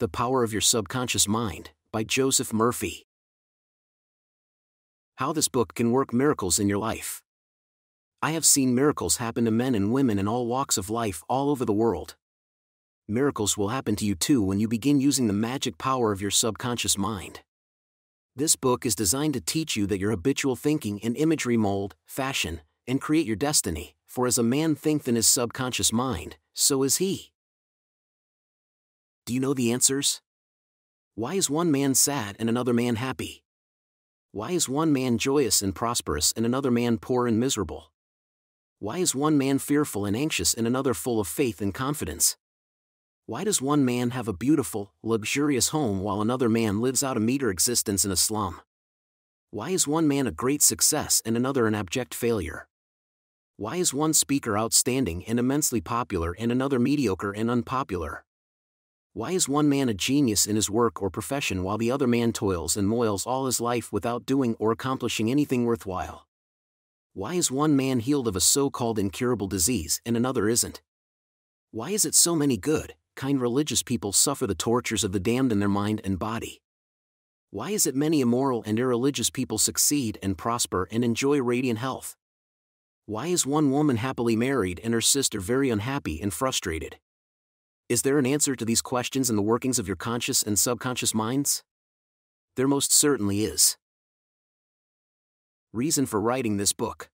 The Power of Your Subconscious Mind, by Joseph Murphy. How this book can work miracles in your life. I have seen miracles happen to men and women in all walks of life all over the world. Miracles will happen to you too when you begin using the magic power of your subconscious mind. This book is designed to teach you that your habitual thinking and imagery mold, fashion, and create your destiny, for as a man thinketh in his subconscious mind, so is he. Do you know the answers? Why is one man sad and another man happy? Why is one man joyous and prosperous and another man poor and miserable? Why is one man fearful and anxious and another full of faith and confidence? Why does one man have a beautiful, luxurious home while another man lives out a meager existence in a slum? Why is one man a great success and another an abject failure? Why is one speaker outstanding and immensely popular and another mediocre and unpopular? Why is one man a genius in his work or profession while the other man toils and moils all his life without doing or accomplishing anything worthwhile? Why is one man healed of a so called incurable disease and another isn't? Why is it so many good, kind religious people suffer the tortures of the damned in their mind and body? Why is it many immoral and irreligious people succeed and prosper and enjoy radiant health? Why is one woman happily married and her sister very unhappy and frustrated? Is there an answer to these questions in the workings of your conscious and subconscious minds? There most certainly is. Reason for writing this book.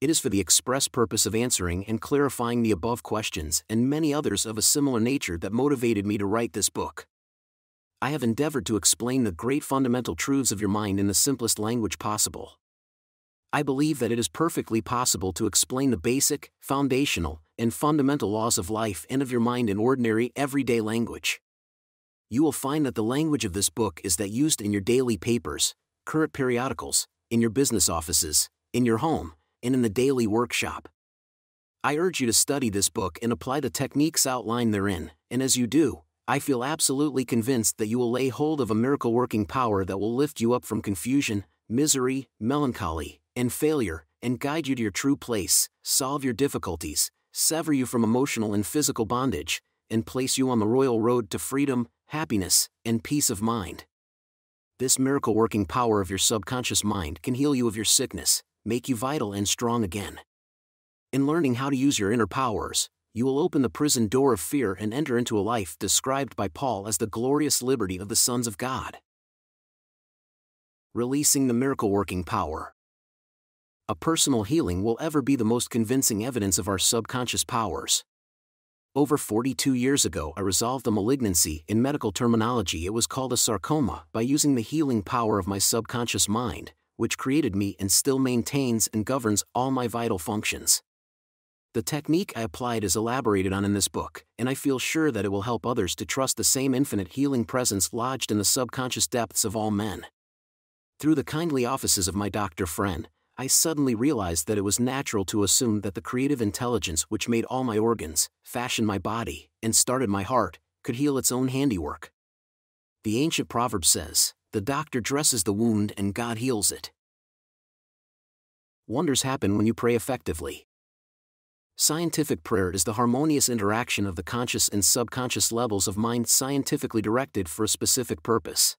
It is for the express purpose of answering and clarifying the above questions and many others of a similar nature that motivated me to write this book. I have endeavored to explain the great fundamental truths of your mind in the simplest language possible. I believe that it is perfectly possible to explain the basic, foundational, and fundamental laws of life and of your mind in ordinary, everyday language. You will find that the language of this book is that used in your daily papers, current periodicals, in your business offices, in your home, and in the daily workshop. I urge you to study this book and apply the techniques outlined therein, and as you do, I feel absolutely convinced that you will lay hold of a miracle working power that will lift you up from confusion, misery, melancholy, and failure, and guide you to your true place, solve your difficulties, sever you from emotional and physical bondage, and place you on the royal road to freedom, happiness, and peace of mind. This miracle working power of your subconscious mind can heal you of your sickness, make you vital and strong again. In learning how to use your inner powers, you will open the prison door of fear and enter into a life described by Paul as the glorious liberty of the sons of God. Releasing the miracle working power a personal healing will ever be the most convincing evidence of our subconscious powers. Over 42 years ago, I resolved a malignancy. In medical terminology, it was called a sarcoma by using the healing power of my subconscious mind, which created me and still maintains and governs all my vital functions. The technique I applied is elaborated on in this book, and I feel sure that it will help others to trust the same infinite healing presence lodged in the subconscious depths of all men. Through the kindly offices of my doctor friend, I suddenly realized that it was natural to assume that the creative intelligence which made all my organs, fashioned my body, and started my heart, could heal its own handiwork. The ancient proverb says, The doctor dresses the wound and God heals it. Wonders happen when you pray effectively. Scientific prayer is the harmonious interaction of the conscious and subconscious levels of mind scientifically directed for a specific purpose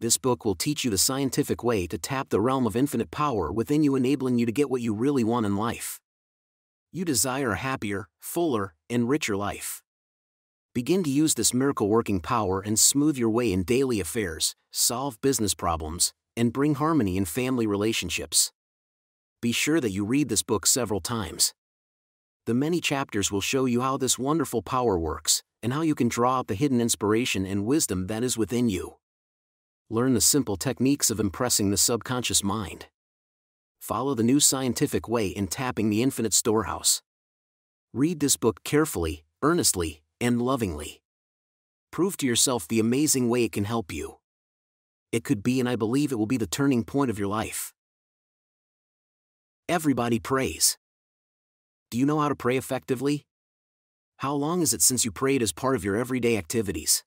this book will teach you the scientific way to tap the realm of infinite power within you, enabling you to get what you really want in life. You desire a happier, fuller, and richer life. Begin to use this miracle working power and smooth your way in daily affairs, solve business problems, and bring harmony in family relationships. Be sure that you read this book several times. The many chapters will show you how this wonderful power works, and how you can draw out the hidden inspiration and wisdom that is within you learn the simple techniques of impressing the subconscious mind. Follow the new scientific way in tapping the infinite storehouse. Read this book carefully, earnestly, and lovingly. Prove to yourself the amazing way it can help you. It could be, and I believe it will be the turning point of your life. Everybody prays. Do you know how to pray effectively? How long is it since you prayed as part of your everyday activities?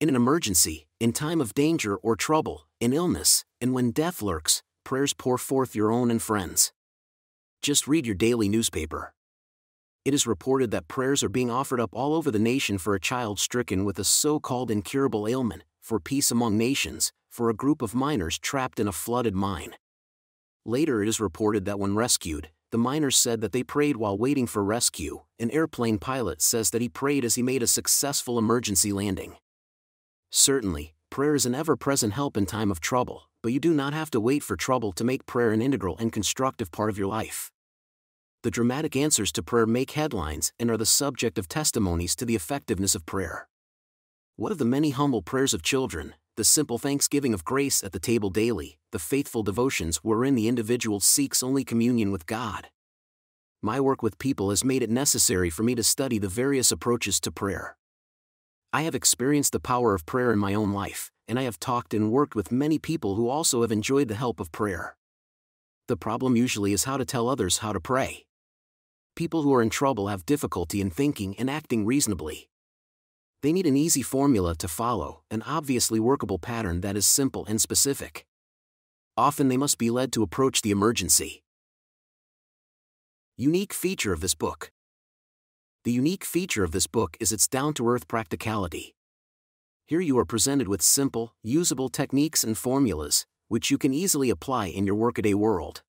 In an emergency, in time of danger or trouble, in illness, and when death lurks, prayers pour forth your own and friends. Just read your daily newspaper. It is reported that prayers are being offered up all over the nation for a child stricken with a so called incurable ailment, for peace among nations, for a group of miners trapped in a flooded mine. Later, it is reported that when rescued, the miners said that they prayed while waiting for rescue. An airplane pilot says that he prayed as he made a successful emergency landing. Certainly, prayer is an ever present help in time of trouble, but you do not have to wait for trouble to make prayer an integral and constructive part of your life. The dramatic answers to prayer make headlines and are the subject of testimonies to the effectiveness of prayer. What of the many humble prayers of children, the simple thanksgiving of grace at the table daily, the faithful devotions wherein the individual seeks only communion with God? My work with people has made it necessary for me to study the various approaches to prayer. I have experienced the power of prayer in my own life, and I have talked and worked with many people who also have enjoyed the help of prayer. The problem usually is how to tell others how to pray. People who are in trouble have difficulty in thinking and acting reasonably. They need an easy formula to follow, an obviously workable pattern that is simple and specific. Often they must be led to approach the emergency. Unique feature of this book the unique feature of this book is its down to earth practicality. Here you are presented with simple, usable techniques and formulas, which you can easily apply in your workaday world.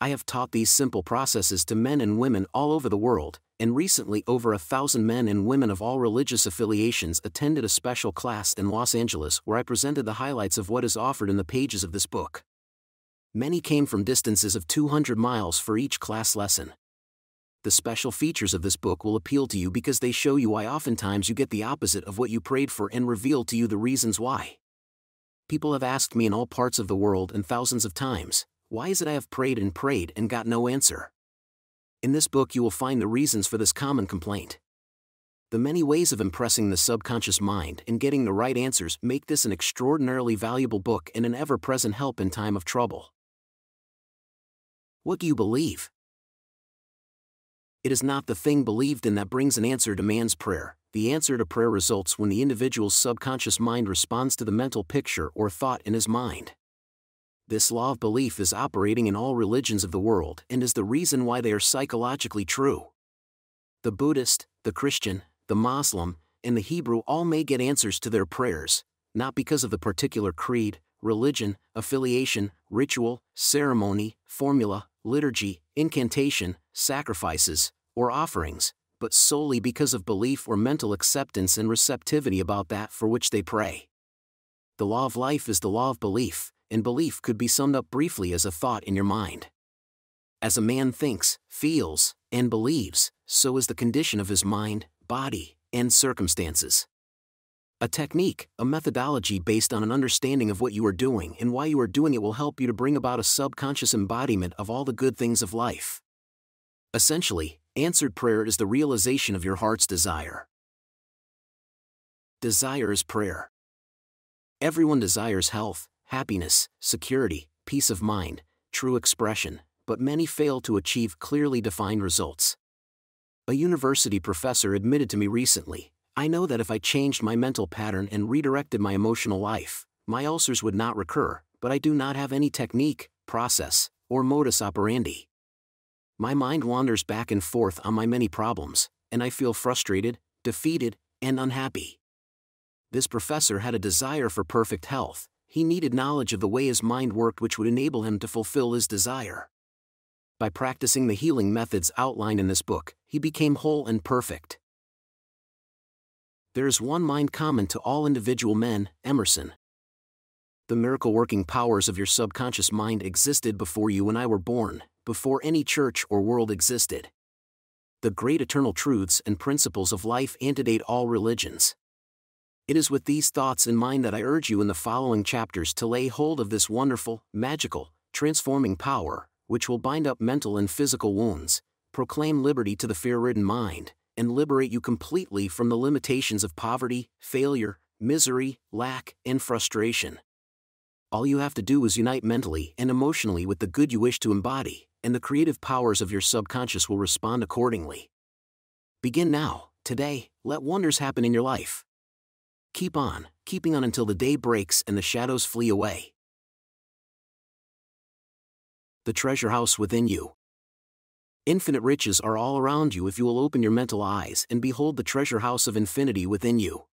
I have taught these simple processes to men and women all over the world, and recently over a thousand men and women of all religious affiliations attended a special class in Los Angeles where I presented the highlights of what is offered in the pages of this book. Many came from distances of 200 miles for each class lesson the special features of this book will appeal to you because they show you why oftentimes you get the opposite of what you prayed for and reveal to you the reasons why. People have asked me in all parts of the world and thousands of times, why is it I have prayed and prayed and got no answer? In this book, you will find the reasons for this common complaint. The many ways of impressing the subconscious mind and getting the right answers make this an extraordinarily valuable book and an ever present help in time of trouble. What do you believe? It is not the thing believed in that brings an answer to man's prayer. The answer to prayer results when the individual's subconscious mind responds to the mental picture or thought in his mind. This law of belief is operating in all religions of the world and is the reason why they are psychologically true. The Buddhist, the Christian, the Muslim, and the Hebrew all may get answers to their prayers, not because of the particular creed, religion, affiliation, ritual, ceremony, formula, liturgy, incantation, sacrifices, or offerings, but solely because of belief or mental acceptance and receptivity about that for which they pray. The law of life is the law of belief, and belief could be summed up briefly as a thought in your mind. As a man thinks, feels, and believes, so is the condition of his mind, body, and circumstances. A technique, a methodology based on an understanding of what you are doing and why you are doing it will help you to bring about a subconscious embodiment of all the good things of life. Essentially, answered prayer is the realization of your heart's desire. Desire is prayer. Everyone desires health, happiness, security, peace of mind, true expression, but many fail to achieve clearly defined results. A university professor admitted to me recently I know that if I changed my mental pattern and redirected my emotional life, my ulcers would not recur, but I do not have any technique, process, or modus operandi. My mind wanders back and forth on my many problems, and I feel frustrated, defeated, and unhappy. This professor had a desire for perfect health, he needed knowledge of the way his mind worked which would enable him to fulfill his desire. By practicing the healing methods outlined in this book, he became whole and perfect. There is one mind common to all individual men, Emerson. The miracle working powers of your subconscious mind existed before you and I were born, before any church or world existed. The great eternal truths and principles of life antedate all religions. It is with these thoughts in mind that I urge you in the following chapters to lay hold of this wonderful, magical, transforming power, which will bind up mental and physical wounds, proclaim liberty to the fear ridden mind, and liberate you completely from the limitations of poverty, failure, misery, lack, and frustration. All you have to do is unite mentally and emotionally with the good you wish to embody, and the creative powers of your subconscious will respond accordingly. Begin now, today, let wonders happen in your life. Keep on, keeping on until the day breaks and the shadows flee away. The treasure house within you. Infinite riches are all around you if you will open your mental eyes and behold the treasure house of infinity within you.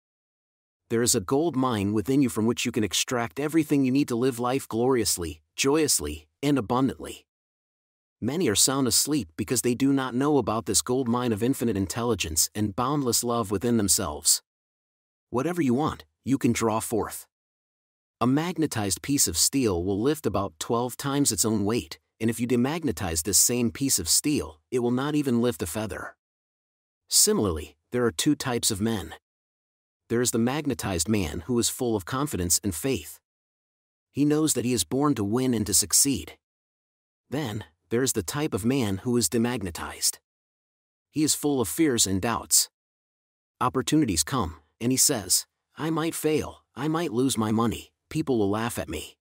There is a gold mine within you from which you can extract everything you need to live life gloriously, joyously, and abundantly. Many are sound asleep because they do not know about this gold mine of infinite intelligence and boundless love within themselves. Whatever you want, you can draw forth. A magnetized piece of steel will lift about 12 times its own weight, and if you demagnetize this same piece of steel, it will not even lift a feather. Similarly, there are two types of men. There is the magnetized man who is full of confidence and faith. He knows that he is born to win and to succeed. Then, there is the type of man who is demagnetized. He is full of fears and doubts. Opportunities come, and he says, I might fail, I might lose my money, people will laugh at me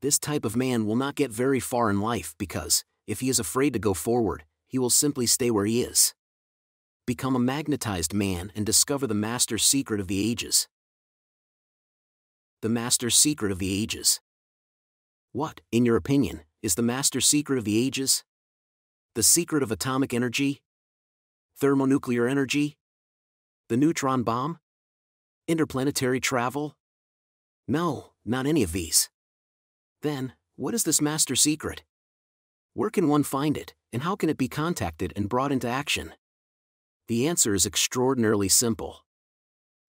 this type of man will not get very far in life because, if he is afraid to go forward, he will simply stay where he is. Become a magnetized man and discover the master secret of the ages. The master secret of the ages. What, in your opinion, is the master secret of the ages? The secret of atomic energy? Thermonuclear energy? The neutron bomb? Interplanetary travel? No, not any of these. Then, what is this master secret? Where can one find it, and how can it be contacted and brought into action? The answer is extraordinarily simple.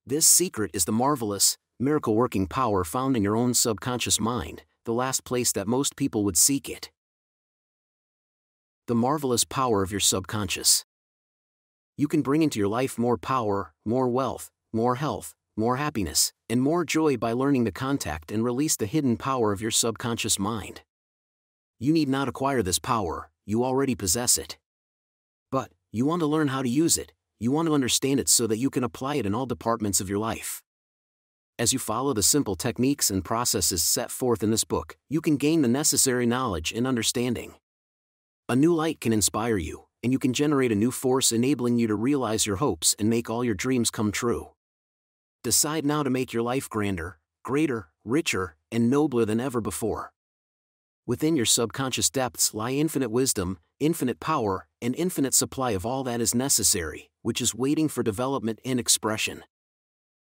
This secret is the marvelous, miracle working power found in your own subconscious mind, the last place that most people would seek it. The marvelous power of your subconscious. You can bring into your life more power, more wealth, more health, more happiness, and more joy by learning to contact and release the hidden power of your subconscious mind. You need not acquire this power, you already possess it. But, you want to learn how to use it, you want to understand it so that you can apply it in all departments of your life. As you follow the simple techniques and processes set forth in this book, you can gain the necessary knowledge and understanding. A new light can inspire you, and you can generate a new force enabling you to realize your hopes and make all your dreams come true. Decide now to make your life grander, greater, richer, and nobler than ever before. Within your subconscious depths lie infinite wisdom, infinite power, and infinite supply of all that is necessary, which is waiting for development and expression.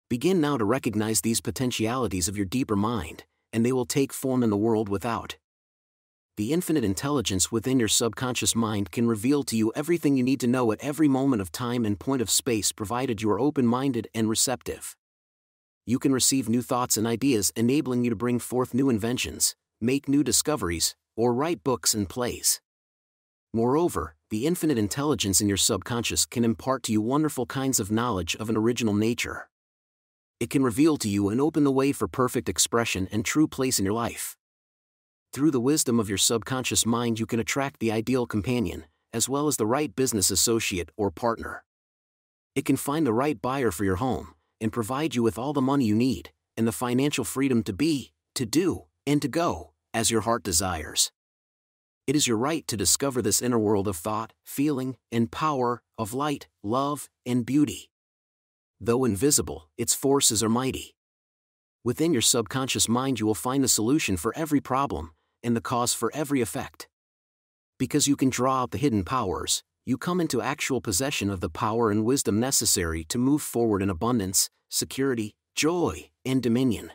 Begin now to recognize these potentialities of your deeper mind, and they will take form in the world without. The infinite intelligence within your subconscious mind can reveal to you everything you need to know at every moment of time and point of space provided you are open minded and receptive you can receive new thoughts and ideas enabling you to bring forth new inventions, make new discoveries, or write books and plays. Moreover, the infinite intelligence in your subconscious can impart to you wonderful kinds of knowledge of an original nature. It can reveal to you and open the way for perfect expression and true place in your life. Through the wisdom of your subconscious mind, you can attract the ideal companion, as well as the right business associate or partner. It can find the right buyer for your home, and provide you with all the money you need, and the financial freedom to be, to do, and to go, as your heart desires. It is your right to discover this inner world of thought, feeling, and power, of light, love, and beauty. Though invisible, its forces are mighty. Within your subconscious mind, you will find the solution for every problem, and the cause for every effect. Because you can draw out the hidden powers, you come into actual possession of the power and wisdom necessary to move forward in abundance, security, joy, and dominion.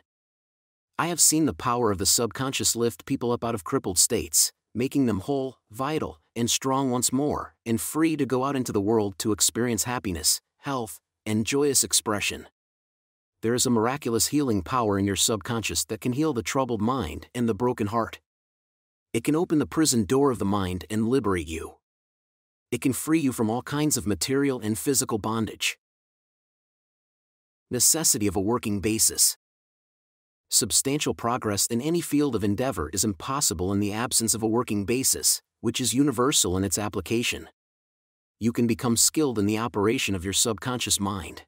I have seen the power of the subconscious lift people up out of crippled states, making them whole, vital, and strong once more, and free to go out into the world to experience happiness, health, and joyous expression. There is a miraculous healing power in your subconscious that can heal the troubled mind and the broken heart. It can open the prison door of the mind and liberate you it can free you from all kinds of material and physical bondage. Necessity of a working basis. Substantial progress in any field of endeavor is impossible in the absence of a working basis, which is universal in its application. You can become skilled in the operation of your subconscious mind.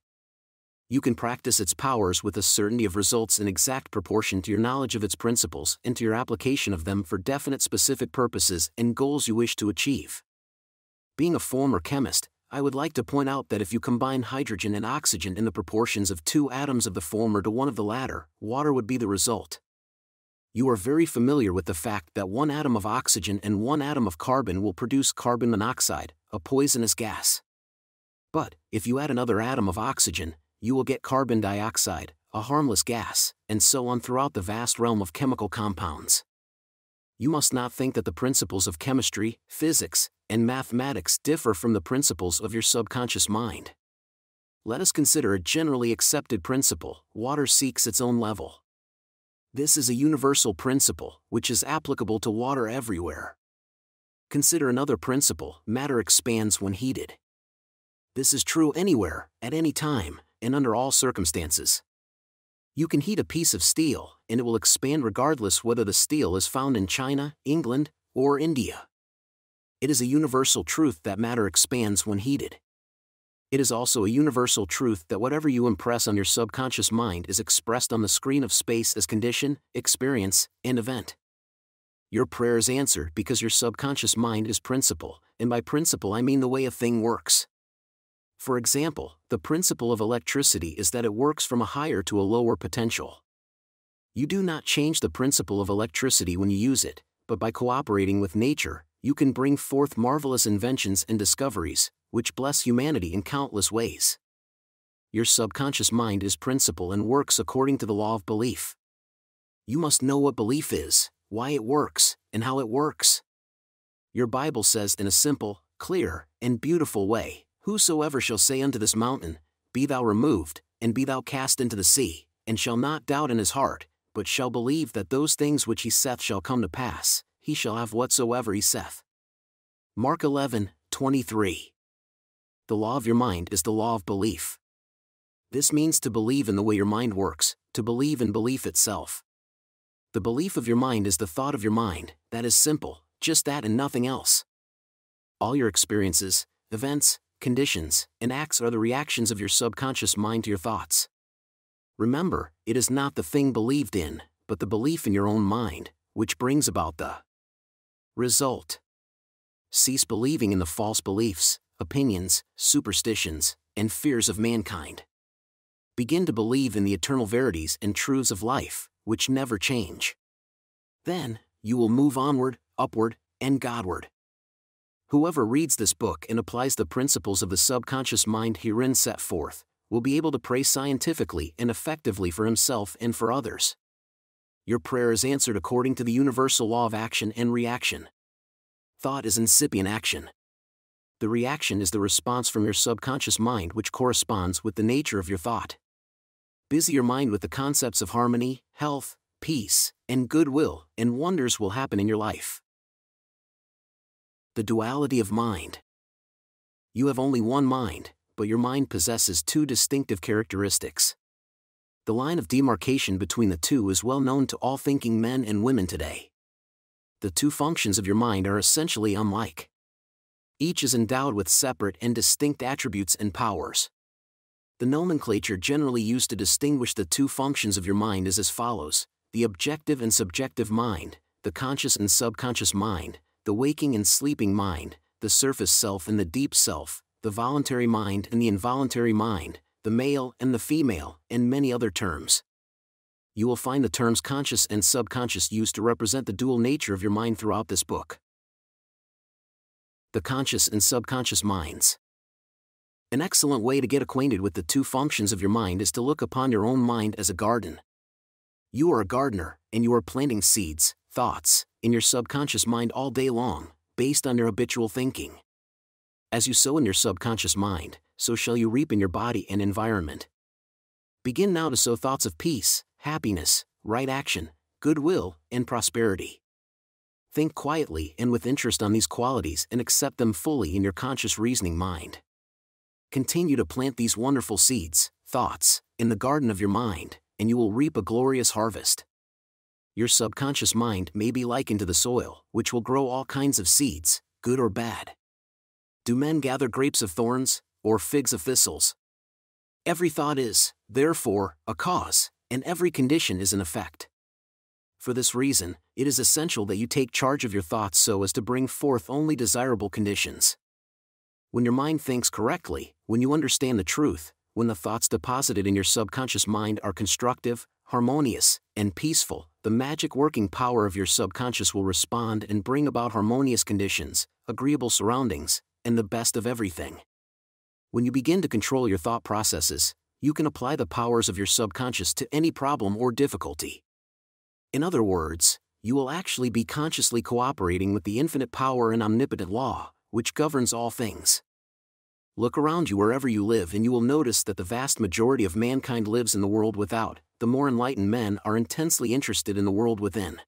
You can practice its powers with a certainty of results in exact proportion to your knowledge of its principles and to your application of them for definite specific purposes and goals you wish to achieve. Being a former chemist, I would like to point out that if you combine hydrogen and oxygen in the proportions of two atoms of the former to one of the latter, water would be the result. You are very familiar with the fact that one atom of oxygen and one atom of carbon will produce carbon monoxide, a poisonous gas. But, if you add another atom of oxygen, you will get carbon dioxide, a harmless gas, and so on throughout the vast realm of chemical compounds. You must not think that the principles of chemistry, physics, and mathematics differ from the principles of your subconscious mind. Let us consider a generally accepted principle water seeks its own level. This is a universal principle, which is applicable to water everywhere. Consider another principle matter expands when heated. This is true anywhere, at any time, and under all circumstances. You can heat a piece of steel, and it will expand regardless whether the steel is found in China, England, or India. It is a universal truth that matter expands when heated. It is also a universal truth that whatever you impress on your subconscious mind is expressed on the screen of space as condition, experience, and event. Your prayer is answered because your subconscious mind is principle, and by principle I mean the way a thing works. For example, the principle of electricity is that it works from a higher to a lower potential. You do not change the principle of electricity when you use it, but by cooperating with nature, you can bring forth marvelous inventions and discoveries, which bless humanity in countless ways. Your subconscious mind is principle and works according to the law of belief. You must know what belief is, why it works, and how it works. Your Bible says in a simple, clear, and beautiful way Whosoever shall say unto this mountain, Be thou removed, and be thou cast into the sea, and shall not doubt in his heart, but shall believe that those things which he saith shall come to pass, he shall have whatsoever he saith. Mark 11, 23. The law of your mind is the law of belief. This means to believe in the way your mind works, to believe in belief itself. The belief of your mind is the thought of your mind, that is simple, just that and nothing else. All your experiences, events, conditions, and acts are the reactions of your subconscious mind to your thoughts. Remember, it is not the thing believed in, but the belief in your own mind, which brings about the result. Cease believing in the false beliefs, opinions, superstitions, and fears of mankind. Begin to believe in the eternal verities and truths of life, which never change. Then, you will move onward, upward, and Godward. Whoever reads this book and applies the principles of the subconscious mind herein set forth, will be able to pray scientifically and effectively for himself and for others. Your prayer is answered according to the universal law of action and reaction. Thought is incipient action. The reaction is the response from your subconscious mind which corresponds with the nature of your thought. Busy your mind with the concepts of harmony, health, peace, and goodwill, and wonders will happen in your life. The duality of mind. You have only one mind, but your mind possesses two distinctive characteristics. The line of demarcation between the two is well known to all thinking men and women today. The two functions of your mind are essentially unlike. Each is endowed with separate and distinct attributes and powers. The nomenclature generally used to distinguish the two functions of your mind is as follows the objective and subjective mind, the conscious and subconscious mind, the waking and sleeping mind, the surface self and the deep self, the voluntary mind and the involuntary mind, the male and the female, and many other terms. You will find the terms conscious and subconscious used to represent the dual nature of your mind throughout this book. The conscious and subconscious minds. An excellent way to get acquainted with the two functions of your mind is to look upon your own mind as a garden. You are a gardener, and you are planting seeds, thoughts, in your subconscious mind all day long, based on your habitual thinking. As you sow in your subconscious mind, so shall you reap in your body and environment. Begin now to sow thoughts of peace, happiness, right action, goodwill, and prosperity. Think quietly and with interest on these qualities and accept them fully in your conscious reasoning mind. Continue to plant these wonderful seeds, thoughts, in the garden of your mind, and you will reap a glorious harvest your subconscious mind may be likened to the soil, which will grow all kinds of seeds, good or bad. Do men gather grapes of thorns, or figs of thistles? Every thought is, therefore, a cause, and every condition is an effect. For this reason, it is essential that you take charge of your thoughts so as to bring forth only desirable conditions. When your mind thinks correctly, when you understand the truth, when the thoughts deposited in your subconscious mind are constructive, harmonious, and peaceful, the magic working power of your subconscious will respond and bring about harmonious conditions, agreeable surroundings, and the best of everything. When you begin to control your thought processes, you can apply the powers of your subconscious to any problem or difficulty. In other words, you will actually be consciously cooperating with the infinite power and omnipotent law, which governs all things. Look around you wherever you live and you will notice that the vast majority of mankind lives in the world without, the more enlightened men are intensely interested in the world within.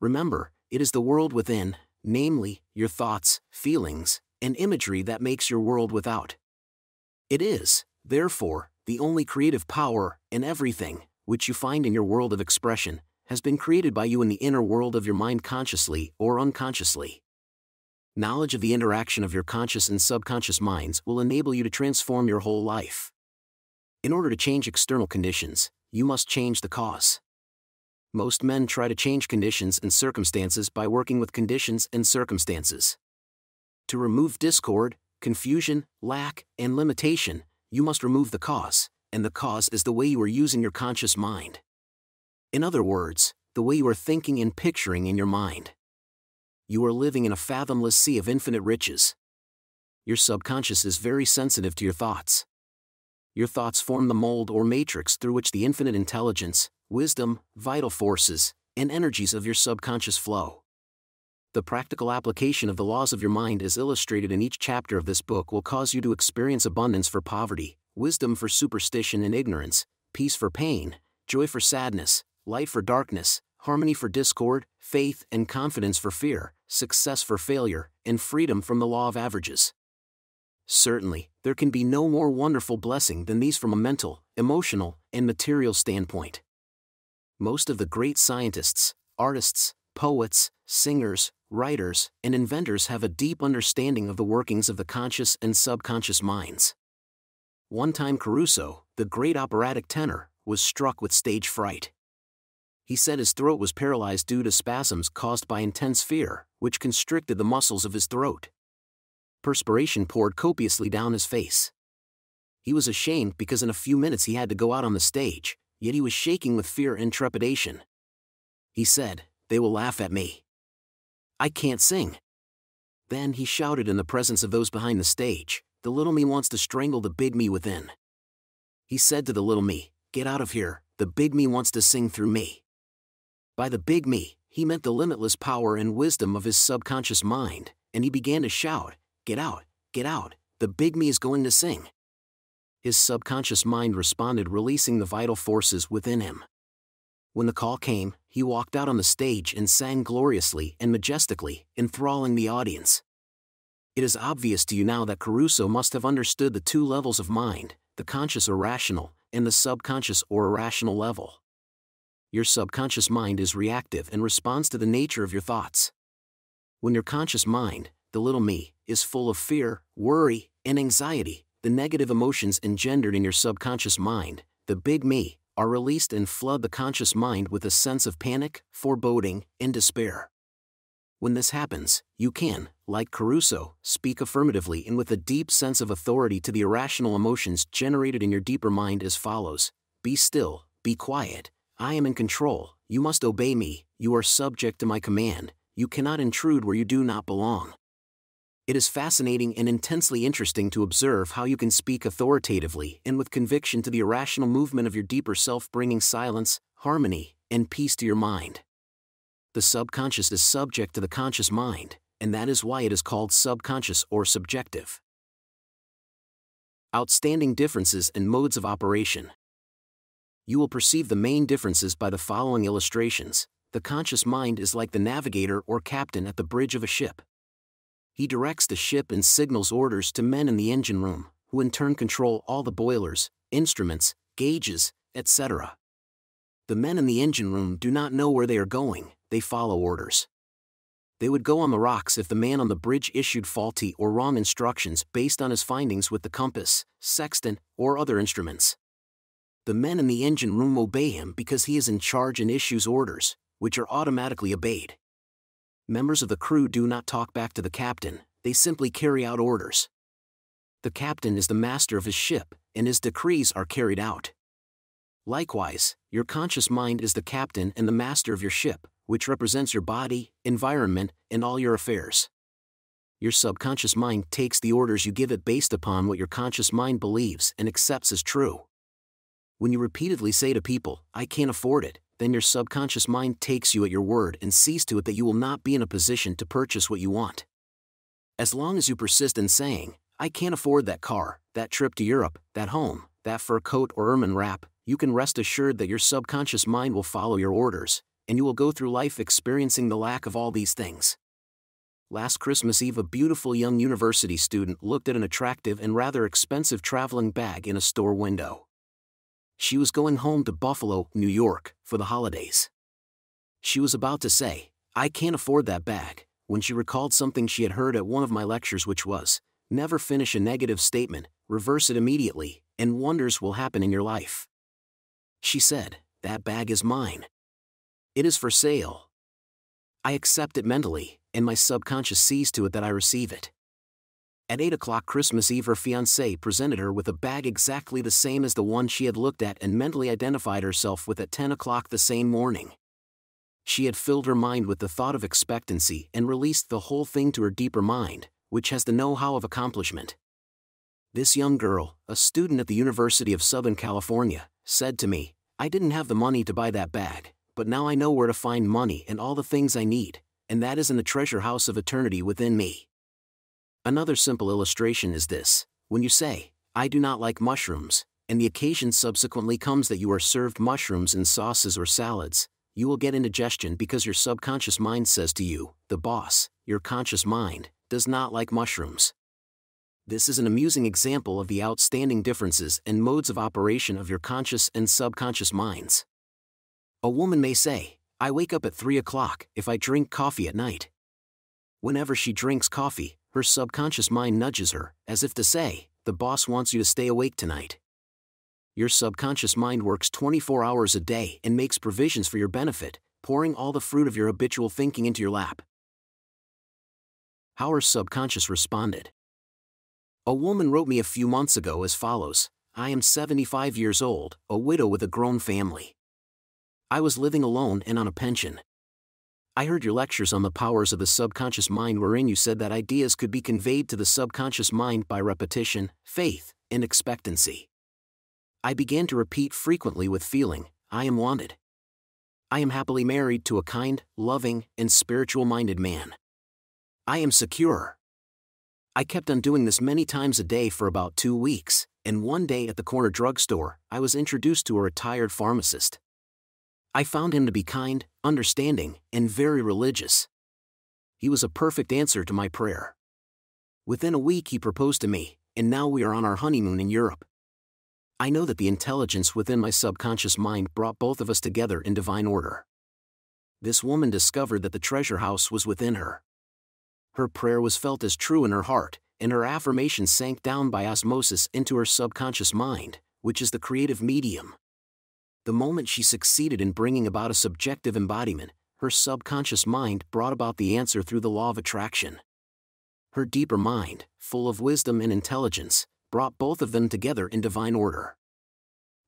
Remember, it is the world within, namely, your thoughts, feelings, and imagery that makes your world without. It is, therefore, the only creative power, in everything, which you find in your world of expression, has been created by you in the inner world of your mind consciously or unconsciously. Knowledge of the interaction of your conscious and subconscious minds will enable you to transform your whole life. In order to change external conditions, you must change the cause. Most men try to change conditions and circumstances by working with conditions and circumstances. To remove discord, confusion, lack, and limitation, you must remove the cause, and the cause is the way you are using your conscious mind. In other words, the way you are thinking and picturing in your mind. You are living in a fathomless sea of infinite riches. Your subconscious is very sensitive to your thoughts. Your thoughts form the mold or matrix through which the infinite intelligence, wisdom, vital forces, and energies of your subconscious flow. The practical application of the laws of your mind as illustrated in each chapter of this book will cause you to experience abundance for poverty, wisdom for superstition and ignorance, peace for pain, joy for sadness, light for darkness, harmony for discord, faith and confidence for fear, success for failure, and freedom from the law of averages. Certainly, there can be no more wonderful blessing than these from a mental, emotional, and material standpoint. Most of the great scientists, artists, poets, singers, writers, and inventors have a deep understanding of the workings of the conscious and subconscious minds. One time Caruso, the great operatic tenor, was struck with stage fright he said his throat was paralyzed due to spasms caused by intense fear, which constricted the muscles of his throat. Perspiration poured copiously down his face. He was ashamed because in a few minutes he had to go out on the stage, yet he was shaking with fear and trepidation. He said, They will laugh at me. I can't sing. Then he shouted in the presence of those behind the stage, The little me wants to strangle the big me within. He said to the little me, Get out of here, the big me wants to sing through me. By the big me, he meant the limitless power and wisdom of his subconscious mind, and he began to shout, Get out, get out, the big me is going to sing. His subconscious mind responded, releasing the vital forces within him. When the call came, he walked out on the stage and sang gloriously and majestically, enthralling the audience. It is obvious to you now that Caruso must have understood the two levels of mind the conscious or rational, and the subconscious or irrational level your subconscious mind is reactive and responds to the nature of your thoughts. When your conscious mind, the little me, is full of fear, worry, and anxiety, the negative emotions engendered in your subconscious mind, the big me, are released and flood the conscious mind with a sense of panic, foreboding, and despair. When this happens, you can, like Caruso, speak affirmatively and with a deep sense of authority to the irrational emotions generated in your deeper mind as follows Be still, be quiet, I am in control, you must obey me, you are subject to my command, you cannot intrude where you do not belong. It is fascinating and intensely interesting to observe how you can speak authoritatively and with conviction to the irrational movement of your deeper self, bringing silence, harmony, and peace to your mind. The subconscious is subject to the conscious mind, and that is why it is called subconscious or subjective. Outstanding differences in modes of operation you will perceive the main differences by the following illustrations. The conscious mind is like the navigator or captain at the bridge of a ship. He directs the ship and signals orders to men in the engine room, who in turn control all the boilers, instruments, gauges, etc. The men in the engine room do not know where they are going, they follow orders. They would go on the rocks if the man on the bridge issued faulty or wrong instructions based on his findings with the compass, sextant, or other instruments the men in the engine room obey him because he is in charge and issues orders, which are automatically obeyed. Members of the crew do not talk back to the captain, they simply carry out orders. The captain is the master of his ship, and his decrees are carried out. Likewise, your conscious mind is the captain and the master of your ship, which represents your body, environment, and all your affairs. Your subconscious mind takes the orders you give it based upon what your conscious mind believes and accepts as true. When you repeatedly say to people, I can't afford it, then your subconscious mind takes you at your word and sees to it that you will not be in a position to purchase what you want. As long as you persist in saying, I can't afford that car, that trip to Europe, that home, that fur coat or ermine wrap, you can rest assured that your subconscious mind will follow your orders, and you will go through life experiencing the lack of all these things. Last Christmas Eve, a beautiful young university student looked at an attractive and rather expensive traveling bag in a store window. She was going home to Buffalo, New York, for the holidays. She was about to say, I can't afford that bag, when she recalled something she had heard at one of my lectures, which was, never finish a negative statement, reverse it immediately, and wonders will happen in your life. She said, That bag is mine. It is for sale. I accept it mentally, and my subconscious sees to it that I receive it. At 8 o'clock Christmas Eve, her fiancé presented her with a bag exactly the same as the one she had looked at and mentally identified herself with at 10 o'clock the same morning. She had filled her mind with the thought of expectancy and released the whole thing to her deeper mind, which has the know how of accomplishment. This young girl, a student at the University of Southern California, said to me, I didn't have the money to buy that bag, but now I know where to find money and all the things I need, and that is in the treasure house of eternity within me. Another simple illustration is this when you say, I do not like mushrooms, and the occasion subsequently comes that you are served mushrooms in sauces or salads, you will get indigestion because your subconscious mind says to you, the boss, your conscious mind, does not like mushrooms. This is an amusing example of the outstanding differences and modes of operation of your conscious and subconscious minds. A woman may say, I wake up at 3 o'clock if I drink coffee at night. Whenever she drinks coffee, her subconscious mind nudges her, as if to say, The boss wants you to stay awake tonight. Your subconscious mind works 24 hours a day and makes provisions for your benefit, pouring all the fruit of your habitual thinking into your lap. How her subconscious responded. A woman wrote me a few months ago as follows I am 75 years old, a widow with a grown family. I was living alone and on a pension. I heard your lectures on the powers of the subconscious mind, wherein you said that ideas could be conveyed to the subconscious mind by repetition, faith, and expectancy. I began to repeat frequently with feeling, I am wanted. I am happily married to a kind, loving, and spiritual minded man. I am secure. I kept on doing this many times a day for about two weeks, and one day at the corner drugstore, I was introduced to a retired pharmacist. I found him to be kind, understanding, and very religious. He was a perfect answer to my prayer. Within a week, he proposed to me, and now we are on our honeymoon in Europe. I know that the intelligence within my subconscious mind brought both of us together in divine order. This woman discovered that the treasure house was within her her prayer was felt as true in her heart, and her affirmation sank down by osmosis into her subconscious mind, which is the creative medium. The moment she succeeded in bringing about a subjective embodiment, her subconscious mind brought about the answer through the law of attraction. Her deeper mind, full of wisdom and intelligence, brought both of them together in divine order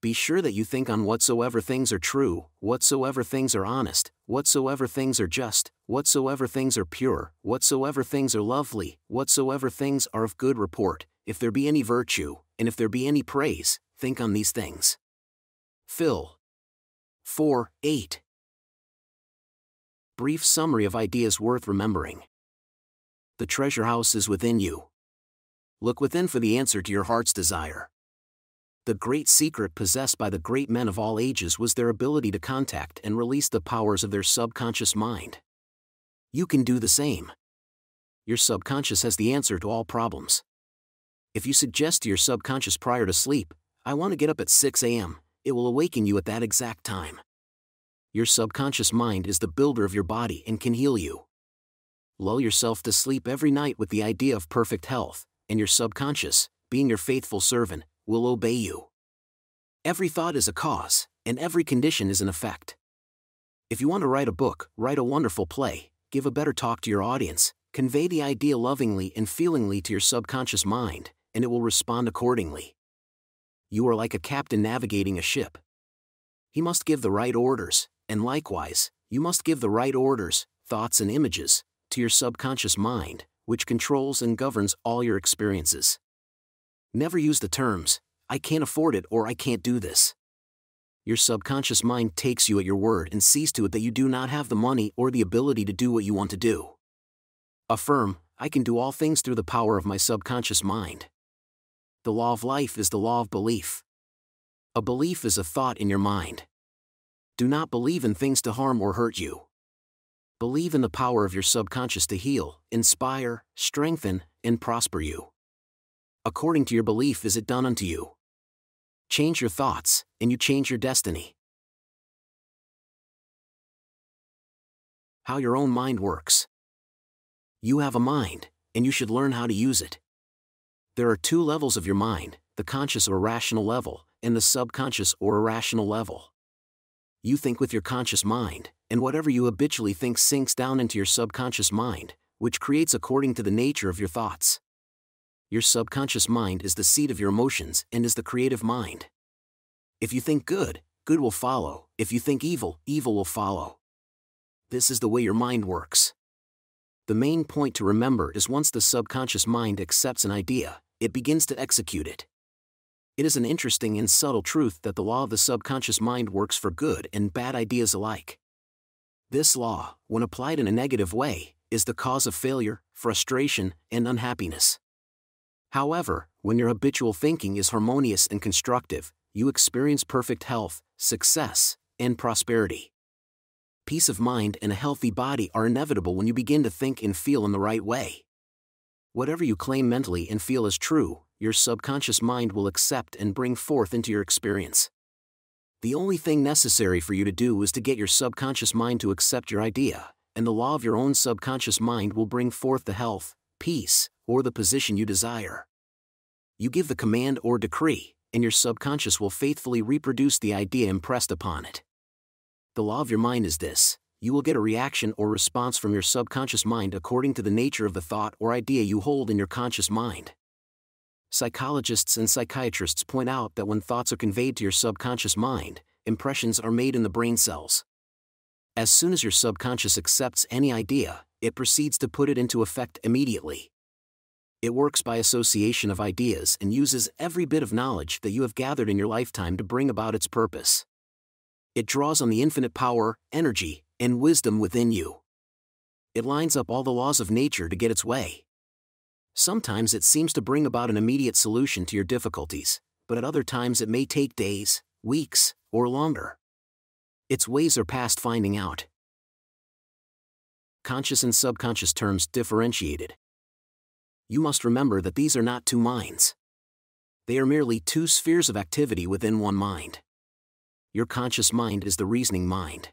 be sure that you think on whatsoever things are true, whatsoever things are honest, whatsoever things are just, whatsoever things are pure, whatsoever things are lovely, whatsoever things are of good report, if there be any virtue, and if there be any praise, think on these things. Phil. 4 8. Brief summary of ideas worth remembering. The treasure house is within you. Look within for the answer to your heart's desire the great secret possessed by the great men of all ages was their ability to contact and release the powers of their subconscious mind. You can do the same. Your subconscious has the answer to all problems. If you suggest to your subconscious prior to sleep, I want to get up at 6 a.m., it will awaken you at that exact time. Your subconscious mind is the builder of your body and can heal you. Lull yourself to sleep every night with the idea of perfect health, and your subconscious, being your faithful servant, will obey you. Every thought is a cause, and every condition is an effect. If you want to write a book, write a wonderful play, give a better talk to your audience, convey the idea lovingly and feelingly to your subconscious mind, and it will respond accordingly. You are like a captain navigating a ship. He must give the right orders, and likewise, you must give the right orders, thoughts, and images to your subconscious mind, which controls and governs all your experiences. Never use the terms, I can't afford it or I can't do this. Your subconscious mind takes you at your word and sees to it that you do not have the money or the ability to do what you want to do. Affirm, I can do all things through the power of my subconscious mind. The law of life is the law of belief. A belief is a thought in your mind. Do not believe in things to harm or hurt you. Believe in the power of your subconscious to heal, inspire, strengthen, and prosper you. According to your belief is it done unto you. Change your thoughts, and you change your destiny. How your own mind works. You have a mind, and you should learn how to use it. There are two levels of your mind the conscious or rational level, and the subconscious or irrational level. You think with your conscious mind, and whatever you habitually think sinks down into your subconscious mind, which creates according to the nature of your thoughts. Your subconscious mind is the seat of your emotions and is the creative mind. If you think good, good will follow, if you think evil, evil will follow. This is the way your mind works. The main point to remember is once the subconscious mind accepts an idea, it begins to execute it. It is an interesting and subtle truth that the law of the subconscious mind works for good and bad ideas alike. This law, when applied in a negative way, is the cause of failure, frustration, and unhappiness. However, when your habitual thinking is harmonious and constructive, you experience perfect health, success, and prosperity. Peace of mind and a healthy body are inevitable when you begin to think and feel in the right way. Whatever you claim mentally and feel is true, your subconscious mind will accept and bring forth into your experience. The only thing necessary for you to do is to get your subconscious mind to accept your idea, and the law of your own subconscious mind will bring forth the health, peace, or the position you desire. You give the command or decree, and your subconscious will faithfully reproduce the idea impressed upon it. The law of your mind is this you will get a reaction or response from your subconscious mind according to the nature of the thought or idea you hold in your conscious mind. Psychologists and psychiatrists point out that when thoughts are conveyed to your subconscious mind, impressions are made in the brain cells. As soon as your subconscious accepts any idea, it proceeds to put it into effect immediately. It works by association of ideas and uses every bit of knowledge that you have gathered in your lifetime to bring about its purpose. It draws on the infinite power, energy, and wisdom within you. It lines up all the laws of nature to get its way. Sometimes it seems to bring about an immediate solution to your difficulties, but at other times it may take days, weeks, or longer. Its ways are past finding out. Conscious and subconscious terms differentiated you must remember that these are not two minds. They are merely two spheres of activity within one mind. Your conscious mind is the reasoning mind.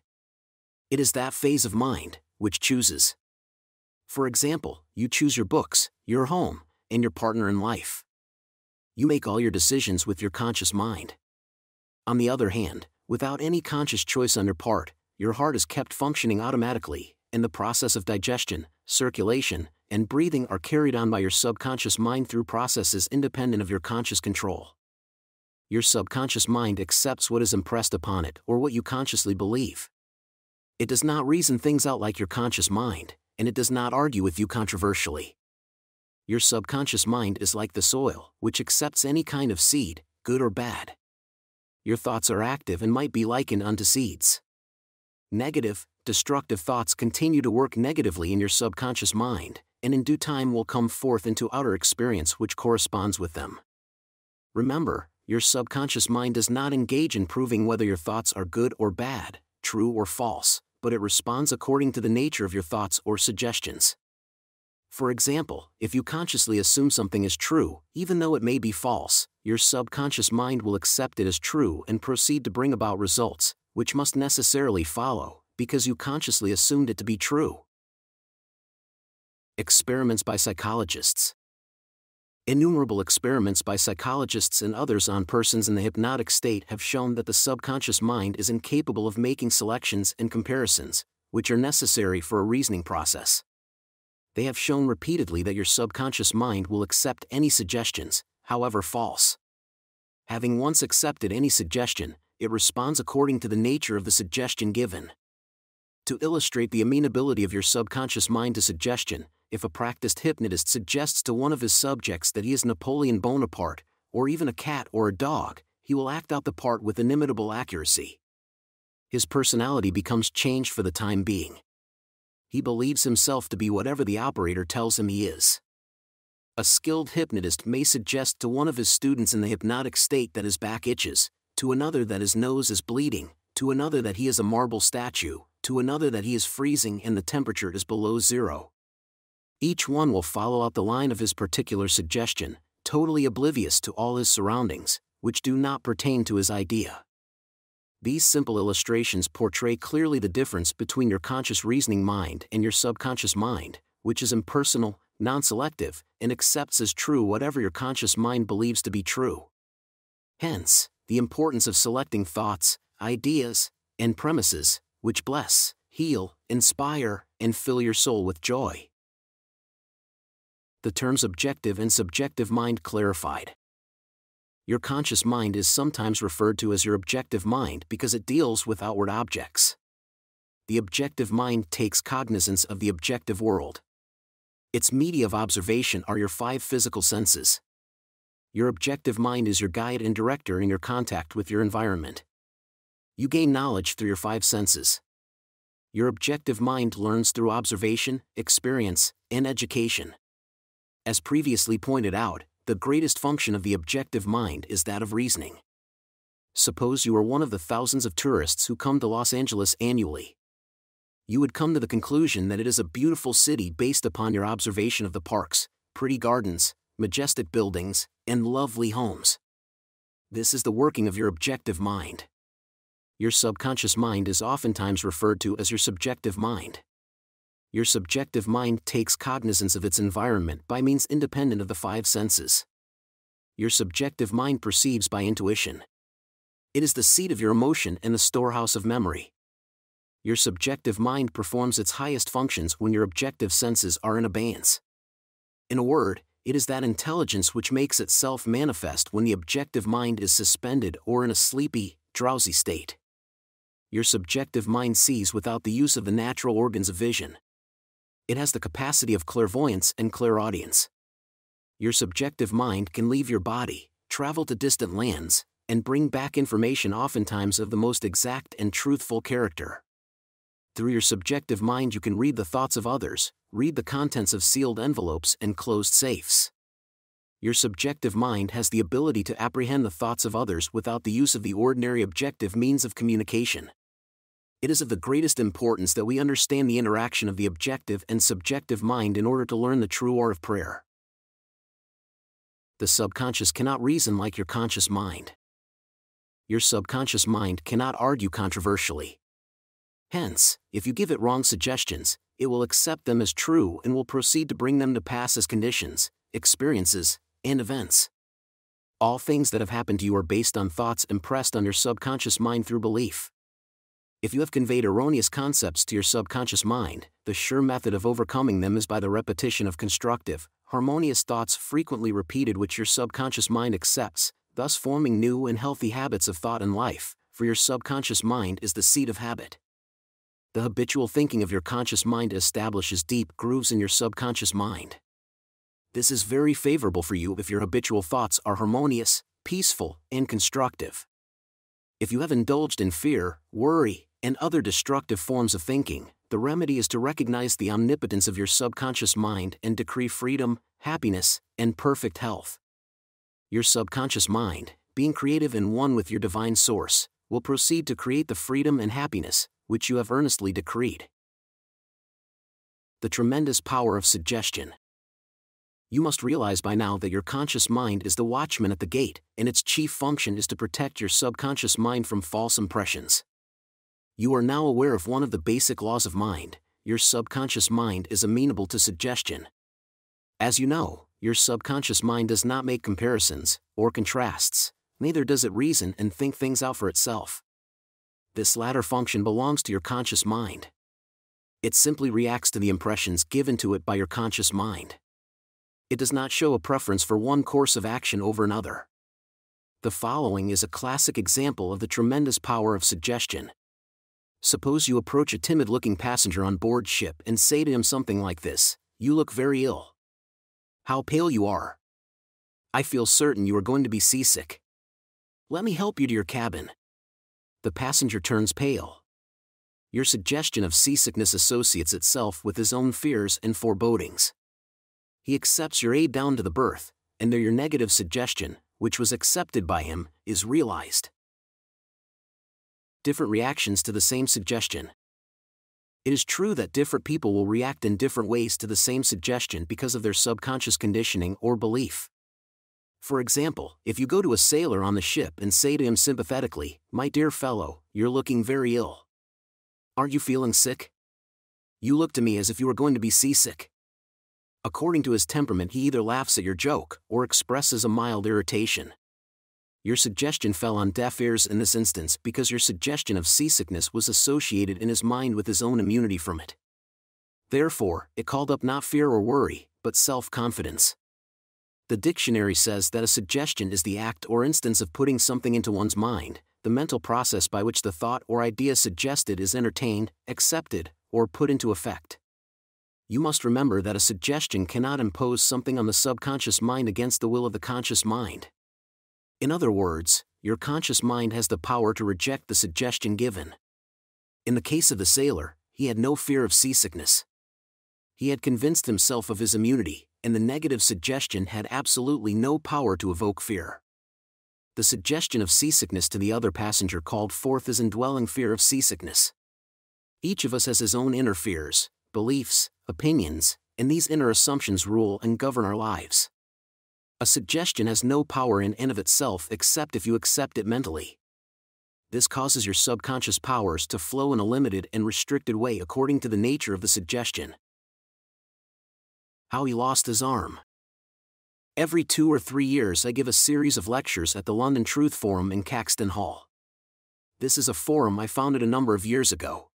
It is that phase of mind which chooses. For example, you choose your books, your home, and your partner in life. You make all your decisions with your conscious mind. On the other hand, without any conscious choice on your part, your heart is kept functioning automatically, and the process of digestion, circulation, and breathing are carried on by your subconscious mind through processes independent of your conscious control. Your subconscious mind accepts what is impressed upon it or what you consciously believe. It does not reason things out like your conscious mind, and it does not argue with you controversially. Your subconscious mind is like the soil, which accepts any kind of seed, good or bad. Your thoughts are active and might be likened unto seeds. Negative, destructive thoughts continue to work negatively in your subconscious mind, and in due time will come forth into outer experience which corresponds with them. Remember, your subconscious mind does not engage in proving whether your thoughts are good or bad, true or false, but it responds according to the nature of your thoughts or suggestions. For example, if you consciously assume something is true, even though it may be false, your subconscious mind will accept it as true and proceed to bring about results, which must necessarily follow, because you consciously assumed it to be true. Experiments by psychologists. Innumerable experiments by psychologists and others on persons in the hypnotic state have shown that the subconscious mind is incapable of making selections and comparisons, which are necessary for a reasoning process. They have shown repeatedly that your subconscious mind will accept any suggestions, however false. Having once accepted any suggestion, it responds according to the nature of the suggestion given. To illustrate the amenability of your subconscious mind to suggestion, if a practiced hypnotist suggests to one of his subjects that he is Napoleon Bonaparte, or even a cat or a dog, he will act out the part with inimitable accuracy. His personality becomes changed for the time being. He believes himself to be whatever the operator tells him he is. A skilled hypnotist may suggest to one of his students in the hypnotic state that his back itches, to another that his nose is bleeding, to another that he is a marble statue, to another that he is freezing and the temperature is below zero. Each one will follow out the line of his particular suggestion, totally oblivious to all his surroundings, which do not pertain to his idea. These simple illustrations portray clearly the difference between your conscious reasoning mind and your subconscious mind, which is impersonal, non selective, and accepts as true whatever your conscious mind believes to be true. Hence, the importance of selecting thoughts, ideas, and premises, which bless, heal, inspire, and fill your soul with joy the terms objective and subjective mind clarified. Your conscious mind is sometimes referred to as your objective mind because it deals with outward objects. The objective mind takes cognizance of the objective world. Its media of observation are your five physical senses. Your objective mind is your guide and director in your contact with your environment. You gain knowledge through your five senses. Your objective mind learns through observation, experience, and education. As previously pointed out, the greatest function of the objective mind is that of reasoning. Suppose you are one of the thousands of tourists who come to Los Angeles annually. You would come to the conclusion that it is a beautiful city based upon your observation of the parks, pretty gardens, majestic buildings, and lovely homes. This is the working of your objective mind. Your subconscious mind is oftentimes referred to as your subjective mind your subjective mind takes cognizance of its environment by means independent of the five senses. Your subjective mind perceives by intuition. It is the seat of your emotion and the storehouse of memory. Your subjective mind performs its highest functions when your objective senses are in abeyance. In a word, it is that intelligence which makes itself manifest when the objective mind is suspended or in a sleepy, drowsy state. Your subjective mind sees without the use of the natural organs of vision it has the capacity of clairvoyance and clairaudience. Your subjective mind can leave your body, travel to distant lands, and bring back information oftentimes of the most exact and truthful character. Through your subjective mind, you can read the thoughts of others, read the contents of sealed envelopes and closed safes. Your subjective mind has the ability to apprehend the thoughts of others without the use of the ordinary objective means of communication it is of the greatest importance that we understand the interaction of the objective and subjective mind in order to learn the true art of prayer. The subconscious cannot reason like your conscious mind. Your subconscious mind cannot argue controversially. Hence, if you give it wrong suggestions, it will accept them as true and will proceed to bring them to pass as conditions, experiences, and events. All things that have happened to you are based on thoughts impressed on your subconscious mind through belief. If you have conveyed erroneous concepts to your subconscious mind, the sure method of overcoming them is by the repetition of constructive, harmonious thoughts frequently repeated which your subconscious mind accepts, thus forming new and healthy habits of thought and life, for your subconscious mind is the seat of habit. The habitual thinking of your conscious mind establishes deep grooves in your subconscious mind. This is very favorable for you if your habitual thoughts are harmonious, peaceful, and constructive. If you have indulged in fear, worry, and other destructive forms of thinking, the remedy is to recognize the omnipotence of your subconscious mind and decree freedom, happiness, and perfect health. Your subconscious mind, being creative and one with your divine source, will proceed to create the freedom and happiness which you have earnestly decreed. The tremendous power of suggestion. You must realize by now that your conscious mind is the watchman at the gate, and its chief function is to protect your subconscious mind from false impressions you are now aware of one of the basic laws of mind your subconscious mind is amenable to suggestion. As you know, your subconscious mind does not make comparisons or contrasts, neither does it reason and think things out for itself. This latter function belongs to your conscious mind. It simply reacts to the impressions given to it by your conscious mind. It does not show a preference for one course of action over another. The following is a classic example of the tremendous power of suggestion. Suppose you approach a timid looking passenger on board ship and say to him something like this You look very ill. How pale you are. I feel certain you are going to be seasick. Let me help you to your cabin. The passenger turns pale. Your suggestion of seasickness associates itself with his own fears and forebodings. He accepts your aid down to the berth, and there your negative suggestion, which was accepted by him, is realized different reactions to the same suggestion. It is true that different people will react in different ways to the same suggestion because of their subconscious conditioning or belief. For example, if you go to a sailor on the ship and say to him sympathetically, My dear fellow, you're looking very ill. Aren't you feeling sick? You look to me as if you were going to be seasick. According to his temperament, he either laughs at your joke or expresses a mild irritation. Your suggestion fell on deaf ears in this instance because your suggestion of seasickness was associated in his mind with his own immunity from it. Therefore, it called up not fear or worry, but self confidence. The dictionary says that a suggestion is the act or instance of putting something into one's mind, the mental process by which the thought or idea suggested is entertained, accepted, or put into effect. You must remember that a suggestion cannot impose something on the subconscious mind against the will of the conscious mind. In other words, your conscious mind has the power to reject the suggestion given. In the case of the sailor, he had no fear of seasickness. He had convinced himself of his immunity, and the negative suggestion had absolutely no power to evoke fear. The suggestion of seasickness to the other passenger called forth his indwelling fear of seasickness. Each of us has his own inner fears, beliefs, opinions, and these inner assumptions rule and govern our lives. A suggestion has no power in and of itself except if you accept it mentally. This causes your subconscious powers to flow in a limited and restricted way according to the nature of the suggestion. How he lost his arm. Every two or three years, I give a series of lectures at the London Truth Forum in Caxton Hall. This is a forum I founded a number of years ago.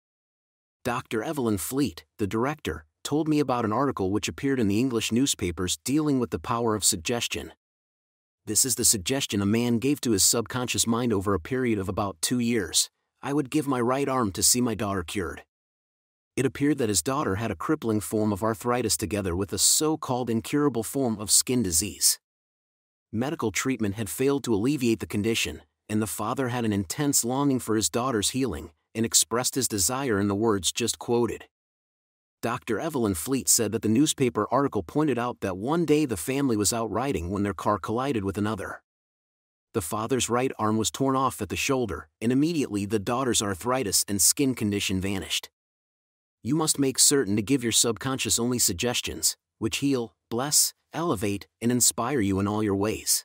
Dr. Evelyn Fleet, the director, told me about an article which appeared in the English newspapers dealing with the power of suggestion. This is the suggestion a man gave to his subconscious mind over a period of about two years I would give my right arm to see my daughter cured. It appeared that his daughter had a crippling form of arthritis together with a so called incurable form of skin disease. Medical treatment had failed to alleviate the condition, and the father had an intense longing for his daughter's healing, and expressed his desire in the words just quoted. Dr. Evelyn Fleet said that the newspaper article pointed out that one day the family was out riding when their car collided with another. The father's right arm was torn off at the shoulder, and immediately the daughter's arthritis and skin condition vanished. You must make certain to give your subconscious only suggestions, which heal, bless, elevate, and inspire you in all your ways.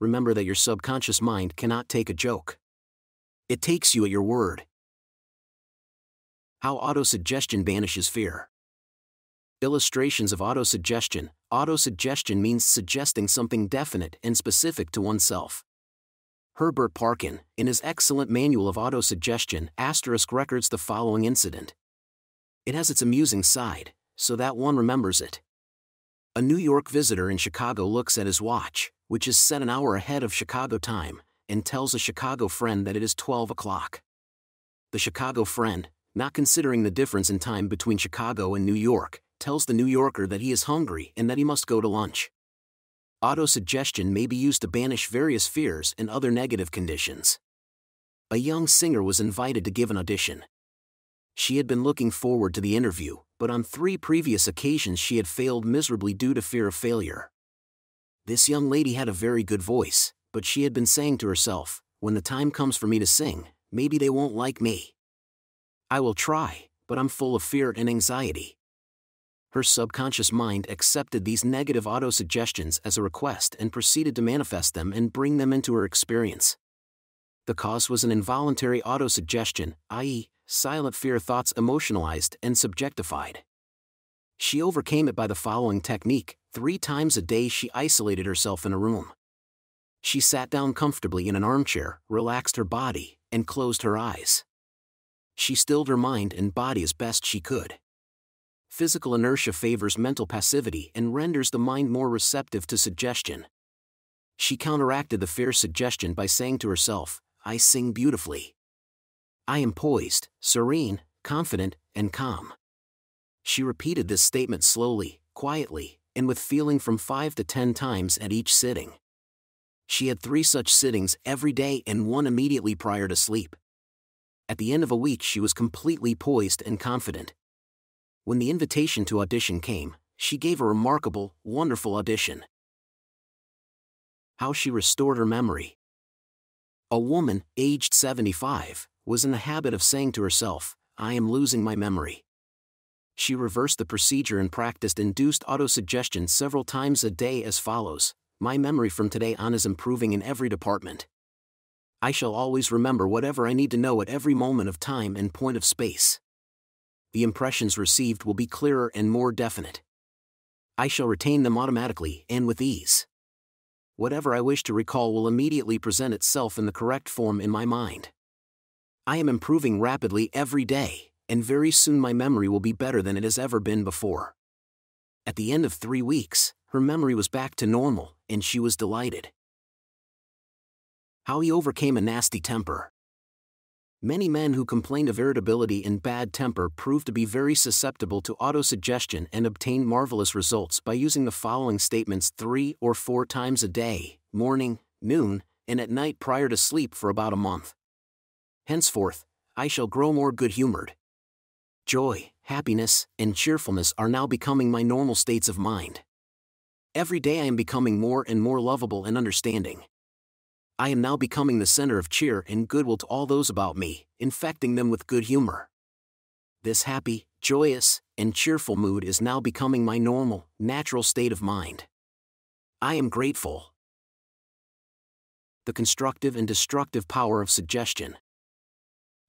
Remember that your subconscious mind cannot take a joke. It takes you at your word, how autosuggestion banishes fear. Illustrations of autosuggestion Autosuggestion means suggesting something definite and specific to oneself. Herbert Parkyn, in his excellent manual of autosuggestion, asterisk records the following incident. It has its amusing side, so that one remembers it. A New York visitor in Chicago looks at his watch, which is set an hour ahead of Chicago time, and tells a Chicago friend that it is 12 o'clock. The Chicago friend, not considering the difference in time between Chicago and New York, tells the New Yorker that he is hungry and that he must go to lunch. Autosuggestion may be used to banish various fears and other negative conditions. A young singer was invited to give an audition. She had been looking forward to the interview, but on three previous occasions she had failed miserably due to fear of failure. This young lady had a very good voice, but she had been saying to herself, when the time comes for me to sing, maybe they won't like me. I will try, but I'm full of fear and anxiety. Her subconscious mind accepted these negative autosuggestions as a request and proceeded to manifest them and bring them into her experience. The cause was an involuntary autosuggestion, i.e., silent fear thoughts emotionalized and subjectified. She overcame it by the following technique three times a day she isolated herself in a room. She sat down comfortably in an armchair, relaxed her body, and closed her eyes she stilled her mind and body as best she could. Physical inertia favors mental passivity and renders the mind more receptive to suggestion. She counteracted the fear suggestion by saying to herself, I sing beautifully. I am poised, serene, confident, and calm. She repeated this statement slowly, quietly, and with feeling from five to ten times at each sitting. She had three such sittings every day and one immediately prior to sleep. At the end of a week, she was completely poised and confident. When the invitation to audition came, she gave a remarkable, wonderful audition. How she restored her memory. A woman, aged 75, was in the habit of saying to herself, I am losing my memory. She reversed the procedure and practiced induced autosuggestion several times a day as follows My memory from today on is improving in every department. I shall always remember whatever I need to know at every moment of time and point of space. The impressions received will be clearer and more definite. I shall retain them automatically and with ease. Whatever I wish to recall will immediately present itself in the correct form in my mind. I am improving rapidly every day and very soon my memory will be better than it has ever been before. At the end of three weeks, her memory was back to normal, and she was delighted. How he overcame a nasty temper. Many men who complained of irritability and bad temper proved to be very susceptible to autosuggestion and obtained marvelous results by using the following statements three or four times a day, morning, noon, and at night prior to sleep for about a month. Henceforth, I shall grow more good humored, joy, happiness, and cheerfulness are now becoming my normal states of mind. Every day I am becoming more and more lovable and understanding. I am now becoming the center of cheer and goodwill to all those about me, infecting them with good humor. This happy, joyous, and cheerful mood is now becoming my normal, natural state of mind. I am grateful. The constructive and destructive power of suggestion.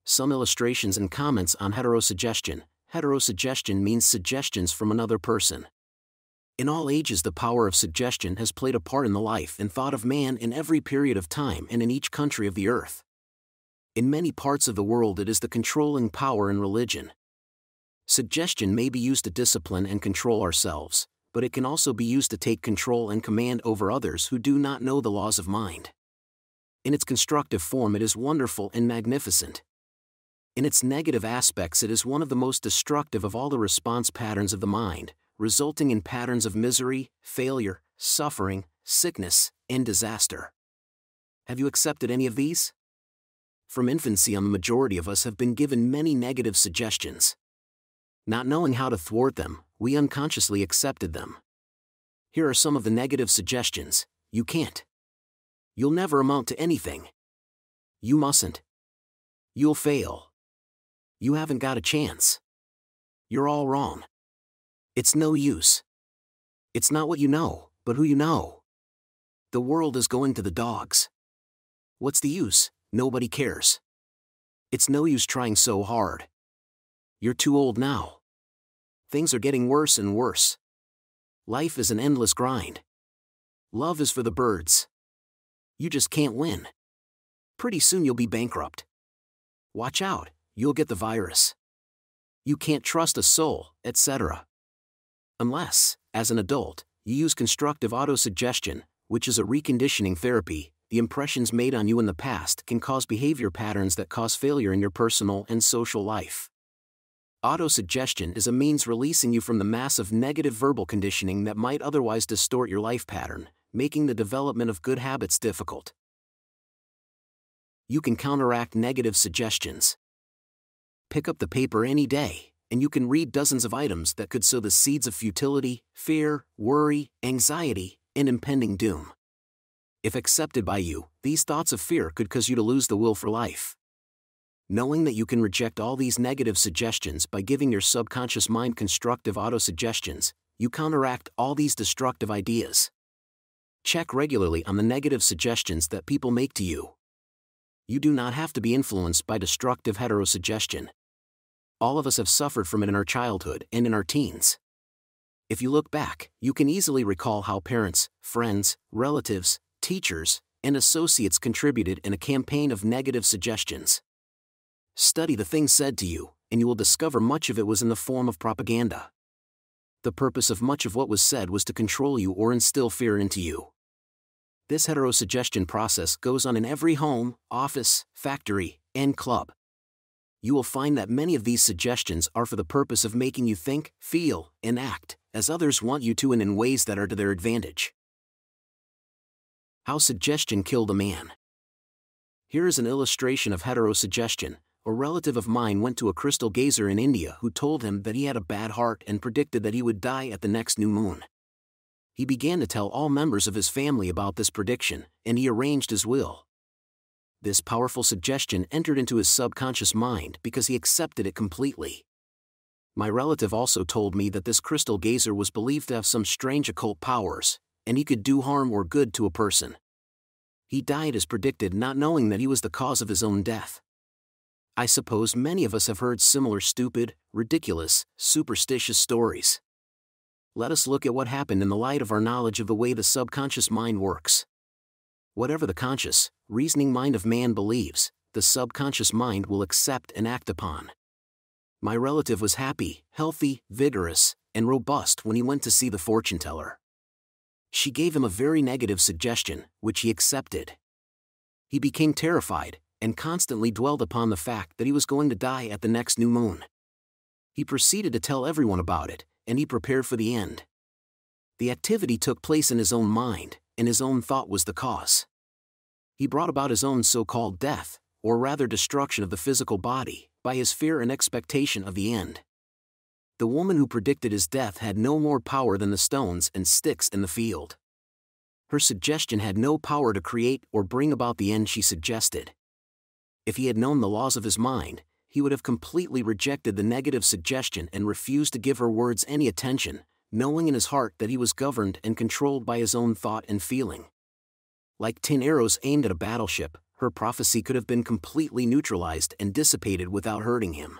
Some illustrations and comments on heterosuggestion. Heterosuggestion means suggestions from another person. In all ages, the power of suggestion has played a part in the life and thought of man in every period of time and in each country of the earth. In many parts of the world, it is the controlling power in religion. Suggestion may be used to discipline and control ourselves, but it can also be used to take control and command over others who do not know the laws of mind. In its constructive form, it is wonderful and magnificent. In its negative aspects, it is one of the most destructive of all the response patterns of the mind, resulting in patterns of misery, failure, suffering, sickness, and disaster. Have you accepted any of these? From infancy on, the majority of us have been given many negative suggestions. Not knowing how to thwart them, we unconsciously accepted them. Here are some of the negative suggestions you can't. You'll never amount to anything. You mustn't. You'll fail you haven't got a chance. You're all wrong. It's no use. It's not what you know, but who you know. The world is going to the dogs. What's the use? Nobody cares. It's no use trying so hard. You're too old now. Things are getting worse and worse. Life is an endless grind. Love is for the birds. You just can't win. Pretty soon you'll be bankrupt. Watch out, you'll get the virus. You can't trust a soul, etc. Unless, as an adult, you use constructive autosuggestion, which is a reconditioning therapy, the impressions made on you in the past can cause behavior patterns that cause failure in your personal and social life. Autosuggestion is a means releasing you from the mass of negative verbal conditioning that might otherwise distort your life pattern, making the development of good habits difficult. You can counteract negative suggestions pick up the paper any day, and you can read dozens of items that could sow the seeds of futility, fear, worry, anxiety, and impending doom. If accepted by you, these thoughts of fear could cause you to lose the will for life. Knowing that you can reject all these negative suggestions by giving your subconscious mind constructive autosuggestions, you counteract all these destructive ideas. Check regularly on the negative suggestions that people make to you. You do not have to be influenced by destructive heterosuggestion all of us have suffered from it in our childhood and in our teens. If you look back, you can easily recall how parents, friends, relatives, teachers, and associates contributed in a campaign of negative suggestions. Study the things said to you, and you will discover much of it was in the form of propaganda. The purpose of much of what was said was to control you or instill fear into you. This heterosuggestion process goes on in every home, office, factory, and club. You will find that many of these suggestions are for the purpose of making you think, feel, and act as others want you to and in ways that are to their advantage. How suggestion killed a man. Here is an illustration of heterosuggestion. A relative of mine went to a crystal gazer in India who told him that he had a bad heart and predicted that he would die at the next new moon he began to tell all members of his family about this prediction, and he arranged his will. This powerful suggestion entered into his subconscious mind because he accepted it completely. My relative also told me that this crystal gazer was believed to have some strange occult powers, and he could do harm or good to a person. He died as predicted, not knowing that he was the cause of his own death. I suppose many of us have heard similar stupid, ridiculous, superstitious stories let us look at what happened in the light of our knowledge of the way the subconscious mind works. Whatever the conscious, reasoning mind of man believes, the subconscious mind will accept and act upon. My relative was happy, healthy, vigorous, and robust when he went to see the fortune teller. She gave him a very negative suggestion, which he accepted. He became terrified, and constantly dwelled upon the fact that he was going to die at the next new moon. He proceeded to tell everyone about it, and he prepared for the end. The activity took place in his own mind, and his own thought was the cause. He brought about his own so called death, or rather destruction of the physical body, by his fear and expectation of the end. The woman who predicted his death had no more power than the stones and sticks in the field. Her suggestion had no power to create or bring about the end she suggested. If he had known the laws of his mind, he would have completely rejected the negative suggestion and refused to give her words any attention, knowing in his heart that he was governed and controlled by his own thought and feeling. Like tin arrows aimed at a battleship, her prophecy could have been completely neutralized and dissipated without hurting him.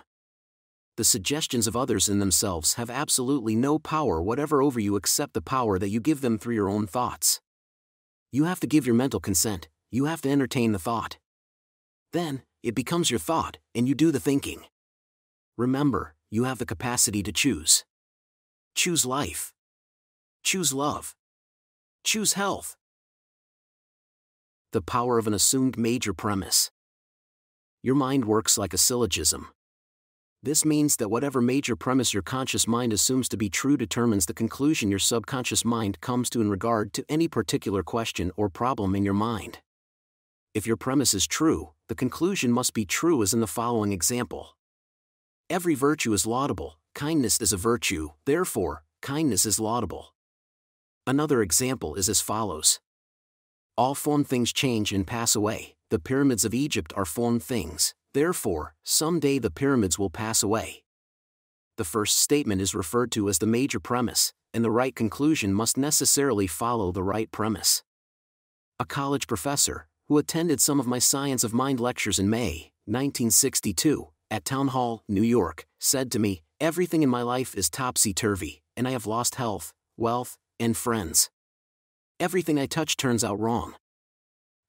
The suggestions of others in themselves have absolutely no power whatever over you except the power that you give them through your own thoughts. You have to give your mental consent, you have to entertain the thought. Then, it becomes your thought, and you do the thinking. Remember, you have the capacity to choose. Choose life. Choose love. Choose health. The power of an assumed major premise. Your mind works like a syllogism. This means that whatever major premise your conscious mind assumes to be true determines the conclusion your subconscious mind comes to in regard to any particular question or problem in your mind. If your premise is true, the conclusion must be true as in the following example. Every virtue is laudable, kindness is a virtue, therefore, kindness is laudable. Another example is as follows All formed things change and pass away, the pyramids of Egypt are formed things, therefore, some day the pyramids will pass away. The first statement is referred to as the major premise, and the right conclusion must necessarily follow the right premise. A college professor, who attended some of my Science of Mind lectures in May 1962 at Town Hall, New York, said to me, Everything in my life is topsy turvy, and I have lost health, wealth, and friends. Everything I touch turns out wrong.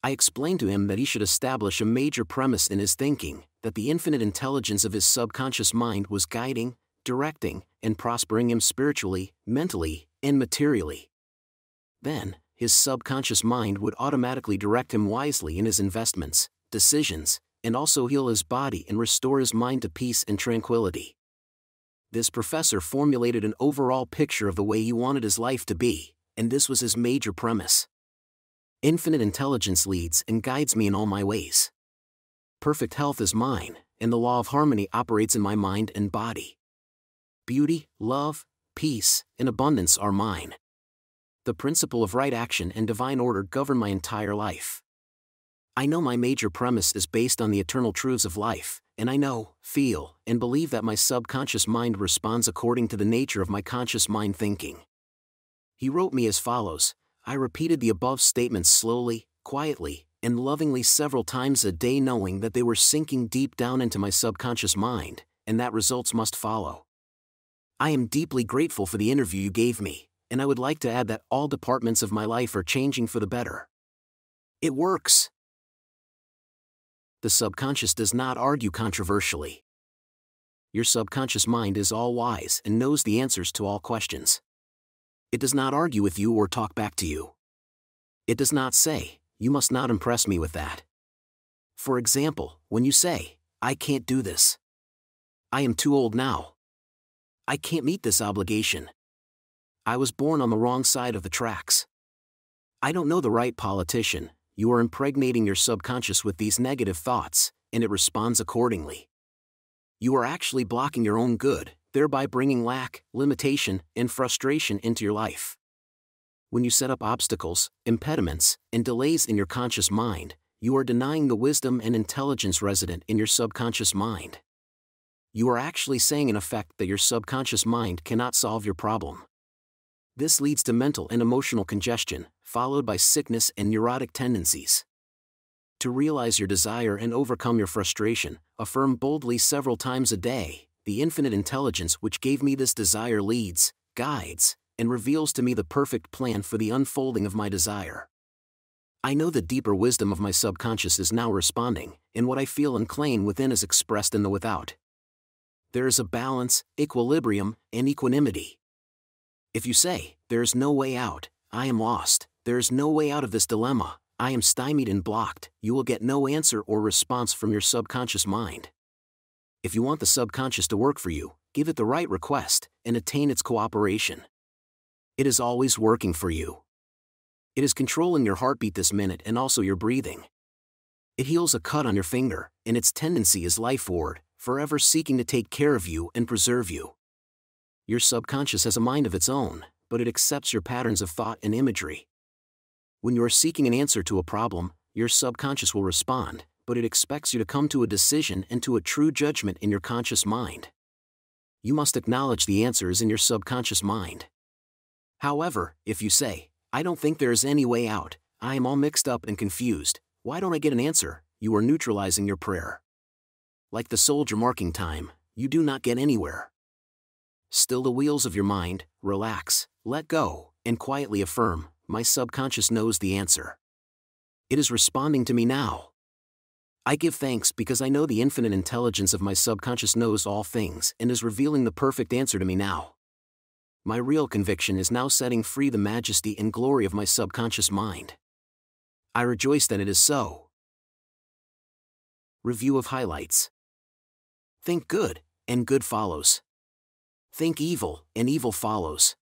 I explained to him that he should establish a major premise in his thinking that the infinite intelligence of his subconscious mind was guiding, directing, and prospering him spiritually, mentally, and materially. Then, his subconscious mind would automatically direct him wisely in his investments, decisions, and also heal his body and restore his mind to peace and tranquility. This professor formulated an overall picture of the way he wanted his life to be, and this was his major premise. Infinite intelligence leads and guides me in all my ways. Perfect health is mine, and the law of harmony operates in my mind and body. Beauty, love, peace, and abundance are mine the principle of right action and divine order govern my entire life. I know my major premise is based on the eternal truths of life, and I know, feel, and believe that my subconscious mind responds according to the nature of my conscious mind thinking. He wrote me as follows I repeated the above statements slowly, quietly, and lovingly several times a day, knowing that they were sinking deep down into my subconscious mind, and that results must follow. I am deeply grateful for the interview you gave me, and I would like to add that all departments of my life are changing for the better. It works. The subconscious does not argue controversially. Your subconscious mind is all wise and knows the answers to all questions. It does not argue with you or talk back to you. It does not say, you must not impress me with that. For example, when you say, I can't do this. I am too old now. I can't meet this obligation. I was born on the wrong side of the tracks. I don't know the right politician, you are impregnating your subconscious with these negative thoughts, and it responds accordingly. You are actually blocking your own good, thereby bringing lack, limitation, and frustration into your life. When you set up obstacles, impediments, and delays in your conscious mind, you are denying the wisdom and intelligence resident in your subconscious mind. You are actually saying, in effect, that your subconscious mind cannot solve your problem. This leads to mental and emotional congestion, followed by sickness and neurotic tendencies. To realize your desire and overcome your frustration, affirm boldly several times a day The infinite intelligence which gave me this desire leads, guides, and reveals to me the perfect plan for the unfolding of my desire. I know the deeper wisdom of my subconscious is now responding, and what I feel and claim within is expressed in the without. There is a balance, equilibrium, and equanimity. If you say, There is no way out, I am lost, there is no way out of this dilemma, I am stymied and blocked, you will get no answer or response from your subconscious mind. If you want the subconscious to work for you, give it the right request and attain its cooperation. It is always working for you. It is controlling your heartbeat this minute and also your breathing. It heals a cut on your finger, and its tendency is life forward, forever seeking to take care of you and preserve you. Your subconscious has a mind of its own, but it accepts your patterns of thought and imagery. When you are seeking an answer to a problem, your subconscious will respond, but it expects you to come to a decision and to a true judgment in your conscious mind. You must acknowledge the answer is in your subconscious mind. However, if you say, I don't think there is any way out, I am all mixed up and confused, why don't I get an answer? You are neutralizing your prayer. Like the soldier marking time, you do not get anywhere. Still the wheels of your mind, relax, let go, and quietly affirm, My subconscious knows the answer. It is responding to me now. I give thanks because I know the infinite intelligence of my subconscious knows all things and is revealing the perfect answer to me now. My real conviction is now setting free the majesty and glory of my subconscious mind. I rejoice that it is so. Review of highlights Think good, and good follows. Think evil, and evil follows.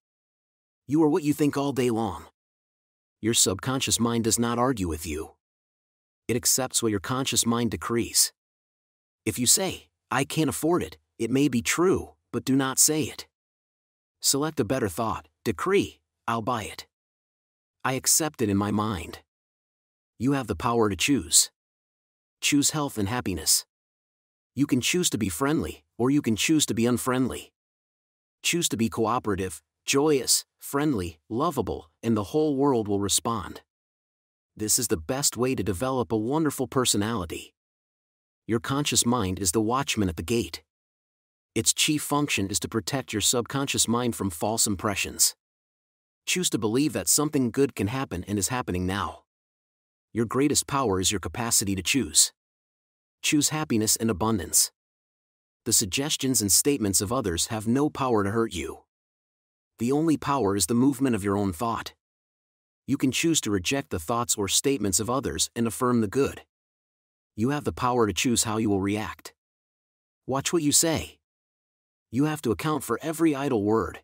You are what you think all day long. Your subconscious mind does not argue with you. It accepts what your conscious mind decrees. If you say, I can't afford it, it may be true, but do not say it. Select a better thought, decree, I'll buy it. I accept it in my mind. You have the power to choose. Choose health and happiness. You can choose to be friendly, or you can choose to be unfriendly choose to be cooperative, joyous, friendly, lovable, and the whole world will respond. This is the best way to develop a wonderful personality. Your conscious mind is the watchman at the gate. Its chief function is to protect your subconscious mind from false impressions. Choose to believe that something good can happen and is happening now. Your greatest power is your capacity to choose. Choose happiness and abundance the suggestions and statements of others have no power to hurt you. The only power is the movement of your own thought. You can choose to reject the thoughts or statements of others and affirm the good. You have the power to choose how you will react. Watch what you say. You have to account for every idle word.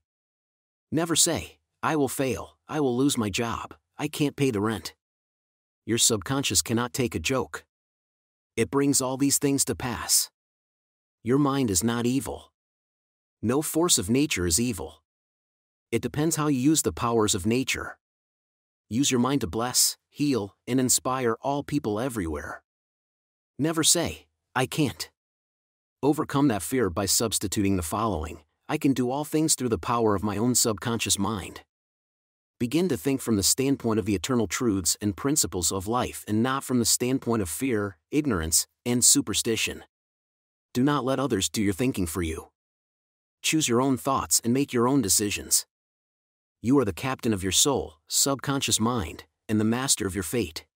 Never say, I will fail, I will lose my job, I can't pay the rent. Your subconscious cannot take a joke. It brings all these things to pass. Your mind is not evil. No force of nature is evil. It depends how you use the powers of nature. Use your mind to bless, heal, and inspire all people everywhere. Never say, I can't. Overcome that fear by substituting the following I can do all things through the power of my own subconscious mind. Begin to think from the standpoint of the eternal truths and principles of life and not from the standpoint of fear, ignorance, and superstition do not let others do your thinking for you. Choose your own thoughts and make your own decisions. You are the captain of your soul, subconscious mind, and the master of your fate.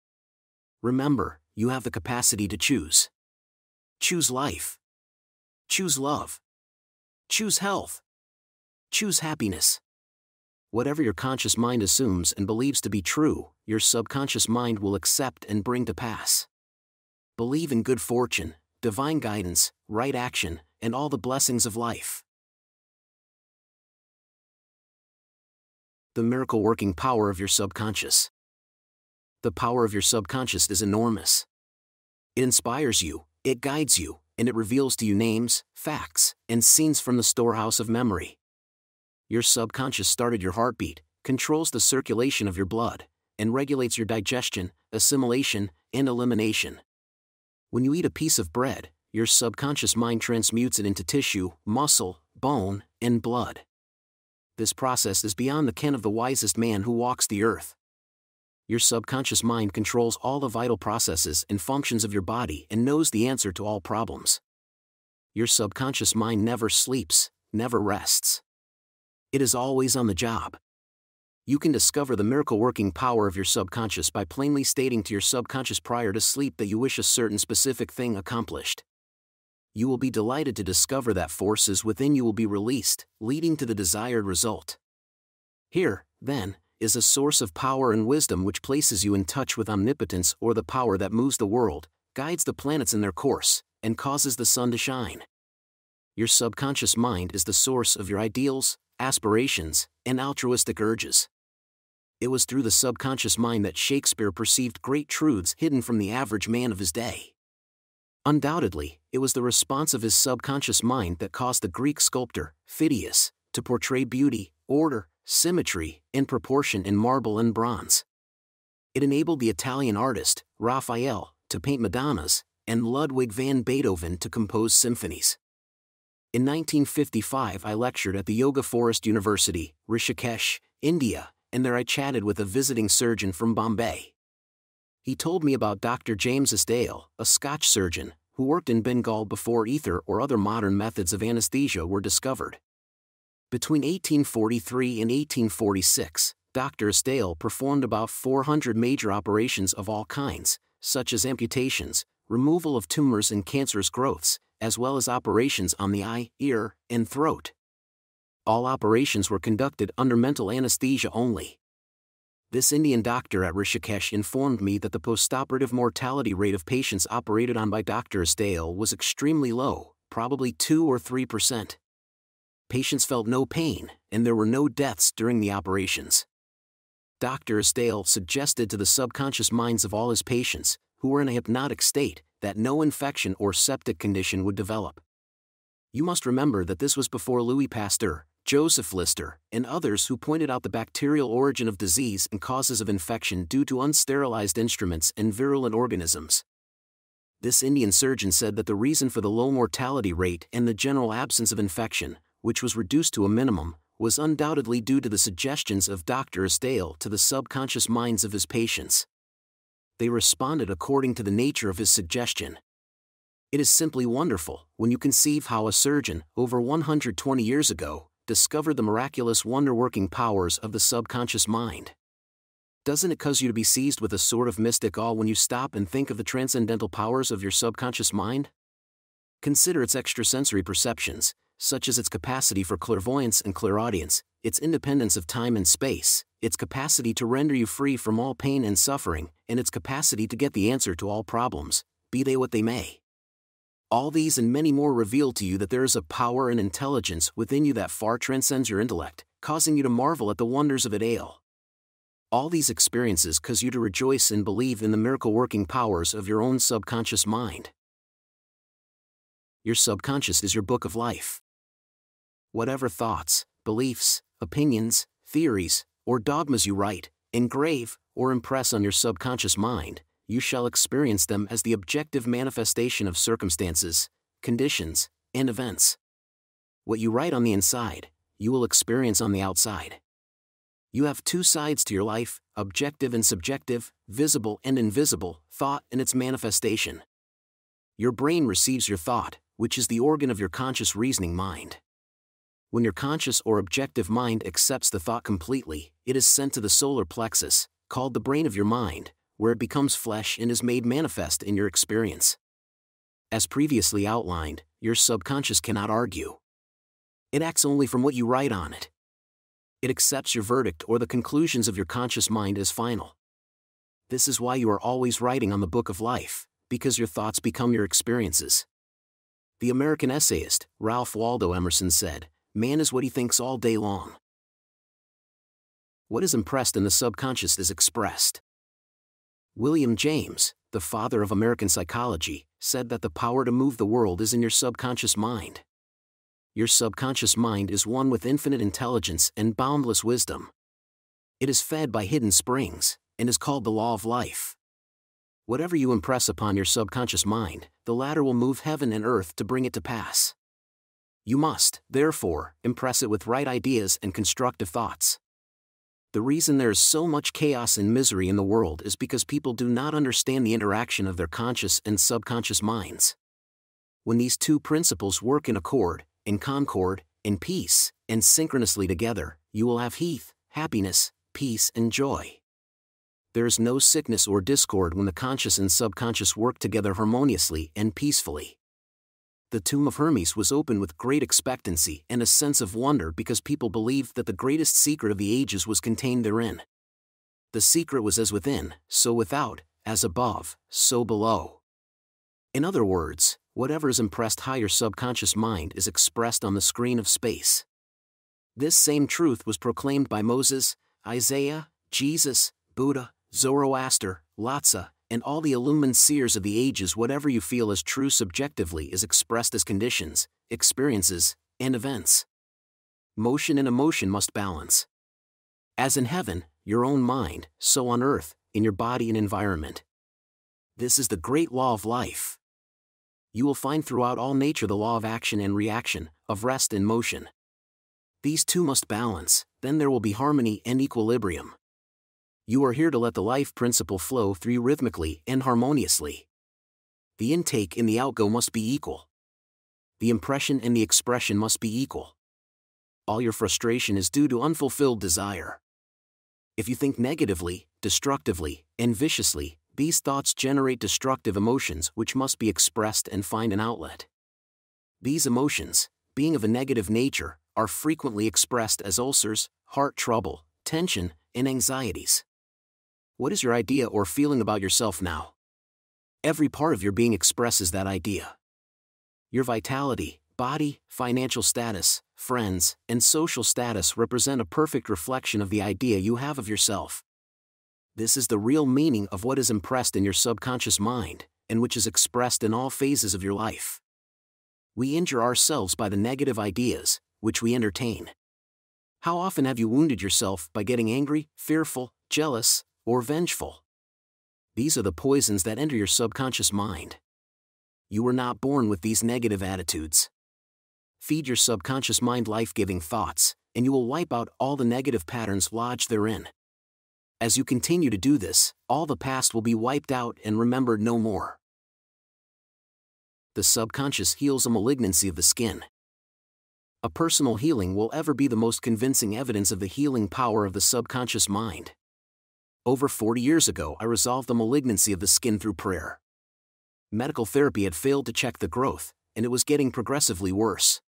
Remember, you have the capacity to choose. Choose life. Choose love. Choose health. Choose happiness. Whatever your conscious mind assumes and believes to be true, your subconscious mind will accept and bring to pass. Believe in good fortune, divine guidance, right action, and all the blessings of life. The miracle working power of your subconscious. The power of your subconscious is enormous. It inspires you, it guides you, and it reveals to you names, facts, and scenes from the storehouse of memory. Your subconscious started your heartbeat, controls the circulation of your blood, and regulates your digestion, assimilation, and elimination. When you eat a piece of bread, your subconscious mind transmutes it into tissue, muscle, bone, and blood. This process is beyond the ken of the wisest man who walks the earth. Your subconscious mind controls all the vital processes and functions of your body and knows the answer to all problems. Your subconscious mind never sleeps, never rests. It is always on the job. You can discover the miracle working power of your subconscious by plainly stating to your subconscious prior to sleep that you wish a certain specific thing accomplished. You will be delighted to discover that forces within you will be released, leading to the desired result. Here, then, is a source of power and wisdom which places you in touch with omnipotence or the power that moves the world, guides the planets in their course, and causes the sun to shine. Your subconscious mind is the source of your ideals, aspirations, and altruistic urges. It was through the subconscious mind that Shakespeare perceived great truths hidden from the average man of his day. Undoubtedly, it was the response of his subconscious mind that caused the Greek sculptor, Phidias, to portray beauty, order, symmetry, and proportion in marble and bronze. It enabled the Italian artist, Raphael, to paint Madonnas, and Ludwig van Beethoven to compose symphonies. In 1955, I lectured at the Yoga Forest University, Rishikesh, India, and there I chatted with a visiting surgeon from Bombay. He told me about Dr. James Esdaile, a Scotch surgeon, who worked in Bengal before ether or other modern methods of anesthesia were discovered. Between 1843 and 1846, Dr. Esdaile performed about 400 major operations of all kinds, such as amputations, removal of tumors and cancerous growths, as well as operations on the eye, ear, and throat. All operations were conducted under mental anesthesia only. This Indian doctor at Rishikesh informed me that the postoperative mortality rate of patients operated on by Dr. Esdaile was extremely low, probably 2 or 3 percent patients felt no pain, and there were no deaths during the operations. Dr. Esdaile suggested to the subconscious minds of all his patients, who were in a hypnotic state, that no infection or septic condition would develop. You must remember that this was before Louis Pasteur, Joseph Lister, and others who pointed out the bacterial origin of disease and causes of infection due to unsterilized instruments and virulent organisms. This Indian surgeon said that the reason for the low mortality rate and the general absence of infection which was reduced to a minimum, was undoubtedly due to the suggestions of Dr. Esdaile to the subconscious minds of his patients. They responded according to the nature of his suggestion. It is simply wonderful when you conceive how a surgeon, over 120 years ago, discovered the miraculous wonder working powers of the subconscious mind. Doesn't it cause you to be seized with a sort of mystic awe when you stop and think of the transcendental powers of your subconscious mind? Consider its extrasensory perceptions, such as its capacity for clairvoyance and clairaudience, its independence of time and space, its capacity to render you free from all pain and suffering, and its capacity to get the answer to all problems, be they what they may. All these and many more reveal to you that there is a power and intelligence within you that far transcends your intellect, causing you to marvel at the wonders of it all. All these experiences cause you to rejoice and believe in the miracle working powers of your own subconscious mind. Your subconscious is your book of life whatever thoughts, beliefs, opinions, theories, or dogmas you write, engrave, or impress on your subconscious mind, you shall experience them as the objective manifestation of circumstances, conditions, and events. What you write on the inside, you will experience on the outside. You have two sides to your life objective and subjective, visible and invisible, thought and its manifestation. Your brain receives your thought, which is the organ of your conscious reasoning mind. When your conscious or objective mind accepts the thought completely, it is sent to the solar plexus, called the brain of your mind, where it becomes flesh and is made manifest in your experience. As previously outlined, your subconscious cannot argue. It acts only from what you write on it. It accepts your verdict or the conclusions of your conscious mind as final. This is why you are always writing on the book of life, because your thoughts become your experiences. The American essayist, Ralph Waldo Emerson said, Man is what he thinks all day long. What is impressed in the subconscious is expressed. William James, the father of American psychology, said that the power to move the world is in your subconscious mind. Your subconscious mind is one with infinite intelligence and boundless wisdom. It is fed by hidden springs, and is called the law of life. Whatever you impress upon your subconscious mind, the latter will move heaven and earth to bring it to pass. You must, therefore, impress it with right ideas and constructive thoughts. The reason there is so much chaos and misery in the world is because people do not understand the interaction of their conscious and subconscious minds. When these two principles work in accord, in concord, in peace, and synchronously together, you will have heath, happiness, peace, and joy. There is no sickness or discord when the conscious and subconscious work together harmoniously and peacefully. The tomb of Hermes was opened with great expectancy and a sense of wonder because people believed that the greatest secret of the ages was contained therein. The secret was as within, so without, as above, so below. In other words, whatever is impressed higher subconscious mind is expressed on the screen of space. This same truth was proclaimed by Moses, Isaiah, Jesus, Buddha, Zoroaster, Lao-tze, and all the illumined seers of the ages whatever you feel as true subjectively is expressed as conditions, experiences, and events. Motion and emotion must balance. As in heaven, your own mind, so on earth, in your body and environment. This is the great law of life. You will find throughout all nature the law of action and reaction, of rest and motion. These two must balance, then there will be harmony and equilibrium you are here to let the life principle flow through rhythmically and harmoniously. The intake and the outgo must be equal. The impression and the expression must be equal. All your frustration is due to unfulfilled desire. If you think negatively, destructively, and viciously, these thoughts generate destructive emotions which must be expressed and find an outlet. These emotions, being of a negative nature, are frequently expressed as ulcers, heart trouble, tension, and anxieties. What is your idea or feeling about yourself now? Every part of your being expresses that idea. Your vitality, body, financial status, friends, and social status represent a perfect reflection of the idea you have of yourself. This is the real meaning of what is impressed in your subconscious mind, and which is expressed in all phases of your life. We injure ourselves by the negative ideas, which we entertain. How often have you wounded yourself by getting angry, fearful, jealous, or vengeful. These are the poisons that enter your subconscious mind. You were not born with these negative attitudes. Feed your subconscious mind life giving thoughts, and you will wipe out all the negative patterns lodged therein. As you continue to do this, all the past will be wiped out and remembered no more. The subconscious heals a malignancy of the skin. A personal healing will ever be the most convincing evidence of the healing power of the subconscious mind. Over 40 years ago, I resolved the malignancy of the skin through prayer. Medical therapy had failed to check the growth, and it was getting progressively worse.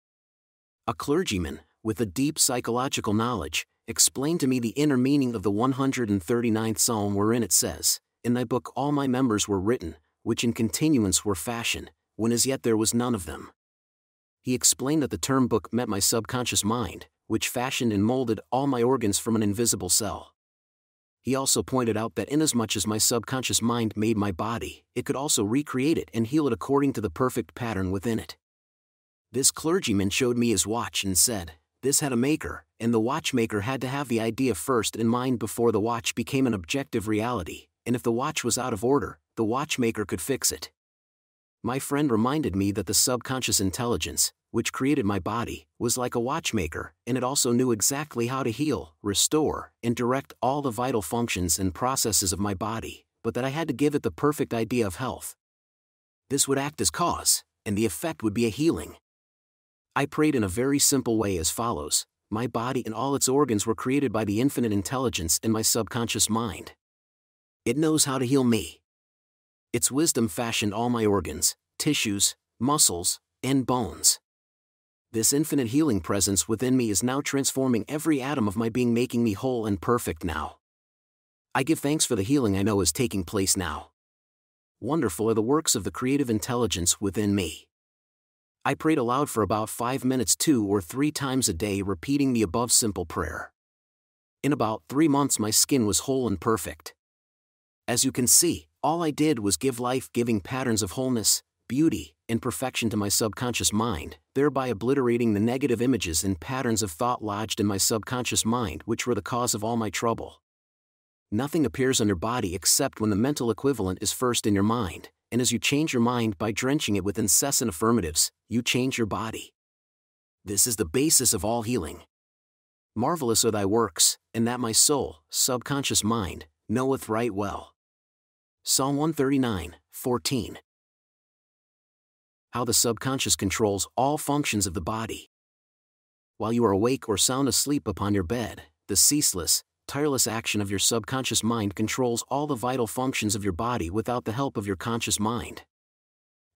A clergyman, with a deep psychological knowledge, explained to me the inner meaning of the 139th Psalm wherein it says, In thy book all my members were written, which in continuance were fashioned, when as yet there was none of them. He explained that the term book meant my subconscious mind, which fashioned and molded all my organs from an invisible cell he also pointed out that inasmuch as my subconscious mind made my body, it could also recreate it and heal it according to the perfect pattern within it. This clergyman showed me his watch and said, This had a maker, and the watchmaker had to have the idea first in mind before the watch became an objective reality, and if the watch was out of order, the watchmaker could fix it. My friend reminded me that the subconscious intelligence, which created my body, was like a watchmaker, and it also knew exactly how to heal, restore, and direct all the vital functions and processes of my body, but that I had to give it the perfect idea of health. This would act as cause, and the effect would be a healing. I prayed in a very simple way as follows My body and all its organs were created by the infinite intelligence in my subconscious mind. It knows how to heal me. Its wisdom fashioned all my organs, tissues, muscles, and bones. This infinite healing presence within me is now transforming every atom of my being, making me whole and perfect now. I give thanks for the healing I know is taking place now. Wonderful are the works of the creative intelligence within me. I prayed aloud for about five minutes two or three times a day, repeating the above simple prayer. In about three months, my skin was whole and perfect. As you can see, all I did was give life giving patterns of wholeness, beauty, and perfection to my subconscious mind, thereby obliterating the negative images and patterns of thought lodged in my subconscious mind, which were the cause of all my trouble. Nothing appears on your body except when the mental equivalent is first in your mind, and as you change your mind by drenching it with incessant affirmatives, you change your body. This is the basis of all healing. Marvelous are thy works, and that my soul, subconscious mind, knoweth right well. Psalm 139, 14. How the subconscious controls all functions of the body. While you are awake or sound asleep upon your bed, the ceaseless, tireless action of your subconscious mind controls all the vital functions of your body without the help of your conscious mind.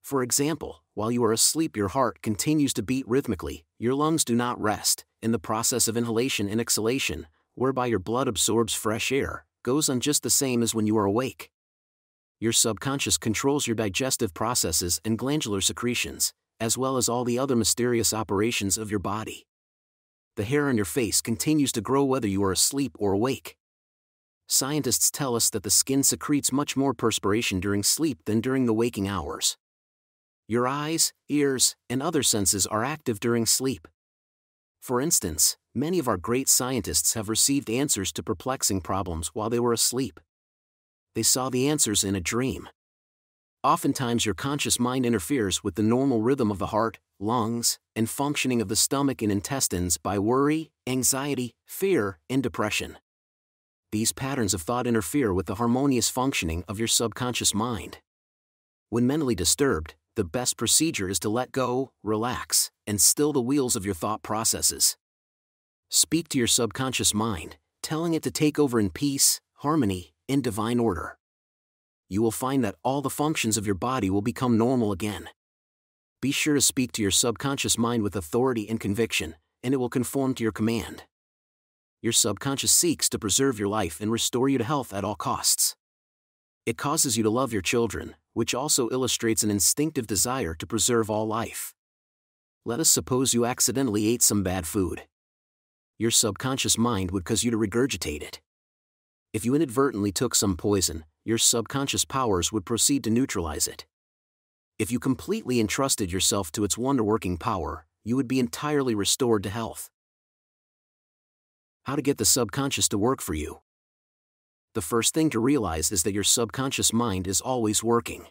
For example, while you are asleep, your heart continues to beat rhythmically, your lungs do not rest, in the process of inhalation and exhalation, whereby your blood absorbs fresh air, goes on just the same as when you are awake. Your subconscious controls your digestive processes and glandular secretions, as well as all the other mysterious operations of your body the hair on your face continues to grow whether you are asleep or awake. Scientists tell us that the skin secretes much more perspiration during sleep than during the waking hours. Your eyes, ears, and other senses are active during sleep. For instance, many of our great scientists have received answers to perplexing problems while they were asleep. They saw the answers in a dream. Oftentimes, your conscious mind interferes with the normal rhythm of the heart, lungs, and functioning of the stomach and intestines by worry, anxiety, fear, and depression. These patterns of thought interfere with the harmonious functioning of your subconscious mind. When mentally disturbed, the best procedure is to let go, relax, and still the wheels of your thought processes. Speak to your subconscious mind, telling it to take over in peace, harmony, and divine order. You will find that all the functions of your body will become normal again be sure to speak to your subconscious mind with authority and conviction, and it will conform to your command. Your subconscious seeks to preserve your life and restore you to health at all costs. It causes you to love your children, which also illustrates an instinctive desire to preserve all life. Let us suppose you accidentally ate some bad food. Your subconscious mind would cause you to regurgitate it. If you inadvertently took some poison, your subconscious powers would proceed to neutralize it. If you completely entrusted yourself to its wonder working power, you would be entirely restored to health. How to get the subconscious to work for you. The first thing to realize is that your subconscious mind is always working.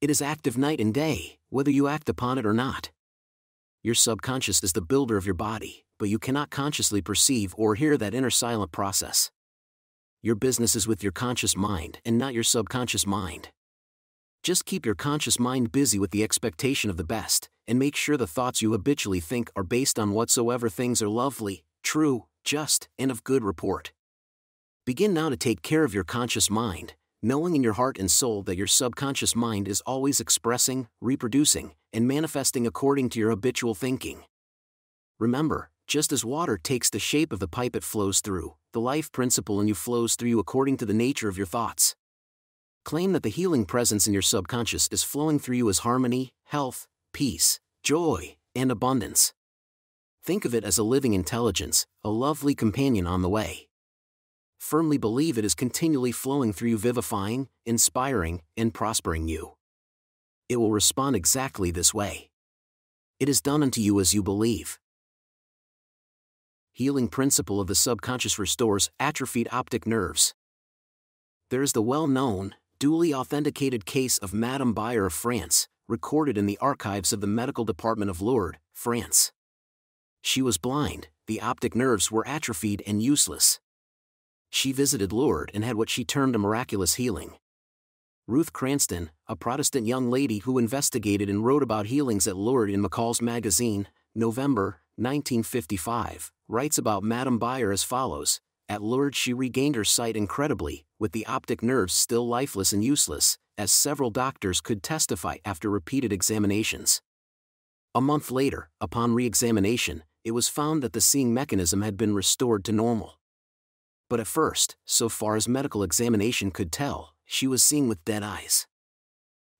It is active night and day, whether you act upon it or not. Your subconscious is the builder of your body, but you cannot consciously perceive or hear that inner silent process. Your business is with your conscious mind and not your subconscious mind. Just keep your conscious mind busy with the expectation of the best, and make sure the thoughts you habitually think are based on whatsoever things are lovely, true, just, and of good report. Begin now to take care of your conscious mind, knowing in your heart and soul that your subconscious mind is always expressing, reproducing, and manifesting according to your habitual thinking. Remember, just as water takes the shape of the pipe it flows through, the life principle in you flows through you according to the nature of your thoughts. Claim that the healing presence in your subconscious is flowing through you as harmony, health, peace, joy, and abundance. Think of it as a living intelligence, a lovely companion on the way. Firmly believe it is continually flowing through you, vivifying, inspiring, and prospering you. It will respond exactly this way. It is done unto you as you believe. Healing principle of the subconscious restores atrophied optic nerves. There is the well known, duly authenticated case of Madame Bayer of France, recorded in the archives of the medical department of Lourdes, France. She was blind, the optic nerves were atrophied and useless. She visited Lourdes and had what she termed a miraculous healing. Ruth Cranston, a Protestant young lady who investigated and wrote about healings at Lourdes in McCall's magazine, November 1955, writes about Madame Bayer as follows At Lourdes, she regained her sight incredibly, with the optic nerves still lifeless and useless, as several doctors could testify after repeated examinations. A month later, upon re examination, it was found that the seeing mechanism had been restored to normal. But at first, so far as medical examination could tell, she was seeing with dead eyes.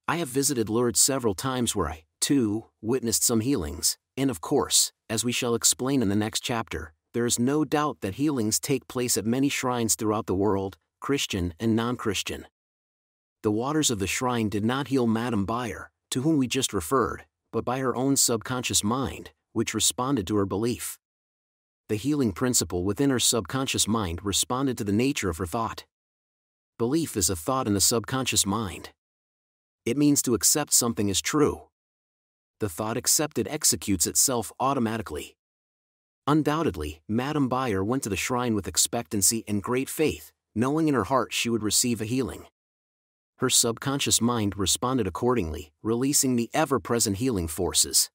I have visited Lourdes several times where I, too, witnessed some healings, and of course, as we shall explain in the next chapter, there is no doubt that healings take place at many shrines throughout the world, Christian and non Christian. The waters of the shrine did not heal Madame Bayer, to whom we just referred, but by her own subconscious mind, which responded to her belief. The healing principle within her subconscious mind responded to the nature of her thought. Belief is a thought in the subconscious mind. It means to accept something as true. The thought accepted executes itself automatically. Undoubtedly, Madame Bayer went to the shrine with expectancy and great faith, knowing in her heart she would receive a healing. Her subconscious mind responded accordingly, releasing the ever present healing forces.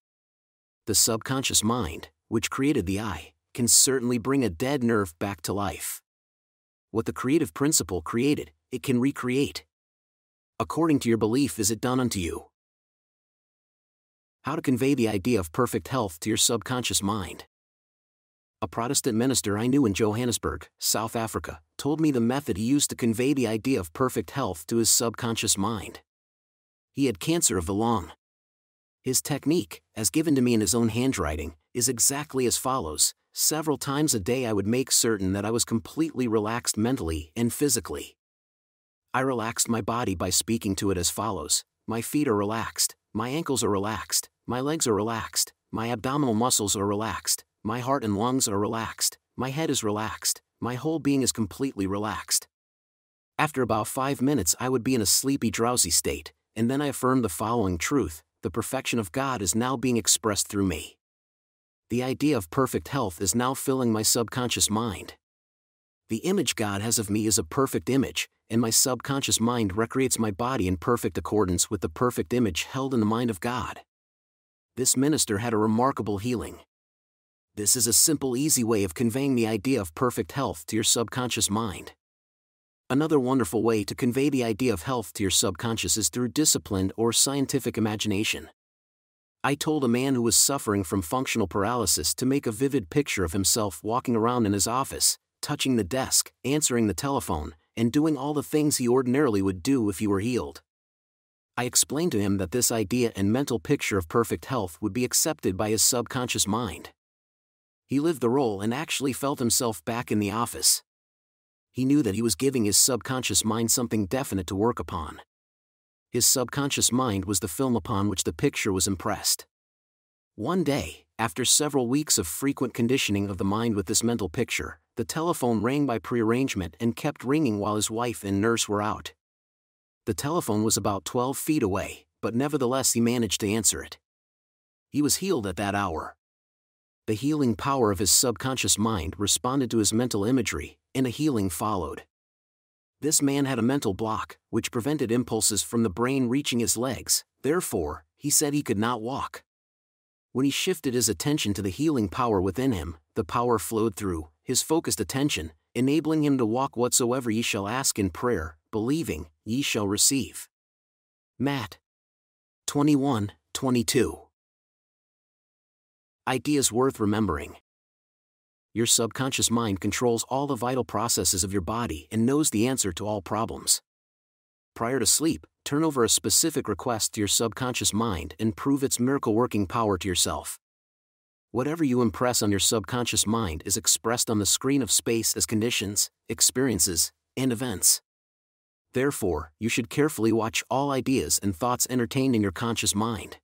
The subconscious mind, which created the eye, can certainly bring a dead nerve back to life. What the creative principle created, it can recreate. According to your belief, is it done unto you? How to convey the idea of perfect health to your subconscious mind a Protestant minister I knew in Johannesburg, South Africa, told me the method he used to convey the idea of perfect health to his subconscious mind. He had cancer of the lung. His technique, as given to me in his own handwriting, is exactly as follows Several times a day, I would make certain that I was completely relaxed mentally and physically. I relaxed my body by speaking to it as follows My feet are relaxed, my ankles are relaxed, my legs are relaxed, my abdominal muscles are relaxed, my heart and lungs are relaxed, my head is relaxed, my whole being is completely relaxed. After about five minutes, I would be in a sleepy, drowsy state, and then I affirmed the following truth the perfection of God is now being expressed through me. The idea of perfect health is now filling my subconscious mind. The image God has of me is a perfect image, and my subconscious mind recreates my body in perfect accordance with the perfect image held in the mind of God. This minister had a remarkable healing. This is a simple, easy way of conveying the idea of perfect health to your subconscious mind. Another wonderful way to convey the idea of health to your subconscious is through disciplined or scientific imagination. I told a man who was suffering from functional paralysis to make a vivid picture of himself walking around in his office, touching the desk, answering the telephone, and doing all the things he ordinarily would do if he were healed. I explained to him that this idea and mental picture of perfect health would be accepted by his subconscious mind he lived the role and actually felt himself back in the office. He knew that he was giving his subconscious mind something definite to work upon. His subconscious mind was the film upon which the picture was impressed. One day, after several weeks of frequent conditioning of the mind with this mental picture, the telephone rang by prearrangement and kept ringing while his wife and nurse were out. The telephone was about 12 feet away, but nevertheless he managed to answer it. He was healed at that hour the healing power of his subconscious mind responded to his mental imagery, and a healing followed. This man had a mental block, which prevented impulses from the brain reaching his legs, therefore, he said he could not walk. When he shifted his attention to the healing power within him, the power flowed through his focused attention, enabling him to walk whatsoever ye shall ask in prayer, believing, ye shall receive. Matt 21 22 Ideas worth remembering. Your subconscious mind controls all the vital processes of your body and knows the answer to all problems. Prior to sleep, turn over a specific request to your subconscious mind and prove its miracle working power to yourself. Whatever you impress on your subconscious mind is expressed on the screen of space as conditions, experiences, and events. Therefore, you should carefully watch all ideas and thoughts entertained in your conscious mind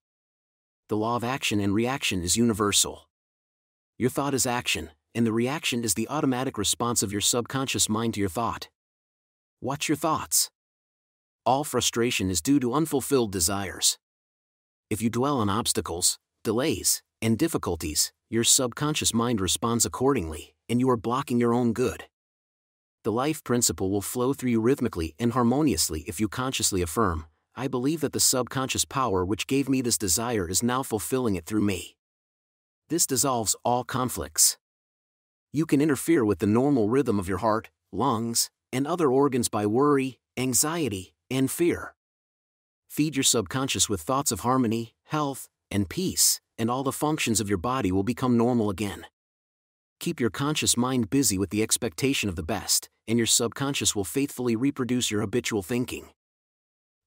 the law of action and reaction is universal. Your thought is action, and the reaction is the automatic response of your subconscious mind to your thought. Watch your thoughts. All frustration is due to unfulfilled desires. If you dwell on obstacles, delays, and difficulties, your subconscious mind responds accordingly, and you are blocking your own good. The life principle will flow through you rhythmically and harmoniously if you consciously affirm, I believe that the subconscious power which gave me this desire is now fulfilling it through me. This dissolves all conflicts. You can interfere with the normal rhythm of your heart, lungs, and other organs by worry, anxiety, and fear. Feed your subconscious with thoughts of harmony, health, and peace, and all the functions of your body will become normal again. Keep your conscious mind busy with the expectation of the best, and your subconscious will faithfully reproduce your habitual thinking.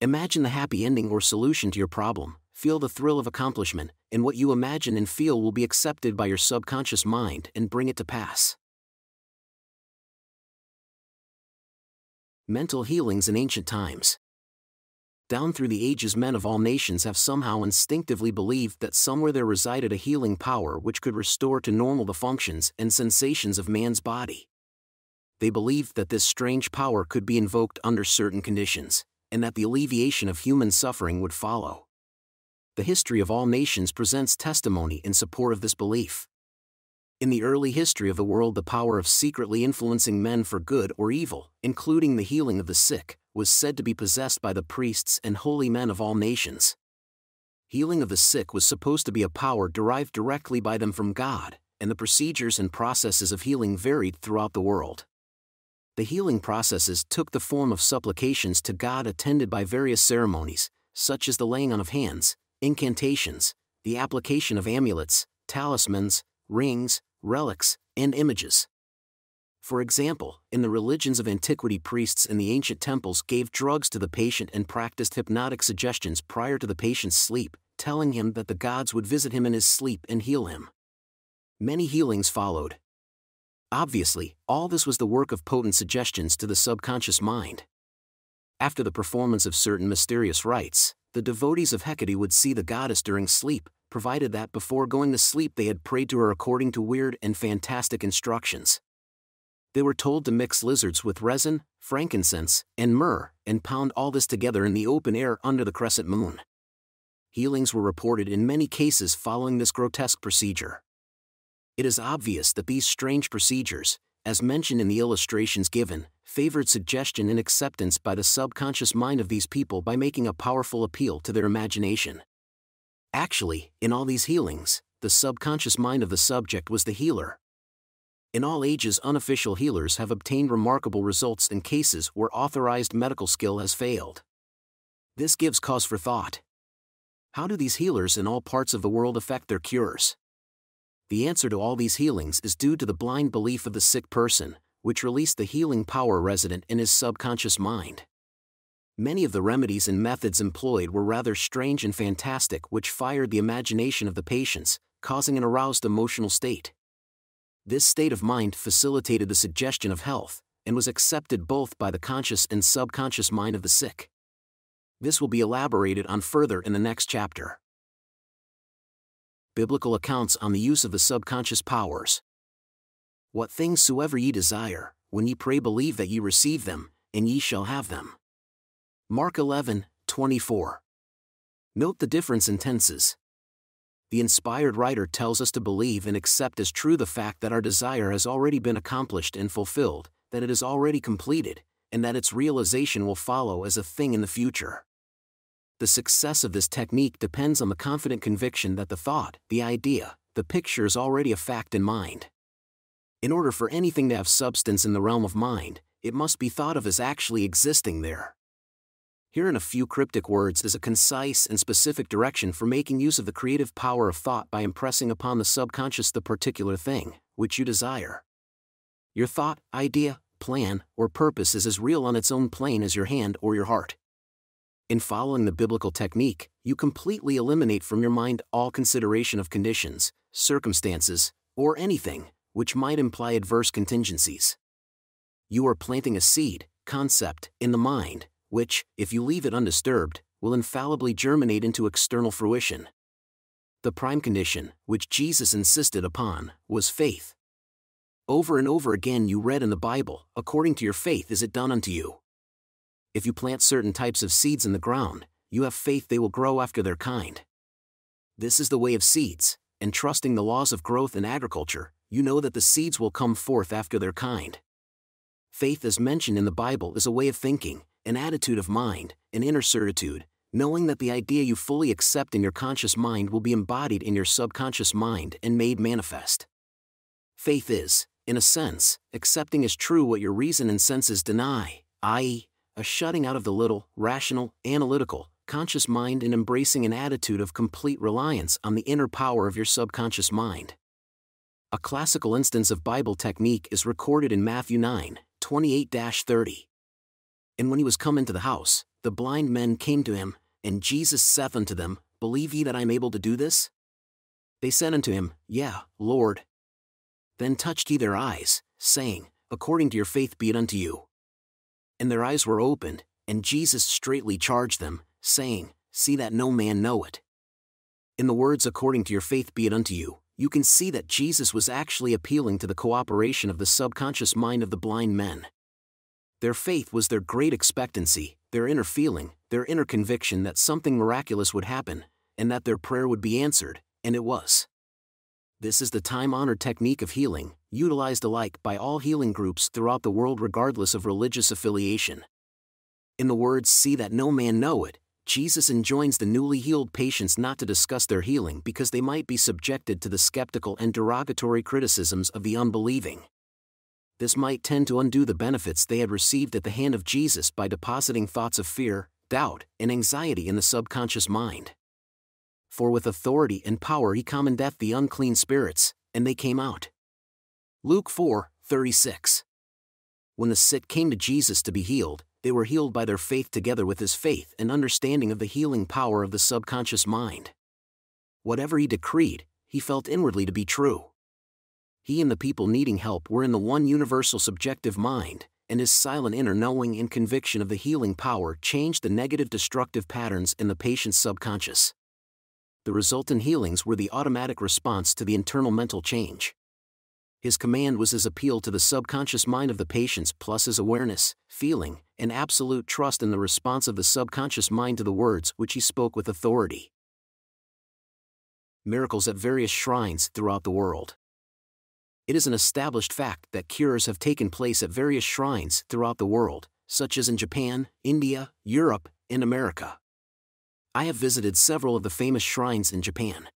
Imagine the happy ending or solution to your problem, feel the thrill of accomplishment, and what you imagine and feel will be accepted by your subconscious mind and bring it to pass. Mental healings in ancient times. Down through the ages, men of all nations have somehow instinctively believed that somewhere there resided a healing power which could restore to normal the functions and sensations of man's body. They believed that this strange power could be invoked under certain conditions, and that the alleviation of human suffering would follow the history of all nations presents testimony in support of this belief. In the early history of the world, the power of secretly influencing men for good or evil, including the healing of the sick, was said to be possessed by the priests and holy men of all nations. Healing of the sick was supposed to be a power derived directly by them from God, and the procedures and processes of healing varied throughout the world. The healing processes took the form of supplications to God attended by various ceremonies, such as the laying on of hands, incantations, the application of amulets, talismans, rings, relics, and images. For example, in the religions of antiquity, priests in the ancient temples gave drugs to the patient and practiced hypnotic suggestions prior to the patient's sleep, telling him that the gods would visit him in his sleep and heal him. Many healings followed. Obviously, all this was the work of potent suggestions to the subconscious mind. After the performance of certain mysterious rites, the devotees of Hecate would see the goddess during sleep, provided that before going to sleep they had prayed to her according to weird and fantastic instructions. They were told to mix lizards with resin, frankincense, and myrrh, and pound all this together in the open air under the crescent moon. Healings were reported in many cases following this grotesque procedure. It is obvious that these strange procedures, as mentioned in the illustrations given, favored suggestion and acceptance by the subconscious mind of these people by making a powerful appeal to their imagination. Actually, in all these healings, the subconscious mind of the subject was the healer. In all ages, unofficial healers have obtained remarkable results in cases where authorized medical skill has failed. This gives cause for thought. How do these healers in all parts of the world affect their cures? The answer to all these healings is due to the blind belief of the sick person, which released the healing power resident in his subconscious mind. Many of the remedies and methods employed were rather strange and fantastic, which fired the imagination of the patients, causing an aroused emotional state. This state of mind facilitated the suggestion of health, and was accepted both by the conscious and subconscious mind of the sick. This will be elaborated on further in the next chapter. Biblical accounts on the use of the subconscious powers. What things soever ye desire, when ye pray, believe that ye receive them, and ye shall have them. Mark 11, 24. Note the difference in tenses. The inspired writer tells us to believe and accept as true the fact that our desire has already been accomplished and fulfilled, that it is already completed, and that its realization will follow as a thing in the future. The success of this technique depends on the confident conviction that the thought, the idea, the picture is already a fact in mind. In order for anything to have substance in the realm of mind, it must be thought of as actually existing there. Here in a few cryptic words is a concise and specific direction for making use of the creative power of thought by impressing upon the subconscious the particular thing, which you desire. Your thought, idea, plan, or purpose is as real on its own plane as your hand or your heart. In following the biblical technique, you completely eliminate from your mind all consideration of conditions, circumstances, or anything, which might imply adverse contingencies. You are planting a seed, concept, in the mind, which, if you leave it undisturbed, will infallibly germinate into external fruition. The prime condition, which Jesus insisted upon, was faith. Over and over again you read in the Bible, according to your faith is it done unto you. If you plant certain types of seeds in the ground, you have faith they will grow after their kind. This is the way of seeds, and trusting the laws of growth in agriculture, you know that the seeds will come forth after their kind. Faith, as mentioned in the Bible, is a way of thinking, an attitude of mind, an inner certitude, knowing that the idea you fully accept in your conscious mind will be embodied in your subconscious mind and made manifest. Faith is, in a sense, accepting as true what your reason and senses deny, i.e., a shutting out of the little, rational, analytical, conscious mind and embracing an attitude of complete reliance on the inner power of your subconscious mind. A classical instance of Bible technique is recorded in Matthew 9, 28 30. And when he was come into the house, the blind men came to him, and Jesus saith unto them, Believe ye that I am able to do this? They said unto him, Yea, Lord. Then touched he their eyes, saying, According to your faith be it unto you. And their eyes were opened, and Jesus straightly charged them, saying, See that no man know it. In the words, According to your faith be it unto you, you can see that Jesus was actually appealing to the cooperation of the subconscious mind of the blind men. Their faith was their great expectancy, their inner feeling, their inner conviction that something miraculous would happen, and that their prayer would be answered, and it was. This is the time honored technique of healing, utilized alike by all healing groups throughout the world regardless of religious affiliation. In the words, See that no man know it, Jesus enjoins the newly healed patients not to discuss their healing because they might be subjected to the skeptical and derogatory criticisms of the unbelieving. This might tend to undo the benefits they had received at the hand of Jesus by depositing thoughts of fear, doubt, and anxiety in the subconscious mind. For with authority and power he commandeth the unclean spirits, and they came out. Luke 4 36. When the sick came to Jesus to be healed, they were healed by their faith together with his faith and understanding of the healing power of the subconscious mind. Whatever he decreed, he felt inwardly to be true. He and the people needing help were in the one universal subjective mind, and his silent inner knowing and conviction of the healing power changed the negative destructive patterns in the patient's subconscious. The resultant healings were the automatic response to the internal mental change his command was his appeal to the subconscious mind of the patients plus his awareness, feeling, and absolute trust in the response of the subconscious mind to the words which he spoke with authority. Miracles at various shrines throughout the world. It is an established fact that cures have taken place at various shrines throughout the world, such as in Japan, India, Europe, and America. I have visited several of the famous shrines in Japan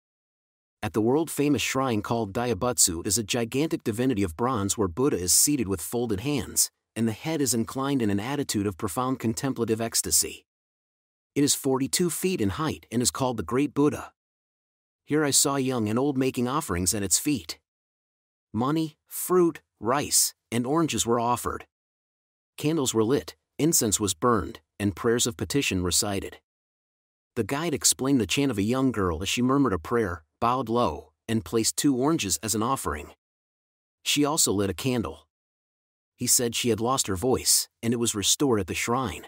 at the world-famous shrine called Daibutsu is a gigantic divinity of bronze where Buddha is seated with folded hands, and the head is inclined in an attitude of profound contemplative ecstasy. It is 42 feet in height and is called the Great Buddha. Here I saw young and old making offerings at its feet. Money, fruit, rice, and oranges were offered. Candles were lit, incense was burned, and prayers of petition recited. The guide explained the chant of a young girl as she murmured a prayer, bowed low, and placed two oranges as an offering. She also lit a candle. He said she had lost her voice, and it was restored at the shrine.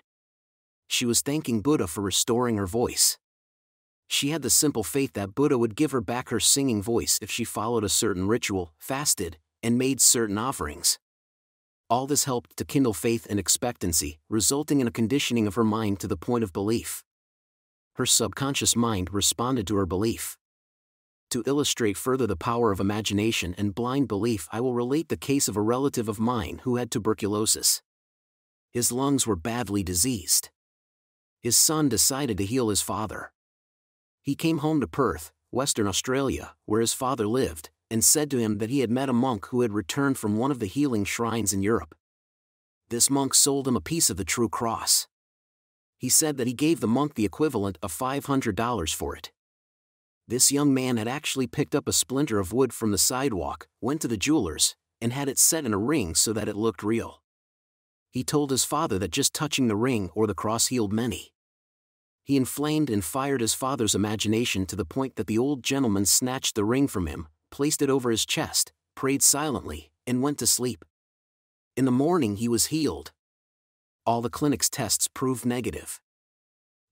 She was thanking Buddha for restoring her voice. She had the simple faith that Buddha would give her back her singing voice if she followed a certain ritual, fasted, and made certain offerings. All this helped to kindle faith and expectancy, resulting in a conditioning of her mind to the point of belief. Her subconscious mind responded to her belief. To illustrate further the power of imagination and blind belief, I will relate the case of a relative of mine who had tuberculosis. His lungs were badly diseased. His son decided to heal his father. He came home to Perth, Western Australia, where his father lived, and said to him that he had met a monk who had returned from one of the healing shrines in Europe. This monk sold him a piece of the true cross. He said that he gave the monk the equivalent of $500 for it this young man had actually picked up a splinter of wood from the sidewalk, went to the jeweler's, and had it set in a ring so that it looked real. He told his father that just touching the ring or the cross healed many. He inflamed and fired his father's imagination to the point that the old gentleman snatched the ring from him, placed it over his chest, prayed silently, and went to sleep. In the morning he was healed. All the clinic's tests proved negative.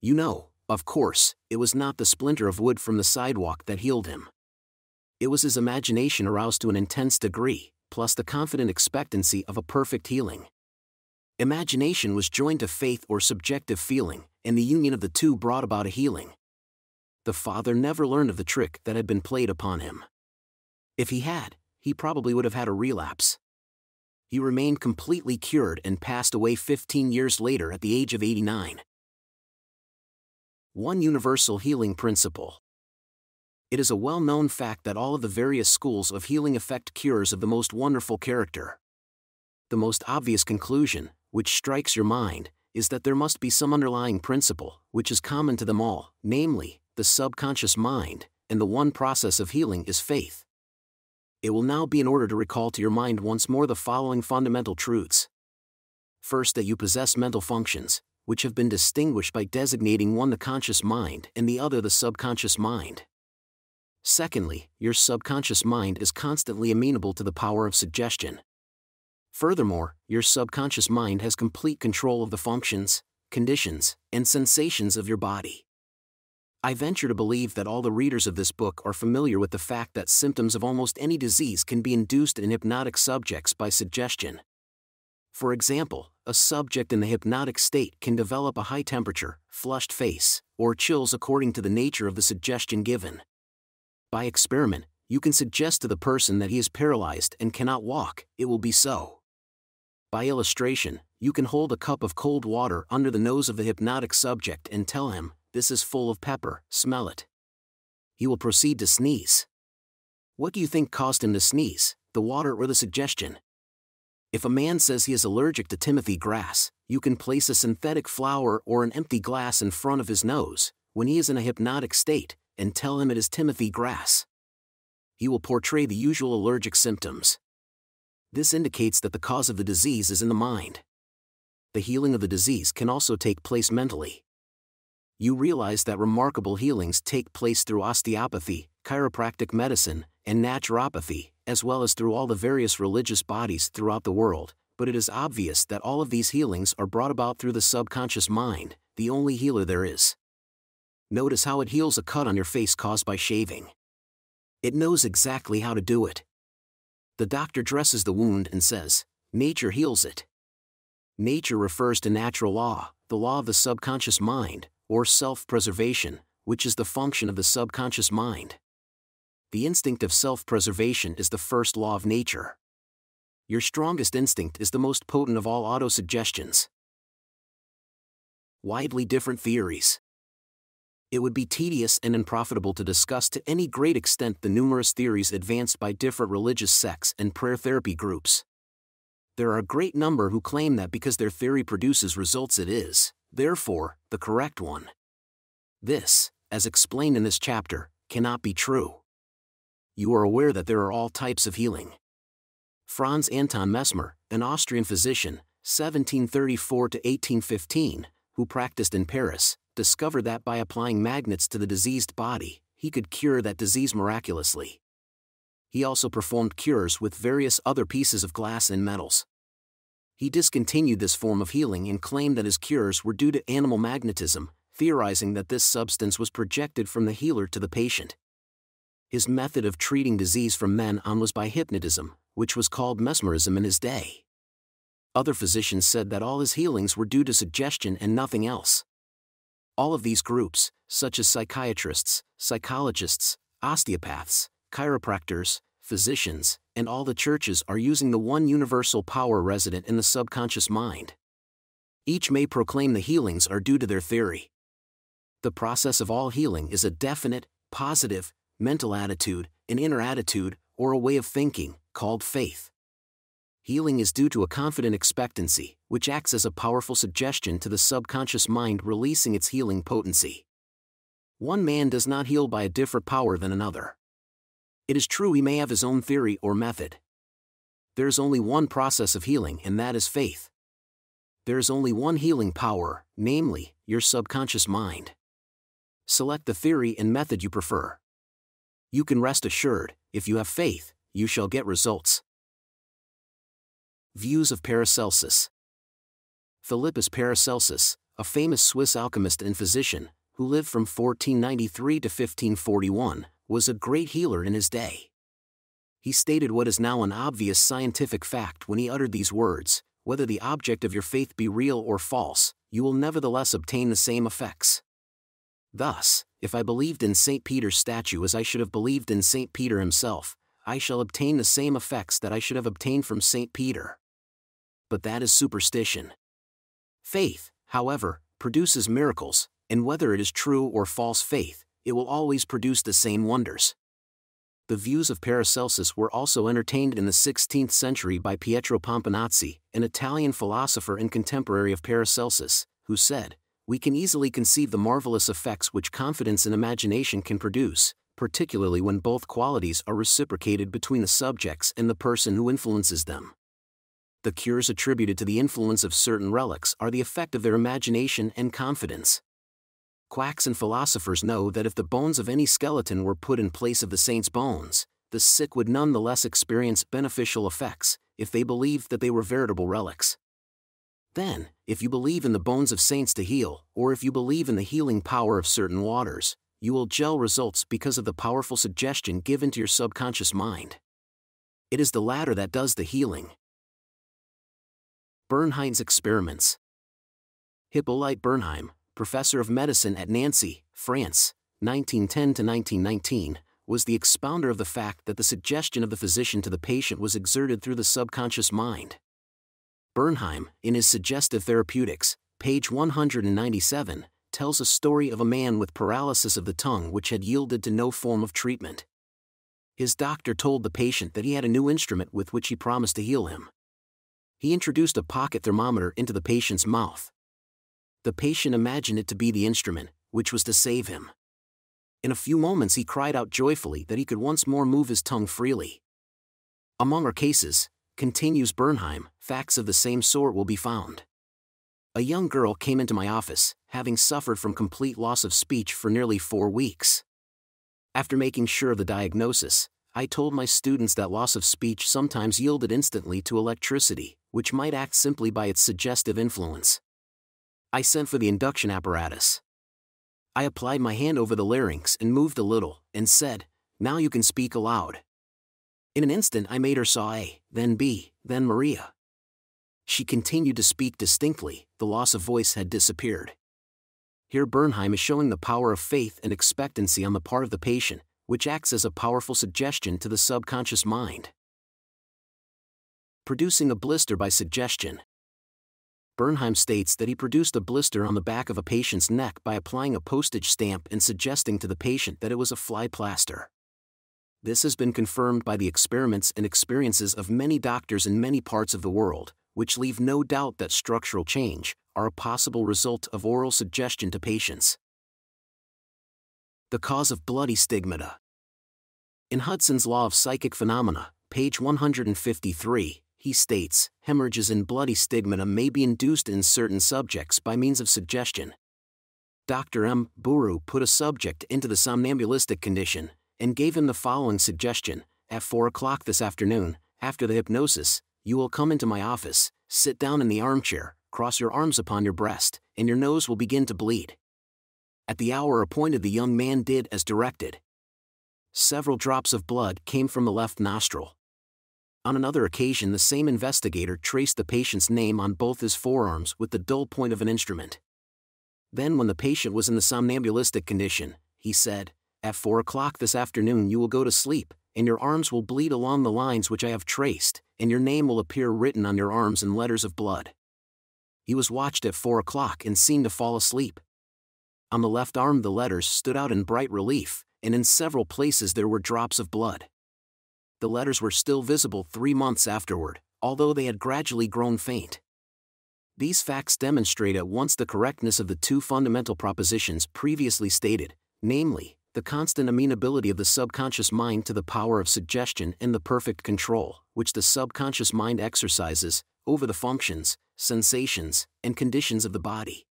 You know, of course, it was not the splinter of wood from the sidewalk that healed him. It was his imagination aroused to an intense degree, plus the confident expectancy of a perfect healing. Imagination was joined to faith or subjective feeling, and the union of the two brought about a healing. The father never learned of the trick that had been played upon him. If he had, he probably would have had a relapse. He remained completely cured and passed away 15 years later at the age of 89. One universal healing principle. It is a well known fact that all of the various schools of healing effect cures of the most wonderful character. The most obvious conclusion, which strikes your mind, is that there must be some underlying principle, which is common to them all, namely, the subconscious mind, and the one process of healing is faith. It will now be in order to recall to your mind once more the following fundamental truths. First, that you possess mental functions, which have been distinguished by designating one the conscious mind and the other the subconscious mind. Secondly, your subconscious mind is constantly amenable to the power of suggestion. Furthermore, your subconscious mind has complete control of the functions, conditions, and sensations of your body. I venture to believe that all the readers of this book are familiar with the fact that symptoms of almost any disease can be induced in hypnotic subjects by suggestion. For example, a subject in the hypnotic state can develop a high temperature, flushed face, or chills according to the nature of the suggestion given. By experiment, you can suggest to the person that he is paralyzed and cannot walk, it will be so. By illustration, you can hold a cup of cold water under the nose of the hypnotic subject and tell him, This is full of pepper, smell it. He will proceed to sneeze. What do you think caused him to sneeze, the water or the suggestion? If a man says he is allergic to Timothy grass, you can place a synthetic flower or an empty glass in front of his nose, when he is in a hypnotic state, and tell him it is Timothy grass. He will portray the usual allergic symptoms. This indicates that the cause of the disease is in the mind. The healing of the disease can also take place mentally. You realize that remarkable healings take place through osteopathy, chiropractic medicine, and naturopathy, as well as through all the various religious bodies throughout the world, but it is obvious that all of these healings are brought about through the subconscious mind, the only healer there is. Notice how it heals a cut on your face caused by shaving. It knows exactly how to do it. The doctor dresses the wound and says, Nature heals it. Nature refers to natural law, the law of the subconscious mind, or self preservation, which is the function of the subconscious mind the instinct of self-preservation is the first law of nature. Your strongest instinct is the most potent of all autosuggestions. Widely different theories. It would be tedious and unprofitable to discuss to any great extent the numerous theories advanced by different religious sects and prayer therapy groups. There are a great number who claim that because their theory produces results it is, therefore, the correct one. This, as explained in this chapter, cannot be true you are aware that there are all types of healing. Franz Anton Mesmer, an Austrian physician, 1734 to 1815, who practiced in Paris, discovered that by applying magnets to the diseased body, he could cure that disease miraculously. He also performed cures with various other pieces of glass and metals. He discontinued this form of healing and claimed that his cures were due to animal magnetism, theorizing that this substance was projected from the healer to the patient. His method of treating disease from men on was by hypnotism, which was called mesmerism in his day. Other physicians said that all his healings were due to suggestion and nothing else. All of these groups, such as psychiatrists, psychologists, osteopaths, chiropractors, physicians, and all the churches are using the one universal power resident in the subconscious mind. Each may proclaim the healings are due to their theory. The process of all healing is a definite, positive, mental attitude, an inner attitude, or a way of thinking, called faith. Healing is due to a confident expectancy, which acts as a powerful suggestion to the subconscious mind releasing its healing potency. One man does not heal by a different power than another. It is true he may have his own theory or method. There is only one process of healing, and that is faith. There is only one healing power, namely, your subconscious mind. Select the theory and method you prefer you can rest assured, if you have faith, you shall get results. Views of Paracelsus Philippus Paracelsus, a famous Swiss alchemist and physician, who lived from 1493 to 1541, was a great healer in his day. He stated what is now an obvious scientific fact when he uttered these words whether the object of your faith be real or false, you will nevertheless obtain the same effects. Thus, if I believed in St. Peter's statue as I should have believed in St. Peter himself, I shall obtain the same effects that I should have obtained from St. Peter. But that is superstition. Faith, however, produces miracles, and whether it is true or false faith, it will always produce the same wonders. The views of Paracelsus were also entertained in the 16th century by Pietro Pomponazzi, an Italian philosopher and contemporary of Paracelsus, who said, We can easily conceive the marvelous effects which confidence and imagination can produce, particularly when both qualities are reciprocated between the subjects and the person who influences them. The cures attributed to the influence of certain relics are the effect of their imagination and confidence. Quacks and philosophers know that if the bones of any skeleton were put in place of the saint's bones, the sick would none the less experience beneficial effects, if they believed that they were veritable relics. Then, if you believe in the bones of saints to heal, or if you believe in the healing power of certain waters, you will gel results because of the powerful suggestion given to your subconscious mind. It is the latter that does the healing. Bernheim's experiments. Hippolyte Bernheim, professor of medicine at Nancy, France, 1910 to 1919, was the expounder of the fact that the suggestion of the physician to the patient was exerted through the subconscious mind. Bernheim, in his Suggestive Therapeutics, page 197, tells a story of a man with paralysis of the tongue which had yielded to no form of treatment. His doctor told the patient that he had a new instrument with which he promised to heal him. He introduced a pocket thermometer into the patient's mouth the patient imagined it to be the instrument, which was to save him. In a few moments he cried out joyfully that he could once more move his tongue freely. Among our cases, continues Bernheim, facts of the same sort will be found. A young girl came into my office, having suffered from complete loss of speech for nearly four weeks. After making sure of the diagnosis, I told my students that loss of speech sometimes yielded instantly to electricity, which might act simply by its suggestive influence. I sent for the induction apparatus. I applied my hand over the larynx and moved a little, and said, Now you can speak aloud. In an instant I made her saw A, then B, then Maria. She continued to speak distinctly, the loss of voice had disappeared. Here Bernheim is showing the power of faith and expectancy on the part of the patient, which acts as a powerful suggestion to the subconscious mind. Producing a blister by suggestion. Bernheim states that he produced a blister on the back of a patient's neck by applying a postage stamp and suggesting to the patient that it was a fly plaster. This has been confirmed by the experiments and experiences of many doctors in many parts of the world, which leave no doubt that structural change are a possible result of oral suggestion to patients. The cause of bloody stigmata. In Hudson's Law of Psychic Phenomena, page 153, he states, hemorrhages and bloody stigmata may be induced in certain subjects by means of suggestion. Dr. M. Bourru put a subject into the somnambulistic condition and gave him the following suggestion At 4 o'clock this afternoon, after the hypnosis, you will come into my office, sit down in the armchair, cross your arms upon your breast, and your nose will begin to bleed. At the hour appointed, the young man did as directed. Several drops of blood came from the left nostril. On another occasion, the same investigator traced the patient's name on both his forearms with the dull point of an instrument. Then, when the patient was in the somnambulistic condition, he said, At four o'clock this afternoon, you will go to sleep, and your arms will bleed along the lines which I have traced, and your name will appear written on your arms in letters of blood. He was watched at four o'clock and seen to fall asleep. On the left arm, the letters stood out in bright relief, and in several places there were drops of blood the letters were still visible three months afterward, although they had gradually grown faint. These facts demonstrate at once the correctness of the two fundamental propositions previously stated, namely, the constant amenability of the subconscious mind to the power of suggestion and the perfect control, which the subconscious mind exercises, over the functions, sensations, and conditions of the body.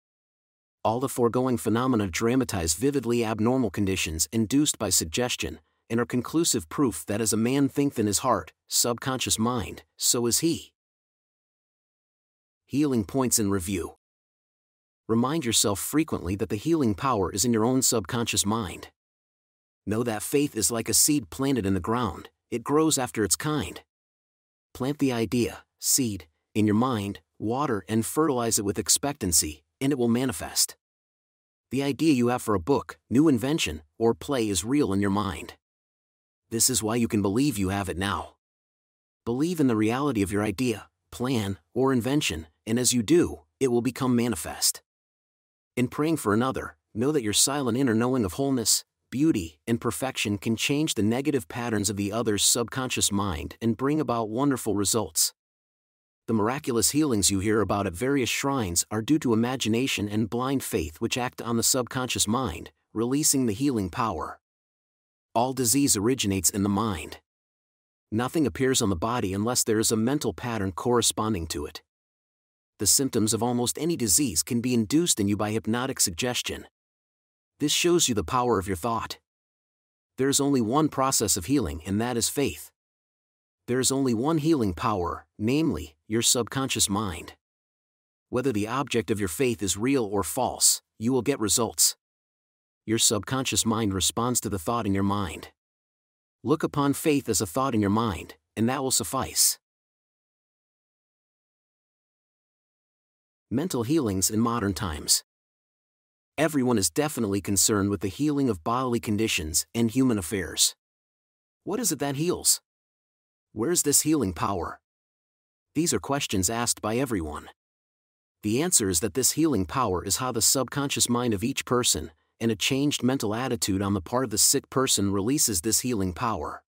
All the foregoing phenomena dramatize vividly abnormal conditions induced by suggestion, and are conclusive proof that as a man thinketh in his heart, subconscious mind, so is he. Healing points in review. Remind yourself frequently that the healing power is in your own subconscious mind. Know that faith is like a seed planted in the ground, it grows after its kind. Plant the idea, seed, in your mind, water and fertilize it with expectancy, and it will manifest. The idea you have for a book, new invention, or play is real in your mind. This is why you can believe you have it now. Believe in the reality of your idea, plan, or invention, and as you do, it will become manifest. In praying for another, know that your silent inner knowing of wholeness, beauty, and perfection can change the negative patterns of the other's subconscious mind and bring about wonderful results. The miraculous healings you hear about at various shrines are due to imagination and blind faith which act on the subconscious mind, releasing the healing power. All disease originates in the mind. Nothing appears on the body unless there is a mental pattern corresponding to it. The symptoms of almost any disease can be induced in you by hypnotic suggestion. This shows you the power of your thought. There is only one process of healing, and that is faith. There is only one healing power, namely, your subconscious mind. Whether the object of your faith is real or false, you will get results. Your subconscious mind responds to the thought in your mind. Look upon faith as a thought in your mind, and that will suffice. Mental healings in modern times. Everyone is definitely concerned with the healing of bodily conditions and human affairs. What is it that heals? Where's this healing power? These are questions asked by everyone. The answer is that this healing power is how the subconscious mind of each person, and a changed mental attitude on the part of the sick person releases this healing power.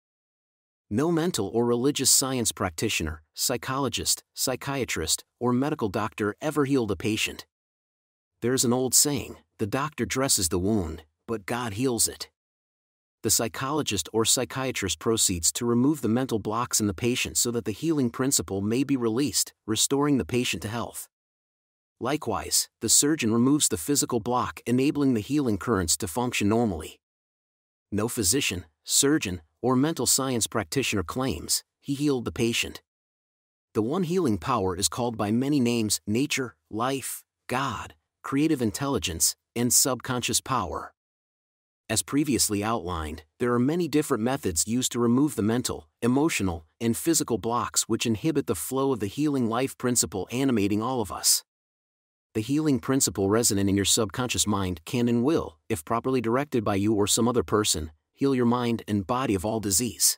No mental or religious science practitioner, psychologist, psychiatrist, or medical doctor ever healed a patient. There's an old saying the doctor dresses the wound, but God heals it the psychologist or psychiatrist proceeds to remove the mental blocks in the patient so that the healing principle may be released, restoring the patient to health. Likewise, the surgeon removes the physical block, enabling the healing currents to function normally. No physician, surgeon, or mental science practitioner claims he healed the patient. The one healing power is called by many names nature, life, God, creative intelligence, and subconscious power. As previously outlined, there are many different methods used to remove the mental, emotional, and physical blocks which inhibit the flow of the healing life principle animating all of us. The healing principle resonant in your subconscious mind can and will, if properly directed by you or some other person, heal your mind and body of all disease.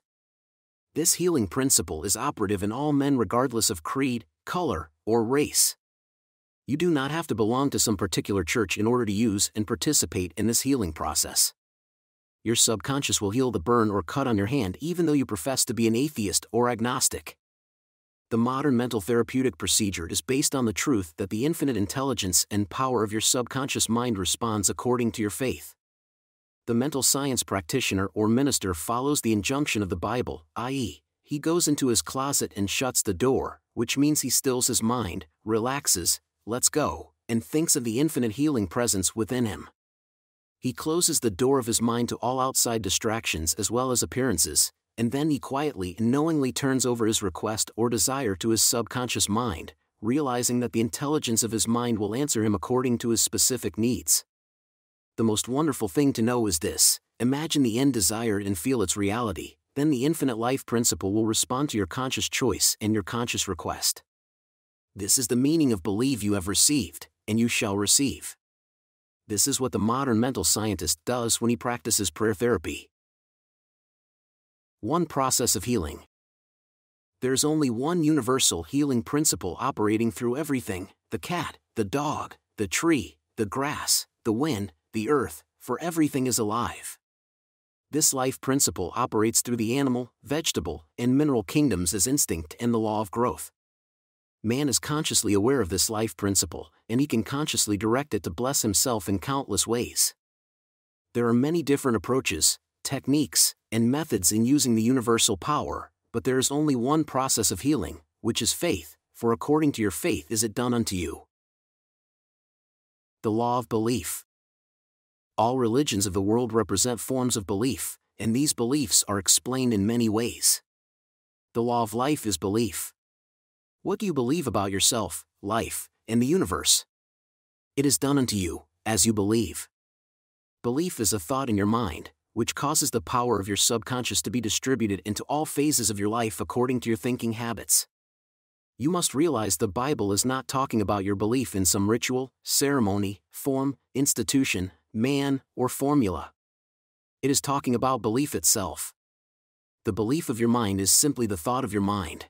This healing principle is operative in all men regardless of creed, color, or race. You do not have to belong to some particular church in order to use and participate in this healing process your subconscious will heal the burn or cut on your hand even though you profess to be an atheist or agnostic. The modern mental therapeutic procedure is based on the truth that the infinite intelligence and power of your subconscious mind responds according to your faith. The mental science practitioner or minister follows the injunction of the Bible, i.e., he goes into his closet and shuts the door, which means he stills his mind, relaxes, lets go, and thinks of the infinite healing presence within him he closes the door of his mind to all outside distractions as well as appearances, and then he quietly and knowingly turns over his request or desire to his subconscious mind, realizing that the intelligence of his mind will answer him according to his specific needs. The most wonderful thing to know is this imagine the end desired and feel its reality, then the infinite life principle will respond to your conscious choice and your conscious request. This is the meaning of believe you have received, and you shall receive. This is what the modern mental scientist does when he practices prayer therapy. One process of healing. There's only one universal healing principle operating through everything the cat, the dog, the tree, the grass, the wind, the earth, for everything is alive. This life principle operates through the animal, vegetable, and mineral kingdoms as instinct and the law of growth man is consciously aware of this life principle, and he can consciously direct it to bless himself in countless ways. There are many different approaches, techniques, and methods in using the universal power, but there is only one process of healing, which is faith, for according to your faith is it done unto you. The Law of Belief All religions of the world represent forms of belief, and these beliefs are explained in many ways. The law of life is belief. What do you believe about yourself, life, and the universe? It is done unto you, as you believe. Belief is a thought in your mind, which causes the power of your subconscious to be distributed into all phases of your life according to your thinking habits. You must realize the Bible is not talking about your belief in some ritual, ceremony, form, institution, man, or formula. It is talking about belief itself. The belief of your mind is simply the thought of your mind.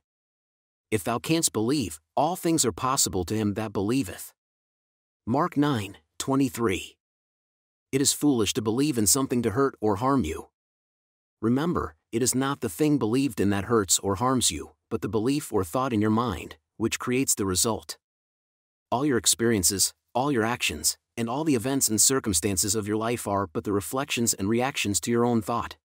If thou canst believe, all things are possible to him that believeth. Mark 9, 23. It is foolish to believe in something to hurt or harm you. Remember, it is not the thing believed in that hurts or harms you, but the belief or thought in your mind, which creates the result. All your experiences, all your actions, and all the events and circumstances of your life are but the reflections and reactions to your own thought.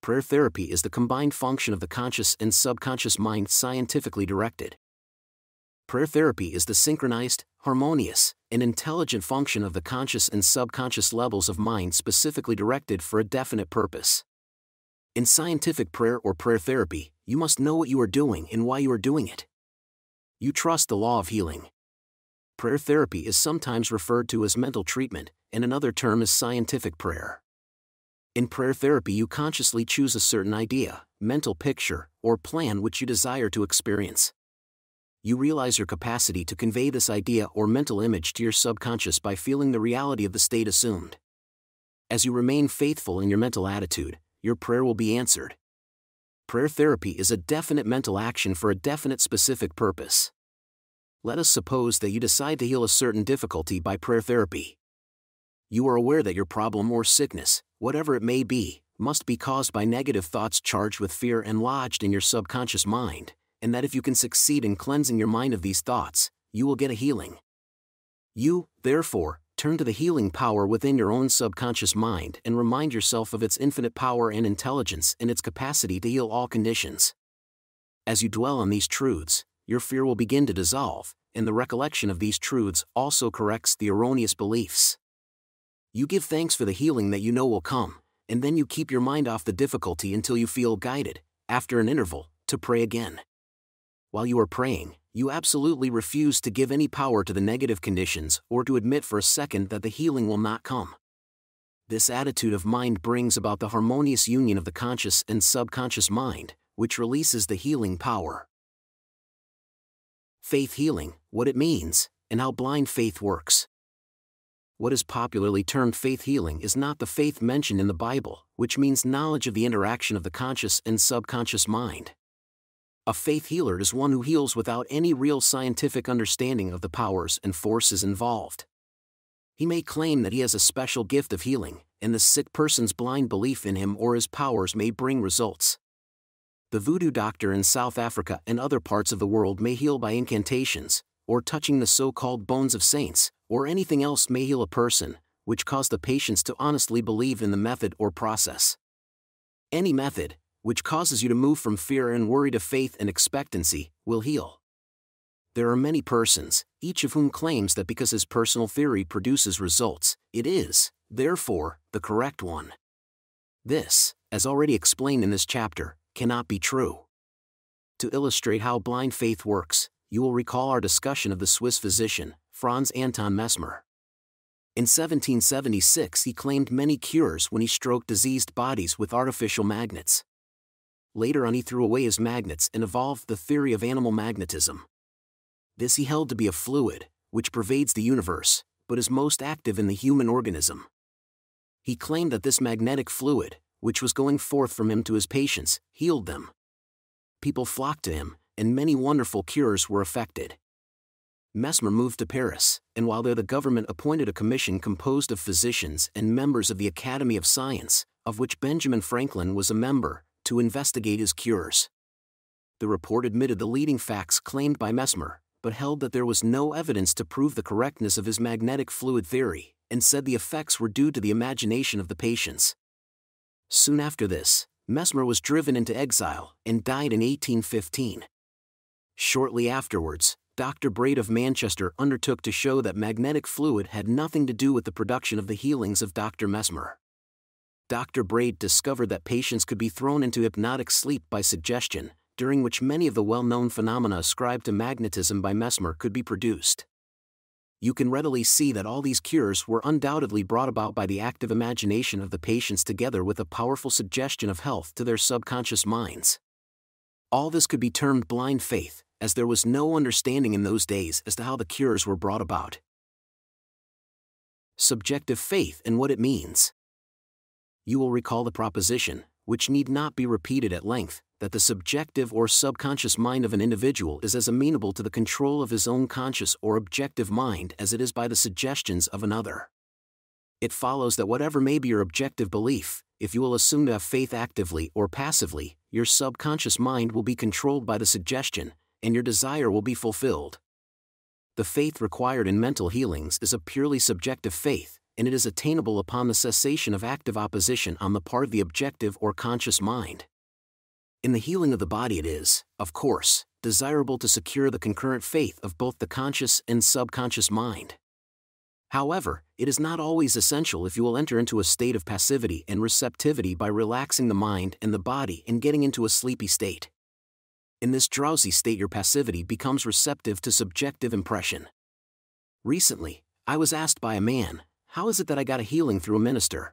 Prayer therapy is the combined function of the conscious and subconscious mind scientifically directed. Prayer therapy is the synchronized, harmonious, and intelligent function of the conscious and subconscious levels of mind specifically directed for a definite purpose. In scientific prayer or prayer therapy, you must know what you are doing and why you are doing it. You trust the law of healing. Prayer therapy is sometimes referred to as mental treatment, and another term is scientific prayer. In prayer therapy, you consciously choose a certain idea, mental picture, or plan which you desire to experience you realize your capacity to convey this idea or mental image to your subconscious by feeling the reality of the state assumed. As you remain faithful in your mental attitude, your prayer will be answered. Prayer therapy is a definite mental action for a definite specific purpose. Let us suppose that you decide to heal a certain difficulty by prayer therapy. You are aware that your problem or sickness, whatever it may be, must be caused by negative thoughts charged with fear and lodged in your subconscious mind, and that if you can succeed in cleansing your mind of these thoughts, you will get a healing. You, therefore, turn to the healing power within your own subconscious mind and remind yourself of its infinite power and intelligence and its capacity to heal all conditions. As you dwell on these truths, your fear will begin to dissolve, and the recollection of these truths also corrects the erroneous beliefs. You give thanks for the healing that you know will come, and then you keep your mind off the difficulty until you feel guided, after an interval, to pray again while you are praying, you absolutely refuse to give any power to the negative conditions or to admit for a second that the healing will not come. This attitude of mind brings about the harmonious union of the conscious and subconscious mind, which releases the healing power. Faith healing, what it means, and how blind faith works. What is popularly termed faith healing is not the faith mentioned in the Bible, which means knowledge of the interaction of the conscious and subconscious mind. A faith healer is one who heals without any real scientific understanding of the powers and forces involved. He may claim that he has a special gift of healing, and the sick person's blind belief in him or his powers may bring results. The voodoo doctor in South Africa and other parts of the world may heal by incantations, or touching the so called bones of saints, or anything else may heal a person, which cause the patients to honestly believe in the method or process. Any method, which causes you to move from fear and worry to faith and expectancy, will heal. There are many persons, each of whom claims that because his personal theory produces results, it is, therefore, the correct one. This, as already explained in this chapter, cannot be true. To illustrate how blind faith works, you will recall our discussion of the Swiss physician, Franz Anton Mesmer. In 1776, he claimed many cures when he stroked diseased bodies with artificial magnets later on he threw away his magnets and evolved the theory of animal magnetism. This he held to be a fluid, which pervades the universe, but is most active in the human organism. He claimed that this magnetic fluid, which was going forth from him to his patients, healed them. People flocked to him, and many wonderful cures were effected. Mesmer moved to Paris, and while there the government appointed a commission composed of physicians and members of the Academy of Science, of which Benjamin Franklin was a member, to investigate his cures. The report admitted the leading facts claimed by Mesmer, but held that there was no evidence to prove the correctness of his magnetic fluid theory, and said the effects were due to the imagination of the patients. Soon after this, Mesmer was driven into exile and died in 1815. Shortly afterwards, Dr. Braid of Manchester undertook to show that magnetic fluid had nothing to do with the production of the healings of Dr. Mesmer. Dr. Braid discovered that patients could be thrown into hypnotic sleep by suggestion, during which many of the well known phenomena ascribed to magnetism by Mesmer could be produced. You can readily see that all these cures were undoubtedly brought about by the active imagination of the patients together with a powerful suggestion of health to their subconscious minds. All this could be termed blind faith, as there was no understanding in those days as to how the cures were brought about. Subjective faith and what it means you will recall the proposition, which need not be repeated at length, that the subjective or subconscious mind of an individual is as amenable to the control of his own conscious or objective mind as it is by the suggestions of another. It follows that whatever may be your objective belief, if you will assume to have faith actively or passively, your subconscious mind will be controlled by the suggestion, and your desire will be fulfilled. The faith required in mental healings is a purely subjective faith, and it is attainable upon the cessation of active opposition on the part of the objective or conscious mind. In the healing of the body, it is, of course, desirable to secure the concurrent faith of both the conscious and subconscious mind. However, it is not always essential if you will enter into a state of passivity and receptivity by relaxing the mind and the body and getting into a sleepy state. In this drowsy state, your passivity becomes receptive to subjective impression. Recently, I was asked by a man, How is it that I got a healing through a minister?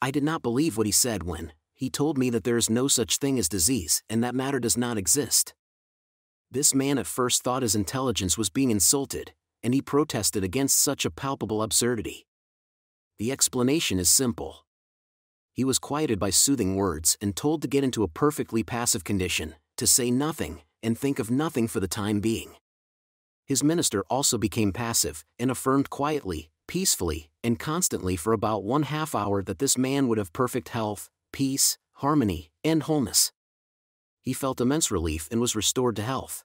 I did not believe what he said when he told me that there is no such thing as disease and that matter does not exist. This man at first thought his intelligence was being insulted, and he protested against such a palpable absurdity. The explanation is simple. He was quieted by soothing words and told to get into a perfectly passive condition, to say nothing, and think of nothing for the time being. His minister also became passive and affirmed quietly, peacefully, and constantly for about one half hour that this man would have perfect health, peace, harmony, and wholeness. He felt immense relief and was restored to health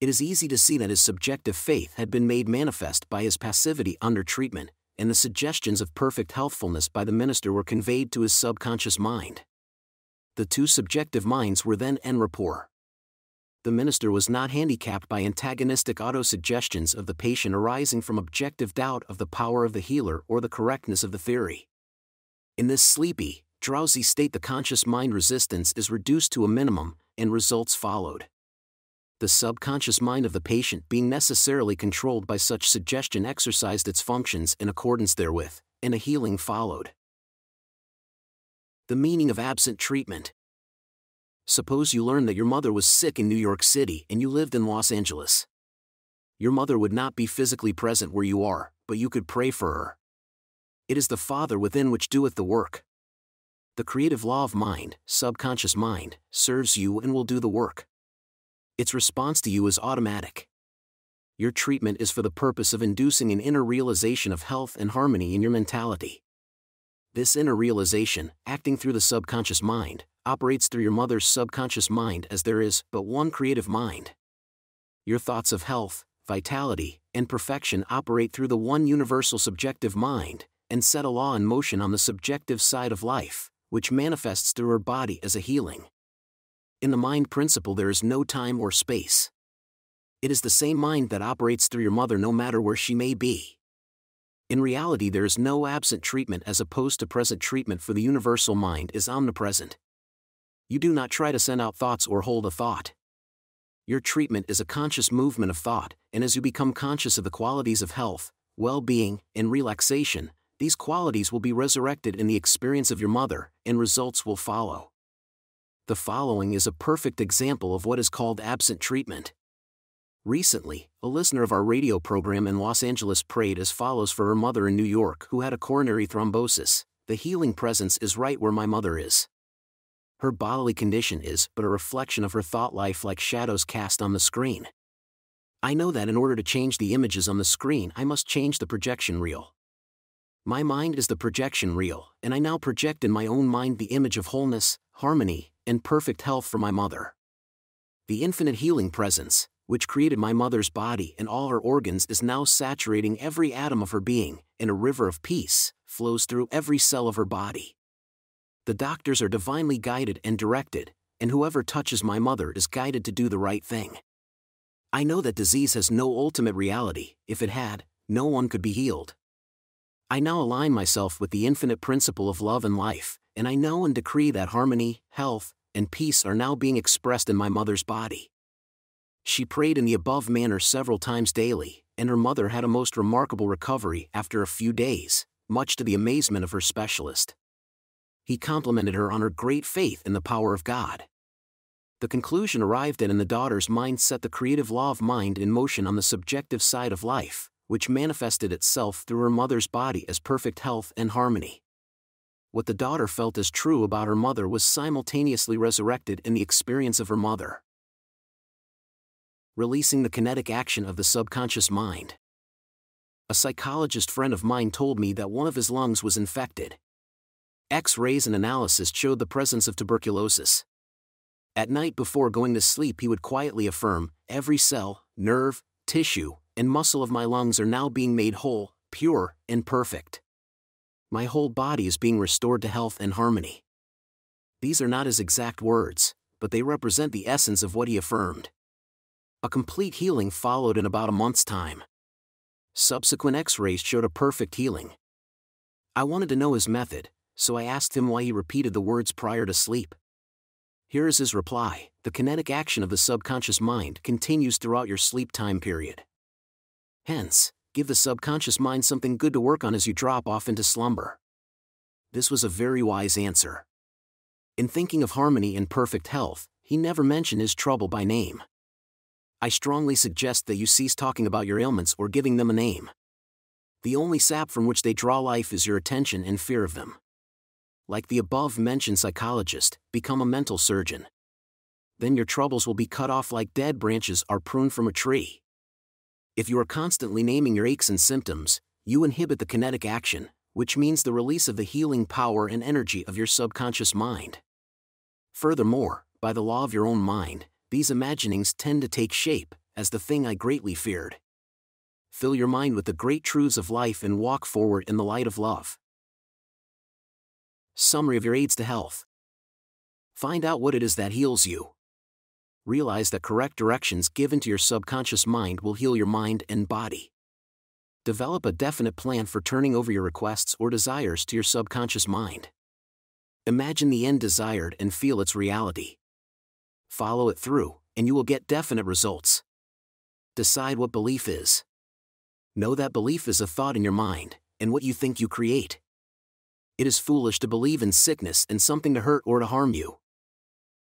it is easy to see that his subjective faith had been made manifest by his passivity under treatment, and the suggestions of perfect healthfulness by the minister were conveyed to his subconscious mind. The two subjective minds were then en rapport. The minister was not handicapped by antagonistic autosuggestions of the patient arising from objective doubt of the power of the healer or the correctness of the theory. In this sleepy, drowsy state, the conscious mind resistance is reduced to a minimum, and results followed the subconscious mind of the patient being necessarily controlled by such suggestion exercised its functions in accordance therewith, and a healing followed. The meaning of absent treatment. Suppose you learn that your mother was sick in New York City and you lived in Los Angeles. Your mother would not be physically present where you are, but you could pray for her. It is the Father within which doeth the work. The creative law of mind, subconscious mind, serves you and will do the work its response to you is automatic. Your treatment is for the purpose of inducing an inner realization of health and harmony in your mentality. This inner realization, acting through the subconscious mind, operates through your mother's subconscious mind as there is but one creative mind. Your thoughts of health, vitality, and perfection operate through the one universal subjective mind, and set a law in motion on the subjective side of life, which manifests through her body as a healing. In the mind principle, there is no time or space. It is the same mind that operates through your mother no matter where she may be. In reality, there is no absent treatment as opposed to present treatment, for the universal mind is omnipresent. You do not try to send out thoughts or hold a thought. Your treatment is a conscious movement of thought, and as you become conscious of the qualities of health, well being, and relaxation, these qualities will be resurrected in the experience of your mother, and results will follow. The following is a perfect example of what is called absent treatment. Recently, a listener of our radio program in Los Angeles prayed as follows for her mother in New York who had a coronary thrombosis The healing presence is right where my mother is. Her bodily condition is but a reflection of her thought life like shadows cast on the screen. I know that in order to change the images on the screen, I must change the projection reel. My mind is the projection reel, and I now project in my own mind the image of wholeness, harmony, and perfect health for my mother. The infinite healing presence, which created my mother's body and all her organs, is now saturating every atom of her being, and a river of peace flows through every cell of her body. The doctors are divinely guided and directed, and whoever touches my mother is guided to do the right thing. I know that disease has no ultimate reality, if it had, no one could be healed. I now align myself with the infinite principle of love and life, and I know and decree that harmony, health, and peace are now being expressed in my mother's body. She prayed in the above manner several times daily, and her mother had a most remarkable recovery after a few days, much to the amazement of her specialist. He complimented her on her great faith in the power of God. The conclusion arrived at in the daughter's mind set the creative law of mind in motion on the subjective side of life, which manifested itself through her mother's body as perfect health and harmony what the daughter felt as true about her mother was simultaneously resurrected in the experience of her mother. Releasing the kinetic action of the subconscious mind. a psychologist friend of mine told me that one of his lungs was infected. X rays and analysis showed the presence of tuberculosis. At night before going to sleep, he would quietly affirm Every cell, nerve, tissue, and muscle of my lungs are now being made whole, pure, and perfect. My whole body is being restored to health and harmony. These are not his exact words, but they represent the essence of what he affirmed. A complete healing followed in about a month's time. Subsequent x rays showed a perfect healing. I wanted to know his method, so I asked him why he repeated the words prior to sleep. Here is his reply The kinetic action of the subconscious mind continues throughout your sleep time period. Hence, give the subconscious mind something good to work on as you drop off into slumber. This was a very wise answer. In thinking of harmony and perfect health, he never mentioned his trouble by name. I strongly suggest that you cease talking about your ailments or giving them a name. The only sap from which they draw life is your attention and fear of them like the above mentioned psychologist, become a mental surgeon. Then your troubles will be cut off like dead branches are pruned from a tree. If you are constantly naming your aches and symptoms, you inhibit the kinetic action, which means the release of the healing power and energy of your subconscious mind. Furthermore, by the law of your own mind, these imaginings tend to take shape, as the thing I greatly feared. Fill your mind with the great truths of life and walk forward in the light of love. Summary of your aids to health. Find out what it is that heals you. Realize that correct directions given to your subconscious mind will heal your mind and body. Develop a definite plan for turning over your requests or desires to your subconscious mind. Imagine the end desired and feel its reality. Follow it through, and you will get definite results. Decide what belief is. Know that belief is a thought in your mind, and what you think you create it is foolish to believe in sickness and something to hurt or to harm you.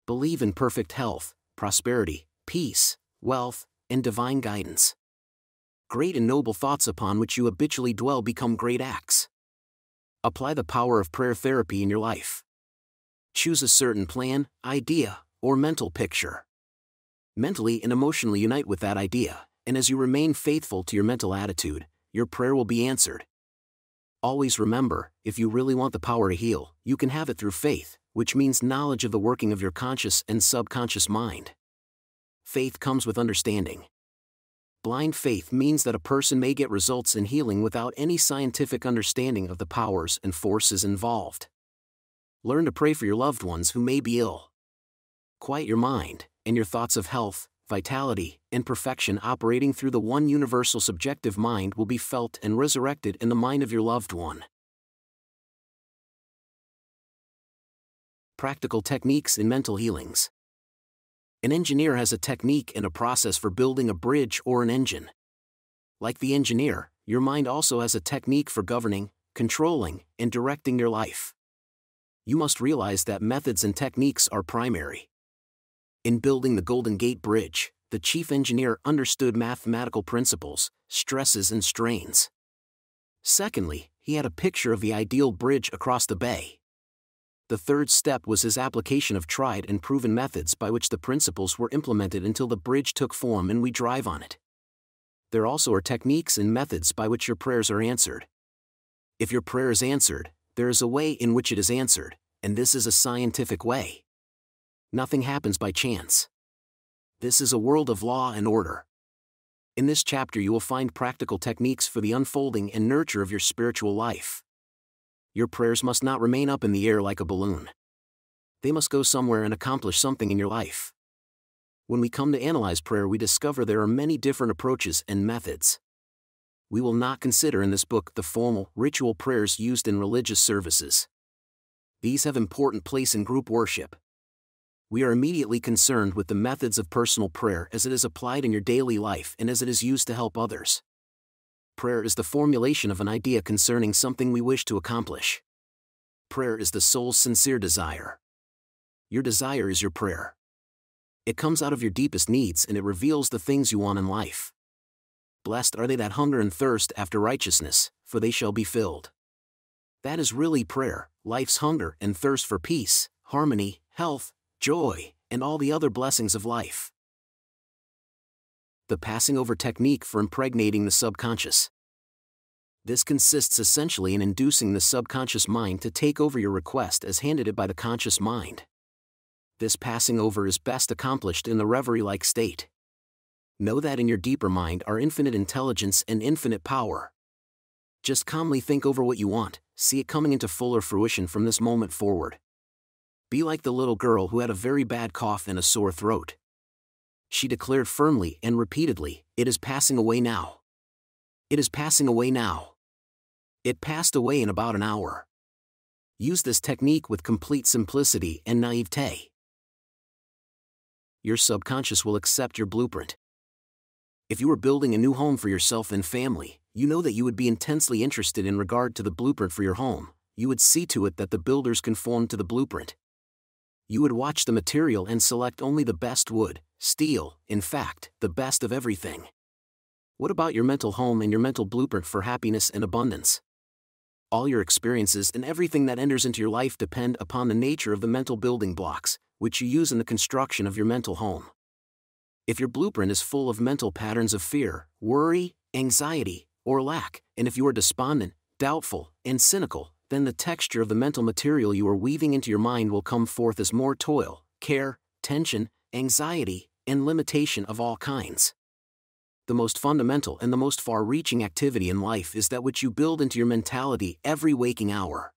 Believe in perfect health, prosperity, peace, wealth, and divine guidance. Great and noble thoughts upon which you habitually dwell become great acts. Apply the power of prayer therapy in your life. Choose a certain plan, idea, or mental picture. Mentally and emotionally unite with that idea, and as you remain faithful to your mental attitude, your prayer will be answered, Always remember, if you really want the power to heal, you can have it through faith, which means knowledge of the working of your conscious and subconscious mind. Faith comes with understanding. Blind faith means that a person may get results in healing without any scientific understanding of the powers and forces involved. Learn to pray for your loved ones who may be ill. Quiet your mind, and your thoughts of health, vitality, and perfection operating through the one universal subjective mind will be felt and resurrected in the mind of your loved one. Practical techniques in mental healings. An engineer has a technique and a process for building a bridge or an engine. Like the engineer, your mind also has a technique for governing, controlling, and directing your life. You must realize that methods and techniques are primary. In building the Golden Gate Bridge, the chief engineer understood mathematical principles, stresses, and strains. Secondly, he had a picture of the ideal bridge across the bay. The third step was his application of tried and proven methods by which the principles were implemented until the bridge took form and we drive on it. There also are techniques and methods by which your prayers are answered. If your prayer is answered, there is a way in which it is answered, and this is a scientific way nothing happens by chance. This is a world of law and order. In this chapter, you will find practical techniques for the unfolding and nurture of your spiritual life. Your prayers must not remain up in the air like a balloon. They must go somewhere and accomplish something in your life. When we come to analyze prayer, we discover there are many different approaches and methods. We will not consider in this book the formal, ritual prayers used in religious services. These have important place in group worship we are immediately concerned with the methods of personal prayer as it is applied in your daily life and as it is used to help others. Prayer is the formulation of an idea concerning something we wish to accomplish. Prayer is the soul's sincere desire. Your desire is your prayer. It comes out of your deepest needs and it reveals the things you want in life. Blessed are they that hunger and thirst after righteousness, for they shall be filled. That is really prayer, life's hunger and thirst for peace, harmony, health, joy, and all the other blessings of life. The passing over technique for impregnating the subconscious. This consists essentially in inducing the subconscious mind to take over your request as handed it by the conscious mind. This passing over is best accomplished in the reverie like state. Know that in your deeper mind are infinite intelligence and infinite power. Just calmly think over what you want, see it coming into fuller fruition from this moment forward. Be like the little girl who had a very bad cough and a sore throat. She declared firmly and repeatedly, It is passing away now. It is passing away now. It passed away in about an hour. Use this technique with complete simplicity and naivete. Your subconscious will accept your blueprint. If you were building a new home for yourself and family, you know that you would be intensely interested in regard to the blueprint for your home. You would see to it that the builders conform to the blueprint you would watch the material and select only the best wood, steel, in fact, the best of everything. What about your mental home and your mental blueprint for happiness and abundance? All your experiences and everything that enters into your life depend upon the nature of the mental building blocks, which you use in the construction of your mental home. If your blueprint is full of mental patterns of fear, worry, anxiety, or lack, and if you are despondent, doubtful, and cynical, then the texture of the mental material you are weaving into your mind will come forth as more toil, care, tension, anxiety, and limitation of all kinds. The most fundamental and the most far reaching activity in life is that which you build into your mentality every waking hour.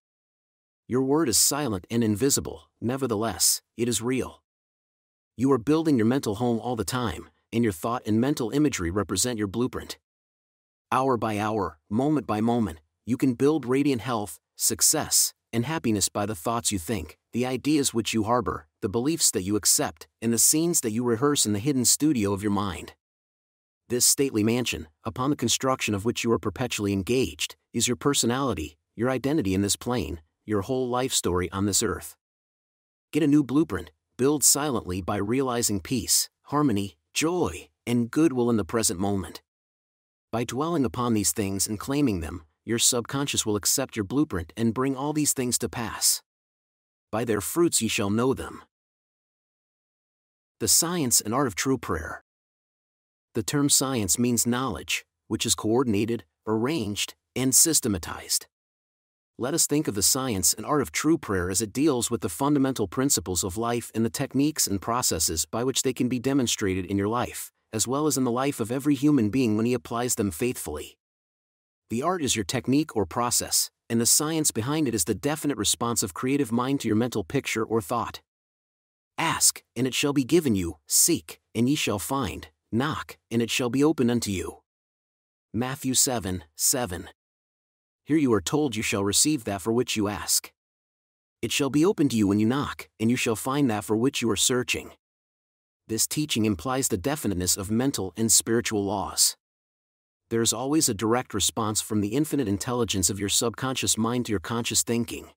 Your word is silent and invisible, nevertheless, it is real. You are building your mental home all the time, and your thought and mental imagery represent your blueprint. Hour by hour, moment by moment, you can build radiant health, success, and happiness by the thoughts you think, the ideas which you harbor, the beliefs that you accept, and the scenes that you rehearse in the hidden studio of your mind. This stately mansion, upon the construction of which you are perpetually engaged, is your personality, your identity in this plane, your whole life story on this earth. Get a new blueprint, build silently by realizing peace, harmony, joy, and goodwill in the present moment. By dwelling upon these things and claiming them, your subconscious will accept your blueprint and bring all these things to pass. By their fruits ye shall know them. The science and art of true prayer. The term science means knowledge, which is coordinated, arranged, and systematized. Let us think of the science and art of true prayer as it deals with the fundamental principles of life and the techniques and processes by which they can be demonstrated in your life, as well as in the life of every human being when he applies them faithfully. The art is your technique or process, and the science behind it is the definite response of creative mind to your mental picture or thought. Ask, and it shall be given you, seek, and ye shall find, knock, and it shall be opened unto you. Matthew 7 7. Here you are told you shall receive that for which you ask. It shall be opened to you when you knock, and you shall find that for which you are searching. This teaching implies the definiteness of mental and spiritual laws there is always a direct response from the infinite intelligence of your subconscious mind to your conscious thinking.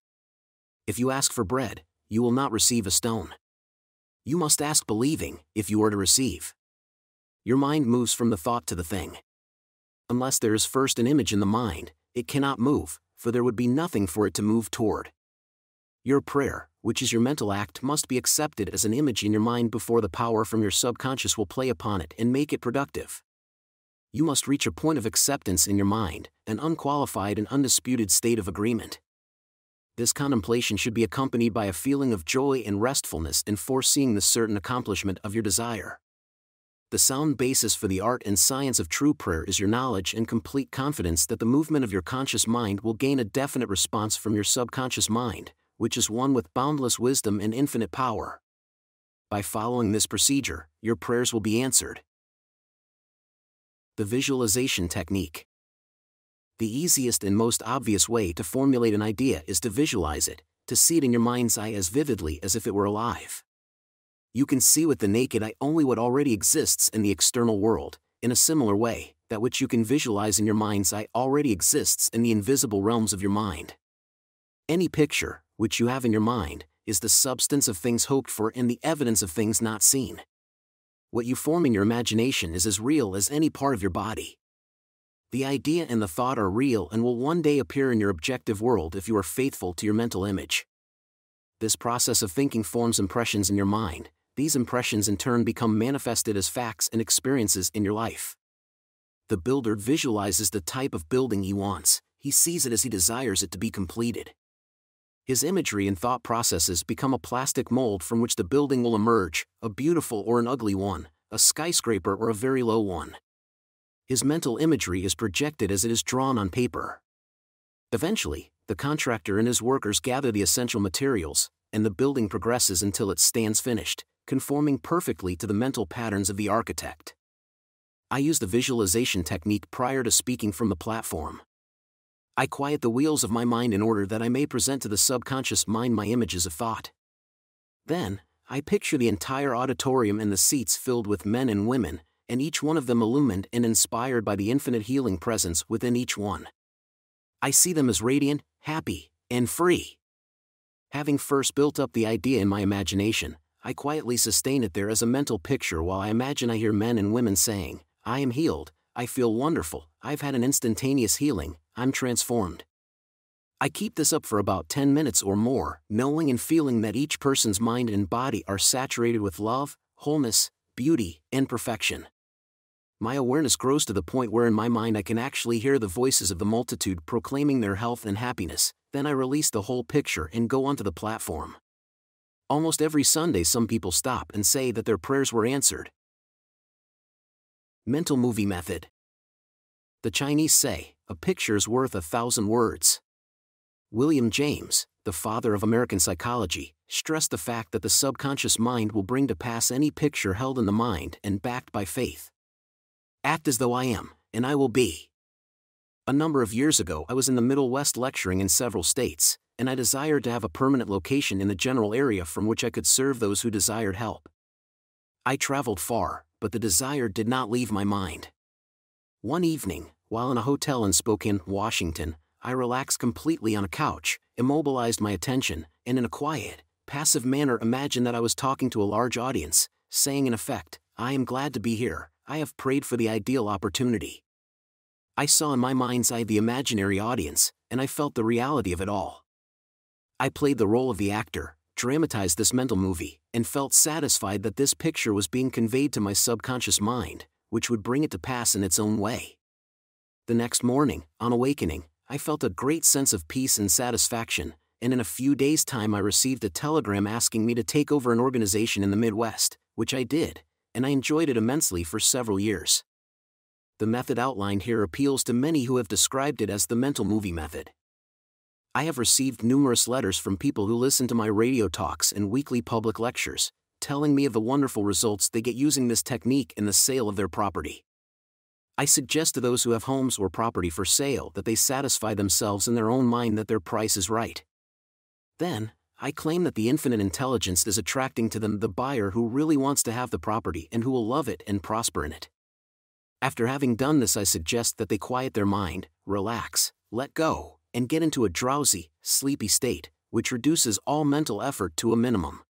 If you ask for bread, you will not receive a stone. You must ask believing, if you are to receive. Your mind moves from the thought to the thing. Unless there is first an image in the mind, it cannot move, for there would be nothing for it to move toward. Your prayer, which is your mental act, must be accepted as an image in your mind before the power from your subconscious will play upon it and make it productive you must reach a point of acceptance in your mind, an unqualified and undisputed state of agreement. This contemplation should be accompanied by a feeling of joy and restfulness in foreseeing the certain accomplishment of your desire. The sound basis for the art and science of true prayer is your knowledge and complete confidence that the movement of your conscious mind will gain a definite response from your subconscious mind, which is one with boundless wisdom and infinite power. By following this procedure, your prayers will be answered, the visualization technique. The easiest and most obvious way to formulate an idea is to visualize it, to see it in your mind's eye as vividly as if it were alive. You can see with the naked eye only what already exists in the external world, in a similar way, that which you can visualize in your mind's eye already exists in the invisible realms of your mind. Any picture, which you have in your mind, is the substance of things hoped for and the evidence of things not seen what you form in your imagination is as real as any part of your body. The idea and the thought are real and will one day appear in your objective world if you are faithful to your mental image. This process of thinking forms impressions in your mind, these impressions in turn become manifested as facts and experiences in your life. the builder visualizes the type of building he wants, he sees it as he desires it to be completed. His imagery and thought processes become a plastic mold from which the building will emerge, a beautiful or an ugly one, a skyscraper or a very low one. His mental imagery is projected as it is drawn on paper. Eventually, the contractor and his workers gather the essential materials, and the building progresses until it stands finished, conforming perfectly to the mental patterns of the architect. I use the visualization technique prior to speaking from the platform. I quiet the wheels of my mind in order that I may present to the subconscious mind my images of thought. Then, I picture the entire auditorium and the seats filled with men and women, and each one of them illumined and inspired by the infinite healing presence within each one. I see them as radiant, happy, and free. Having first built up the idea in my imagination, I quietly sustain it there as a mental picture while I imagine I hear men and women saying, I am healed, I feel wonderful, I've had an instantaneous healing, I'm transformed. I keep this up for about 10 minutes or more, knowing and feeling that each person's mind and body are saturated with love, wholeness, beauty, and perfection. My awareness grows to the point where in my mind I can actually hear the voices of the multitude proclaiming their health and happiness, then I release the whole picture and go onto the platform. Almost every Sunday, some people stop and say that their prayers were answered. Mental Movie Method The Chinese say, a picture is worth a thousand words. William James, the father of American psychology, stressed the fact that the subconscious mind will bring to pass any picture held in the mind and backed by faith. Act as though I am, and I will be. A number of years ago, I was in the Middle West lecturing in several states, and I desired to have a permanent location in the general area from which I could serve those who desired help. I traveled far, but the desire did not leave my mind. One evening, while in a hotel in Spokane, Washington, I relaxed completely on a couch, immobilized my attention, and in a quiet, passive manner imagined that I was talking to a large audience, saying in effect, I am glad to be here, I have prayed for the ideal opportunity. I saw in my mind's eye the imaginary audience, and I felt the reality of it all. I played the role of the actor, dramatized this mental movie, and felt satisfied that this picture was being conveyed to my subconscious mind, which would bring it to pass in its own way. The next morning, on awakening, I felt a great sense of peace and satisfaction, and in a few days' time I received a telegram asking me to take over an organization in the Midwest, which I did, and I enjoyed it immensely for several years. The method outlined here appeals to many who have described it as the mental movie method. I have received numerous letters from people who listen to my radio talks and weekly public lectures, telling me of the wonderful results they get using this technique in the sale of their property. I suggest to those who have homes or property for sale that they satisfy themselves in their own mind that their price is right. Then, I claim that the infinite intelligence is attracting to them the buyer who really wants to have the property and who will love it and prosper in it. After having done this, I suggest that they quiet their mind, relax, let go, and get into a drowsy, sleepy state, which reduces all mental effort to a minimum.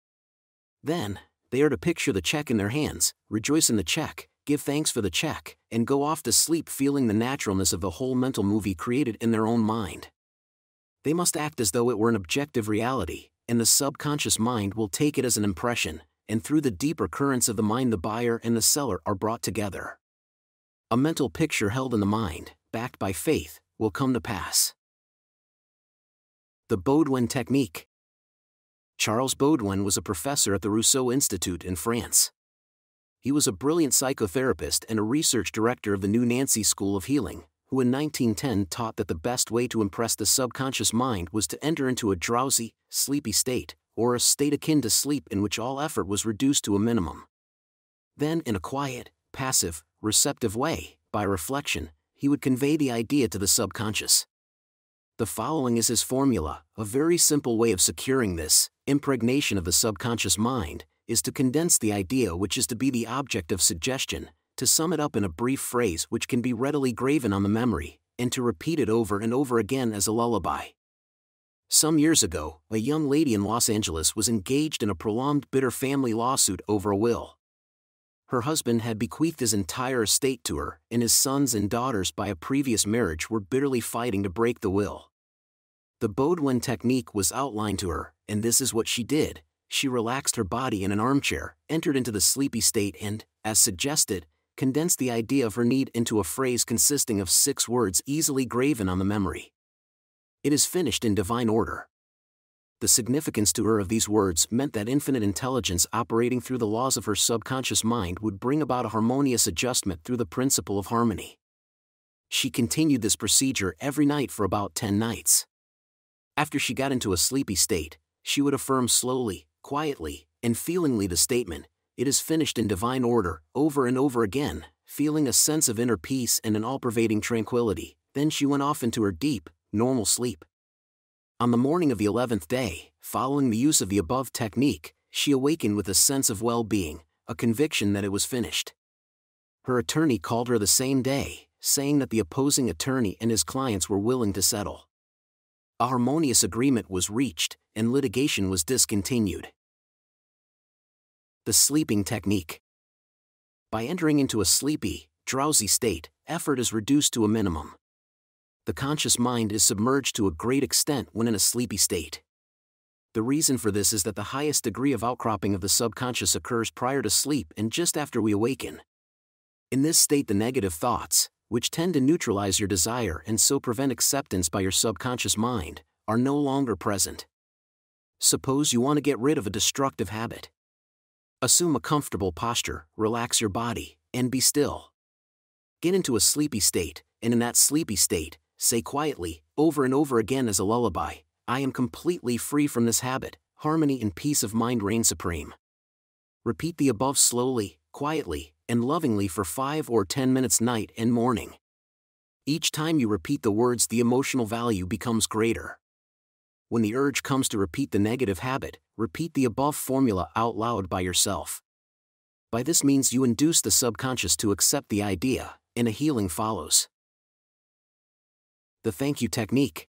Then, they are to picture the check in their hands, rejoice in the check, give thanks for the check, and go off to sleep feeling the naturalness of the whole mental movie created in their own mind. They must act as though it were an objective reality, and the subconscious mind will take it as an impression, and through the deeper currents of the mind, the buyer and the seller are brought together. A mental picture held in the mind, backed by faith, will come to pass. The Baudouin Technique Charles Baudouin was a professor at the Rousseau Institute in France he was a brilliant psychotherapist and a research director of the New Nancy School of Healing, who in 1910 taught that the best way to impress the subconscious mind was to enter into a drowsy, sleepy state, or a state akin to sleep in which all effort was reduced to a minimum. Then, in a quiet, passive, receptive way, by reflection, he would convey the idea to the subconscious. The following is his formula, a very simple way of securing this impregnation of the subconscious mind, is to condense the idea which is to be the object of suggestion, to sum it up in a brief phrase which can be readily graven on the memory, and to repeat it over and over again as a lullaby. Some years ago, a young lady in Los Angeles was engaged in a prolonged bitter family lawsuit over a will. Her husband had bequeathed his entire estate to her, and his sons and daughters by a previous marriage were bitterly fighting to break the will. The Baudouin technique was outlined to her, and this is what she did she relaxed her body in an armchair, entered into the sleepy state and, as suggested, condensed the idea of her need into a phrase consisting of six words easily graven on the memory. It is finished in divine order. The significance to her of these words meant that infinite intelligence operating through the laws of her subconscious mind would bring about a harmonious adjustment through the principle of harmony. She continued this procedure every night for about 10 nights. After she got into a sleepy state, she would affirm slowly, quietly, and feelingly the statement, It is finished in divine order, over and over again, feeling a sense of inner peace and an all pervading tranquility. Then she went off into her deep, normal sleep. On the morning of the eleventh day, following the use of the above technique, she awakened with a sense of well being, a conviction that it was finished. Her attorney called her the same day, saying that the opposing attorney and his clients were willing to settle. A harmonious agreement was reached, and litigation was discontinued. The sleeping technique. By entering into a sleepy, drowsy state, effort is reduced to a minimum. The conscious mind is submerged to a great extent when in a sleepy state. The reason for this is that the highest degree of outcropping of the subconscious occurs prior to sleep and just after we awaken. In this state, the negative thoughts, which tend to neutralize your desire and so prevent acceptance by your subconscious mind, are no longer present. Suppose you want to get rid of a destructive habit. Assume a comfortable posture, relax your body, and be still. Get into a sleepy state, and in that sleepy state, say quietly, over and over again as a lullaby, I am completely free from this habit, harmony and peace of mind reign supreme. Repeat the above slowly, quietly, and lovingly for 5 or 10 minutes night and morning. Each time you repeat the words, the emotional value becomes greater. When the urge comes to repeat the negative habit, repeat the above formula out loud by yourself. By this means, you induce the subconscious to accept the idea, and a healing follows. The thank you technique.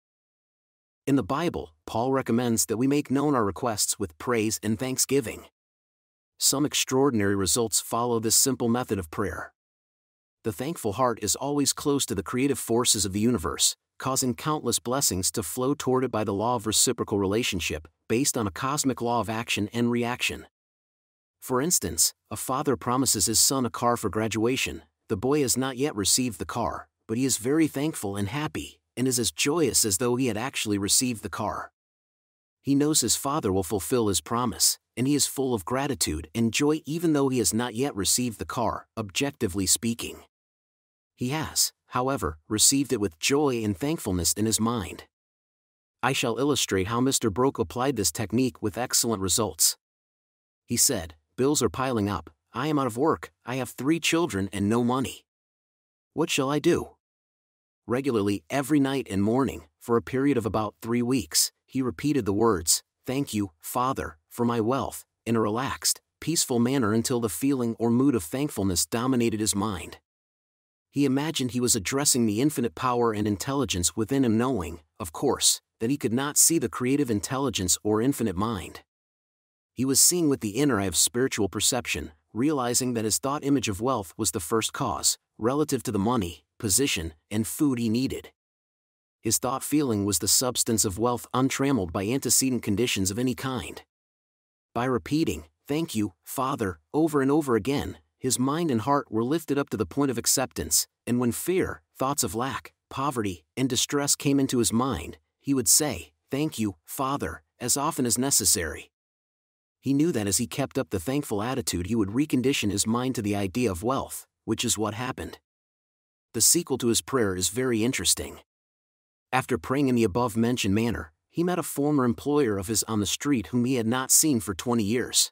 In the Bible, Paul recommends that we make known our requests with praise and thanksgiving. Some extraordinary results follow this simple method of prayer. The thankful heart is always close to the creative forces of the universe, causing countless blessings to flow toward it by the law of reciprocal relationship, based on a cosmic law of action and reaction. For instance, a father promises his son a car for graduation, the boy has not yet received the car, but he is very thankful and happy, and is as joyous as though he had actually received the car. He knows his father will fulfill his promise, and he is full of gratitude and joy even though he has not yet received the car, objectively speaking. He has, however, received it with joy and thankfulness in his mind. I shall illustrate how Mr. Broke applied this technique with excellent results. He said, Bills are piling up, I am out of work, I have three children and no money. What shall I do? Regularly, every night and morning, for a period of about three weeks, he repeated the words, Thank you, Father, for my wealth, in a relaxed, peaceful manner until the feeling or mood of thankfulness dominated his mind. He imagined he was addressing the infinite power and intelligence within him, knowing, of course, that he could not see the creative intelligence or infinite mind. He was seeing with the inner eye of spiritual perception, realizing that his thought image of wealth was the first cause, relative to the money, position, and food he needed his thought feeling was the substance of wealth untrammeled by antecedent conditions of any kind. By repeating, Thank you, Father, over and over again, his mind and heart were lifted up to the point of acceptance, and when fear, thoughts of lack, poverty, and distress came into his mind, he would say, Thank you, Father, as often as necessary. He knew that as he kept up the thankful attitude, he would recondition his mind to the idea of wealth, which is what happened. The sequel to his prayer is very interesting. After praying in the above mentioned manner, he met a former employer of his on the street whom he had not seen for 20 years.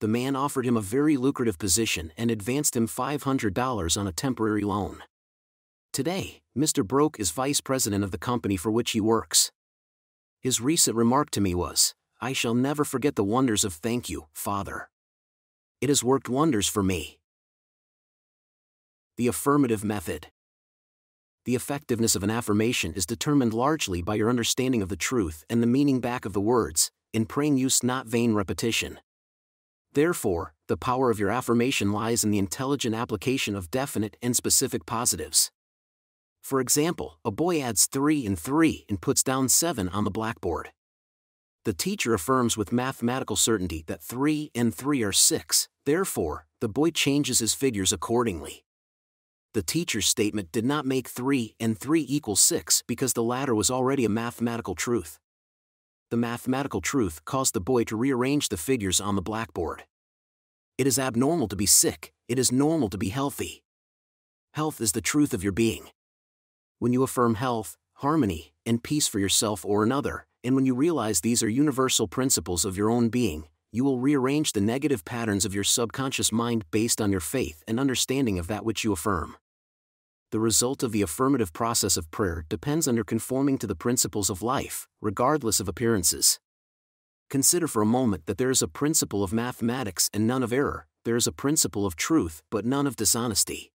The man offered him a very lucrative position and advanced him $500 on a temporary loan. Today, Mr. Broke is vice president of the company for which he works. His recent remark to me was, I shall never forget the wonders of thank you, Father. It has worked wonders for me. The affirmative method the effectiveness of an affirmation is determined largely by your understanding of the truth and the meaning back of the words, in praying use not vain repetition. Therefore, the power of your affirmation lies in the intelligent application of definite and specific positives. For example, a boy adds 3 and 3 and puts down 7 on the blackboard. The teacher affirms with mathematical certainty that 3 and 3 are 6, therefore, the boy changes his figures accordingly. The teacher's statement did not make 3 and 3 equal 6 because the latter was already a mathematical truth. The mathematical truth caused the boy to rearrange the figures on the blackboard. It is abnormal to be sick, it is normal to be healthy. Health is the truth of your being. When you affirm health, harmony, and peace for yourself or another, and when you realize these are universal principles of your own being, you will rearrange the negative patterns of your subconscious mind based on your faith and understanding of that which you affirm. The result of the affirmative process of prayer depends on your conforming to the principles of life, regardless of appearances. Consider for a moment that there is a principle of mathematics and none of error, there is a principle of truth but none of dishonesty.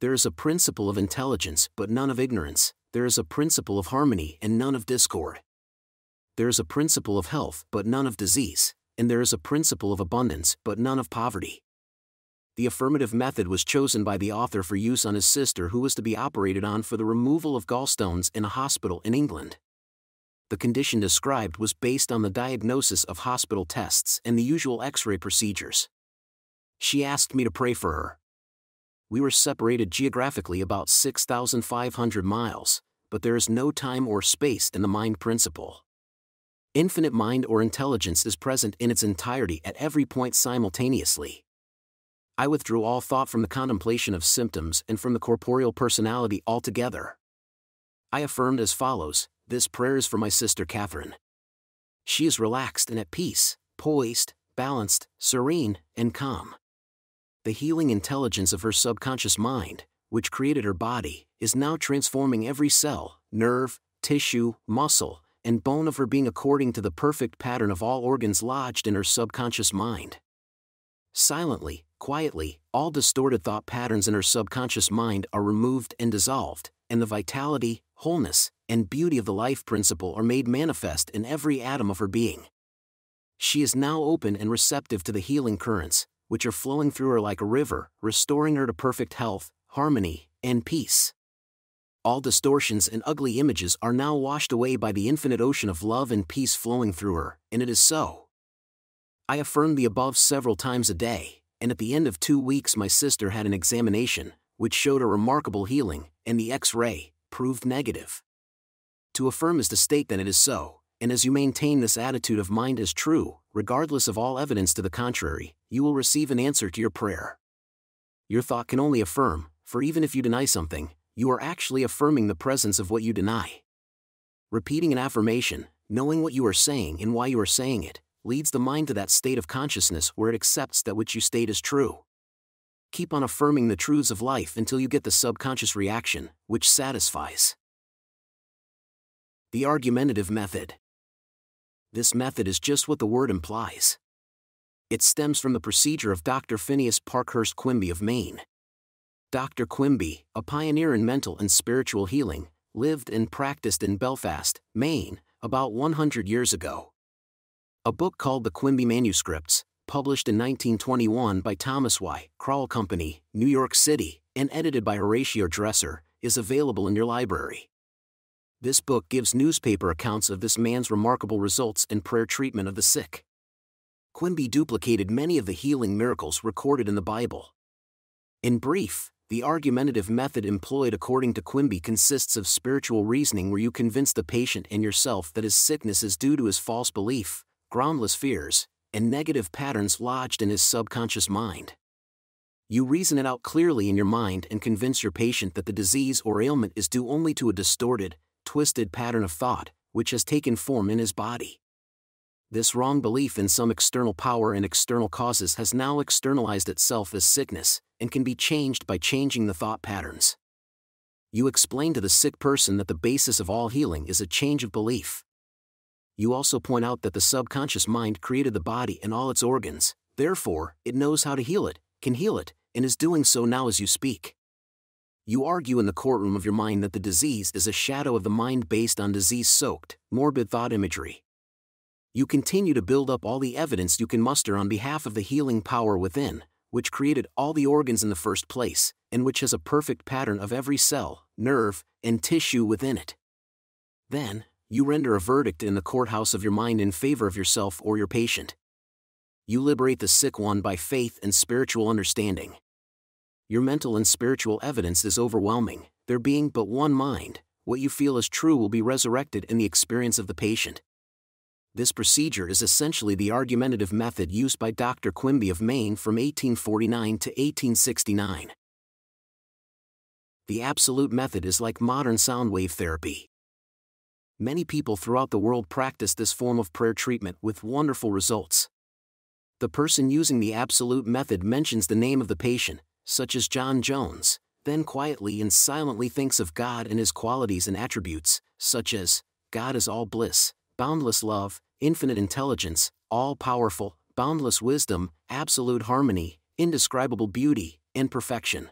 There is a principle of intelligence but none of ignorance, there is a principle of harmony and none of discord. There is a principle of health but none of disease, and there is a principle of abundance but none of poverty. The affirmative method was chosen by the author for use on his sister who was to be operated on for the removal of gallstones in a hospital in England. The condition described was based on the diagnosis of hospital tests and the usual x ray procedures. She asked me to pray for her. We were separated geographically about 6,500 miles, but there is no time or space in the mind principle. Infinite mind or intelligence is present in its entirety at every point simultaneously. I withdrew all thought from the contemplation of symptoms and from the corporeal personality altogether. I affirmed as follows This prayer is for my sister Catherine. She is relaxed and at peace, poised, balanced, serene, and calm. The healing intelligence of her subconscious mind, which created her body, is now transforming every cell, nerve, tissue, muscle, and bone of her being according to the perfect pattern of all organs lodged in her subconscious mind. Silently, quietly, all distorted thought patterns in her subconscious mind are removed and dissolved, and the vitality, wholeness, and beauty of the life principle are made manifest in every atom of her being. She is now open and receptive to the healing currents, which are flowing through her like a river, restoring her to perfect health, harmony, and peace all distortions and ugly images are now washed away by the infinite ocean of love and peace flowing through her, and it is so. I affirm the above several times a day, and at the end of two weeks, my sister had an examination, which showed a remarkable healing, and the X ray proved negative. To affirm is to state that it is so, and as you maintain this attitude of mind as true, regardless of all evidence to the contrary, you will receive an answer to your prayer. Your thought can only affirm, for even if you deny something, you are actually affirming the presence of what you deny. Repeating an affirmation, knowing what you are saying and why you are saying it, leads the mind to that state of consciousness where it accepts that which you state is true. Keep on affirming the truths of life until you get the subconscious reaction, which satisfies. The argumentative method. This method is just what the word implies. It stems from the procedure of Dr. Phineas Parkhurst Quimby of Maine. Dr. Quimby, a pioneer in mental and spiritual healing, lived and practiced in Belfast, Maine, about 100 years ago. A book called The Quimby Manuscripts, published in 1921 by Thomas Y. Crowell Company, New York City, and edited by Horatio Dresser, is available in your library. This book gives newspaper accounts of this man's remarkable results in prayer treatment of the sick. Quimby duplicated many of the healing miracles recorded in the Bible. In brief, the argumentative method employed according to Quimby consists of spiritual reasoning where you convince the patient and yourself that his sickness is due to his false belief, groundless fears, and negative patterns lodged in his subconscious mind. You reason it out clearly in your mind and convince your patient that the disease or ailment is due only to a distorted, twisted pattern of thought, which has taken form in his body. This wrong belief in some external power and external causes has now externalized itself as sickness, and can be changed by changing the thought patterns. You explain to the sick person that the basis of all healing is a change of belief. You also point out that the subconscious mind created the body and all its organs, therefore, it knows how to heal it, can heal it, and is doing so now as you speak. You argue in the courtroom of your mind that the disease is a shadow of the mind based on disease soaked, morbid thought imagery. You continue to build up all the evidence you can muster on behalf of the healing power within, which created all the organs in the first place, and which has a perfect pattern of every cell, nerve, and tissue within it. Then, you render a verdict in the courthouse of your mind in favor of yourself or your patient. You liberate the sick one by faith and spiritual understanding. Your mental and spiritual evidence is overwhelming, there being but one mind, what you feel is true will be resurrected in the experience of the patient. This procedure is essentially the argumentative method used by Dr. Quimby of Maine from 1849 to 1869. The absolute method is like modern sound wave therapy. Many people throughout the world practice this form of prayer treatment with wonderful results. The person using the absolute method mentions the name of the patient, such as John Jones, then quietly and silently thinks of God and his qualities and attributes, such as God is all bliss, boundless love, infinite intelligence, all powerful, boundless wisdom, absolute harmony, indescribable beauty, and perfection.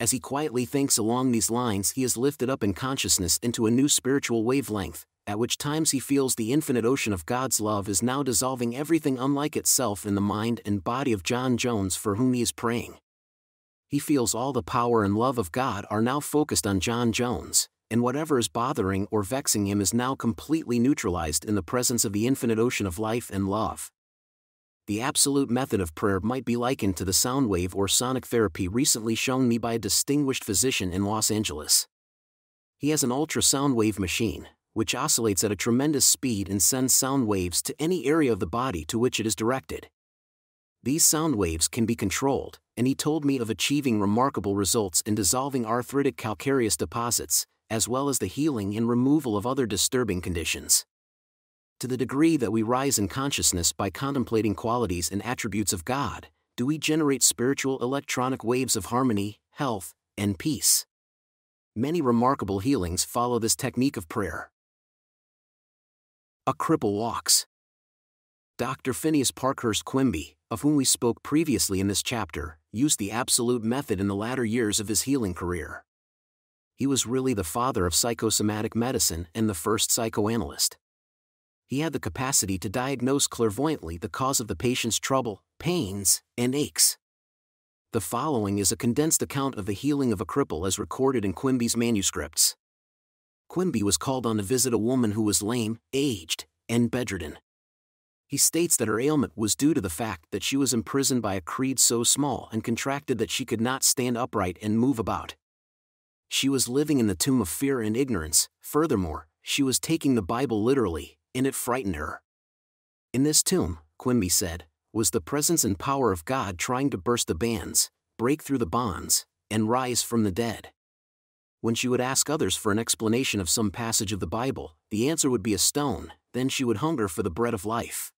As he quietly thinks along these lines, he is lifted up in consciousness into a new spiritual wavelength, at which times he feels the infinite ocean of God's love is now dissolving everything unlike itself in the mind and body of John Jones for whom he is praying he feels all the power and love of God are now focused on John Jones, and whatever is bothering or vexing him is now completely neutralized in the presence of the infinite ocean of life and love. The absolute method of prayer might be likened to the sound wave or sonic therapy recently shown me by a distinguished physician in Los Angeles. He has an ultrasound wave machine, which oscillates at a tremendous speed and sends sound waves to any area of the body to which it is directed. These sound waves can be controlled, and he told me of achieving remarkable results in dissolving arthritic calcareous deposits, as well as the healing and removal of other disturbing conditions. To the degree that we rise in consciousness by contemplating qualities and attributes of God, do we generate spiritual electronic waves of harmony, health, and peace. Many remarkable healings follow this technique of prayer. A cripple walks. Dr. Phineas Parkhurst Quimby, of whom we spoke previously in this chapter, used the absolute method in the latter years of his healing career. He was really the father of psychosomatic medicine and the first psychoanalyst. He had the capacity to diagnose clairvoyantly the cause of the patient's trouble, pains, and aches. The following is a condensed account of the healing of a cripple as recorded in Quimby's manuscripts. Quimby was called on to visit a woman who was lame, aged, and bedridden. He states that her ailment was due to the fact that she was imprisoned by a creed so small and contracted that she could not stand upright and move about. She was living in the tomb of fear and ignorance, furthermore, she was taking the Bible literally, and it frightened her. In this tomb, Quimby said, was the presence and power of God trying to burst the bands, break through the bonds, and rise from the dead. When she would ask others for an explanation of some passage of the Bible, the answer would be a stone, then she would hunger for the bread of life.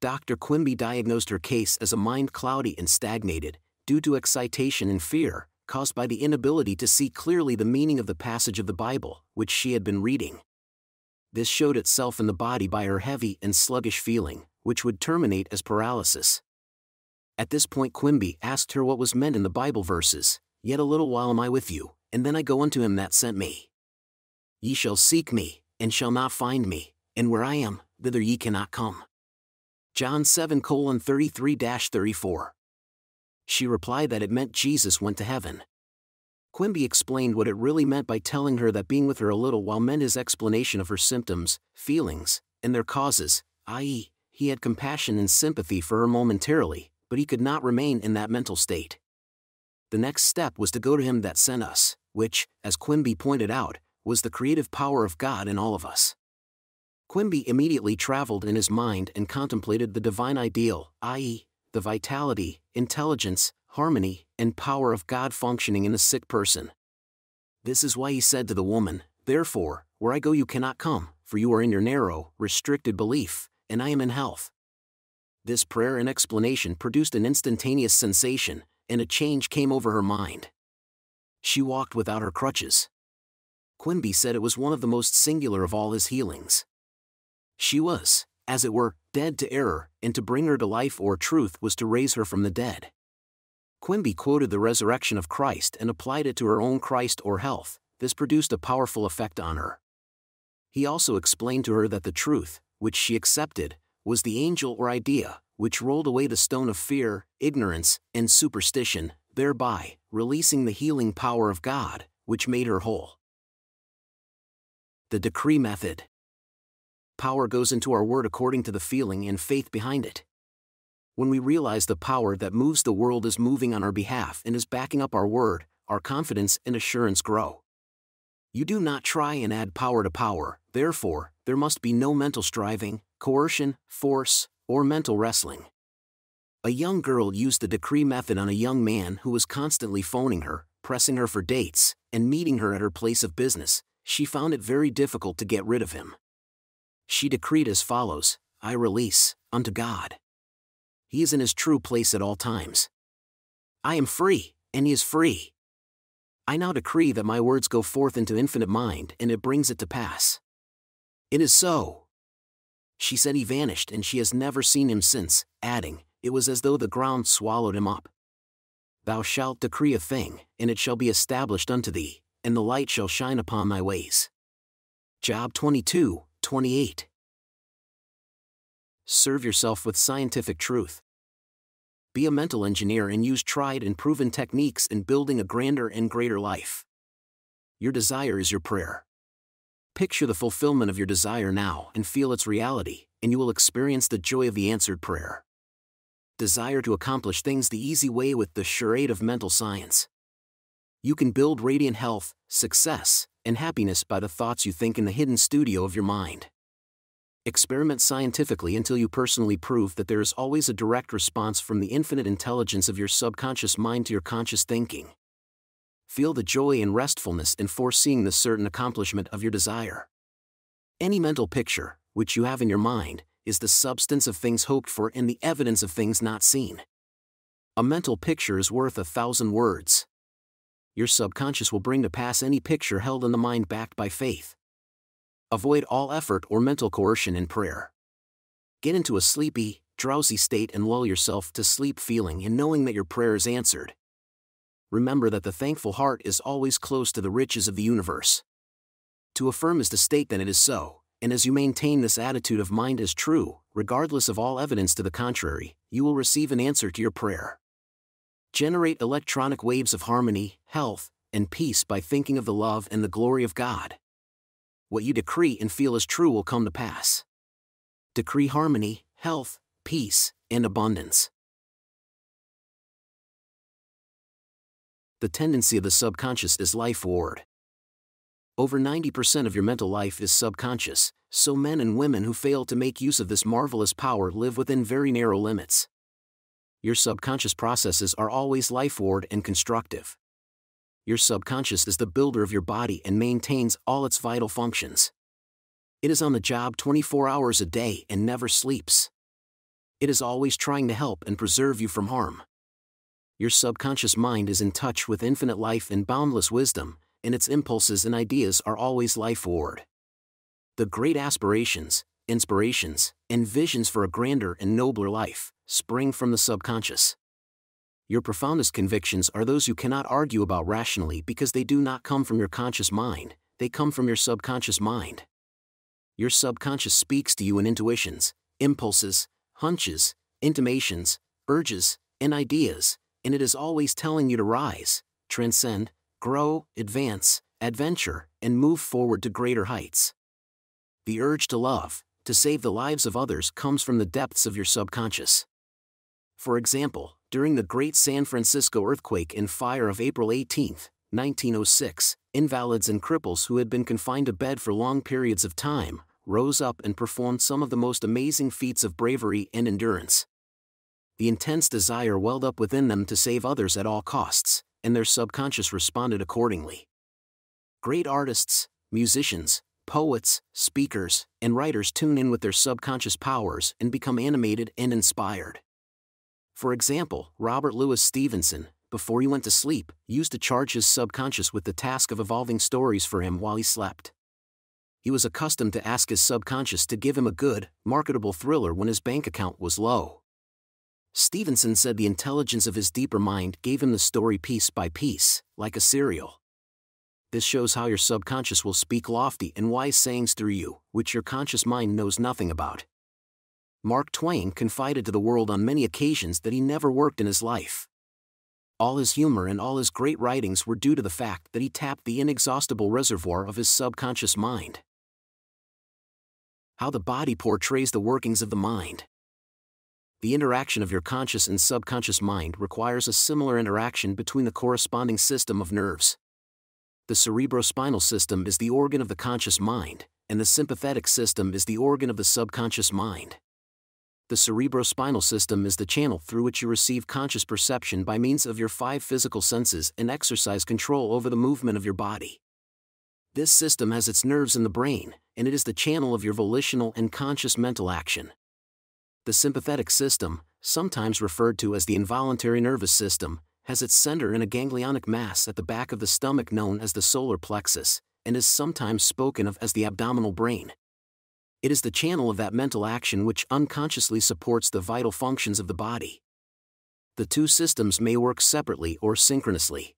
Dr. Quimby diagnosed her case as a mind cloudy and stagnated, due to excitation and fear, caused by the inability to see clearly the meaning of the passage of the Bible, which she had been reading. This showed itself in the body by her heavy and sluggish feeling, which would terminate as paralysis. At this point, Quimby asked her what was meant in the Bible verses Yet a little while am I with you, and then I go unto him that sent me. Ye shall seek me, and shall not find me, and where I am, thither ye cannot come. John 7 33 34. She replied that it meant Jesus went to heaven. Quimby explained what it really meant by telling her that being with her a little while meant his explanation of her symptoms, feelings, and their causes, i.e., he had compassion and sympathy for her momentarily, but he could not remain in that mental state. The next step was to go to him that sent us, which, as Quimby pointed out, was the creative power of God in all of us. Quimby immediately traveled in his mind and contemplated the divine ideal, i.e., the vitality, intelligence, harmony, and power of God functioning in the sick person. This is why he said to the woman, Therefore, where I go you cannot come, for you are in your narrow, restricted belief, and I am in health. This prayer and explanation produced an instantaneous sensation, and a change came over her mind. She walked without her crutches. Quimby said it was one of the most singular of all his healings. She was, as it were, dead to error, and to bring her to life or truth was to raise her from the dead. Quimby quoted the resurrection of Christ and applied it to her own Christ or health, this produced a powerful effect on her. He also explained to her that the truth, which she accepted, was the angel or idea, which rolled away the stone of fear, ignorance, and superstition, thereby releasing the healing power of God, which made her whole. The Decree Method power goes into our word according to the feeling and faith behind it. When we realize the power that moves the world is moving on our behalf and is backing up our word, our confidence and assurance grow. You do not try and add power to power, therefore, there must be no mental striving, coercion, force, or mental wrestling. A young girl used the decree method on a young man who was constantly phoning her, pressing her for dates, and meeting her at her place of business. She found it very difficult to get rid of him. She decreed as follows I release, unto God. He is in his true place at all times. I am free, and he is free. I now decree that my words go forth into infinite mind and it brings it to pass. It is so. She said he vanished and she has never seen him since, adding, It was as though the ground swallowed him up. Thou shalt decree a thing, and it shall be established unto thee, and the light shall shine upon thy ways. Job 22, 28. Serve yourself with scientific truth. Be a mental engineer and use tried and proven techniques in building a grander and greater life. Your desire is your prayer. Picture the fulfillment of your desire now and feel its reality, and you will experience the joy of the answered prayer. Desire to accomplish things the easy way with the aid of mental science. You can build radiant health, success, and happiness by the thoughts you think in the hidden studio of your mind. Experiment scientifically until you personally prove that there is always a direct response from the infinite intelligence of your subconscious mind to your conscious thinking. Feel the joy and restfulness in foreseeing the certain accomplishment of your desire. Any mental picture, which you have in your mind, is the substance of things hoped for and the evidence of things not seen. A mental picture is worth a thousand words. Your subconscious will bring to pass any picture held in the mind backed by faith. Avoid all effort or mental coercion in prayer. Get into a sleepy, drowsy state and lull yourself to sleep feeling and knowing that your prayer is answered. Remember that the thankful heart is always close to the riches of the universe. To affirm is to state that it is so, and as you maintain this attitude of mind as true, regardless of all evidence to the contrary, you will receive an answer to your prayer. Generate electronic waves of harmony, health, and peace by thinking of the love and the glory of God what you decree and feel as true will come to pass. Decree harmony, health, peace, and abundance. The tendency of the subconscious is life ward. Over 90% of your mental life is subconscious, so men and women who fail to make use of this marvelous power live within very narrow limits. Your subconscious processes are always life ward and constructive your subconscious is the builder of your body and maintains all its vital functions. It is on the job 24 hours a day and never sleeps. It is always trying to help and preserve you from harm. Your subconscious mind is in touch with infinite life and boundless wisdom, and its impulses and ideas are always life forward. The great aspirations, inspirations, and visions for a grander and nobler life spring from the subconscious your profoundest convictions are those you cannot argue about rationally because they do not come from your conscious mind, they come from your subconscious mind. Your subconscious speaks to you in intuitions, impulses, hunches, intimations, urges, and ideas, and it is always telling you to rise, transcend, grow, advance, adventure, and move forward to greater heights. The urge to love, to save the lives of others comes from the depths of your subconscious. For example, during the Great San Francisco earthquake and fire of April 18, 1906, invalids and cripples who had been confined to bed for long periods of time rose up and performed some of the most amazing feats of bravery and endurance. The intense desire welled up within them to save others at all costs, and their subconscious responded accordingly. Great artists, musicians, poets, speakers, and writers tune in with their subconscious powers and become animated and inspired. For example, Robert Louis Stevenson, before he went to sleep, used to charge his subconscious with the task of evolving stories for him while he slept. He was accustomed to ask his subconscious to give him a good, marketable thriller when his bank account was low. Stevenson said the intelligence of his deeper mind gave him the story piece by piece, like a serial. This shows how your subconscious will speak lofty and wise sayings through you, which your conscious mind knows nothing about. Mark Twain confided to the world on many occasions that he never worked in his life. All his humor and all his great writings were due to the fact that he tapped the inexhaustible reservoir of his subconscious mind. How the body portrays the workings of the mind. the interaction of your conscious and subconscious mind requires a similar interaction between the corresponding system of nerves. The cerebrospinal system is the organ of the conscious mind, and the sympathetic system is the organ of the subconscious mind. The cerebrospinal system is the channel through which you receive conscious perception by means of your five physical senses and exercise control over the movement of your body. This system has its nerves in the brain, and it is the channel of your volitional and conscious mental action. The sympathetic system, sometimes referred to as the involuntary nervous system, has its center in a ganglionic mass at the back of the stomach known as the solar plexus, and is sometimes spoken of as the abdominal brain. It is the channel of that mental action which unconsciously supports the vital functions of the body. The two systems may work separately or synchronously.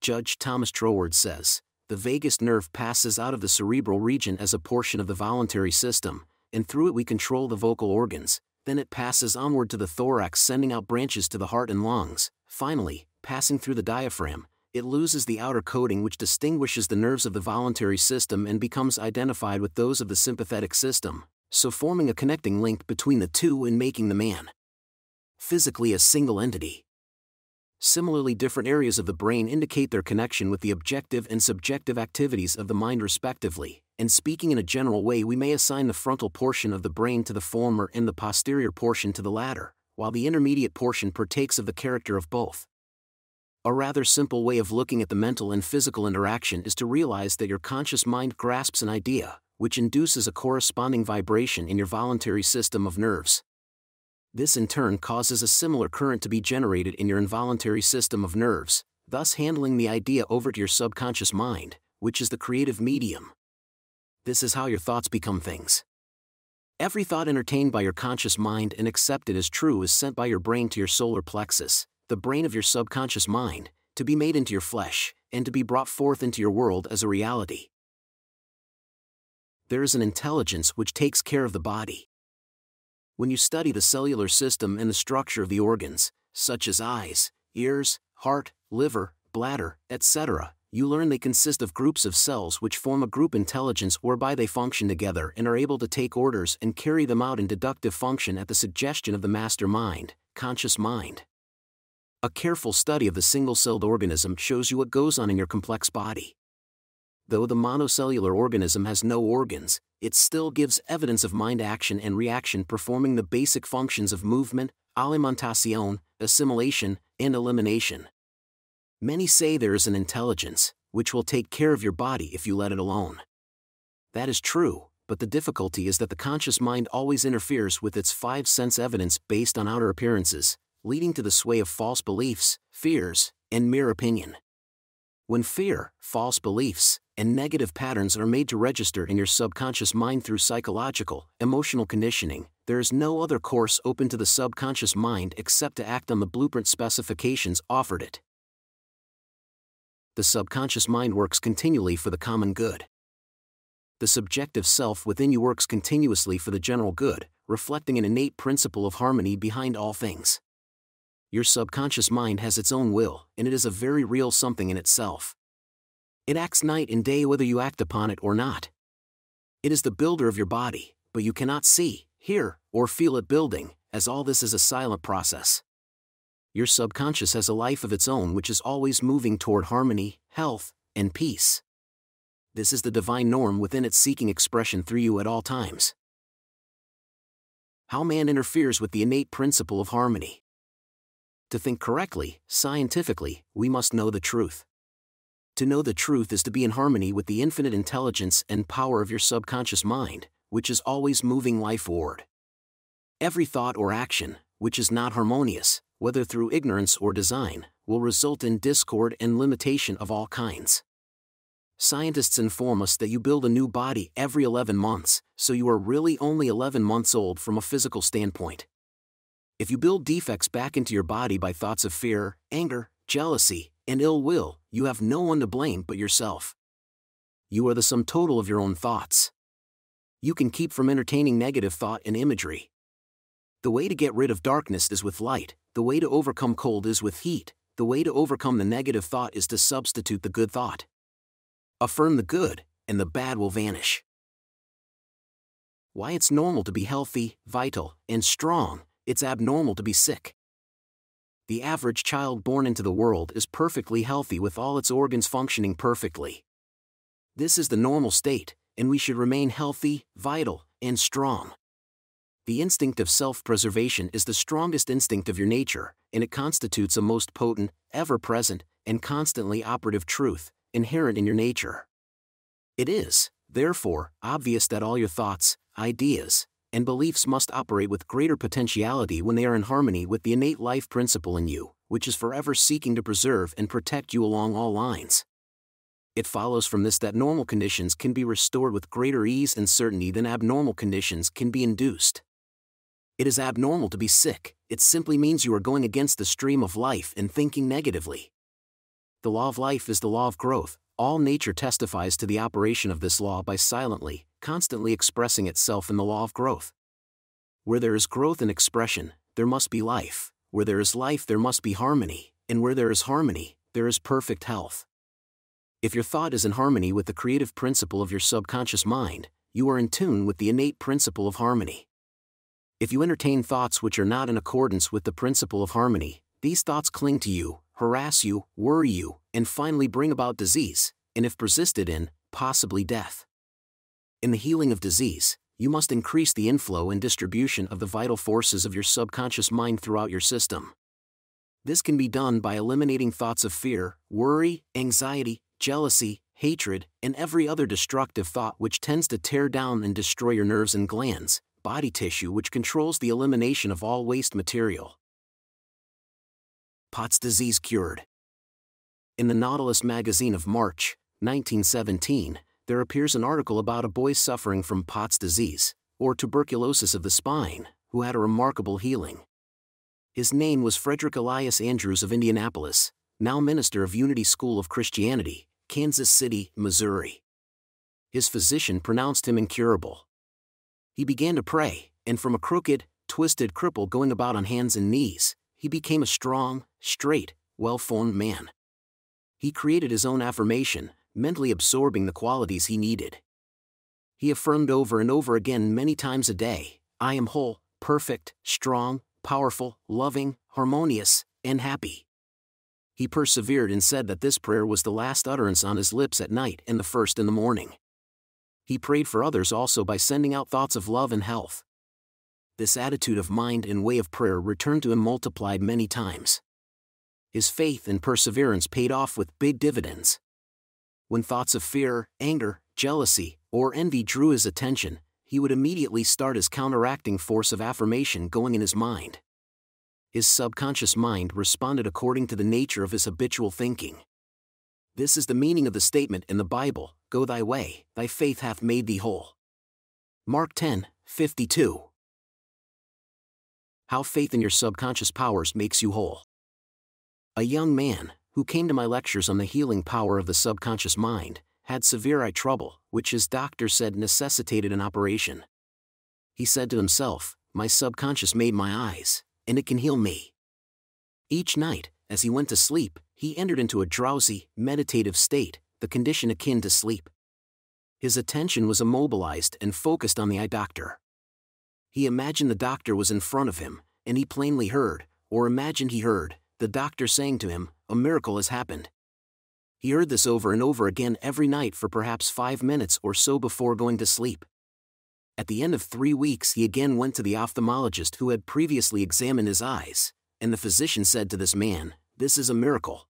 Judge Thomas Troward says, the vagus nerve passes out of the cerebral region as a portion of the voluntary system, and through it we control the vocal organs, then it passes onward to the thorax sending out branches to the heart and lungs, finally, passing through the diaphragm, it loses the outer coating which distinguishes the nerves of the voluntary system and becomes identified with those of the sympathetic system, so forming a connecting link between the two and making the man physically a single entity. Similarly, different areas of the brain indicate their connection with the objective and subjective activities of the mind, respectively, and speaking in a general way, we may assign the frontal portion of the brain to the former and the posterior portion to the latter, while the intermediate portion partakes of the character of both. A rather simple way of looking at the mental and physical interaction is to realize that your conscious mind grasps an idea, which induces a corresponding vibration in your voluntary system of nerves. This in turn causes a similar current to be generated in your involuntary system of nerves, thus handling the idea over to your subconscious mind, which is the creative medium this is how your thoughts become things. Every thought entertained by your conscious mind and accepted as true is sent by your brain to your solar plexus, the brain of your subconscious mind, to be made into your flesh, and to be brought forth into your world as a reality. There is an intelligence which takes care of the body. When you study the cellular system and the structure of the organs, such as eyes, ears, heart, liver, bladder, etc., you learn they consist of groups of cells which form a group intelligence whereby they function together and are able to take orders and carry them out in deductive function at the suggestion of the master mind, conscious mind. A careful study of the single celled organism shows you what goes on in your complex body. Though the monocellular organism has no organs, it still gives evidence of mind action and reaction performing the basic functions of movement, alimentation, assimilation, and elimination. Many say there is an intelligence, which will take care of your body if you let it alone. That is true, but the difficulty is that the conscious mind always interferes with its five sense evidence based on outer appearances, leading to the sway of false beliefs, fears, and mere opinion. When fear, false beliefs, and negative patterns are made to register in your subconscious mind through psychological, emotional conditioning, there is no other course open to the subconscious mind except to act on the blueprint specifications offered it the subconscious mind works continually for the common good. The subjective self within you works continuously for the general good, reflecting an innate principle of harmony behind all things. Your subconscious mind has its own will, and it is a very real something in itself. It acts night and day whether you act upon it or not. It is the builder of your body, but you cannot see, hear, or feel it building, as all this is a silent process your subconscious has a life of its own which is always moving toward harmony, health, and peace. This is the divine norm within it seeking expression through you at all times. How man interferes with the innate principle of harmony. To think correctly, scientifically, we must know the truth. To know the truth is to be in harmony with the infinite intelligence and power of your subconscious mind, which is always moving life forward. Every thought or action, which is not harmonious, whether through ignorance or design, will result in discord and limitation of all kinds. Scientists inform us that you build a new body every 11 months, so you are really only 11 months old from a physical standpoint. If you build defects back into your body by thoughts of fear, anger, jealousy, and ill will, you have no one to blame but yourself. You are the sum total of your own thoughts. You can keep from entertaining negative thought and imagery. The way to get rid of darkness is with light, the way to overcome cold is with heat, the way to overcome the negative thought is to substitute the good thought. Affirm the good, and the bad will vanish. Why it's normal to be healthy, vital, and strong, it's abnormal to be sick. The average child born into the world is perfectly healthy with all its organs functioning perfectly. This is the normal state, and we should remain healthy, vital, and strong. The instinct of self preservation is the strongest instinct of your nature, and it constitutes a most potent, ever present, and constantly operative truth, inherent in your nature. It is, therefore, obvious that all your thoughts, ideas, and beliefs must operate with greater potentiality when they are in harmony with the innate life principle in you, which is forever seeking to preserve and protect you along all lines. It follows from this that normal conditions can be restored with greater ease and certainty than abnormal conditions can be induced. It is abnormal to be sick, it simply means you are going against the stream of life and thinking negatively. The law of life is the law of growth, all nature testifies to the operation of this law by silently, constantly expressing itself in the law of growth. Where there is growth and expression, there must be life, where there is life, there must be harmony, and where there is harmony, there is perfect health. If your thought is in harmony with the creative principle of your subconscious mind, you are in tune with the innate principle of harmony. If you entertain thoughts which are not in accordance with the principle of harmony, these thoughts cling to you, harass you, worry you, and finally bring about disease, and if persisted in, possibly death. In the healing of disease, you must increase the inflow and distribution of the vital forces of your subconscious mind throughout your system. This can be done by eliminating thoughts of fear, worry, anxiety, jealousy, hatred, and every other destructive thought which tends to tear down and destroy your nerves and glands, body tissue which controls the elimination of all waste material. Pott's disease cured. In the Nautilus magazine of March, 1917, there appears an article about a boy suffering from Pott's disease, or tuberculosis of the spine, who had a remarkable healing. His name was Frederick Elias Andrews of Indianapolis, now minister of Unity School of Christianity, Kansas City, Missouri. His physician pronounced him incurable. He began to pray, and from a crooked, twisted cripple going about on hands and knees, he became a strong, straight, well formed man. He created his own affirmation, mentally absorbing the qualities he needed. He affirmed over and over again many times a day I am whole, perfect, strong, powerful, loving, harmonious, and happy. He persevered and said that this prayer was the last utterance on his lips at night and the first in the morning. He prayed for others also by sending out thoughts of love and health. This attitude of mind and way of prayer returned to him multiplied many times. His faith and perseverance paid off with big dividends. When thoughts of fear, anger, jealousy, or envy drew his attention, he would immediately start his counteracting force of affirmation going in his mind. His subconscious mind responded according to the nature of his habitual thinking. This is the meaning of the statement in the Bible Go thy way, thy faith hath made thee whole. Mark 10, 52. How faith in your subconscious powers makes you whole. A young man, who came to my lectures on the healing power of the subconscious mind, had severe eye trouble, which his doctor said necessitated an operation. He said to himself, My subconscious made my eyes, and it can heal me. Each night, as he went to sleep, he entered into a drowsy, meditative state, the condition akin to sleep. His attention was immobilized and focused on the eye doctor. He imagined the doctor was in front of him, and he plainly heard, or imagined he heard, the doctor saying to him, A miracle has happened. He heard this over and over again every night for perhaps five minutes or so before going to sleep. At the end of three weeks, he again went to the ophthalmologist who had previously examined his eyes, and the physician said to this man, This is a miracle.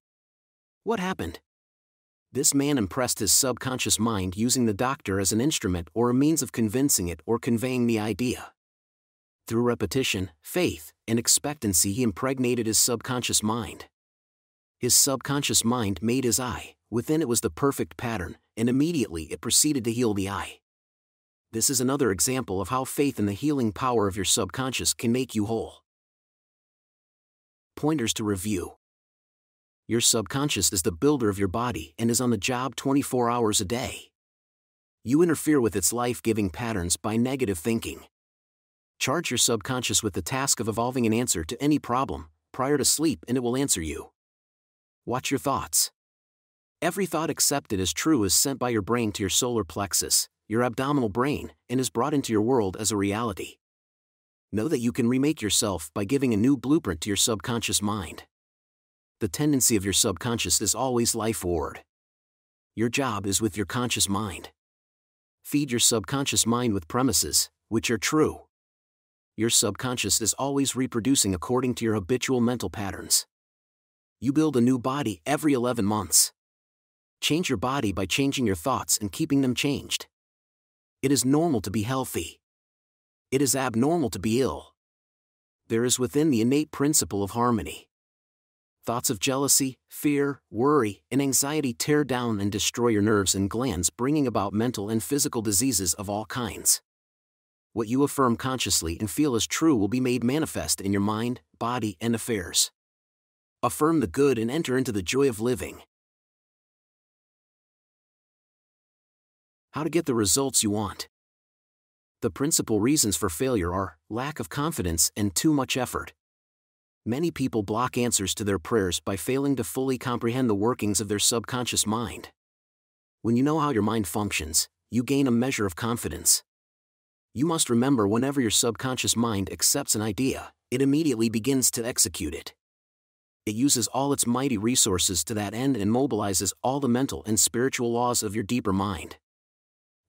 What happened? This man impressed his subconscious mind using the doctor as an instrument or a means of convincing it or conveying the idea. Through repetition, faith, and expectancy, he impregnated his subconscious mind. His subconscious mind made his eye, within it was the perfect pattern, and immediately it proceeded to heal the eye. This is another example of how faith in the healing power of your subconscious can make you whole. Pointers to review Your subconscious is the builder of your body and is on the job 24 hours a day. You interfere with its life giving patterns by negative thinking. Charge your subconscious with the task of evolving an answer to any problem, prior to sleep, and it will answer you. Watch your thoughts. Every thought accepted as true is sent by your brain to your solar plexus, your abdominal brain, and is brought into your world as a reality. Know that you can remake yourself by giving a new blueprint to your subconscious mind. The tendency of your subconscious is always life forward. Your job is with your conscious mind. Feed your subconscious mind with premises, which are true. Your subconscious is always reproducing according to your habitual mental patterns. You build a new body every 11 months. Change your body by changing your thoughts and keeping them changed. It is normal to be healthy. It is abnormal to be ill. There is within the innate principle of harmony. Thoughts of jealousy, fear, worry, and anxiety tear down and destroy your nerves and glands, bringing about mental and physical diseases of all kinds. What you affirm consciously and feel as true will be made manifest in your mind, body, and affairs. Affirm the good and enter into the joy of living. How to get the results you want. The principal reasons for failure are lack of confidence and too much effort. Many people block answers to their prayers by failing to fully comprehend the workings of their subconscious mind. When you know how your mind functions, you gain a measure of confidence. You must remember whenever your subconscious mind accepts an idea, it immediately begins to execute it. It uses all its mighty resources to that end and mobilizes all the mental and spiritual laws of your deeper mind.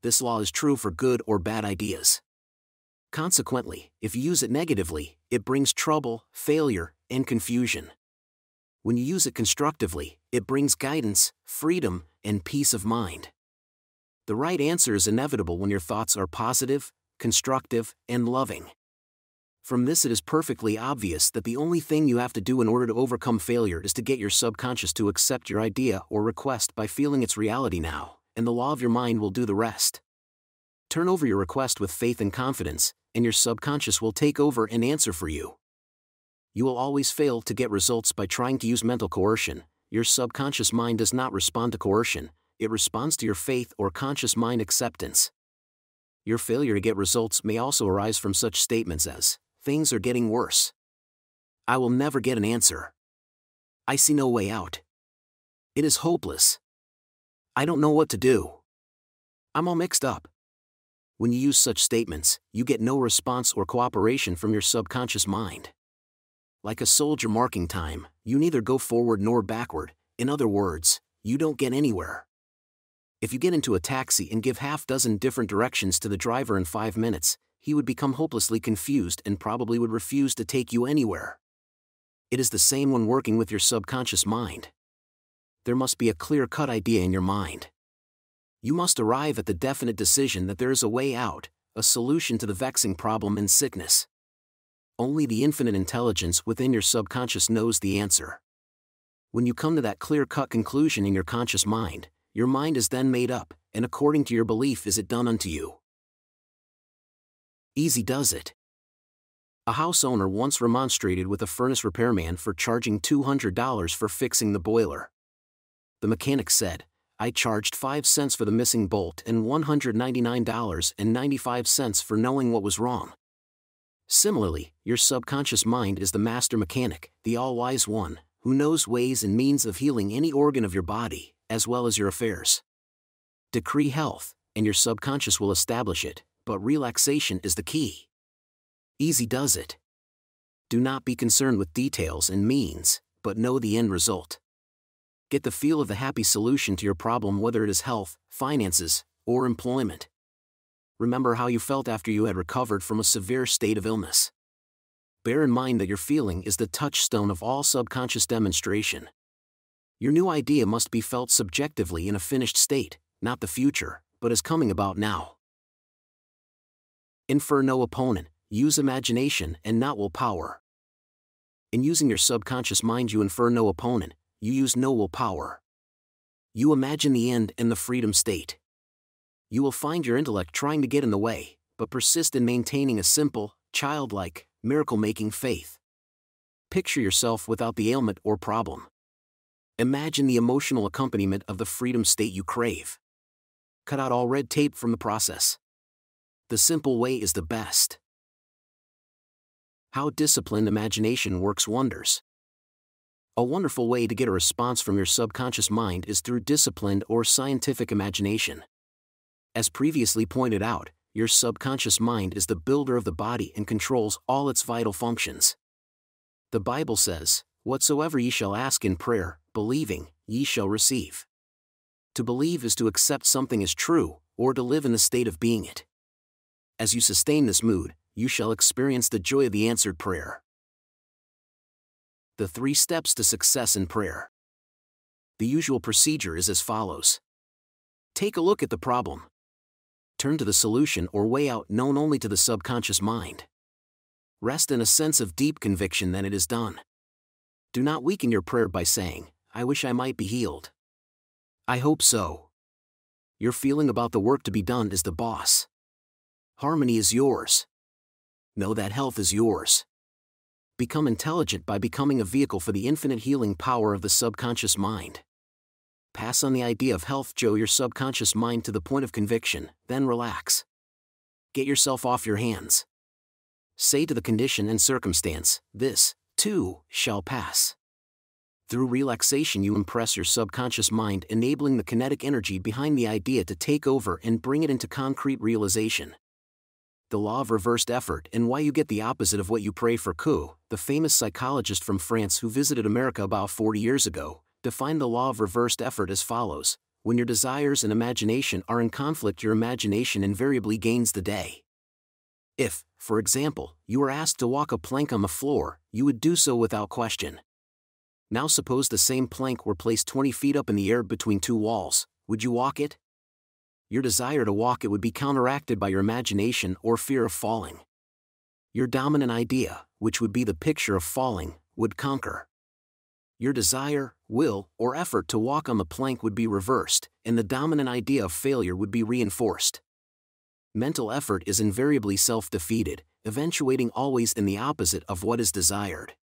This law is true for good or bad ideas. Consequently, if you use it negatively, it brings trouble, failure, and confusion. When you use it constructively, it brings guidance, freedom, and peace of mind. The right answer is inevitable when your thoughts are positive, constructive, and loving. From this, it is perfectly obvious that the only thing you have to do in order to overcome failure is to get your subconscious to accept your idea or request by feeling its reality now, and the law of your mind will do the rest. Turn over your request with faith and confidence, and your subconscious will take over and answer for you. You will always fail to get results by trying to use mental coercion. Your subconscious mind does not respond to coercion, it responds to your faith or conscious mind acceptance. Your failure to get results may also arise from such statements as, Things are getting worse. I will never get an answer. I see no way out. It is hopeless. I don't know what to do. I'm all mixed up. When you use such statements, you get no response or cooperation from your subconscious mind. Like a soldier marking time, you neither go forward nor backward, in other words, you don't get anywhere. If you get into a taxi and give half dozen different directions to the driver in five minutes, he would become hopelessly confused and probably would refuse to take you anywhere. It is the same when working with your subconscious mind. There must be a clear cut idea in your mind you must arrive at the definite decision that there is a way out, a solution to the vexing problem in sickness. Only the infinite intelligence within your subconscious knows the answer. When you come to that clear cut conclusion in your conscious mind, your mind is then made up, and according to your belief is it done unto you. Easy does it. A house owner once remonstrated with a furnace repairman for charging $200 for fixing the boiler. The mechanic said, I charged 5 cents for the missing bolt and $199.95 for knowing what was wrong. Similarly, your subconscious mind is the master mechanic, the all wise one, who knows ways and means of healing any organ of your body, as well as your affairs. Decree health, and your subconscious will establish it, but relaxation is the key. Easy does it. Do not be concerned with details and means, but know the end result get the feel of the happy solution to your problem, whether it is health, finances, or employment. Remember how you felt after you had recovered from a severe state of illness. Bear in mind that your feeling is the touchstone of all subconscious demonstration. Your new idea must be felt subjectively in a finished state, not the future, but as coming about now. Infer no opponent, use imagination and not will power. In using your subconscious mind, you infer no opponent, you use no will power. You imagine the end and the freedom state. You will find your intellect trying to get in the way, but persist in maintaining a simple, childlike, miracle making faith. Picture yourself without the ailment or problem. Imagine the emotional accompaniment of the freedom state you crave. Cut out all red tape from the process. The simple way is the best. How disciplined imagination works wonders. A wonderful way to get a response from your subconscious mind is through disciplined or scientific imagination. As previously pointed out, your subconscious mind is the builder of the body and controls all its vital functions. The Bible says, Whatsoever ye shall ask in prayer, believing, ye shall receive. To believe is to accept something as true, or to live in the state of being it. As you sustain this mood, you shall experience the joy of the answered prayer. The three steps to success in prayer. The usual procedure is as follows Take a look at the problem. Turn to the solution or way out known only to the subconscious mind. Rest in a sense of deep conviction that it is done. Do not weaken your prayer by saying, I wish I might be healed. I hope so. Your feeling about the work to be done is the boss. Harmony is yours. Know that health is yours. Become intelligent by becoming a vehicle for the infinite healing power of the subconscious mind. Pass on the idea of health Joe your subconscious mind to the point of conviction, then relax. Get yourself off your hands. Say to the condition and circumstance, this, too, shall pass. Through relaxation, you impress your subconscious mind, enabling the kinetic energy behind the idea to take over and bring it into concrete realization. The law of reversed effort and why you get the opposite of what you pray for. Coué, the famous psychologist from France who visited America about 40 years ago, defined the law of reversed effort as follows When your desires and imagination are in conflict, your imagination invariably gains the day. If, for example, you were asked to walk a plank on the floor, you would do so without question. Now suppose the same plank were placed 20 feet up in the air between two walls, would you walk it? Your desire to walk it would be counteracted by your imagination or fear of falling. Your dominant idea, which would be the picture of falling, would conquer your desire, will, or effort to walk on the plank would be reversed, and the dominant idea of failure would be reinforced. Mental effort is invariably self defeated, eventuating always in the opposite of what is desired.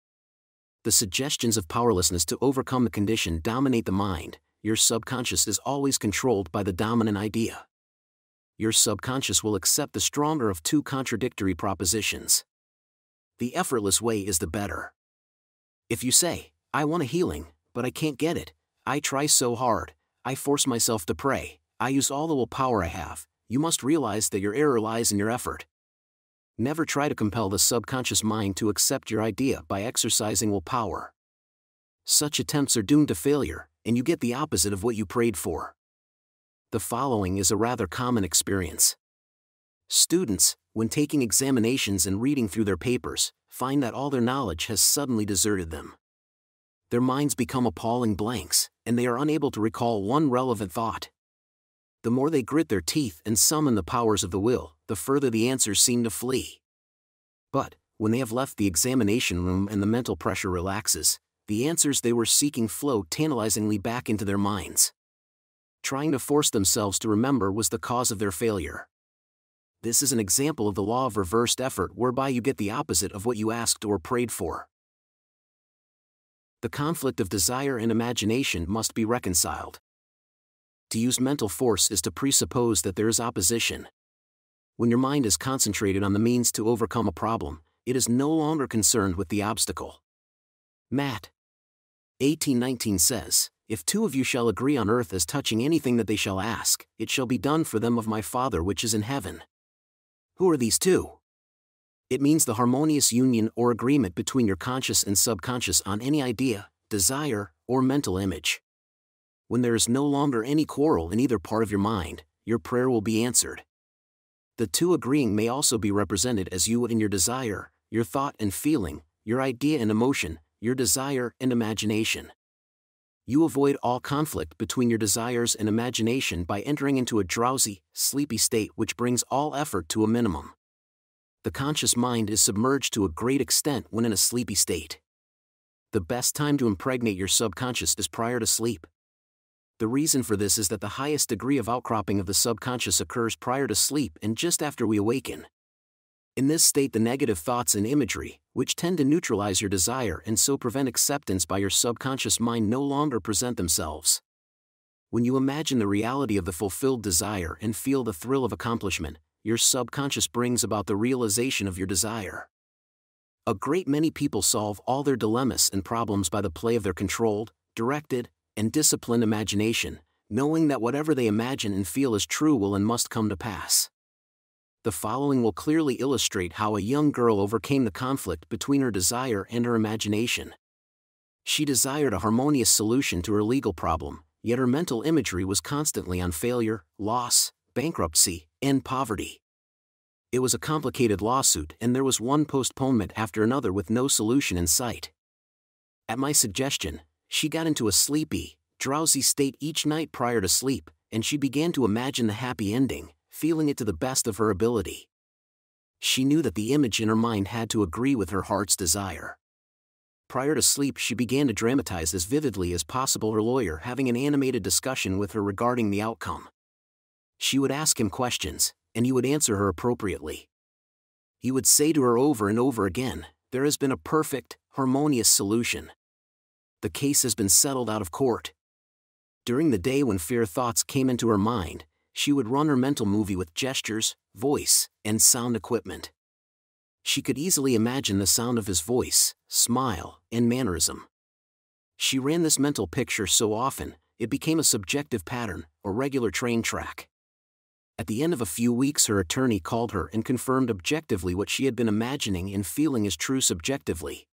The suggestions of powerlessness to overcome the condition dominate the mind, your subconscious is always controlled by the dominant idea. Your subconscious will accept the stronger of two contradictory propositions. The effortless way is the better. If you say, I want a healing, but I can't get it. I try so hard. I force myself to pray. I use all the willpower I have. You must realize that your error lies in your effort. Never try to compel the subconscious mind to accept your idea by exercising willpower. Such attempts are doomed to failure, and you get the opposite of what you prayed for. The following is a rather common experience. Students, when taking examinations and reading through their papers, find that all their knowledge has suddenly deserted them their minds become appalling blanks, and they are unable to recall one relevant thought. The more they grit their teeth and summon the powers of the will, the further the answers seem to flee. But, when they have left the examination room and the mental pressure relaxes, the answers they were seeking flow tantalizingly back into their minds. Trying to force themselves to remember was the cause of their failure. This is an example of the law of reversed effort whereby you get the opposite of what you asked or prayed for the conflict of desire and imagination must be reconciled. To use mental force is to presuppose that there is opposition. When your mind is concentrated on the means to overcome a problem, it is no longer concerned with the obstacle. Matt 1819 says, If two of you shall agree on earth as touching anything that they shall ask, it shall be done for them of my Father which is in heaven. Who are these two? It means the harmonious union or agreement between your conscious and subconscious on any idea, desire, or mental image. When there is no longer any quarrel in either part of your mind, your prayer will be answered. The two agreeing may also be represented as you in your desire, your thought and feeling, your idea and emotion, your desire and imagination. You avoid all conflict between your desires and imagination by entering into a drowsy, sleepy state which brings all effort to a minimum the conscious mind is submerged to a great extent when in a sleepy state. The best time to impregnate your subconscious is prior to sleep. The reason for this is that the highest degree of outcropping of the subconscious occurs prior to sleep and just after we awaken. In this state, the negative thoughts and imagery, which tend to neutralize your desire and so prevent acceptance by your subconscious mind, no longer present themselves. When you imagine the reality of the fulfilled desire and feel the thrill of accomplishment, your subconscious brings about the realization of your desire. A great many people solve all their dilemmas and problems by the play of their controlled, directed, and disciplined imagination, knowing that whatever they imagine and feel is true will and must come to pass. the following will clearly illustrate how a young girl overcame the conflict between her desire and her imagination. She desired a harmonious solution to her legal problem, yet her mental imagery was constantly on failure, loss, bankruptcy, and poverty. It was a complicated lawsuit, and there was one postponement after another with no solution in sight. At my suggestion, she got into a sleepy, drowsy state each night prior to sleep, and she began to imagine the happy ending, feeling it to the best of her ability. She knew that the image in her mind had to agree with her heart's desire. Prior to sleep, she began to dramatize as vividly as possible her lawyer having an animated discussion with her regarding the outcome. She would ask him questions, and he would answer her appropriately. He would say to her over and over again, There has been a perfect, harmonious solution. The case has been settled out of court. During the day when fear thoughts came into her mind, she would run her mental movie with gestures, voice, and sound equipment. She could easily imagine the sound of his voice, smile, and mannerism. She ran this mental picture so often, it became a subjective pattern, or regular train track. At the end of a few weeks, her attorney called her and confirmed objectively what she had been imagining and feeling is true subjectively.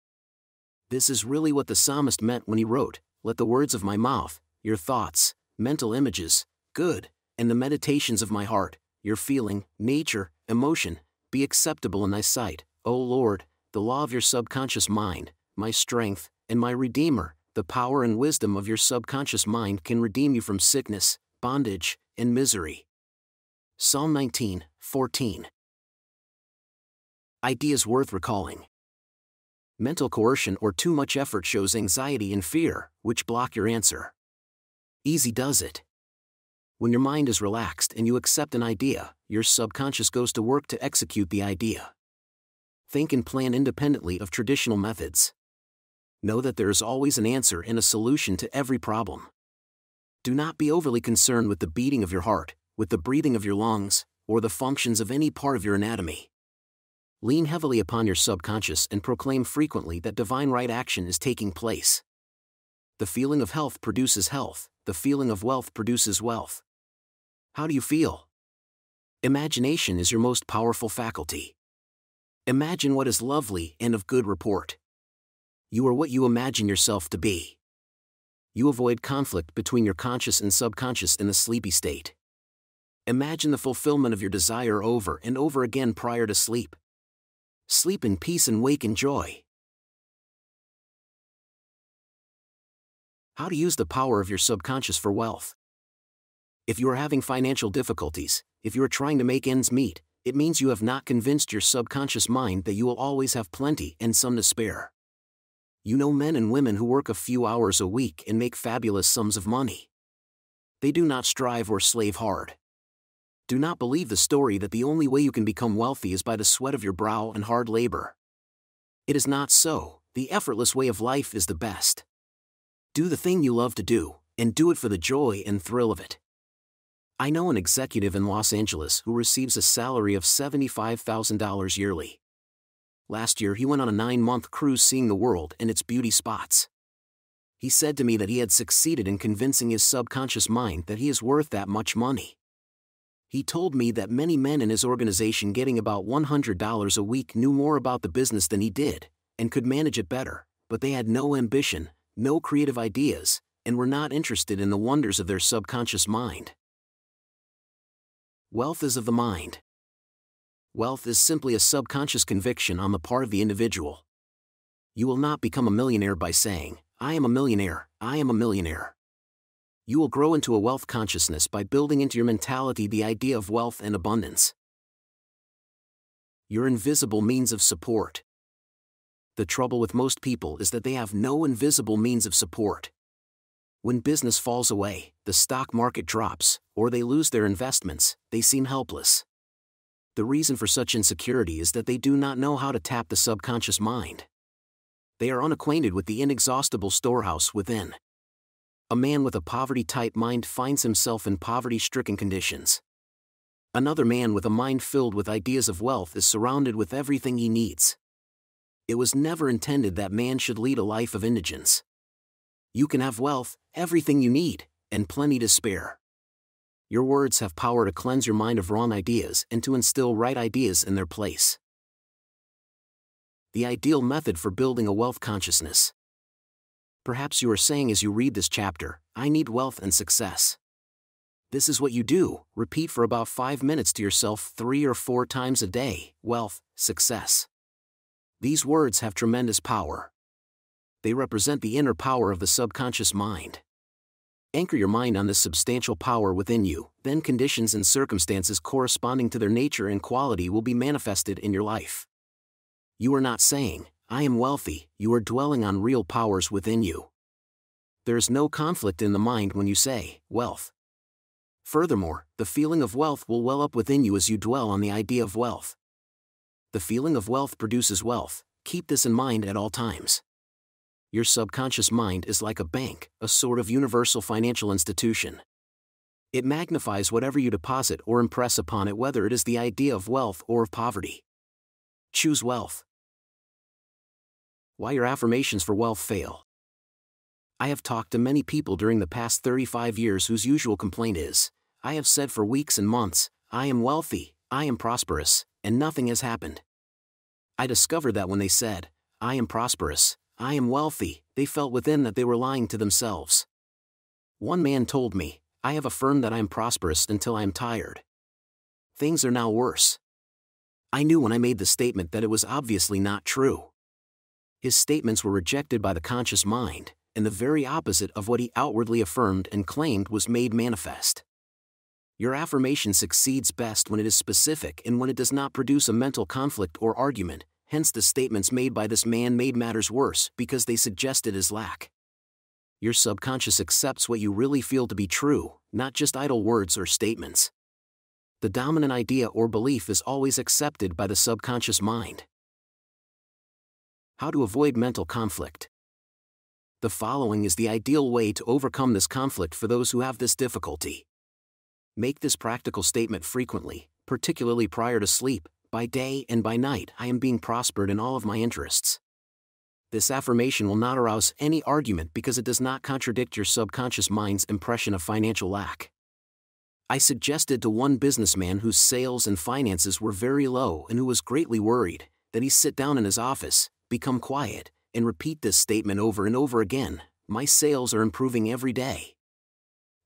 This is really what the psalmist meant when he wrote, Let the words of my mouth, your thoughts, mental images, good, and the meditations of my heart, your feeling, nature, emotion, be acceptable in thy sight, O Lord, the law of your subconscious mind, my strength, and my Redeemer, the power and wisdom of your subconscious mind can redeem you from sickness, bondage, and misery. Psalm 19, 14. Ideas worth recalling. Mental coercion or too much effort shows anxiety and fear, which block your answer. Easy does it. When your mind is relaxed and you accept an idea, your subconscious goes to work to execute the idea. Think and plan independently of traditional methods. Know that there is always an answer and a solution to every problem. Do not be overly concerned with the beating of your heart, with the breathing of your lungs, or the functions of any part of your anatomy. Lean heavily upon your subconscious and proclaim frequently that divine right action is taking place. The feeling of health produces health, the feeling of wealth produces wealth. How do you feel? Imagination is your most powerful faculty. Imagine what is lovely and of good report. You are what you imagine yourself to be. You avoid conflict between your conscious and subconscious in the sleepy state. Imagine the fulfillment of your desire over and over again prior to sleep. Sleep in peace and wake in joy. How to use the power of your subconscious for wealth. If you are having financial difficulties, if you are trying to make ends meet, it means you have not convinced your subconscious mind that you will always have plenty and some to spare. You know men and women who work a few hours a week and make fabulous sums of money. They do not strive or slave hard. Do not believe the story that the only way you can become wealthy is by the sweat of your brow and hard labor. It is not so, the effortless way of life is the best. Do the thing you love to do, and do it for the joy and thrill of it. I know an executive in Los Angeles who receives a salary of $75,000 yearly. Last year he went on a nine month cruise seeing the world and its beauty spots. He said to me that he had succeeded in convincing his subconscious mind that he is worth that much money. He told me that many men in his organization getting about $100 a week knew more about the business than he did, and could manage it better, but they had no ambition, no creative ideas, and were not interested in the wonders of their subconscious mind. Wealth is of the mind. Wealth is simply a subconscious conviction on the part of the individual. You will not become a millionaire by saying, I am a millionaire, I am a millionaire. You will grow into a wealth consciousness by building into your mentality the idea of wealth and abundance. Your invisible means of support. The trouble with most people is that they have no invisible means of support. When business falls away, the stock market drops, or they lose their investments, they seem helpless. The reason for such insecurity is that they do not know how to tap the subconscious mind. They are unacquainted with the inexhaustible storehouse within. A man with a poverty type mind finds himself in poverty stricken conditions. Another man with a mind filled with ideas of wealth is surrounded with everything he needs. It was never intended that man should lead a life of indigence you can have wealth, everything you need, and plenty to spare. Your words have power to cleanse your mind of wrong ideas and to instill right ideas in their place. The ideal method for building a wealth consciousness. Perhaps you are saying as you read this chapter, I need wealth and success. This is what you do repeat for about five minutes to yourself three or four times a day wealth, success. These words have tremendous power. They represent the inner power of the subconscious mind. Anchor your mind on this substantial power within you, then conditions and circumstances corresponding to their nature and quality will be manifested in your life. You are not saying, I am wealthy, you are dwelling on real powers within you. There is no conflict in the mind when you say, wealth. Furthermore, the feeling of wealth will well up within you as you dwell on the idea of wealth. The feeling of wealth produces wealth, keep this in mind at all times your subconscious mind is like a bank, a sort of universal financial institution. It magnifies whatever you deposit or impress upon it, whether it is the idea of wealth or of poverty. Choose wealth. Why your affirmations for wealth fail. I have talked to many people during the past 35 years whose usual complaint is I have said for weeks and months, I am wealthy, I am prosperous, and nothing has happened. I discovered that when they said, I am prosperous, I am wealthy, they felt within that they were lying to themselves. One man told me, I have affirmed that I am prosperous until I am tired. Things are now worse. I knew when I made the statement that it was obviously not true. His statements were rejected by the conscious mind, and the very opposite of what he outwardly affirmed and claimed was made manifest. Your affirmation succeeds best when it is specific and when it does not produce a mental conflict or argument, hence the statements made by this man made matters worse because they suggested his lack. Your subconscious accepts what you really feel to be true, not just idle words or statements. The dominant idea or belief is always accepted by the subconscious mind. How to avoid mental conflict. The following is the ideal way to overcome this conflict for those who have this difficulty. Make this practical statement frequently, particularly prior to sleep, by day and by night I am being prospered in all of my interests. This affirmation will not arouse any argument because it does not contradict your subconscious mind's impression of financial lack. I suggested to one businessman whose sales and finances were very low and who was greatly worried that he sit down in his office, become quiet, and repeat this statement over and over again My sales are improving every day.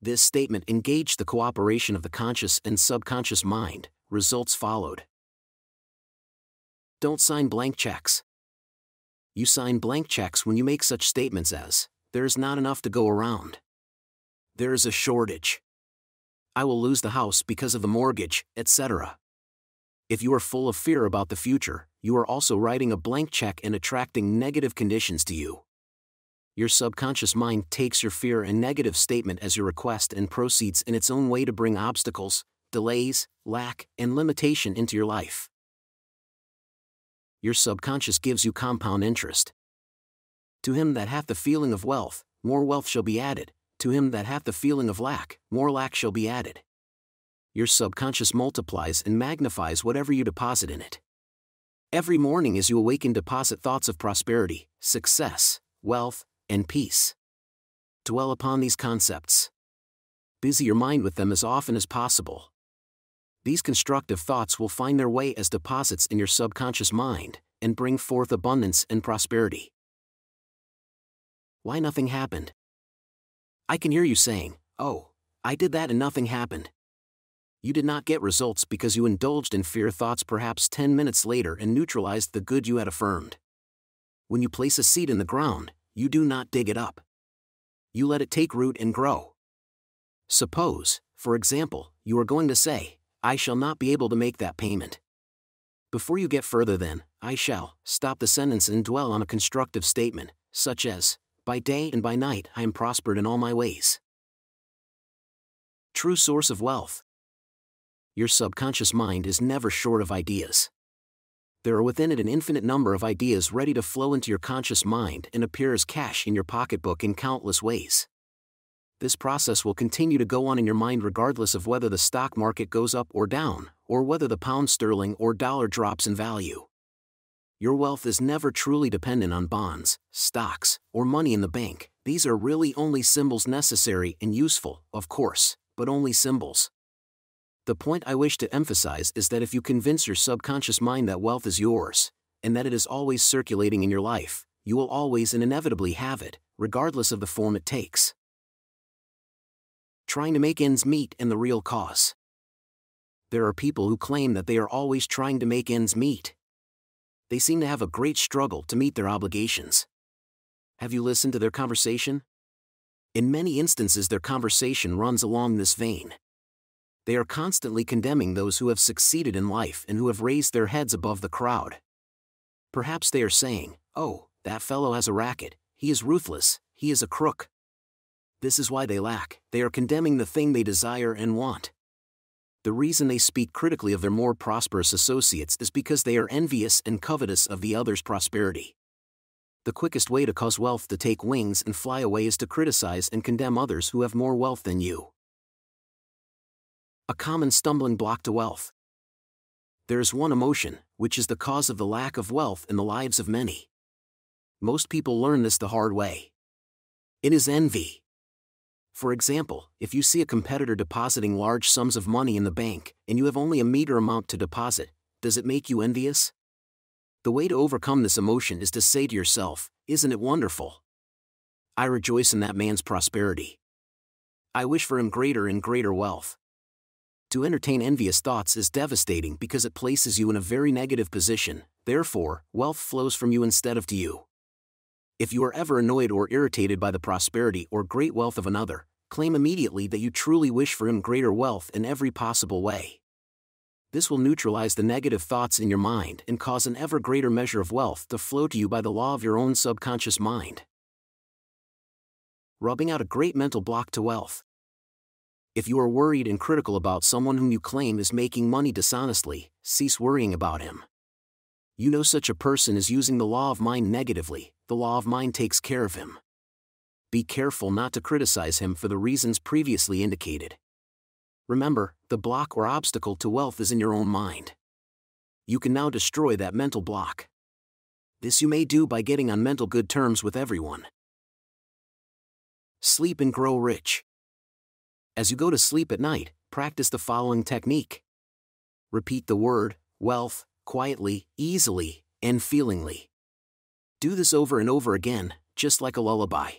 This statement engaged the cooperation of the conscious and subconscious mind, results followed. Don't sign blank checks. You sign blank checks when you make such statements as, there is not enough to go around. There is a shortage. I will lose the house because of the mortgage, etc. If you are full of fear about the future, you are also writing a blank check and attracting negative conditions to you. Your subconscious mind takes your fear and negative statement as your request and proceeds in its own way to bring obstacles, delays, lack, and limitation into your life your subconscious gives you compound interest. To him that hath the feeling of wealth, more wealth shall be added, to him that hath the feeling of lack, more lack shall be added. Your subconscious multiplies and magnifies whatever you deposit in it. Every morning as you awaken, deposit thoughts of prosperity, success, wealth, and peace. Dwell upon these concepts. Busy your mind with them as often as possible these constructive thoughts will find their way as deposits in your subconscious mind and bring forth abundance and prosperity. Why nothing happened? I can hear you saying, Oh, I did that and nothing happened. You did not get results because you indulged in fear thoughts perhaps 10 minutes later and neutralized the good you had affirmed. When you place a seed in the ground, you do not dig it up. You let it take root and grow. Suppose, for example, you are going to say, I shall not be able to make that payment. Before you get further, then, I shall stop the sentence and dwell on a constructive statement, such as, By day and by night I am prospered in all my ways. True source of wealth. Your subconscious mind is never short of ideas. There are within it an infinite number of ideas ready to flow into your conscious mind and appear as cash in your pocketbook in countless ways this process will continue to go on in your mind regardless of whether the stock market goes up or down, or whether the pound sterling or dollar drops in value. Your wealth is never truly dependent on bonds, stocks, or money in the bank, these are really only symbols necessary and useful, of course, but only symbols. The point I wish to emphasize is that if you convince your subconscious mind that wealth is yours, and that it is always circulating in your life, you will always and inevitably have it, regardless of the form it takes. Trying to make ends meet and the real cause. There are people who claim that they are always trying to make ends meet. They seem to have a great struggle to meet their obligations. Have you listened to their conversation? In many instances, their conversation runs along this vein. They are constantly condemning those who have succeeded in life and who have raised their heads above the crowd. Perhaps they are saying, Oh, that fellow has a racket, he is ruthless, he is a crook. This is why they lack, they are condemning the thing they desire and want. The reason they speak critically of their more prosperous associates is because they are envious and covetous of the other's prosperity. The quickest way to cause wealth to take wings and fly away is to criticize and condemn others who have more wealth than you. A common stumbling block to wealth. There is one emotion, which is the cause of the lack of wealth in the lives of many. Most people learn this the hard way. It is envy. For example, if you see a competitor depositing large sums of money in the bank, and you have only a meager amount to deposit, does it make you envious? The way to overcome this emotion is to say to yourself, Isn't it wonderful? I rejoice in that man's prosperity. I wish for him greater and greater wealth. To entertain envious thoughts is devastating because it places you in a very negative position, therefore, wealth flows from you instead of to you. If you are ever annoyed or irritated by the prosperity or great wealth of another, claim immediately that you truly wish for him greater wealth in every possible way. This will neutralize the negative thoughts in your mind and cause an ever greater measure of wealth to flow to you by the law of your own subconscious mind. Rubbing out a great mental block to wealth. If you are worried and critical about someone whom you claim is making money dishonestly, cease worrying about him. You know such a person is using the law of mind negatively, the law of mind takes care of him. Be careful not to criticize him for the reasons previously indicated. Remember, the block or obstacle to wealth is in your own mind. You can now destroy that mental block. This you may do by getting on mental good terms with everyone. Sleep and grow rich. As you go to sleep at night, practice the following technique. Repeat the word, wealth, quietly, easily, and feelingly. Do this over and over again, just like a lullaby.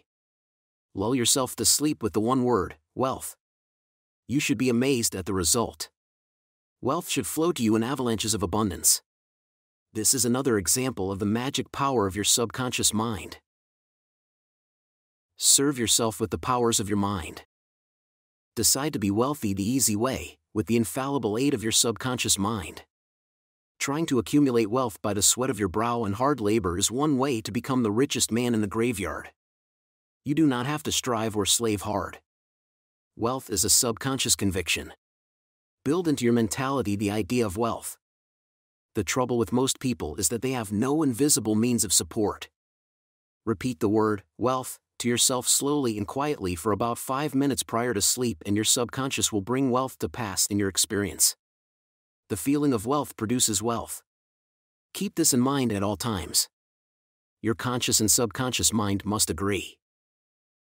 Lull yourself to sleep with the one word, wealth. You should be amazed at the result. Wealth should flow to you in avalanches of abundance. This is another example of the magic power of your subconscious mind. Serve yourself with the powers of your mind decide to be wealthy the easy way, with the infallible aid of your subconscious mind. Trying to accumulate wealth by the sweat of your brow and hard labor is one way to become the richest man in the graveyard. You do not have to strive or slave hard. Wealth is a subconscious conviction. Build into your mentality the idea of wealth. The trouble with most people is that they have no invisible means of support. Repeat the word, wealth, to yourself slowly and quietly for about 5 minutes prior to sleep, and your subconscious will bring wealth to pass in your experience. The feeling of wealth produces wealth. Keep this in mind at all times. Your conscious and subconscious mind must agree.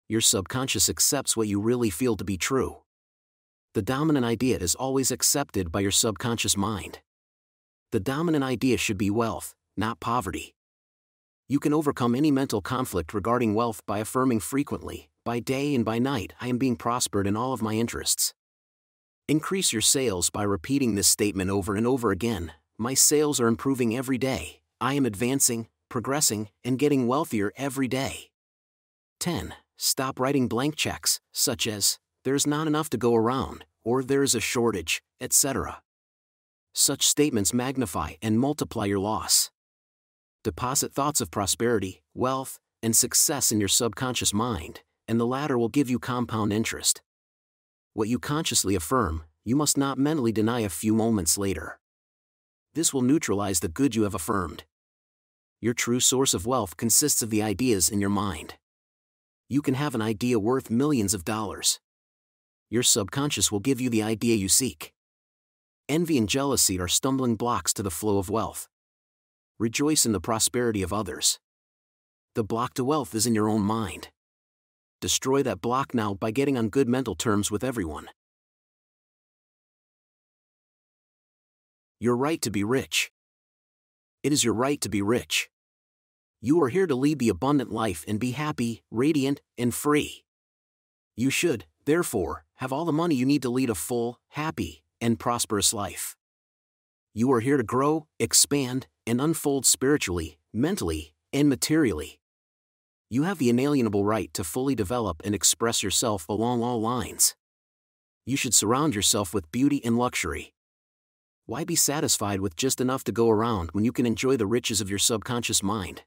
Your subconscious accepts what you really feel to be true. The dominant idea is always accepted by your subconscious mind. The dominant idea should be wealth, not poverty. You can overcome any mental conflict regarding wealth by affirming frequently, by day and by night, I am being prospered in all of my interests. Increase your sales by repeating this statement over and over again My sales are improving every day, I am advancing, progressing, and getting wealthier every day. 10. Stop writing blank checks, such as, There's not enough to go around, or There is a shortage, etc. Such statements magnify and multiply your loss deposit thoughts of prosperity, wealth, and success in your subconscious mind, and the latter will give you compound interest. What you consciously affirm, you must not mentally deny a few moments later. This will neutralize the good you have affirmed. Your true source of wealth consists of the ideas in your mind. You can have an idea worth millions of dollars. Your subconscious will give you the idea you seek. Envy and jealousy are stumbling blocks to the flow of wealth rejoice in the prosperity of others. The block to wealth is in your own mind. Destroy that block now by getting on good mental terms with everyone. Your right to be rich. It is your right to be rich. You are here to lead the abundant life and be happy, radiant, and free. You should, therefore, have all the money you need to lead a full, happy, and prosperous life. You are here to grow, expand, and unfold spiritually, mentally, and materially. You have the inalienable right to fully develop and express yourself along all lines. You should surround yourself with beauty and luxury. Why be satisfied with just enough to go around when you can enjoy the riches of your subconscious mind?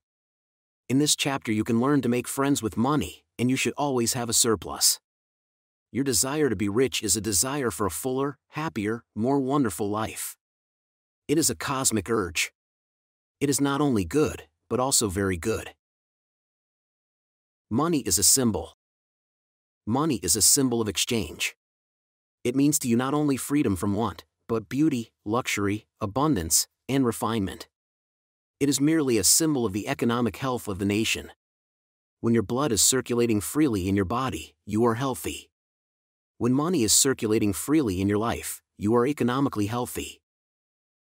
In this chapter, you can learn to make friends with money, and you should always have a surplus. Your desire to be rich is a desire for a fuller, happier, more wonderful life. It is a cosmic urge. It is not only good, but also very good. Money is a symbol. Money is a symbol of exchange. It means to you not only freedom from want, but beauty, luxury, abundance, and refinement. It is merely a symbol of the economic health of the nation. When your blood is circulating freely in your body, you are healthy. When money is circulating freely in your life, you are economically healthy.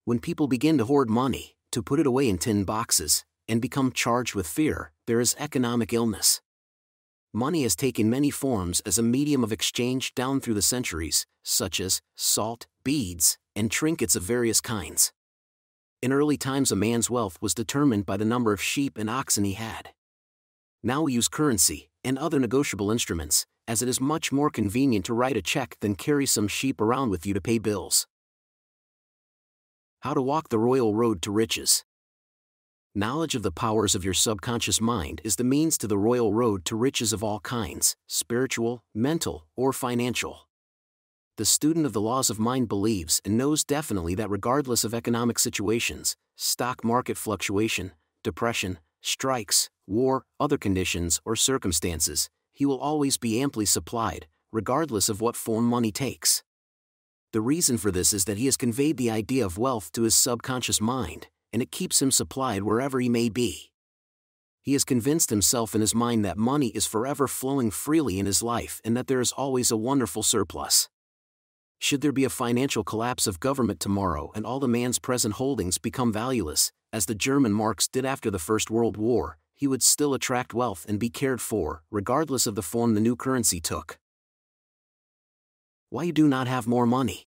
When people begin to hoard money, to put it away in tin boxes, and become charged with fear, there is economic illness. Money has taken many forms as a medium of exchange down through the centuries, such as salt, beads, and trinkets of various kinds. In early times, a man's wealth was determined by the number of sheep and oxen he had. Now we use currency and other negotiable instruments, as it is much more convenient to write a check than carry some sheep around with you to pay bills. How to walk the royal road to riches. Knowledge of the powers of your subconscious mind is the means to the royal road to riches of all kinds, spiritual, mental, or financial. The student of the laws of mind believes and knows definitely that regardless of economic situations, stock market fluctuation, depression, strikes, war, other conditions, or circumstances, he will always be amply supplied, regardless of what form money takes. The reason for this is that he has conveyed the idea of wealth to his subconscious mind, and it keeps him supplied wherever he may be. He has convinced himself in his mind that money is forever flowing freely in his life and that there is always a wonderful surplus. Should there be a financial collapse of government tomorrow and all the man's present holdings become valueless, as the German marks did after the First World War, he would still attract wealth and be cared for, regardless of the form the new currency took why you do not have more money.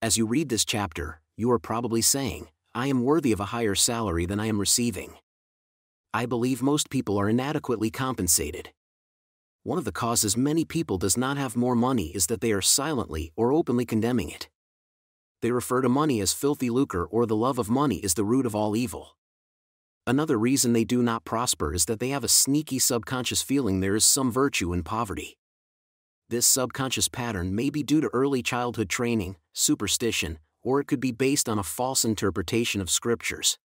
As you read this chapter, you are probably saying, I am worthy of a higher salary than I am receiving. I believe most people are inadequately compensated. One of the causes many people does not have more money is that they are silently or openly condemning it. They refer to money as filthy lucre or the love of money is the root of all evil. Another reason they do not prosper is that they have a sneaky subconscious feeling there is some virtue in poverty. This subconscious pattern may be due to early childhood training, superstition, or it could be based on a false interpretation of scriptures.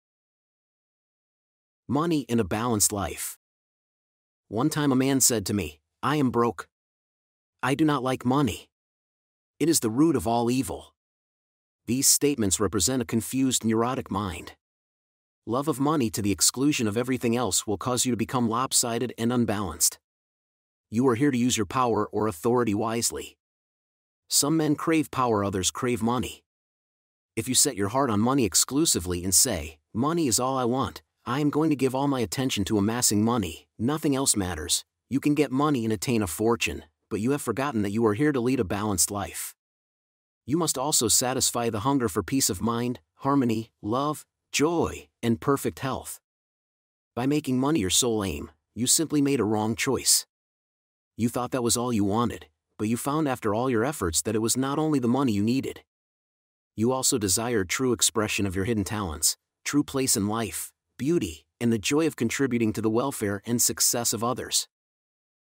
Money in a balanced life. One time a man said to me, I am broke. I do not like money. It is the root of all evil. These statements represent a confused neurotic mind. Love of money to the exclusion of everything else will cause you to become lopsided and unbalanced you are here to use your power or authority wisely. Some men crave power, others crave money. If you set your heart on money exclusively and say, Money is all I want, I am going to give all my attention to amassing money, nothing else matters, you can get money and attain a fortune, but you have forgotten that you are here to lead a balanced life. You must also satisfy the hunger for peace of mind, harmony, love, joy, and perfect health. By making money your sole aim, you simply made a wrong choice you thought that was all you wanted, but you found after all your efforts that it was not only the money you needed. You also desired true expression of your hidden talents, true place in life, beauty, and the joy of contributing to the welfare and success of others.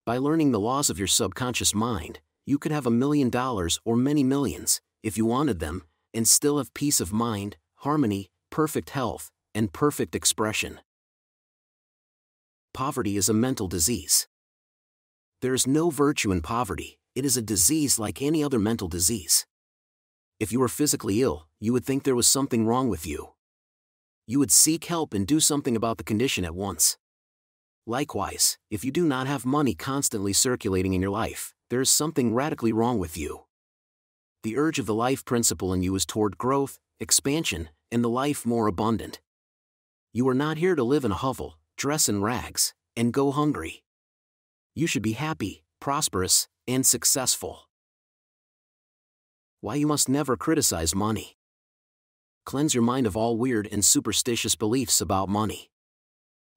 By learning the laws of your subconscious mind, you could have a million dollars or many millions, if you wanted them, and still have peace of mind, harmony, perfect health, and perfect expression. Poverty is a mental disease. There is no virtue in poverty, it is a disease like any other mental disease. If you were physically ill, you would think there was something wrong with you. You would seek help and do something about the condition at once. Likewise, if you do not have money constantly circulating in your life, there is something radically wrong with you. The urge of the life principle in you is toward growth, expansion, and the life more abundant. You are not here to live in a hovel, dress in rags, and go hungry. You should be happy, prosperous, and successful. Why you must never criticize money. Cleanse your mind of all weird and superstitious beliefs about money.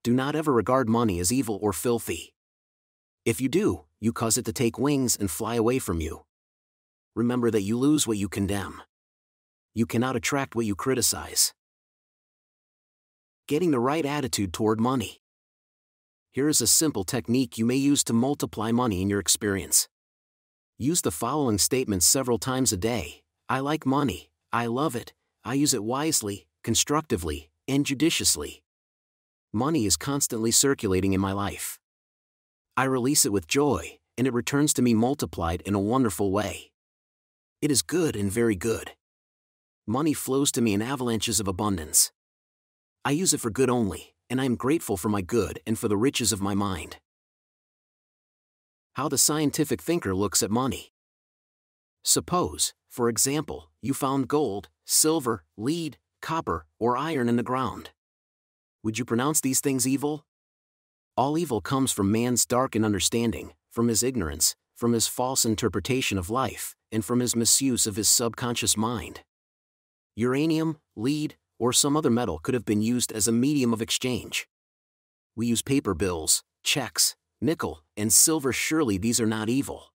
Do not ever regard money as evil or filthy. If you do, you cause it to take wings and fly away from you. Remember that you lose what you condemn. You cannot attract what you criticize. Getting the right attitude toward money. Here is a simple technique you may use to multiply money in your experience. Use the following statements several times a day I like money, I love it, I use it wisely, constructively, and judiciously. Money is constantly circulating in my life. I release it with joy, and it returns to me multiplied in a wonderful way. It is good and very good. Money flows to me in avalanches of abundance. I use it for good only, and I am grateful for my good and for the riches of my mind. How the scientific thinker looks at money. Suppose, for example, you found gold, silver, lead, copper, or iron in the ground. Would you pronounce these things evil? All evil comes from man's darkened understanding, from his ignorance, from his false interpretation of life, and from his misuse of his subconscious mind. Uranium, lead, or some other metal could have been used as a medium of exchange. We use paper bills, checks, nickel, and silver. Surely these are not evil.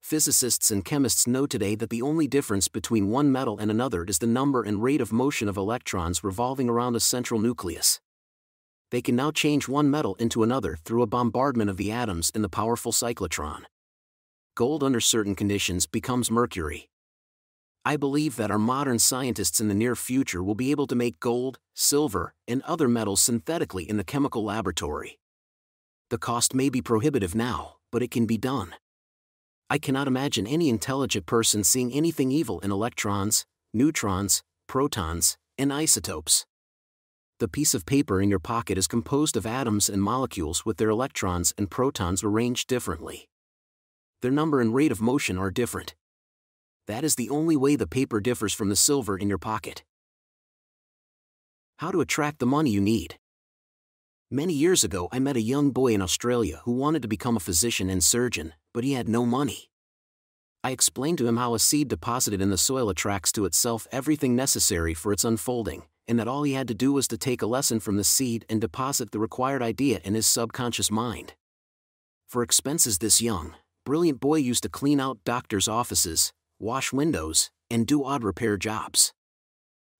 Physicists and chemists know today that the only difference between one metal and another is the number and rate of motion of electrons revolving around a central nucleus. They can now change one metal into another through a bombardment of the atoms in the powerful cyclotron. Gold under certain conditions becomes mercury. I believe that our modern scientists in the near future will be able to make gold, silver, and other metals synthetically in the chemical laboratory. The cost may be prohibitive now, but it can be done. I cannot imagine any intelligent person seeing anything evil in electrons, neutrons, protons, and isotopes. The piece of paper in your pocket is composed of atoms and molecules with their electrons and protons arranged differently. Their number and rate of motion are different that is the only way the paper differs from the silver in your pocket. How to attract the money you need. Many years ago, I met a young boy in Australia who wanted to become a physician and surgeon, but he had no money. I explained to him how a seed deposited in the soil attracts to itself everything necessary for its unfolding, and that all he had to do was to take a lesson from the seed and deposit the required idea in his subconscious mind. For expenses this young, brilliant boy used to clean out doctors' offices, wash windows, and do odd repair jobs.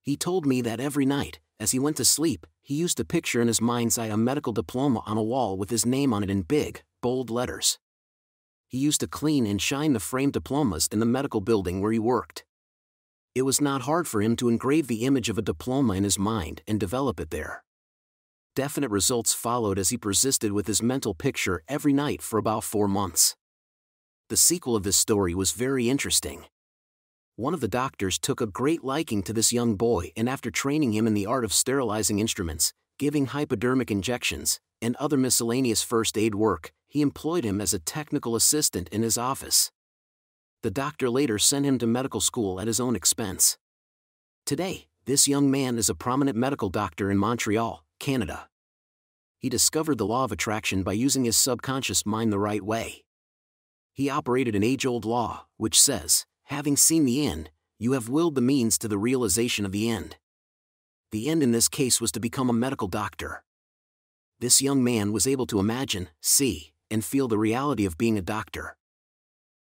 He told me that every night, as he went to sleep, he used to picture in his mind's eye a medical diploma on a wall with his name on it in big, bold letters. He used to clean and shine the framed diplomas in the medical building where he worked. It was not hard for him to engrave the image of a diploma in his mind and develop it there. Definite results followed as he persisted with his mental picture every night for about four months. The sequel of this story was very interesting. One of the doctors took a great liking to this young boy and after training him in the art of sterilizing instruments, giving hypodermic injections, and other miscellaneous first aid work, he employed him as a technical assistant in his office. The doctor later sent him to medical school at his own expense. Today, this young man is a prominent medical doctor in Montreal, Canada. He discovered the law of attraction by using his subconscious mind the right way he operated an age old law, which says, having seen the end, you have willed the means to the realization of the end. The end in this case was to become a medical doctor. This young man was able to imagine, see, and feel the reality of being a doctor.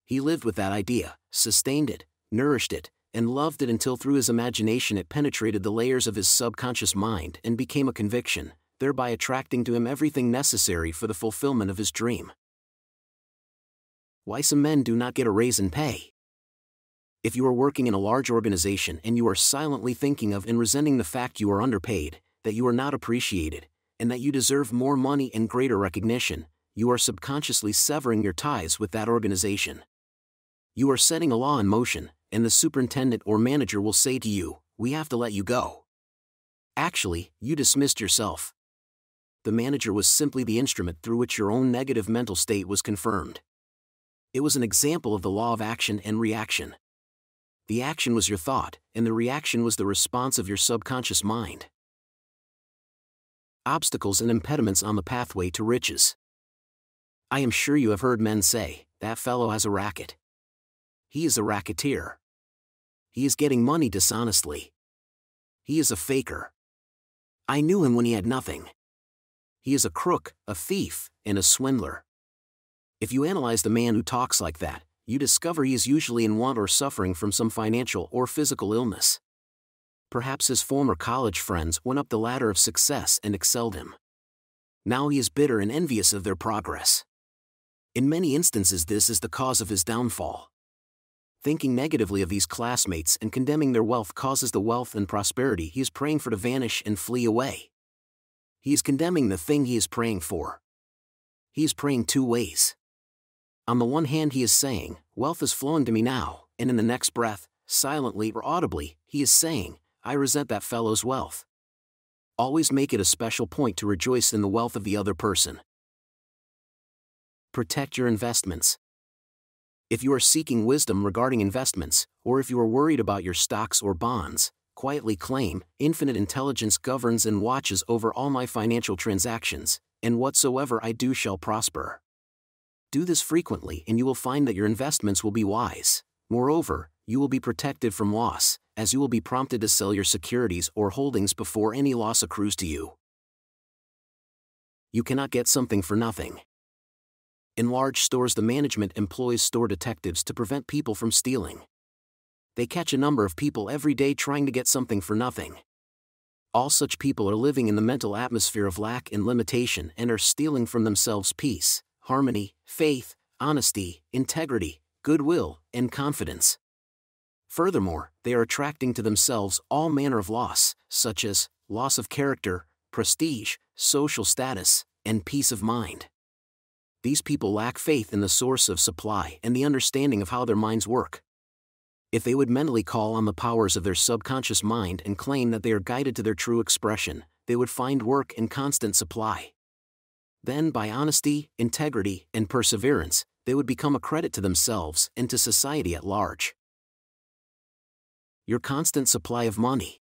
He lived with that idea, sustained it, nourished it, and loved it until through his imagination it penetrated the layers of his subconscious mind and became a conviction, thereby attracting to him everything necessary for the fulfillment of his dream why some men do not get a raise in pay. If you are working in a large organization and you are silently thinking of and resenting the fact you are underpaid, that you are not appreciated, and that you deserve more money and greater recognition, you are subconsciously severing your ties with that organization. You are setting a law in motion, and the superintendent or manager will say to you, We have to let you go. Actually, you dismissed yourself. The manager was simply the instrument through which your own negative mental state was confirmed it was an example of the law of action and reaction. The action was your thought, and the reaction was the response of your subconscious mind. Obstacles and impediments on the pathway to riches. I am sure you have heard men say, that fellow has a racket. He is a racketeer. He is getting money dishonestly. He is a faker. I knew him when he had nothing. He is a crook, a thief, and a swindler. If you analyze the man who talks like that, you discover he is usually in want or suffering from some financial or physical illness. Perhaps his former college friends went up the ladder of success and excelled him. Now he is bitter and envious of their progress. In many instances, this is the cause of his downfall. Thinking negatively of these classmates and condemning their wealth causes the wealth and prosperity he is praying for to vanish and flee away. He is condemning the thing he is praying for. He is praying two ways. On the one hand, he is saying, Wealth is flowing to me now, and in the next breath, silently or audibly, he is saying, I resent that fellow's wealth. Always make it a special point to rejoice in the wealth of the other person. Protect your investments. If you are seeking wisdom regarding investments, or if you are worried about your stocks or bonds, quietly claim Infinite intelligence governs and watches over all my financial transactions, and whatsoever I do shall prosper. Do this frequently, and you will find that your investments will be wise. Moreover, you will be protected from loss, as you will be prompted to sell your securities or holdings before any loss accrues to you. You cannot get something for nothing. In large stores, the management employs store detectives to prevent people from stealing. They catch a number of people every day trying to get something for nothing. All such people are living in the mental atmosphere of lack and limitation and are stealing from themselves peace, harmony, faith, honesty, integrity, goodwill, and confidence. Furthermore, they are attracting to themselves all manner of loss, such as loss of character, prestige, social status, and peace of mind these people lack faith in the source of supply and the understanding of how their minds work. If they would mentally call on the powers of their subconscious mind and claim that they are guided to their true expression, they would find work in constant supply. Then, by honesty, integrity, and perseverance, they would become a credit to themselves and to society at large. Your constant supply of money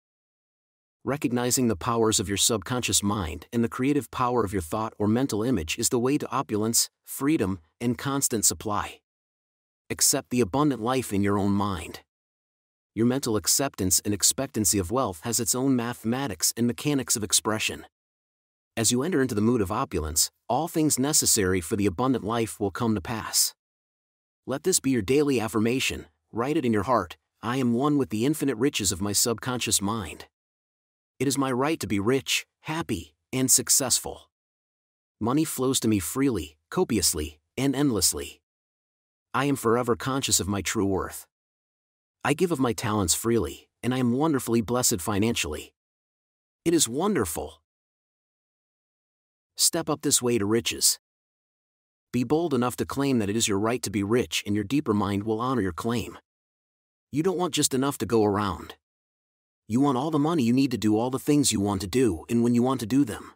recognizing the powers of your subconscious mind and the creative power of your thought or mental image is the way to opulence, freedom, and constant supply. Accept the abundant life in your own mind. Your mental acceptance and expectancy of wealth has its own mathematics and mechanics of expression. As you enter into the mood of opulence, all things necessary for the abundant life will come to pass. Let this be your daily affirmation, write it in your heart I am one with the infinite riches of my subconscious mind. It is my right to be rich, happy, and successful. Money flows to me freely, copiously, and endlessly. I am forever conscious of my true worth. I give of my talents freely, and I am wonderfully blessed financially. It is wonderful. Step up this way to riches. Be bold enough to claim that it is your right to be rich, and your deeper mind will honor your claim. You don't want just enough to go around. You want all the money you need to do all the things you want to do and when you want to do them.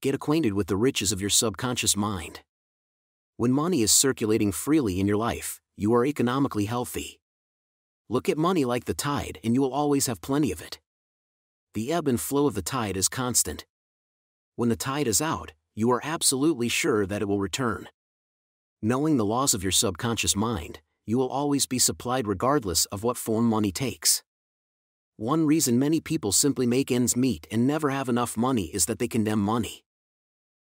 Get acquainted with the riches of your subconscious mind. When money is circulating freely in your life, you are economically healthy. Look at money like the tide and you will always have plenty of it. The ebb and flow of the tide is constant. When the tide is out, you are absolutely sure that it will return. Knowing the laws of your subconscious mind, you will always be supplied regardless of what form money takes. One reason many people simply make ends meet and never have enough money is that they condemn money.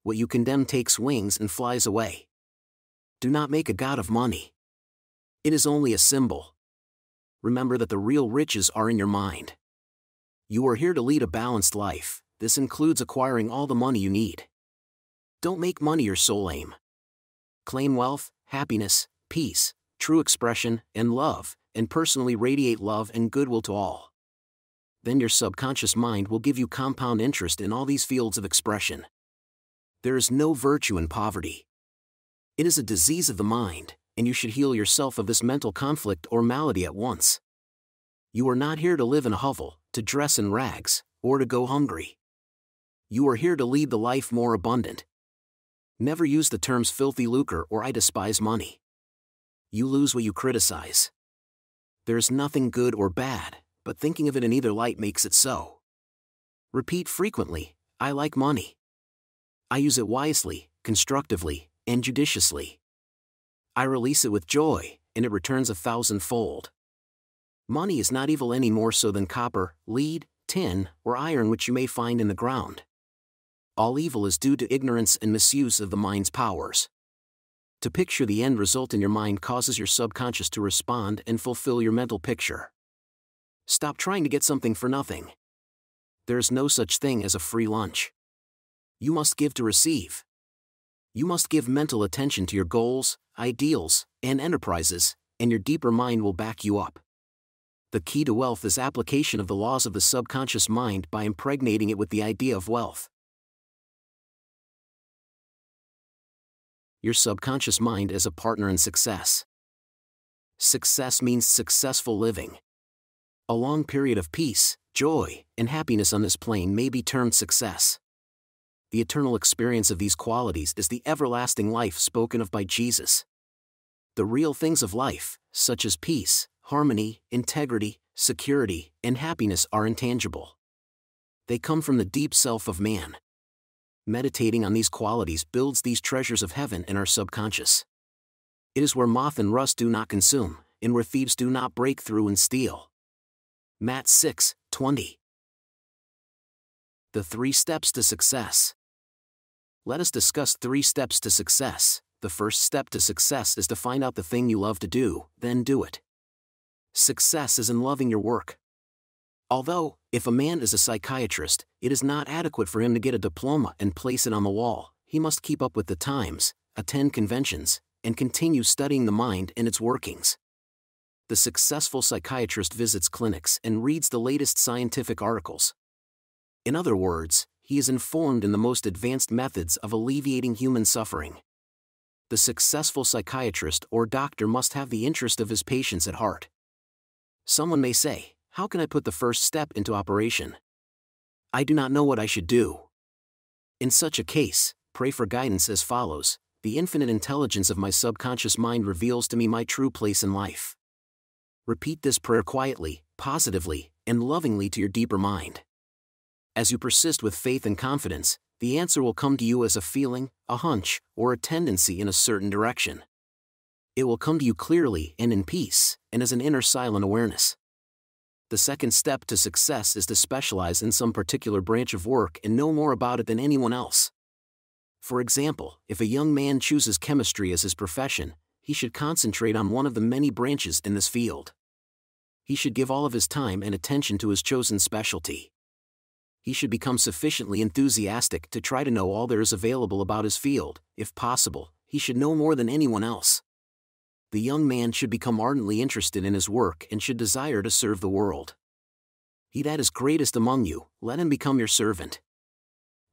What you condemn takes wings and flies away. Do not make a god of money. It is only a symbol. Remember that the real riches are in your mind. You are here to lead a balanced life, this includes acquiring all the money you need. Don't make money your sole aim. Claim wealth, happiness, peace, true expression, and love, and personally radiate love and goodwill to all then your subconscious mind will give you compound interest in all these fields of expression. There is no virtue in poverty. It is a disease of the mind, and you should heal yourself of this mental conflict or malady at once. You are not here to live in a hovel, to dress in rags, or to go hungry. You are here to lead the life more abundant. Never use the terms filthy lucre or I despise money. You lose what you criticize. There's nothing good or bad, but thinking of it in either light makes it so. Repeat frequently I like money. I use it wisely, constructively, and judiciously. I release it with joy, and it returns a thousandfold. Money is not evil any more so than copper, lead, tin, or iron which you may find in the ground. All evil is due to ignorance and misuse of the mind's powers. To picture the end result in your mind causes your subconscious to respond and fulfill your mental picture. Stop trying to get something for nothing. There is no such thing as a free lunch. You must give to receive. You must give mental attention to your goals, ideals, and enterprises, and your deeper mind will back you up. The key to wealth is application of the laws of the subconscious mind by impregnating it with the idea of wealth. Your subconscious mind as a partner in success. Success means successful living. A long period of peace, joy, and happiness on this plane may be termed success. The eternal experience of these qualities is the everlasting life spoken of by Jesus. The real things of life, such as peace, harmony, integrity, security, and happiness, are intangible. They come from the deep self of man. Meditating on these qualities builds these treasures of heaven in our subconscious. It is where moth and rust do not consume, and where thieves do not break through and steal. Matt 6, 20. The Three Steps to Success. Let us discuss three steps to success. The first step to success is to find out the thing you love to do, then do it. Success is in loving your work. Although, if a man is a psychiatrist, it is not adequate for him to get a diploma and place it on the wall, he must keep up with the times, attend conventions, and continue studying the mind and its workings. The successful psychiatrist visits clinics and reads the latest scientific articles. In other words, he is informed in the most advanced methods of alleviating human suffering. The successful psychiatrist or doctor must have the interest of his patients at heart. Someone may say, How can I put the first step into operation? I do not know what I should do. In such a case, pray for guidance as follows The infinite intelligence of my subconscious mind reveals to me my true place in life. Repeat this prayer quietly, positively, and lovingly to your deeper mind. As you persist with faith and confidence, the answer will come to you as a feeling, a hunch, or a tendency in a certain direction it will come to you clearly and in peace, and as an inner silent awareness. The second step to success is to specialize in some particular branch of work and know more about it than anyone else. For example, if a young man chooses chemistry as his profession, he should concentrate on one of the many branches in this field. He should give all of his time and attention to his chosen specialty. He should become sufficiently enthusiastic to try to know all there is available about his field, if possible, he should know more than anyone else the young man should become ardently interested in his work and should desire to serve the world. He that is greatest among you, let him become your servant.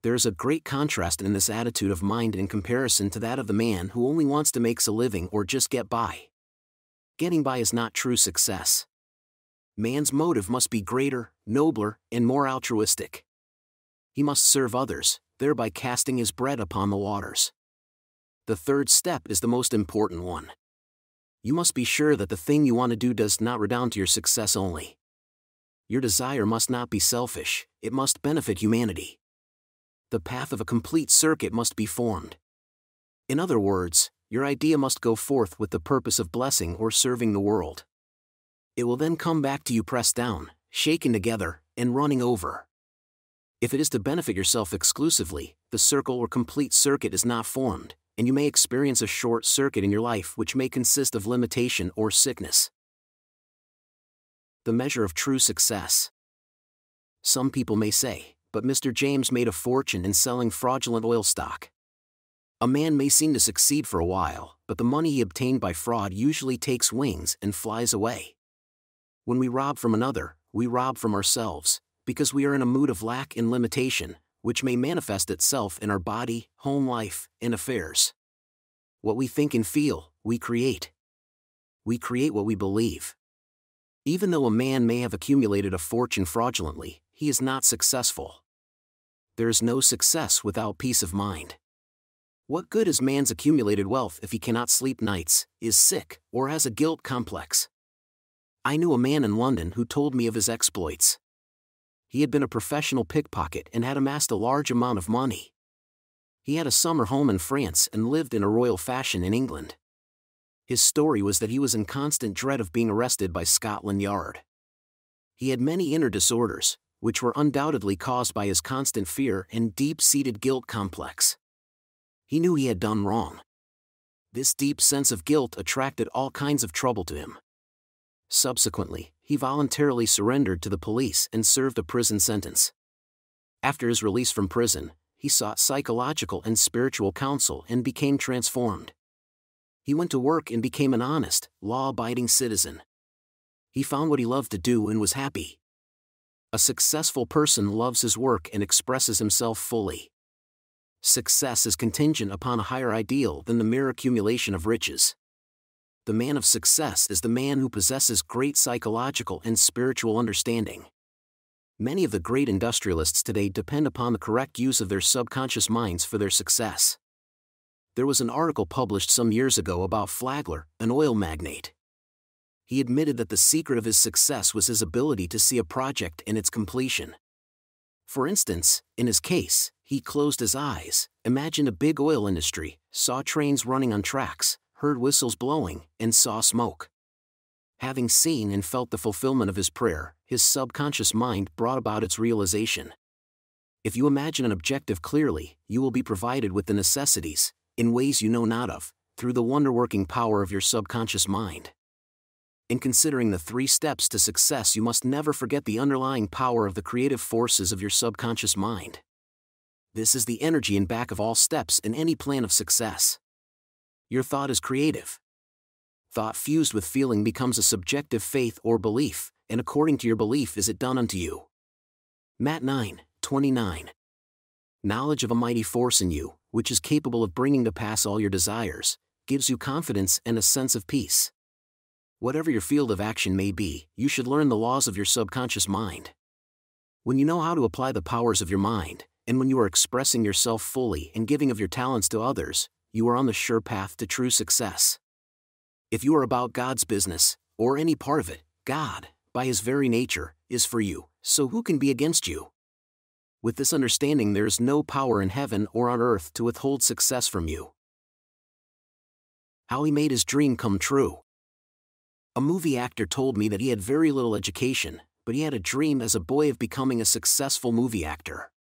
There is a great contrast in this attitude of mind in comparison to that of the man who only wants to make a living or just get by. Getting by is not true success. Man's motive must be greater, nobler, and more altruistic. He must serve others, thereby casting his bread upon the waters. The third step is the most important one you must be sure that the thing you want to do does not redound to your success only. Your desire must not be selfish, it must benefit humanity. The path of a complete circuit must be formed. In other words, your idea must go forth with the purpose of blessing or serving the world. It will then come back to you pressed down, shaken together, and running over. If it is to benefit yourself exclusively, the circle or complete circuit is not formed, and you may experience a short circuit in your life which may consist of limitation or sickness. The measure of true success. Some people may say, but Mr. James made a fortune in selling fraudulent oil stock. A man may seem to succeed for a while, but the money he obtained by fraud usually takes wings and flies away. When we rob from another, we rob from ourselves, because we are in a mood of lack and limitation, which may manifest itself in our body, home life, and affairs. What we think and feel, we create. We create what we believe. Even though a man may have accumulated a fortune fraudulently, he is not successful. There is no success without peace of mind. What good is man's accumulated wealth if he cannot sleep nights, is sick, or has a guilt complex? I knew a man in London who told me of his exploits. He had been a professional pickpocket and had amassed a large amount of money. He had a summer home in France and lived in a royal fashion in England. His story was that he was in constant dread of being arrested by Scotland Yard. He had many inner disorders, which were undoubtedly caused by his constant fear and deep seated guilt complex. He knew he had done wrong. This deep sense of guilt attracted all kinds of trouble to him. Subsequently, he voluntarily surrendered to the police and served a prison sentence. After his release from prison, he sought psychological and spiritual counsel and became transformed. He went to work and became an honest, law abiding citizen. He found what he loved to do and was happy. A successful person loves his work and expresses himself fully. Success is contingent upon a higher ideal than the mere accumulation of riches the man of success is the man who possesses great psychological and spiritual understanding. Many of the great industrialists today depend upon the correct use of their subconscious minds for their success. There was an article published some years ago about Flagler, an oil magnate. He admitted that the secret of his success was his ability to see a project in its completion. For instance, in his case, he closed his eyes, imagined a big oil industry, saw trains running on tracks, heard whistles blowing, and saw smoke. Having seen and felt the fulfillment of his prayer, his subconscious mind brought about its realization. If you imagine an objective clearly, you will be provided with the necessities, in ways you know not of, through the wonder working power of your subconscious mind. In considering the three steps to success, you must never forget the underlying power of the creative forces of your subconscious mind. This is the energy in back of all steps in any plan of success your thought is creative. Thought fused with feeling becomes a subjective faith or belief, and according to your belief is it done unto you. Matt 9, 29. Knowledge of a mighty force in you, which is capable of bringing to pass all your desires, gives you confidence and a sense of peace. Whatever your field of action may be, you should learn the laws of your subconscious mind. When you know how to apply the powers of your mind, and when you are expressing yourself fully and giving of your talents to others, you are on the sure path to true success. If you are about God's business, or any part of it, God, by His very nature, is for you, so who can be against you? With this understanding, there is no power in heaven or on earth to withhold success from you. How he made his dream come true. A movie actor told me that he had very little education, but he had a dream as a boy of becoming a successful movie actor.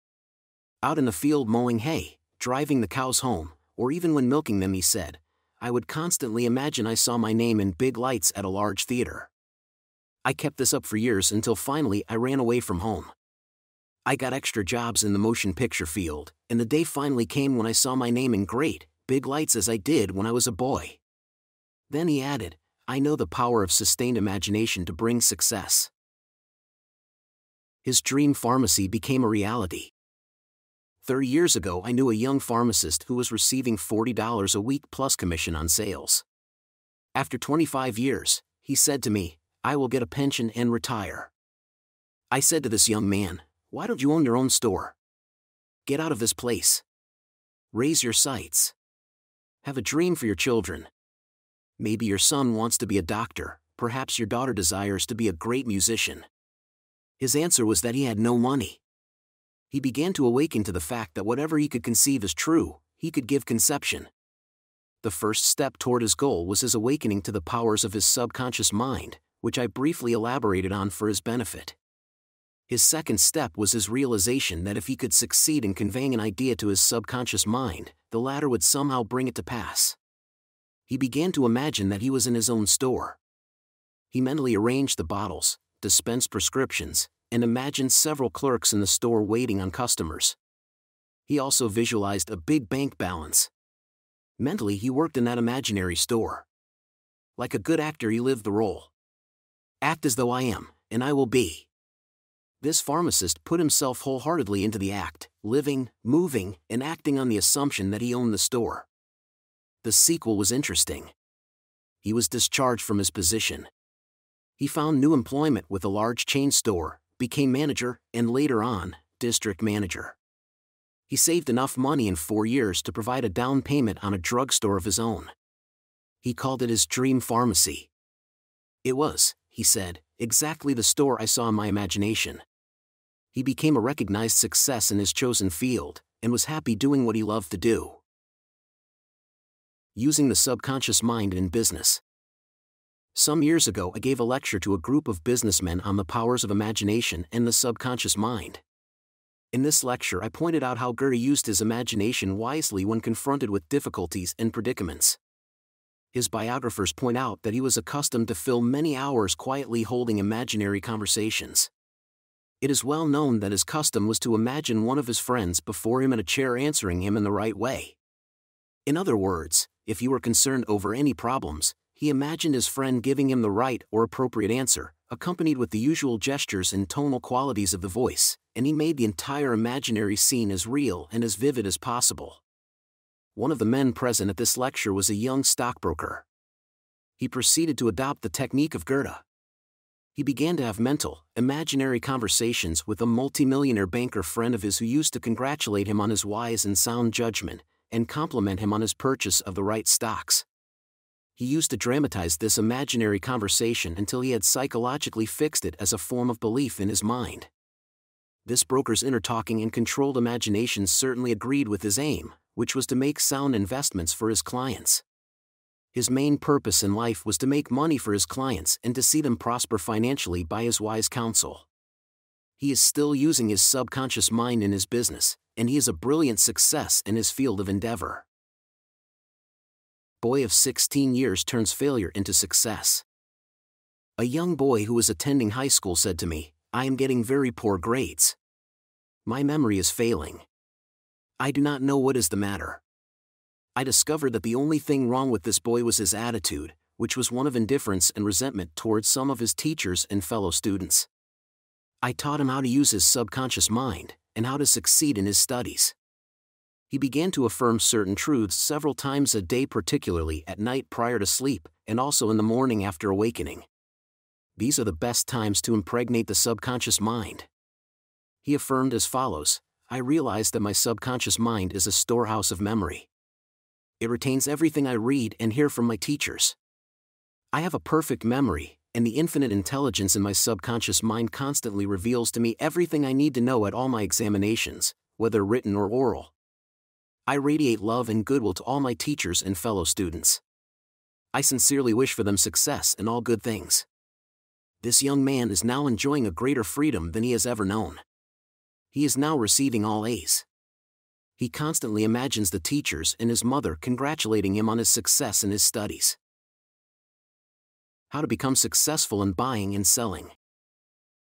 Out in the field mowing hay, driving the cows home, or even when milking them, he said, I would constantly imagine I saw my name in big lights at a large theater. I kept this up for years until finally I ran away from home. I got extra jobs in the motion picture field, and the day finally came when I saw my name in great, big lights as I did when I was a boy. Then he added, I know the power of sustained imagination to bring success. His dream pharmacy became a reality. 30 years ago, I knew a young pharmacist who was receiving $40 a week plus commission on sales. After 25 years, he said to me, I will get a pension and retire. I said to this young man, Why don't you own your own store? Get out of this place. Raise your sights. Have a dream for your children. Maybe your son wants to be a doctor, perhaps your daughter desires to be a great musician. His answer was that he had no money he began to awaken to the fact that whatever he could conceive as true, he could give conception. The first step toward his goal was his awakening to the powers of his subconscious mind, which I briefly elaborated on for his benefit. His second step was his realization that if he could succeed in conveying an idea to his subconscious mind, the latter would somehow bring it to pass. He began to imagine that he was in his own store. He mentally arranged the bottles, dispensed prescriptions, and imagined several clerks in the store waiting on customers. He also visualized a big bank balance. Mentally, he worked in that imaginary store. Like a good actor, he lived the role. Act as though I am, and I will be. This pharmacist put himself wholeheartedly into the act, living, moving, and acting on the assumption that he owned the store. The sequel was interesting. He was discharged from his position. He found new employment with a large chain store, became manager, and later on, district manager. He saved enough money in four years to provide a down payment on a drugstore of his own. He called it his dream pharmacy. It was, he said, exactly the store I saw in my imagination. He became a recognized success in his chosen field, and was happy doing what he loved to do. Using the subconscious mind in business. Some years ago, I gave a lecture to a group of businessmen on the powers of imagination and the subconscious mind. In this lecture, I pointed out how Goethe used his imagination wisely when confronted with difficulties and predicaments. His biographers point out that he was accustomed to fill many hours quietly holding imaginary conversations. It is well known that his custom was to imagine one of his friends before him in a chair answering him in the right way. In other words, if you were concerned over any problems, he imagined his friend giving him the right or appropriate answer, accompanied with the usual gestures and tonal qualities of the voice, and he made the entire imaginary scene as real and as vivid as possible. One of the men present at this lecture was a young stockbroker. He proceeded to adopt the technique of Goethe. He began to have mental, imaginary conversations with a multimillionaire banker friend of his who used to congratulate him on his wise and sound judgment, and compliment him on his purchase of the right stocks he used to dramatize this imaginary conversation until he had psychologically fixed it as a form of belief in his mind. This broker's inner talking and controlled imagination certainly agreed with his aim, which was to make sound investments for his clients. His main purpose in life was to make money for his clients and to see them prosper financially by his wise counsel. He is still using his subconscious mind in his business, and he is a brilliant success in his field of endeavor boy of 16 years turns failure into success. A young boy who was attending high school said to me, I am getting very poor grades. My memory is failing. I do not know what is the matter. I discovered that the only thing wrong with this boy was his attitude, which was one of indifference and resentment towards some of his teachers and fellow students. I taught him how to use his subconscious mind, and how to succeed in his studies he began to affirm certain truths several times a day, particularly at night prior to sleep, and also in the morning after awakening. These are the best times to impregnate the subconscious mind. He affirmed as follows I realize that my subconscious mind is a storehouse of memory. It retains everything I read and hear from my teachers. I have a perfect memory, and the infinite intelligence in my subconscious mind constantly reveals to me everything I need to know at all my examinations, whether written or oral. I radiate love and goodwill to all my teachers and fellow students. I sincerely wish for them success and all good things. This young man is now enjoying a greater freedom than he has ever known. He is now receiving all A's. He constantly imagines the teachers and his mother congratulating him on his success in his studies. How to become successful in buying and selling.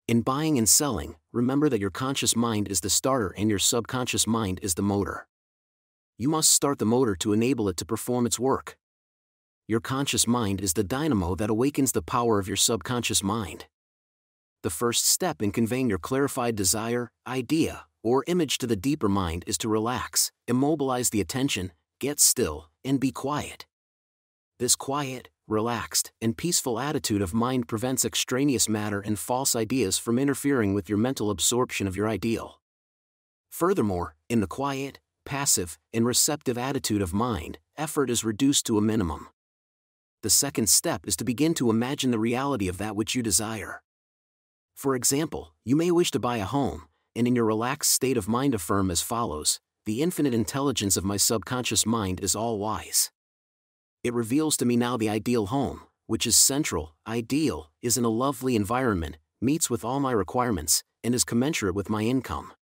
In buying and selling, remember that your conscious mind is the starter and your subconscious mind is the motor you must start the motor to enable it to perform its work. Your conscious mind is the dynamo that awakens the power of your subconscious mind. The first step in conveying your clarified desire, idea, or image to the deeper mind is to relax, immobilize the attention, get still, and be quiet. This quiet, relaxed, and peaceful attitude of mind prevents extraneous matter and false ideas from interfering with your mental absorption of your ideal. Furthermore, in the quiet, passive, and receptive attitude of mind, effort is reduced to a minimum. The second step is to begin to imagine the reality of that which you desire. For example, you may wish to buy a home, and in your relaxed state of mind affirm as follows The infinite intelligence of my subconscious mind is all wise. It reveals to me now the ideal home, which is central, ideal, is in a lovely environment, meets with all my requirements, and is commensurate with my income.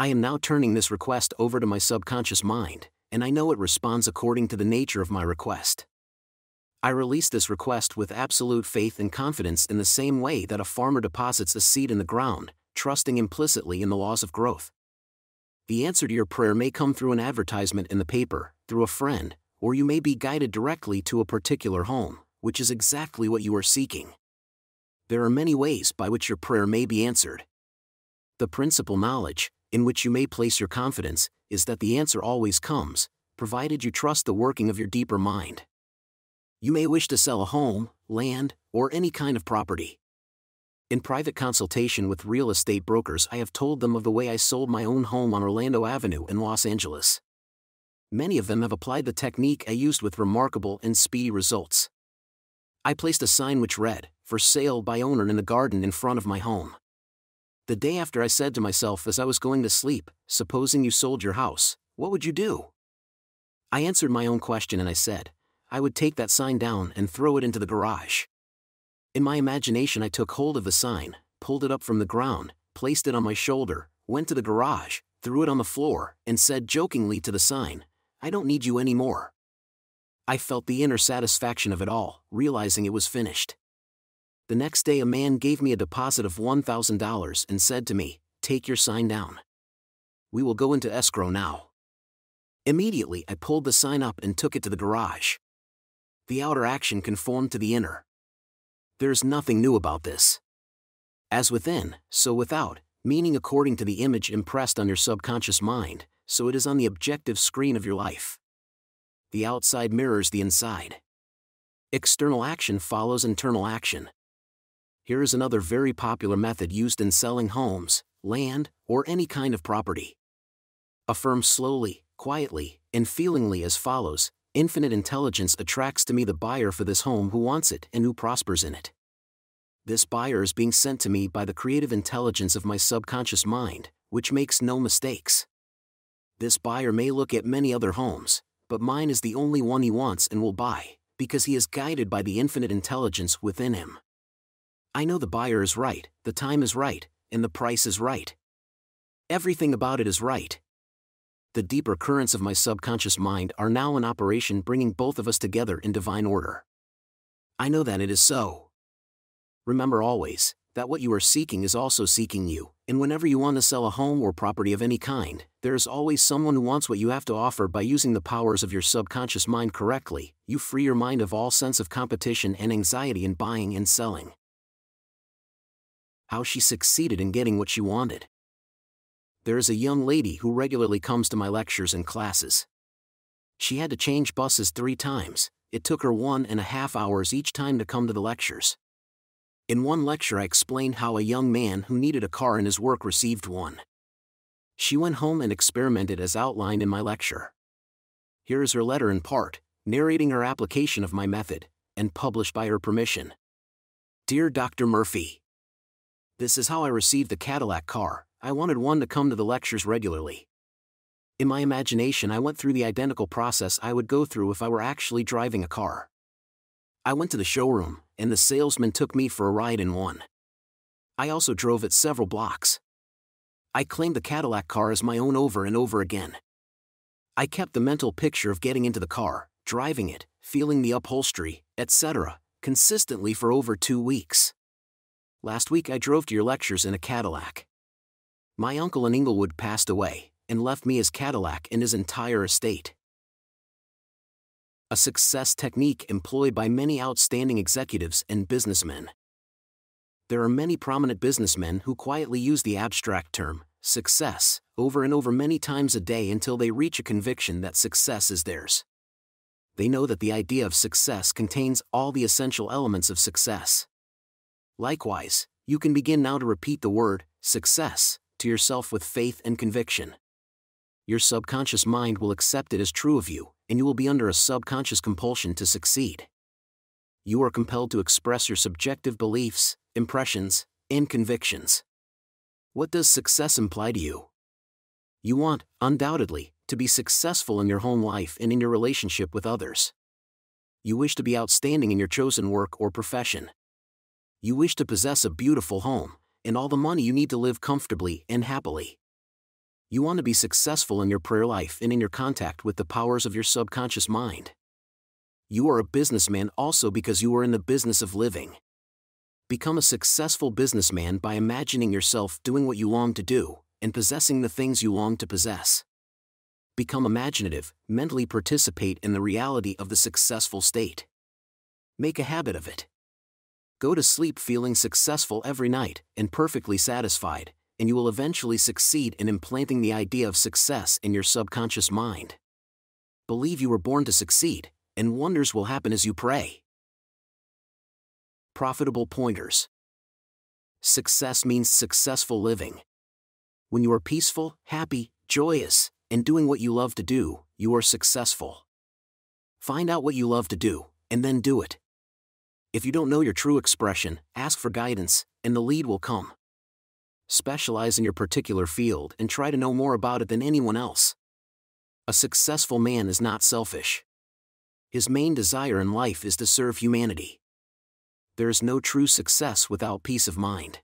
I am now turning this request over to my subconscious mind, and I know it responds according to the nature of my request. I release this request with absolute faith and confidence in the same way that a farmer deposits a seed in the ground, trusting implicitly in the laws of growth. The answer to your prayer may come through an advertisement in the paper, through a friend, or you may be guided directly to a particular home, which is exactly what you are seeking. There are many ways by which your prayer may be answered. The principal knowledge, in which you may place your confidence, is that the answer always comes, provided you trust the working of your deeper mind. You may wish to sell a home, land, or any kind of property. In private consultation with real estate brokers, I have told them of the way I sold my own home on Orlando Avenue in Los Angeles. Many of them have applied the technique I used with remarkable and speedy results. I placed a sign which read, For sale by owner in the garden in front of my home. The day after I said to myself as I was going to sleep, Supposing you sold your house, what would you do? I answered my own question and I said, I would take that sign down and throw it into the garage. In my imagination, I took hold of the sign, pulled it up from the ground, placed it on my shoulder, went to the garage, threw it on the floor, and said jokingly to the sign, I don't need you anymore. I felt the inner satisfaction of it all, realizing it was finished. The next day, a man gave me a deposit of $1,000 and said to me, Take your sign down. We will go into escrow now. Immediately, I pulled the sign up and took it to the garage. The outer action conformed to the inner. There's nothing new about this. As within, so without, meaning according to the image impressed on your subconscious mind, so it is on the objective screen of your life. The outside mirrors the inside. External action follows internal action. Here is another very popular method used in selling homes, land, or any kind of property. Affirm slowly, quietly, and feelingly as follows Infinite intelligence attracts to me the buyer for this home who wants it and who prospers in it. This buyer is being sent to me by the creative intelligence of my subconscious mind, which makes no mistakes. This buyer may look at many other homes, but mine is the only one he wants and will buy, because he is guided by the infinite intelligence within him. I know the buyer is right, the time is right, and the price is right. Everything about it is right the deeper currents of my subconscious mind are now in operation, bringing both of us together in divine order. I know that it is so. Remember always that what you are seeking is also seeking you, and whenever you want to sell a home or property of any kind, there is always someone who wants what you have to offer by using the powers of your subconscious mind correctly. You free your mind of all sense of competition and anxiety in buying and selling. How she succeeded in getting what she wanted there is a young lady who regularly comes to my lectures and classes. She had to change buses three times, it took her one and a half hours each time to come to the lectures. In one lecture, I explained how a young man who needed a car in his work received one. She went home and experimented as outlined in my lecture. Here is her letter in part, narrating her application of my method, and published by her permission. Dear Dr. Murphy, This is how I received the Cadillac car, I wanted one to come to the lectures regularly. In my imagination, I went through the identical process I would go through if I were actually driving a car. I went to the showroom, and the salesman took me for a ride in one. I also drove it several blocks. I claimed the Cadillac car as my own over and over again. I kept the mental picture of getting into the car, driving it, feeling the upholstery, etc., consistently for over two weeks. Last week I drove to your lectures in a Cadillac. My uncle in Inglewood passed away, and left me his Cadillac and his entire estate. A success technique employed by many outstanding executives and businessmen. There are many prominent businessmen who quietly use the abstract term, success, over and over many times a day until they reach a conviction that success is theirs. They know that the idea of success contains all the essential elements of success. Likewise, you can begin now to repeat the word, success, to yourself with faith and conviction. Your subconscious mind will accept it as true of you, and you will be under a subconscious compulsion to succeed. You are compelled to express your subjective beliefs, impressions, and convictions. What does success imply to you? You want, undoubtedly, to be successful in your home life and in your relationship with others. You wish to be outstanding in your chosen work or profession. You wish to possess a beautiful home, and all the money you need to live comfortably and happily. You want to be successful in your prayer life and in your contact with the powers of your subconscious mind. You are a businessman also because you are in the business of living. Become a successful businessman by imagining yourself doing what you long to do and possessing the things you long to possess. Become imaginative, mentally participate in the reality of the successful state. Make a habit of it. Go to sleep feeling successful every night and perfectly satisfied, and you will eventually succeed in implanting the idea of success in your subconscious mind. Believe you were born to succeed, and wonders will happen as you pray. Profitable pointers. Success means successful living. When you are peaceful, happy, joyous, and doing what you love to do, you are successful. Find out what you love to do, and then do it. If you don't know your true expression, ask for guidance, and the lead will come. Specialize in your particular field and try to know more about it than anyone else. A successful man is not selfish. His main desire in life is to serve humanity. There is no true success without peace of mind.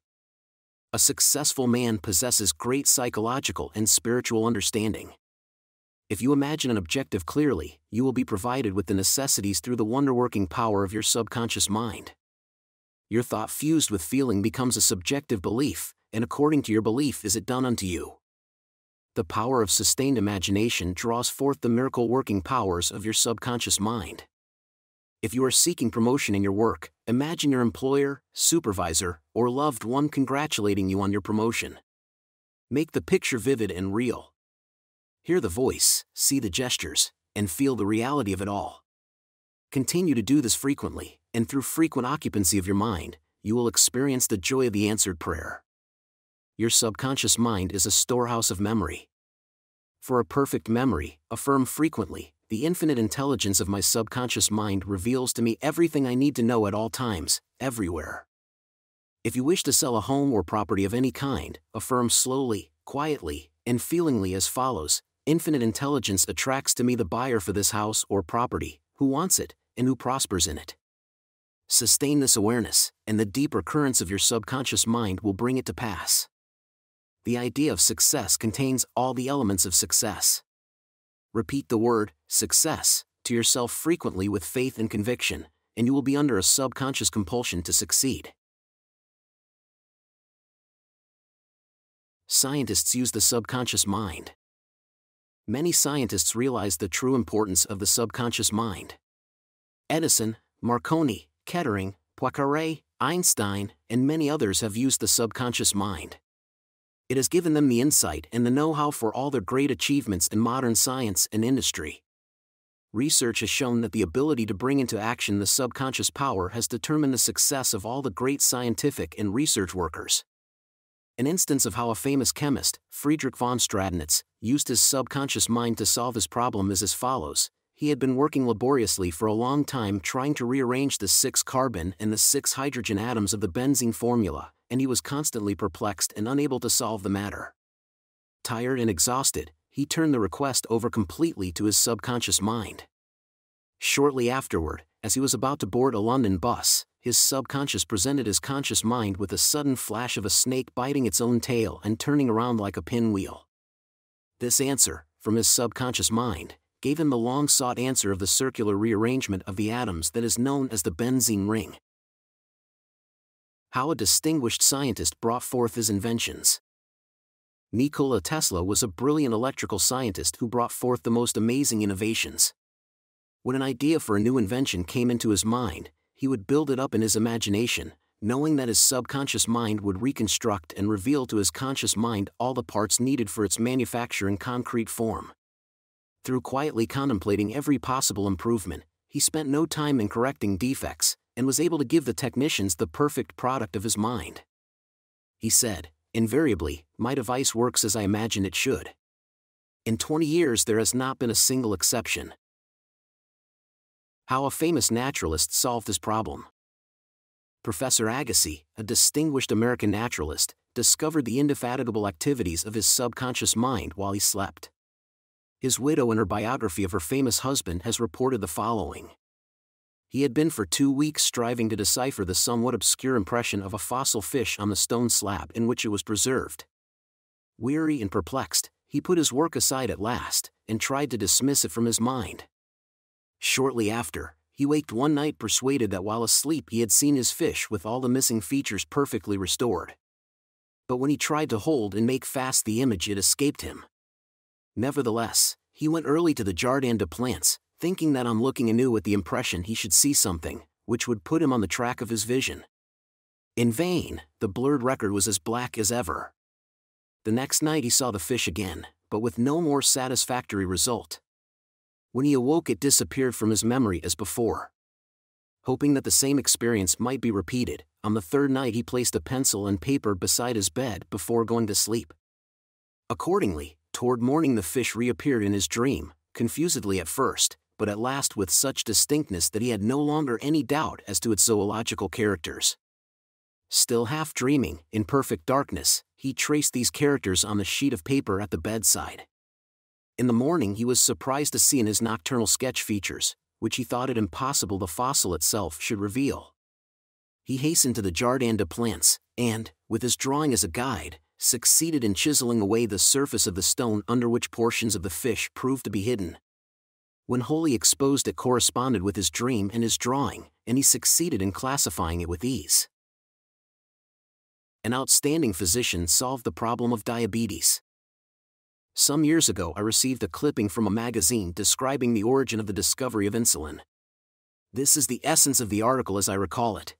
A successful man possesses great psychological and spiritual understanding. If you imagine an objective clearly, you will be provided with the necessities through the wonder-working power of your subconscious mind. Your thought fused with feeling becomes a subjective belief, and according to your belief is it done unto you. The power of sustained imagination draws forth the miracle working powers of your subconscious mind. If you are seeking promotion in your work, imagine your employer, supervisor, or loved one congratulating you on your promotion. Make the picture vivid and real. Hear the voice, see the gestures, and feel the reality of it all. Continue to do this frequently, and through frequent occupancy of your mind, you will experience the joy of the answered prayer. Your subconscious mind is a storehouse of memory. For a perfect memory, affirm frequently, the infinite intelligence of my subconscious mind reveals to me everything I need to know at all times, everywhere. If you wish to sell a home or property of any kind, affirm slowly, quietly, and feelingly as follows infinite intelligence attracts to me the buyer for this house or property, who wants it, and who prospers in it. Sustain this awareness, and the deeper currents of your subconscious mind will bring it to pass. The idea of success contains all the elements of success. Repeat the word, success, to yourself frequently with faith and conviction, and you will be under a subconscious compulsion to succeed. Scientists use the subconscious mind many scientists realize the true importance of the subconscious mind. Edison, Marconi, Kettering, Poincaré, Einstein, and many others have used the subconscious mind. It has given them the insight and the know how for all their great achievements in modern science and industry. Research has shown that the ability to bring into action the subconscious power has determined the success of all the great scientific and research workers. An instance of how a famous chemist, Friedrich von Stradonitz, used his subconscious mind to solve his problem is as follows. He had been working laboriously for a long time trying to rearrange the six carbon and the six hydrogen atoms of the benzene formula, and he was constantly perplexed and unable to solve the matter. Tired and exhausted, he turned the request over completely to his subconscious mind. Shortly afterward, as he was about to board a London bus, his subconscious presented his conscious mind with a sudden flash of a snake biting its own tail and turning around like a pinwheel. This answer, from his subconscious mind, gave him the long sought answer of the circular rearrangement of the atoms that is known as the benzene ring. How a distinguished scientist brought forth his inventions. Nikola Tesla was a brilliant electrical scientist who brought forth the most amazing innovations. When an idea for a new invention came into his mind, he would build it up in his imagination, knowing that his subconscious mind would reconstruct and reveal to his conscious mind all the parts needed for its manufacture in concrete form. Through quietly contemplating every possible improvement, he spent no time in correcting defects, and was able to give the technicians the perfect product of his mind. He said, Invariably, my device works as I imagine it should. In 20 years, there has not been a single exception. How a famous naturalist solved this problem. Professor Agassiz, a distinguished American naturalist, discovered the indefatigable activities of his subconscious mind while he slept. His widow in her biography of her famous husband has reported the following. He had been for two weeks striving to decipher the somewhat obscure impression of a fossil fish on the stone slab in which it was preserved. Weary and perplexed, he put his work aside at last, and tried to dismiss it from his mind. Shortly after, he waked one night persuaded that while asleep he had seen his fish with all the missing features perfectly restored. But when he tried to hold and make fast the image, it escaped him. Nevertheless, he went early to the Jardin des Plantes, thinking that on looking anew at the impression he should see something, which would put him on the track of his vision. In vain, the blurred record was as black as ever. The next night he saw the fish again, but with no more satisfactory result. When he awoke, it disappeared from his memory as before. Hoping that the same experience might be repeated, on the third night he placed a pencil and paper beside his bed before going to sleep. Accordingly, toward morning the fish reappeared in his dream, confusedly at first, but at last with such distinctness that he had no longer any doubt as to its zoological characters. Still half dreaming, in perfect darkness, he traced these characters on the sheet of paper at the bedside. In the morning he was surprised to see in his nocturnal sketch features, which he thought it impossible the fossil itself should reveal. He hastened to the Jardin des Plantes, and, with his drawing as a guide, succeeded in chiseling away the surface of the stone under which portions of the fish proved to be hidden. When wholly exposed it corresponded with his dream and his drawing, and he succeeded in classifying it with ease. An outstanding physician solved the problem of diabetes. Some years ago I received a clipping from a magazine describing the origin of the discovery of insulin. This is the essence of the article as I recall it.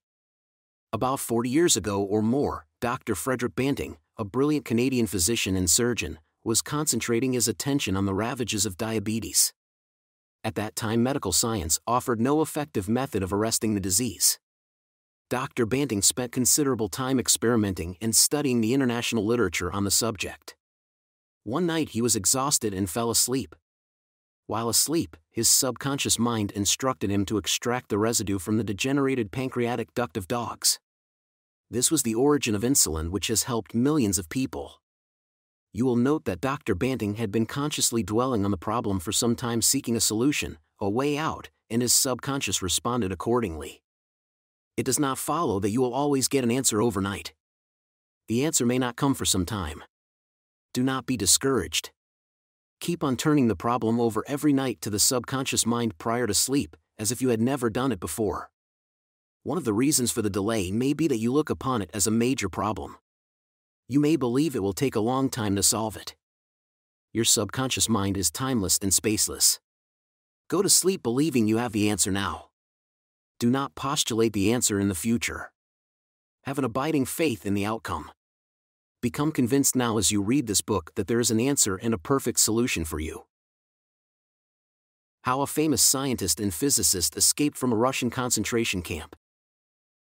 About 40 years ago or more, Dr. Frederick Banting, a brilliant Canadian physician and surgeon, was concentrating his attention on the ravages of diabetes. At that time, medical science offered no effective method of arresting the disease. Dr. Banting spent considerable time experimenting and studying the international literature on the subject. One night he was exhausted and fell asleep. While asleep, his subconscious mind instructed him to extract the residue from the degenerated pancreatic duct of dogs. This was the origin of insulin which has helped millions of people. You will note that Dr. Banting had been consciously dwelling on the problem for some time seeking a solution, a way out, and his subconscious responded accordingly. It does not follow that you will always get an answer overnight. The answer may not come for some time. Do not be discouraged. Keep on turning the problem over every night to the subconscious mind prior to sleep, as if you had never done it before one of the reasons for the delay may be that you look upon it as a major problem. You may believe it will take a long time to solve it. Your subconscious mind is timeless and spaceless. Go to sleep believing you have the answer now. Do not postulate the answer in the future. Have an abiding faith in the outcome. Become convinced now as you read this book that there is an answer and a perfect solution for you. How a famous scientist and physicist escaped from a Russian concentration camp.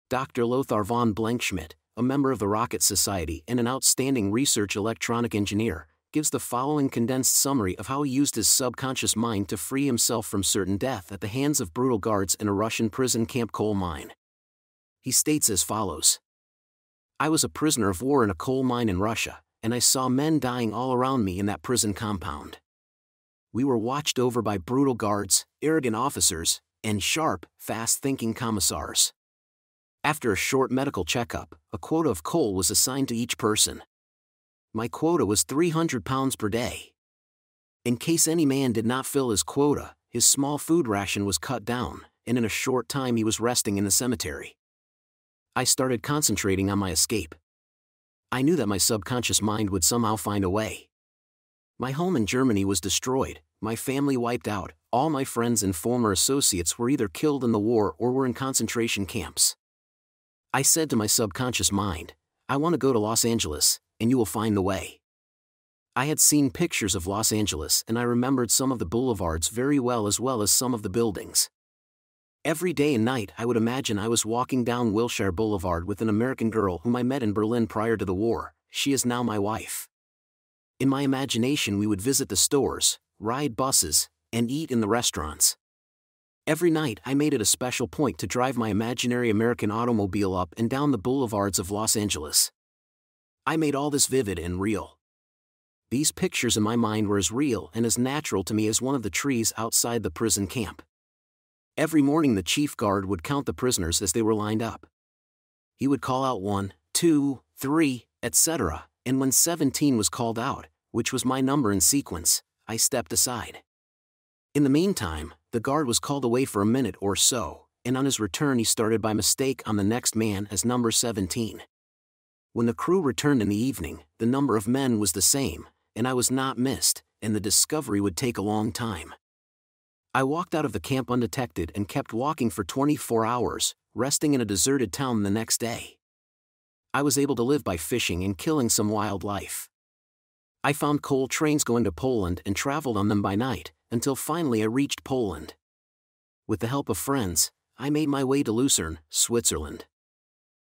Dr. Lothar von Blenk-Schmidt, a member of the Rocket Society and an outstanding research electronic engineer, gives the following condensed summary of how he used his subconscious mind to free himself from certain death at the hands of brutal guards in a Russian prison camp coal mine. He states as follows I was a prisoner of war in a coal mine in Russia, and I saw men dying all around me in that prison compound. We were watched over by brutal guards, arrogant officers, and sharp, fast thinking commissars. After a short medical checkup, a quota of coal was assigned to each person. My quota was 300 pounds per day. In case any man did not fill his quota, his small food ration was cut down, and in a short time he was resting in the cemetery. I started concentrating on my escape. I knew that my subconscious mind would somehow find a way. My home in Germany was destroyed, my family wiped out, all my friends and former associates were either killed in the war or were in concentration camps. I said to my subconscious mind, I want to go to Los Angeles, and you will find the way. I had seen pictures of Los Angeles and I remembered some of the boulevards very well as well as some of the buildings. Every day and night I would imagine I was walking down Wilshire Boulevard with an American girl whom I met in Berlin prior to the war, she is now my wife. In my imagination we would visit the stores, ride buses, and eat in the restaurants. Every night I made it a special point to drive my imaginary American automobile up and down the boulevards of Los Angeles. I made all this vivid and real. These pictures in my mind were as real and as natural to me as one of the trees outside the prison camp. Every morning the chief guard would count the prisoners as they were lined up. He would call out one, two, three, etc., and when 17 was called out, which was my number in sequence, I stepped aside. In the meantime, the guard was called away for a minute or so, and on his return he started by mistake on the next man as number 17. When the crew returned in the evening, the number of men was the same, and I was not missed, and the discovery would take a long time. I walked out of the camp undetected and kept walking for 24 hours, resting in a deserted town the next day. I was able to live by fishing and killing some wildlife. I found coal trains going to Poland and traveled on them by night, until finally I reached Poland. With the help of friends, I made my way to Lucerne, Switzerland.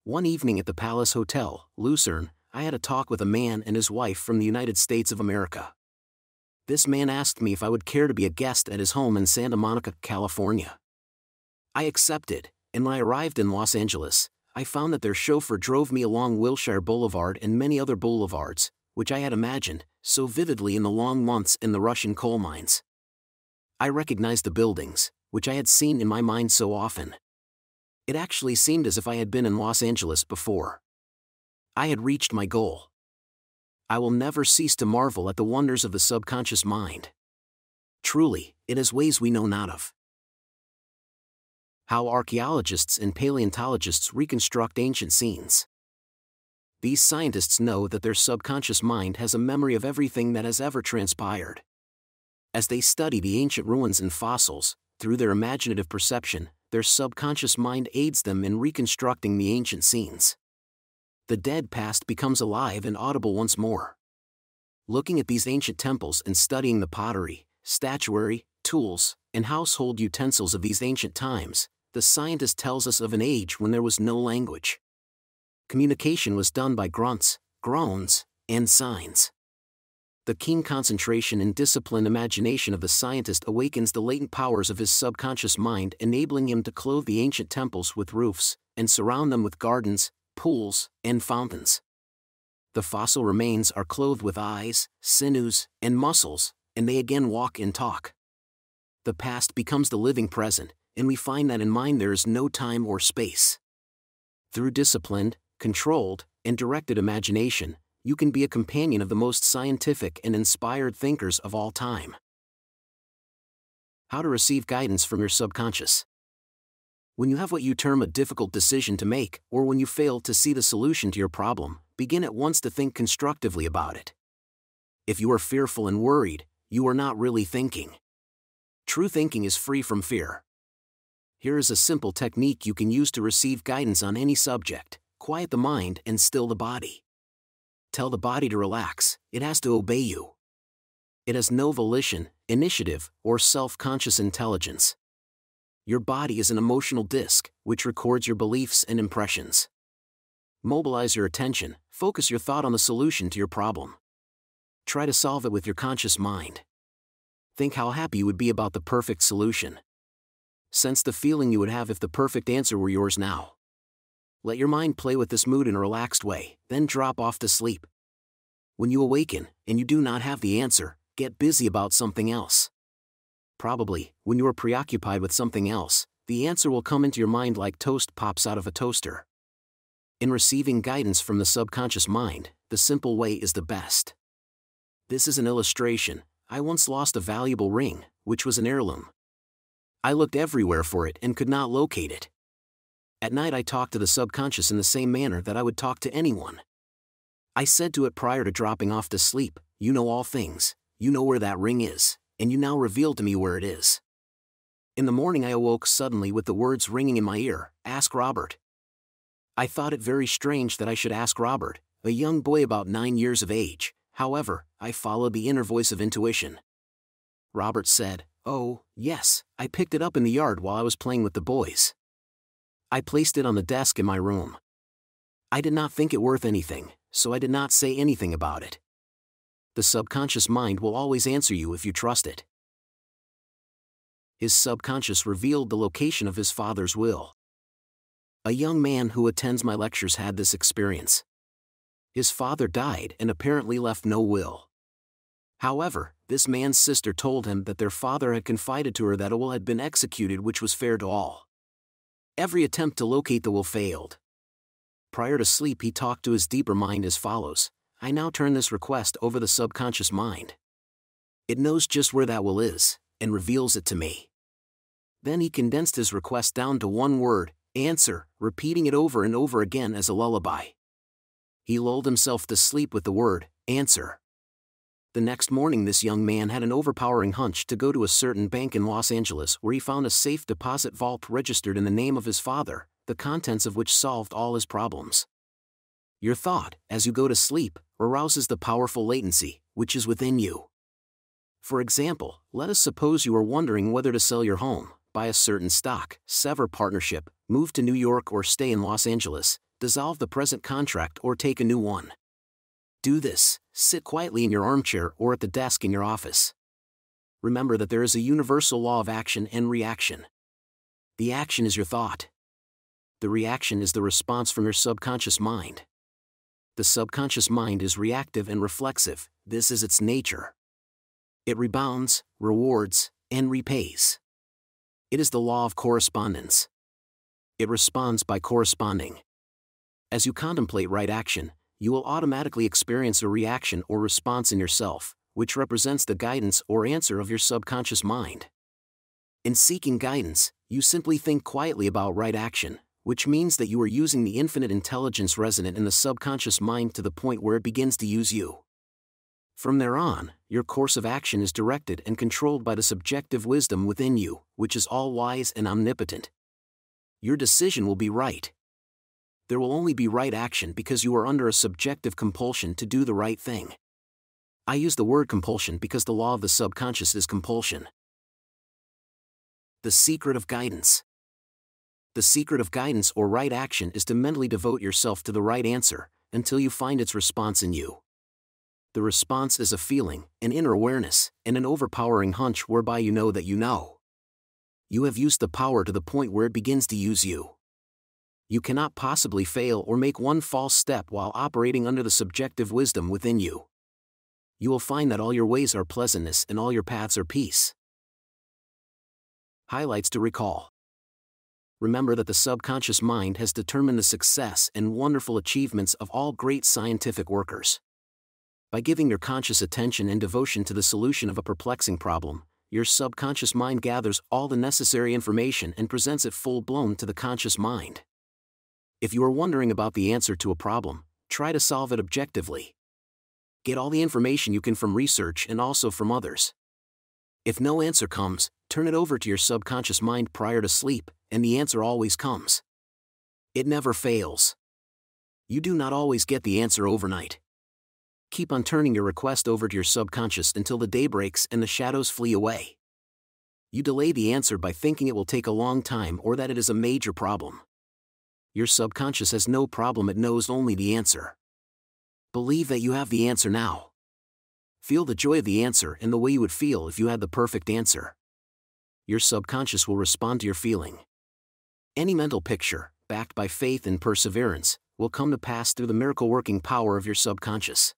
One evening at the Palace Hotel, Lucerne, I had a talk with a man and his wife from the United States of America. This man asked me if I would care to be a guest at his home in Santa Monica, California. I accepted, and when I arrived in Los Angeles, I found that their chauffeur drove me along Wilshire Boulevard and many other boulevards, which I had imagined, so vividly in the long months in the Russian coal mines. I recognized the buildings, which I had seen in my mind so often. It actually seemed as if I had been in Los Angeles before. I had reached my goal. I will never cease to marvel at the wonders of the subconscious mind. Truly, it has ways we know not of. How archaeologists and paleontologists reconstruct ancient scenes. These scientists know that their subconscious mind has a memory of everything that has ever transpired. As they study the ancient ruins and fossils, through their imaginative perception, their subconscious mind aids them in reconstructing the ancient scenes. The dead past becomes alive and audible once more. Looking at these ancient temples and studying the pottery, statuary, tools, and household utensils of these ancient times, the scientist tells us of an age when there was no language. Communication was done by grunts, groans, and signs the keen concentration and disciplined imagination of the scientist awakens the latent powers of his subconscious mind, enabling him to clothe the ancient temples with roofs, and surround them with gardens, pools, and fountains. The fossil remains are clothed with eyes, sinews, and muscles, and they again walk and talk. The past becomes the living present, and we find that in mind there is no time or space. Through disciplined, controlled, and directed imagination, you can be a companion of the most scientific and inspired thinkers of all time. How to receive guidance from your subconscious. When you have what you term a difficult decision to make, or when you fail to see the solution to your problem, begin at once to think constructively about it. If you are fearful and worried, you are not really thinking. True thinking is free from fear. Here is a simple technique you can use to receive guidance on any subject quiet the mind and still the body tell the body to relax, it has to obey you. It has no volition, initiative, or self conscious intelligence. Your body is an emotional disk, which records your beliefs and impressions. Mobilize your attention, focus your thought on the solution to your problem. Try to solve it with your conscious mind. Think how happy you would be about the perfect solution. Sense the feeling you would have if the perfect answer were yours now. Let your mind play with this mood in a relaxed way, then drop off to sleep. When you awaken, and you do not have the answer, get busy about something else. Probably, when you are preoccupied with something else, the answer will come into your mind like toast pops out of a toaster. In receiving guidance from the subconscious mind, the simple way is the best. This is an illustration. I once lost a valuable ring, which was an heirloom. I looked everywhere for it and could not locate it. At night I talked to the subconscious in the same manner that I would talk to anyone. I said to it prior to dropping off to sleep, You know all things, you know where that ring is, and you now reveal to me where it is. In the morning I awoke suddenly with the words ringing in my ear Ask Robert. I thought it very strange that I should ask Robert, a young boy about nine years of age, however, I followed the inner voice of intuition. Robert said, Oh, yes, I picked it up in the yard while I was playing with the boys. I placed it on the desk in my room. I did not think it worth anything, so I did not say anything about it. The subconscious mind will always answer you if you trust it. His subconscious revealed the location of his father's will. A young man who attends my lectures had this experience. His father died and apparently left no will. However, this man's sister told him that their father had confided to her that a will had been executed which was fair to all. Every attempt to locate the will failed. Prior to sleep, he talked to his deeper mind as follows I now turn this request over the subconscious mind. It knows just where that will is, and reveals it to me. Then he condensed his request down to one word answer, repeating it over and over again as a lullaby. He lulled himself to sleep with the word answer. The next morning, this young man had an overpowering hunch to go to a certain bank in Los Angeles where he found a safe deposit vault registered in the name of his father, the contents of which solved all his problems. Your thought, as you go to sleep, arouses the powerful latency, which is within you. For example, let us suppose you are wondering whether to sell your home, buy a certain stock, sever partnership, move to New York or stay in Los Angeles, dissolve the present contract or take a new one. Do this, sit quietly in your armchair or at the desk in your office. remember that there is a universal law of action and reaction. The action is your thought. The reaction is the response from your subconscious mind. The subconscious mind is reactive and reflexive, this is its nature. It rebounds, rewards, and repays. It is the law of correspondence. It responds by corresponding. As you contemplate right action, you will automatically experience a reaction or response in yourself, which represents the guidance or answer of your subconscious mind. In seeking guidance, you simply think quietly about right action, which means that you are using the infinite intelligence resident in the subconscious mind to the point where it begins to use you. From there on, your course of action is directed and controlled by the subjective wisdom within you, which is all wise and omnipotent. Your decision will be right. There will only be right action because you are under a subjective compulsion to do the right thing. I use the word compulsion because the law of the subconscious is compulsion. The secret of guidance. The secret of guidance or right action is to mentally devote yourself to the right answer until you find its response in you. The response is a feeling, an inner awareness, and an overpowering hunch whereby you know that you know. You have used the power to the point where it begins to use you. You cannot possibly fail or make one false step while operating under the subjective wisdom within you. You will find that all your ways are pleasantness and all your paths are peace. Highlights to recall Remember that the subconscious mind has determined the success and wonderful achievements of all great scientific workers by giving your conscious attention and devotion to the solution of a perplexing problem, your subconscious mind gathers all the necessary information and presents it full blown to the conscious mind. If you are wondering about the answer to a problem, try to solve it objectively. Get all the information you can from research and also from others. If no answer comes, turn it over to your subconscious mind prior to sleep, and the answer always comes. It never fails. You do not always get the answer overnight keep on turning your request over to your subconscious until the day breaks and the shadows flee away. You delay the answer by thinking it will take a long time or that it is a major problem. Your subconscious has no problem, it knows only the answer. Believe that you have the answer now. Feel the joy of the answer and the way you would feel if you had the perfect answer. Your subconscious will respond to your feeling. Any mental picture, backed by faith and perseverance, will come to pass through the miracle working power of your subconscious.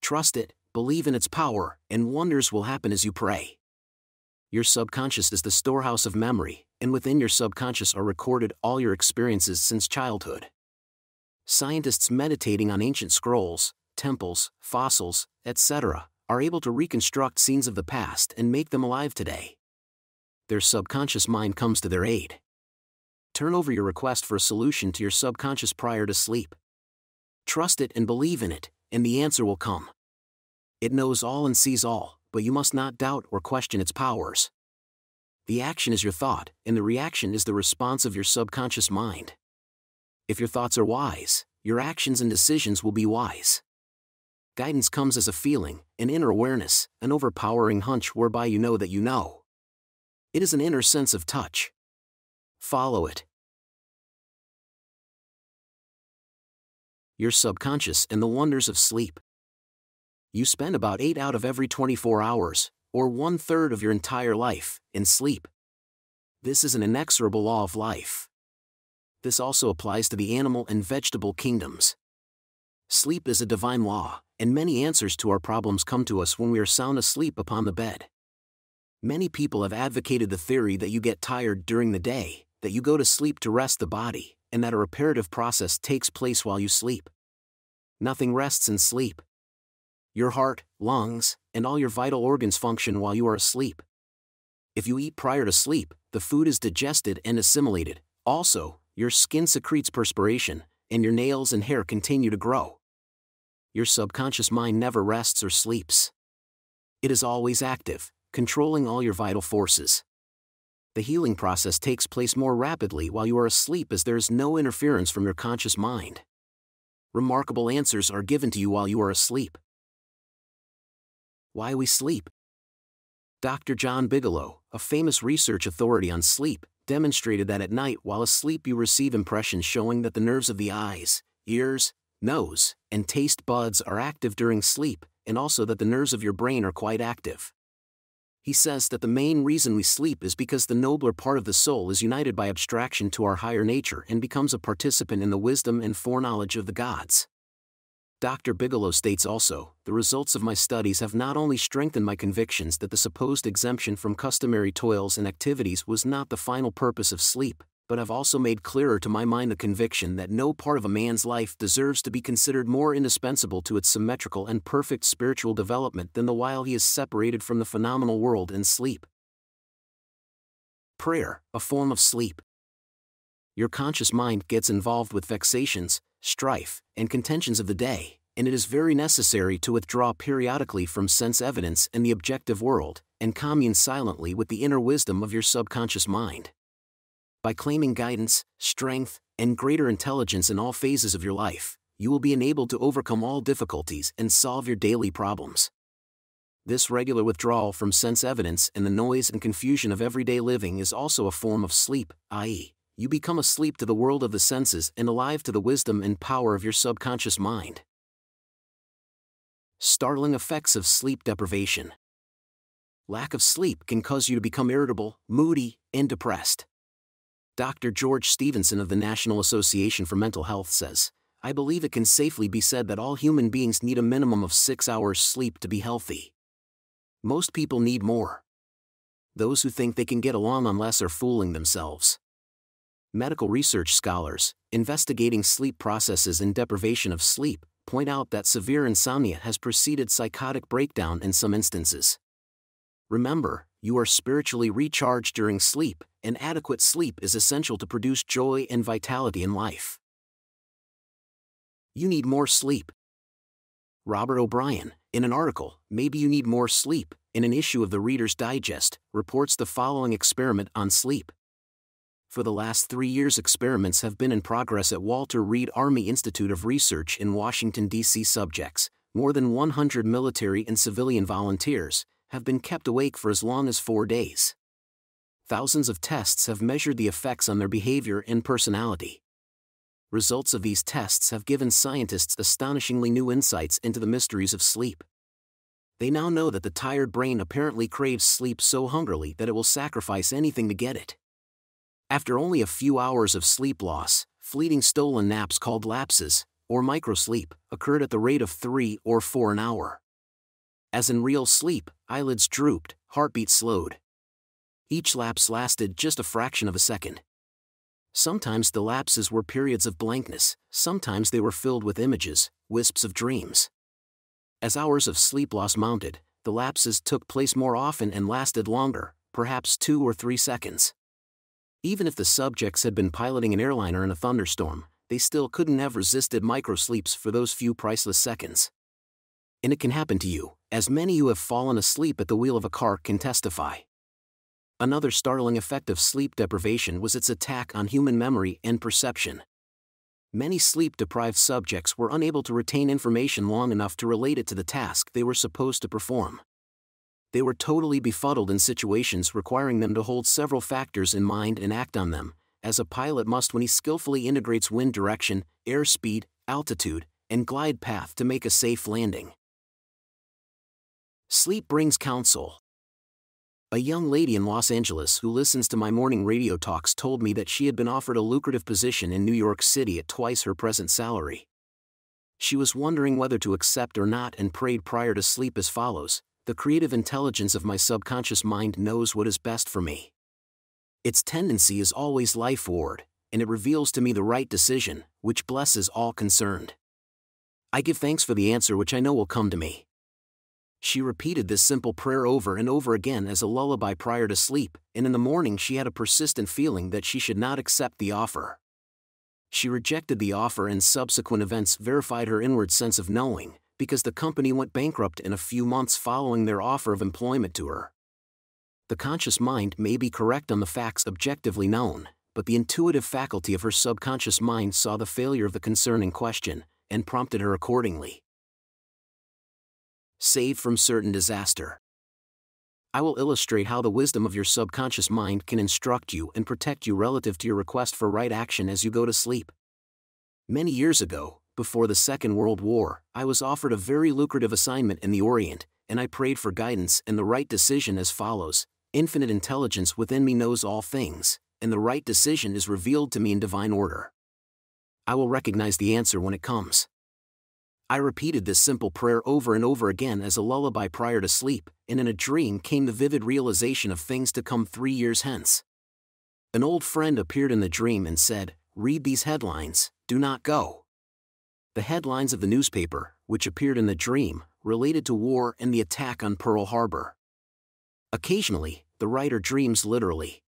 Trust it, believe in its power, and wonders will happen as you pray. Your subconscious is the storehouse of memory, and within your subconscious are recorded all your experiences since childhood. Scientists meditating on ancient scrolls, temples, fossils, etc., are able to reconstruct scenes of the past and make them alive today. Their subconscious mind comes to their aid. Turn over your request for a solution to your subconscious prior to sleep. Trust it and believe in it, and the answer will come. It knows all and sees all, but you must not doubt or question its powers. The action is your thought, and the reaction is the response of your subconscious mind. If your thoughts are wise, your actions and decisions will be wise. Guidance comes as a feeling, an inner awareness, an overpowering hunch whereby you know that you know. It is an inner sense of touch. Follow it. Your subconscious, and the wonders of sleep. You spend about 8 out of every 24 hours, or one third of your entire life, in sleep. This is an inexorable law of life. This also applies to the animal and vegetable kingdoms. Sleep is a divine law, and many answers to our problems come to us when we are sound asleep upon the bed. Many people have advocated the theory that you get tired during the day, that you go to sleep to rest the body, and that a reparative process takes place while you sleep. Nothing rests in sleep. Your heart, lungs, and all your vital organs function while you are asleep. If you eat prior to sleep, the food is digested and assimilated. Also, your skin secretes perspiration, and your nails and hair continue to grow. Your subconscious mind never rests or sleeps. It is always active, controlling all your vital forces the healing process takes place more rapidly while you are asleep as there is no interference from your conscious mind. Remarkable answers are given to you while you are asleep. Why we sleep. Dr. John Bigelow, a famous research authority on sleep, demonstrated that at night while asleep you receive impressions showing that the nerves of the eyes, ears, nose, and taste buds are active during sleep, and also that the nerves of your brain are quite active. He says that the main reason we sleep is because the nobler part of the soul is united by abstraction to our higher nature and becomes a participant in the wisdom and foreknowledge of the gods. Dr. Bigelow states also, the results of my studies have not only strengthened my convictions that the supposed exemption from customary toils and activities was not the final purpose of sleep, but I've also made clearer to my mind the conviction that no part of a man's life deserves to be considered more indispensable to its symmetrical and perfect spiritual development than the while he is separated from the phenomenal world in sleep. Prayer, a form of sleep. Your conscious mind gets involved with vexations, strife, and contentions of the day, and it is very necessary to withdraw periodically from sense evidence and the objective world, and commune silently with the inner wisdom of your subconscious mind by claiming guidance, strength, and greater intelligence in all phases of your life, you will be enabled to overcome all difficulties and solve your daily problems. This regular withdrawal from sense evidence and the noise and confusion of everyday living is also a form of sleep, i.e., you become asleep to the world of the senses and alive to the wisdom and power of your subconscious mind. Startling effects of sleep deprivation. Lack of sleep can cause you to become irritable, moody, and depressed. Dr. George Stevenson of the National Association for Mental Health says, I believe it can safely be said that all human beings need a minimum of six hours sleep to be healthy. Most people need more. Those who think they can get along on less are fooling themselves. Medical research scholars, investigating sleep processes and deprivation of sleep, point out that severe insomnia has preceded psychotic breakdown in some instances. Remember, you are spiritually recharged during sleep, and adequate sleep is essential to produce joy and vitality in life. You need more sleep. Robert O'Brien, in an article, Maybe You Need More Sleep, in an issue of the Reader's Digest, reports the following experiment on sleep. For the last three years, experiments have been in progress at Walter Reed Army Institute of Research in Washington, D.C. Subjects, more than 100 military and civilian volunteers, have been kept awake for as long as four days. Thousands of tests have measured the effects on their behavior and personality. Results of these tests have given scientists astonishingly new insights into the mysteries of sleep. They now know that the tired brain apparently craves sleep so hungrily that it will sacrifice anything to get it. After only a few hours of sleep loss, fleeting stolen naps called lapses, or microsleep, occurred at the rate of 3 or 4 an hour. As in real sleep, eyelids drooped, heartbeat slowed. Each lapse lasted just a fraction of a second. Sometimes the lapses were periods of blankness, sometimes they were filled with images, wisps of dreams. As hours of sleep loss mounted, the lapses took place more often and lasted longer, perhaps two or three seconds. Even if the subjects had been piloting an airliner in a thunderstorm, they still couldn't have resisted microsleeps for those few priceless seconds. And it can happen to you as many who have fallen asleep at the wheel of a car can testify. Another startling effect of sleep deprivation was its attack on human memory and perception. Many sleep deprived subjects were unable to retain information long enough to relate it to the task they were supposed to perform. They were totally befuddled in situations requiring them to hold several factors in mind and act on them, as a pilot must when he skillfully integrates wind direction, airspeed, altitude, and glide path to make a safe landing. Sleep brings counsel. A young lady in Los Angeles who listens to my morning radio talks told me that she had been offered a lucrative position in New York City at twice her present salary. She was wondering whether to accept or not and prayed prior to sleep as follows The creative intelligence of my subconscious mind knows what is best for me. Its tendency is always lifeward, and it reveals to me the right decision, which blesses all concerned. I give thanks for the answer which I know will come to me. She repeated this simple prayer over and over again as a lullaby prior to sleep, and in the morning she had a persistent feeling that she should not accept the offer. She rejected the offer, and subsequent events verified her inward sense of knowing, because the company went bankrupt in a few months following their offer of employment to her. The conscious mind may be correct on the facts objectively known, but the intuitive faculty of her subconscious mind saw the failure of the concern in question, and prompted her accordingly saved from certain disaster. I will illustrate how the wisdom of your subconscious mind can instruct you and protect you relative to your request for right action as you go to sleep. Many years ago, before the Second World War, I was offered a very lucrative assignment in the Orient, and I prayed for guidance and the right decision as follows Infinite intelligence within me knows all things, and the right decision is revealed to me in divine order. I will recognize the answer when it comes. I repeated this simple prayer over and over again as a lullaby prior to sleep, and in a dream came the vivid realization of things to come three years hence. An old friend appeared in the dream and said, Read these headlines, do not go. The headlines of the newspaper, which appeared in the dream, related to war and the attack on Pearl Harbor. Occasionally, the writer dreams literally.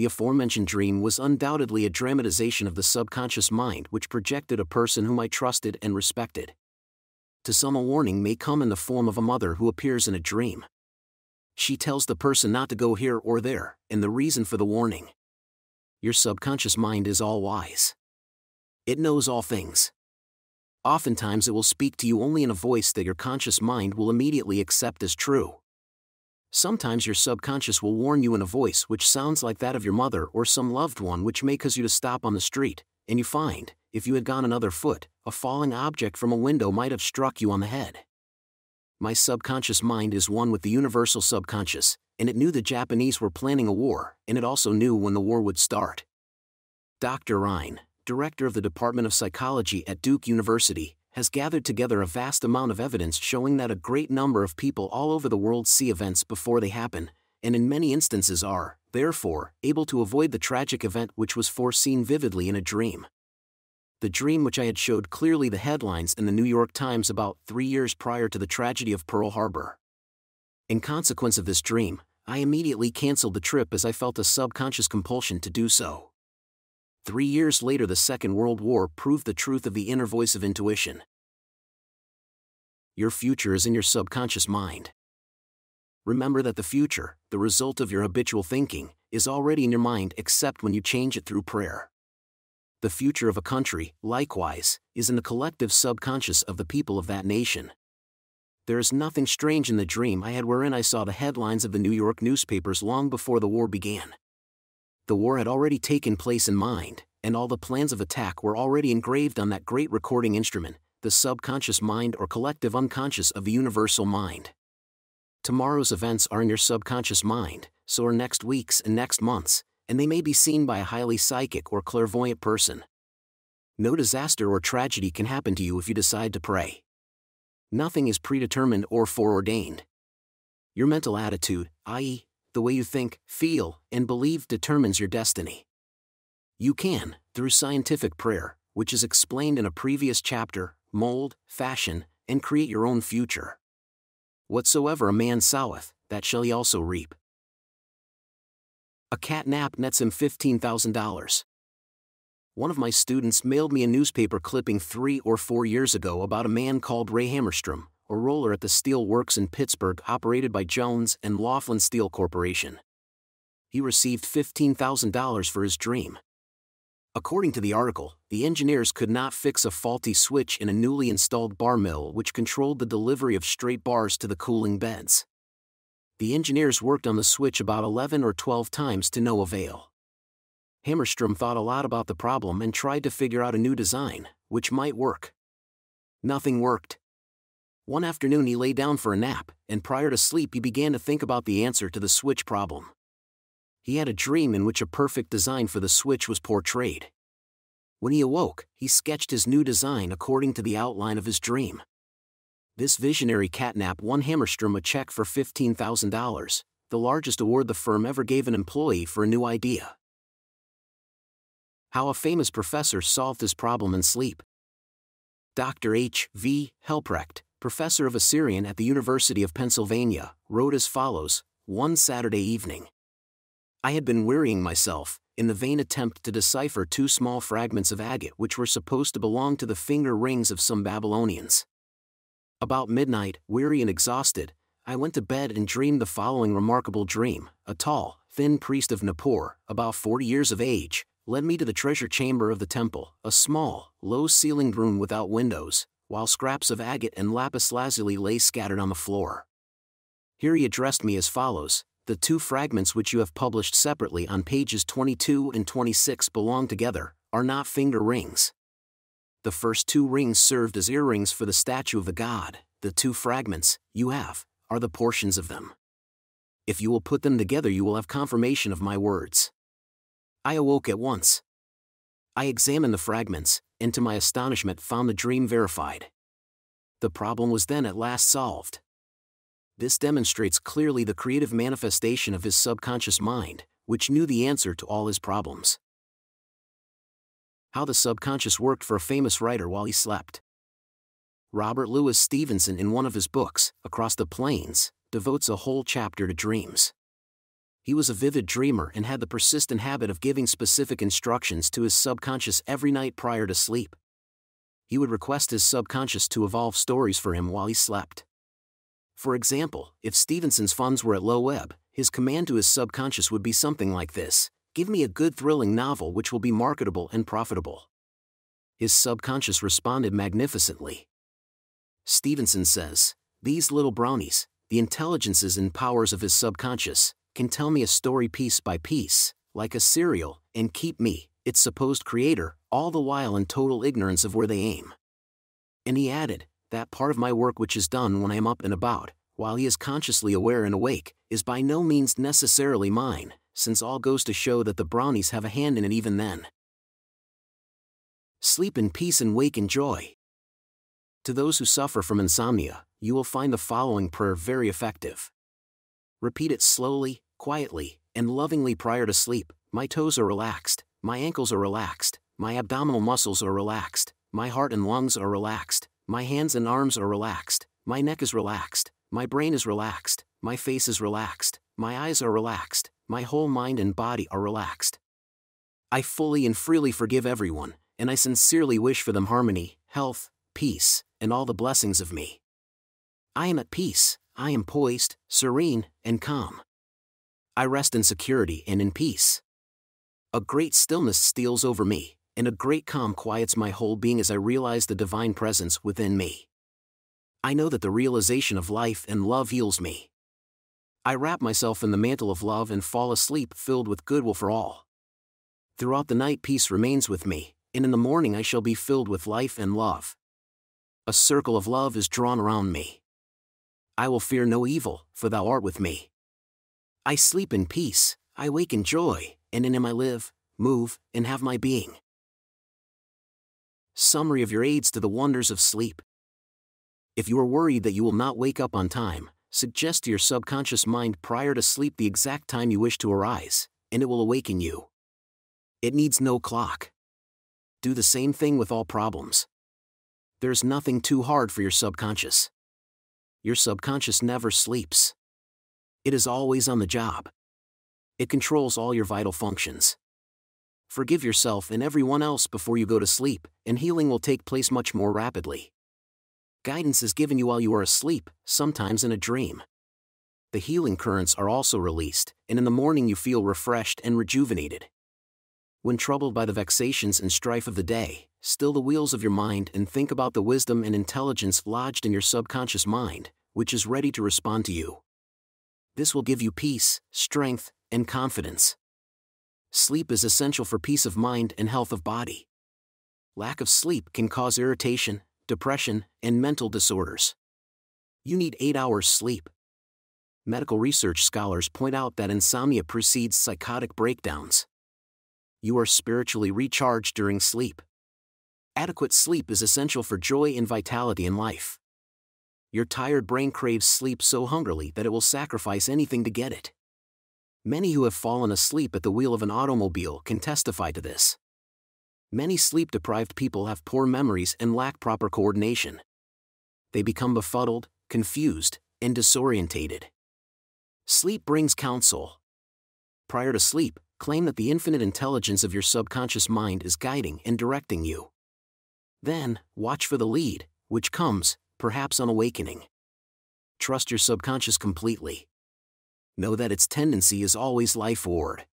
The aforementioned dream was undoubtedly a dramatization of the subconscious mind which projected a person whom I trusted and respected. To some, a warning may come in the form of a mother who appears in a dream. She tells the person not to go here or there, and the reason for the warning. Your subconscious mind is all wise. It knows all things. Oftentimes, it will speak to you only in a voice that your conscious mind will immediately accept as true. Sometimes your subconscious will warn you in a voice which sounds like that of your mother or some loved one, which may cause you to stop on the street, and you find, if you had gone another foot, a falling object from a window might have struck you on the head. My subconscious mind is one with the universal subconscious, and it knew the Japanese were planning a war, and it also knew when the war would start. Dr. Rhine, director of the Department of Psychology at Duke University, has gathered together a vast amount of evidence showing that a great number of people all over the world see events before they happen, and in many instances are, therefore, able to avoid the tragic event which was foreseen vividly in a dream. The dream which I had showed clearly the headlines in the New York Times about three years prior to the tragedy of Pearl Harbor. In consequence of this dream, I immediately canceled the trip as I felt a subconscious compulsion to do so. Three years later, the Second World War proved the truth of the inner voice of intuition. Your future is in your subconscious mind. Remember that the future, the result of your habitual thinking, is already in your mind except when you change it through prayer. The future of a country, likewise, is in the collective subconscious of the people of that nation. There is nothing strange in the dream I had wherein I saw the headlines of the New York newspapers long before the war began the war had already taken place in mind, and all the plans of attack were already engraved on that great recording instrument, the subconscious mind or collective unconscious of the universal mind. Tomorrow's events are in your subconscious mind, so are next week's and next month's, and they may be seen by a highly psychic or clairvoyant person. No disaster or tragedy can happen to you if you decide to pray. Nothing is predetermined or foreordained. Your mental attitude, i.e., the way you think, feel, and believe determines your destiny. You can, through scientific prayer, which is explained in a previous chapter, mold, fashion, and create your own future. Whatsoever a man soweth, that shall he also reap. A cat nap nets him $15,000. One of my students mailed me a newspaper clipping three or four years ago about a man called Ray Hammerstrom, a roller at the steel works in Pittsburgh operated by Jones and Laughlin Steel Corporation. He received $15,000 for his dream. According to the article, the engineers could not fix a faulty switch in a newly installed bar mill which controlled the delivery of straight bars to the cooling beds. The engineers worked on the switch about 11 or 12 times to no avail. Hammerstrom thought a lot about the problem and tried to figure out a new design, which might work. Nothing worked. One afternoon he lay down for a nap, and prior to sleep he began to think about the answer to the switch problem. He had a dream in which a perfect design for the switch was portrayed. When he awoke, he sketched his new design according to the outline of his dream. This visionary catnap won Hammerstrom a check for $15,000, the largest award the firm ever gave an employee for a new idea. How a famous professor solved his problem in sleep. Dr. H. V. Hilprecht, professor of Assyrian at the University of Pennsylvania, wrote as follows One Saturday evening. I had been wearying myself, in the vain attempt to decipher two small fragments of agate which were supposed to belong to the finger rings of some Babylonians. About midnight, weary and exhausted, I went to bed and dreamed the following remarkable dream A tall, thin priest of Nippur, about forty years of age, led me to the treasure chamber of the temple, a small, low ceilinged room without windows, while scraps of agate and lapis lazuli lay scattered on the floor. Here he addressed me as follows The two fragments which you have published separately on pages 22 and 26 belong together, are not finger rings. The first two rings served as earrings for the statue of the god, the two fragments, you have, are the portions of them. If you will put them together, you will have confirmation of my words. I awoke at once. I examined the fragments, and to my astonishment found the dream verified. The problem was then at last solved. This demonstrates clearly the creative manifestation of his subconscious mind, which knew the answer to all his problems. How the subconscious worked for a famous writer while he slept. Robert Louis Stevenson, in one of his books, Across the Plains, devotes a whole chapter to dreams. He was a vivid dreamer and had the persistent habit of giving specific instructions to his subconscious every night prior to sleep. He would request his subconscious to evolve stories for him while he slept. For example, if Stevenson's funds were at low ebb, his command to his subconscious would be something like this Give me a good thrilling novel which will be marketable and profitable. His subconscious responded magnificently. Stevenson says, These little brownies, the intelligences and powers of his subconscious, can tell me a story piece by piece, like a serial, and keep me, its supposed creator, all the while in total ignorance of where they aim. And he added, That part of my work which is done when I am up and about, while he is consciously aware and awake, is by no means necessarily mine, since all goes to show that the brownies have a hand in it even then. Sleep in peace and wake in joy. To those who suffer from insomnia, you will find the following prayer very effective. Repeat it slowly, quietly, and lovingly prior to sleep. My toes are relaxed, my ankles are relaxed, my abdominal muscles are relaxed, my heart and lungs are relaxed, my hands and arms are relaxed, my neck is relaxed, my brain is relaxed, my face is relaxed, my eyes are relaxed, my whole mind and body are relaxed. I fully and freely forgive everyone, and I sincerely wish for them harmony, health, peace, and all the blessings of me. I am at peace, I am poised, serene, and calm. I rest in security and in peace. A great stillness steals over me, and a great calm quiets my whole being as I realize the divine presence within me. I know that the realization of life and love heals me. I wrap myself in the mantle of love and fall asleep filled with goodwill for all. Throughout the night, peace remains with me, and in the morning I shall be filled with life and love. A circle of love is drawn around me. I will fear no evil, for thou art with me. I sleep in peace, I wake in joy, and in him I live, move, and have my being. Summary of your aids to the wonders of sleep. If you are worried that you will not wake up on time, suggest to your subconscious mind prior to sleep the exact time you wish to arise, and it will awaken you. It needs no clock. Do the same thing with all problems. There's nothing too hard for your subconscious. Your subconscious never sleeps. It is always on the job. It controls all your vital functions. Forgive yourself and everyone else before you go to sleep, and healing will take place much more rapidly. Guidance is given you while you are asleep, sometimes in a dream. The healing currents are also released, and in the morning you feel refreshed and rejuvenated. When troubled by the vexations and strife of the day, still the wheels of your mind and think about the wisdom and intelligence lodged in your subconscious mind, which is ready to respond to you. This will give you peace, strength, and confidence. Sleep is essential for peace of mind and health of body. Lack of sleep can cause irritation, depression, and mental disorders. You need 8 hours sleep. Medical research scholars point out that insomnia precedes psychotic breakdowns. You are spiritually recharged during sleep. Adequate sleep is essential for joy and vitality in life. Your tired brain craves sleep so hungrily that it will sacrifice anything to get it. Many who have fallen asleep at the wheel of an automobile can testify to this. Many sleep deprived people have poor memories and lack proper coordination. They become befuddled, confused, and disorientated. Sleep brings counsel. Prior to sleep, claim that the infinite intelligence of your subconscious mind is guiding and directing you. Then, watch for the lead, which comes, perhaps on awakening. Trust your subconscious completely. Know that its tendency is always life forward.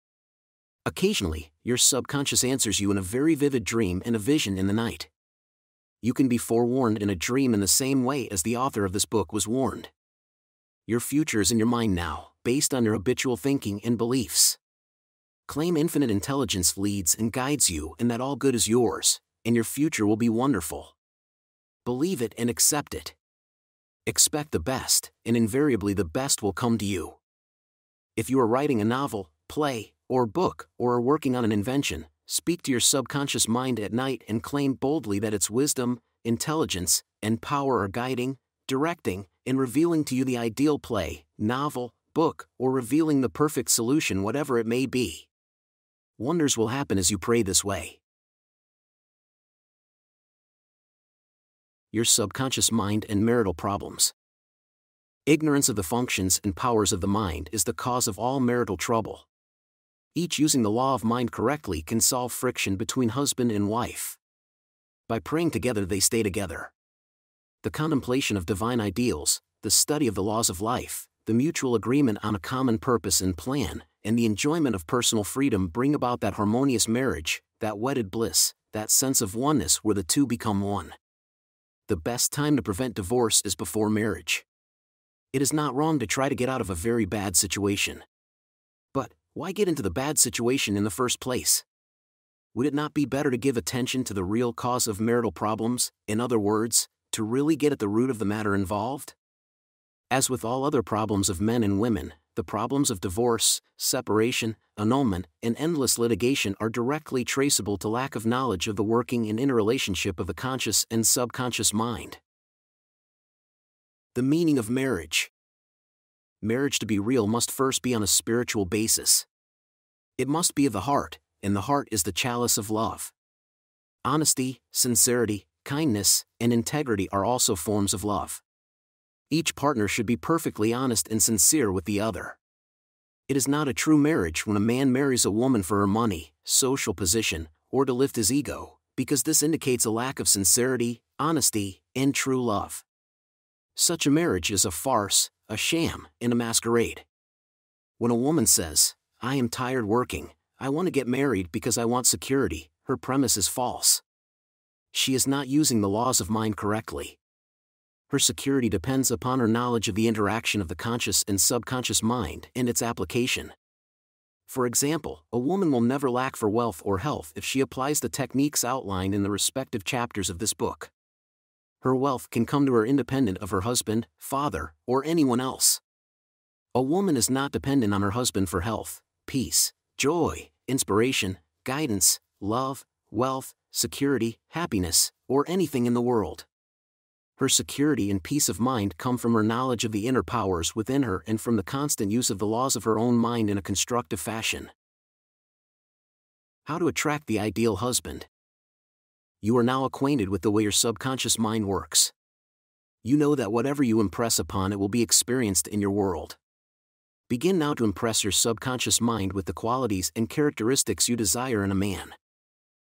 Occasionally, your subconscious answers you in a very vivid dream and a vision in the night. You can be forewarned in a dream in the same way as the author of this book was warned. Your future is in your mind now, based on your habitual thinking and beliefs. Claim infinite intelligence leads and guides you, and that all good is yours, and your future will be wonderful. Believe it and accept it. Expect the best, and invariably the best will come to you. If you are writing a novel, play, or book, or are working on an invention, speak to your subconscious mind at night and claim boldly that its wisdom, intelligence, and power are guiding, directing, and revealing to you the ideal play, novel, book, or revealing the perfect solution, whatever it may be. Wonders will happen as you pray this way. Your subconscious mind and marital problems. Ignorance of the functions and powers of the mind is the cause of all marital trouble. Each using the law of mind correctly can solve friction between husband and wife. By praying together, they stay together. The contemplation of divine ideals, the study of the laws of life, the mutual agreement on a common purpose and plan, and the enjoyment of personal freedom bring about that harmonious marriage, that wedded bliss, that sense of oneness where the two become one. The best time to prevent divorce is before marriage. It is not wrong to try to get out of a very bad situation. But, why get into the bad situation in the first place? Would it not be better to give attention to the real cause of marital problems, in other words, to really get at the root of the matter involved? As with all other problems of men and women, the problems of divorce, separation, annulment, and endless litigation are directly traceable to lack of knowledge of the working and interrelationship of the conscious and subconscious mind. The meaning of marriage. Marriage to be real must first be on a spiritual basis. It must be of the heart, and the heart is the chalice of love. Honesty, sincerity, kindness, and integrity are also forms of love. Each partner should be perfectly honest and sincere with the other. It is not a true marriage when a man marries a woman for her money, social position, or to lift his ego, because this indicates a lack of sincerity, honesty, and true love. Such a marriage is a farce, a sham, and a masquerade. When a woman says, I am tired working, I want to get married because I want security, her premise is false. She is not using the laws of mind correctly her security depends upon her knowledge of the interaction of the conscious and subconscious mind and its application. For example, a woman will never lack for wealth or health if she applies the techniques outlined in the respective chapters of this book. Her wealth can come to her independent of her husband, father, or anyone else. A woman is not dependent on her husband for health, peace, joy, inspiration, guidance, love, wealth, security, happiness, or anything in the world her security and peace of mind come from her knowledge of the inner powers within her and from the constant use of the laws of her own mind in a constructive fashion. How to attract the ideal husband. You are now acquainted with the way your subconscious mind works. You know that whatever you impress upon it will be experienced in your world. Begin now to impress your subconscious mind with the qualities and characteristics you desire in a man.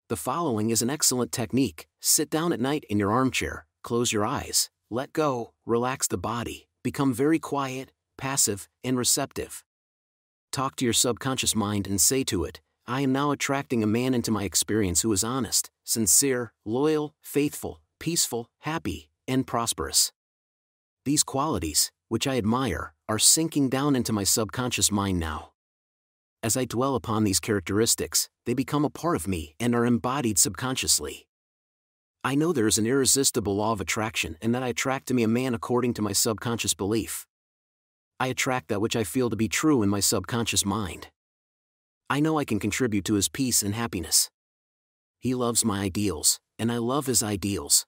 The following is an excellent technique sit down at night in your armchair, close your eyes, let go, relax the body, become very quiet, passive, and receptive. Talk to your subconscious mind and say to it, I am now attracting a man into my experience who is honest, sincere, loyal, faithful, peaceful, happy, and prosperous. These qualities, which I admire, are sinking down into my subconscious mind now. As I dwell upon these characteristics, they become a part of me and are embodied subconsciously. I know there is an irresistible law of attraction and that I attract to me a man according to my subconscious belief. I attract that which I feel to be true in my subconscious mind. I know I can contribute to his peace and happiness. He loves my ideals, and I love his ideals.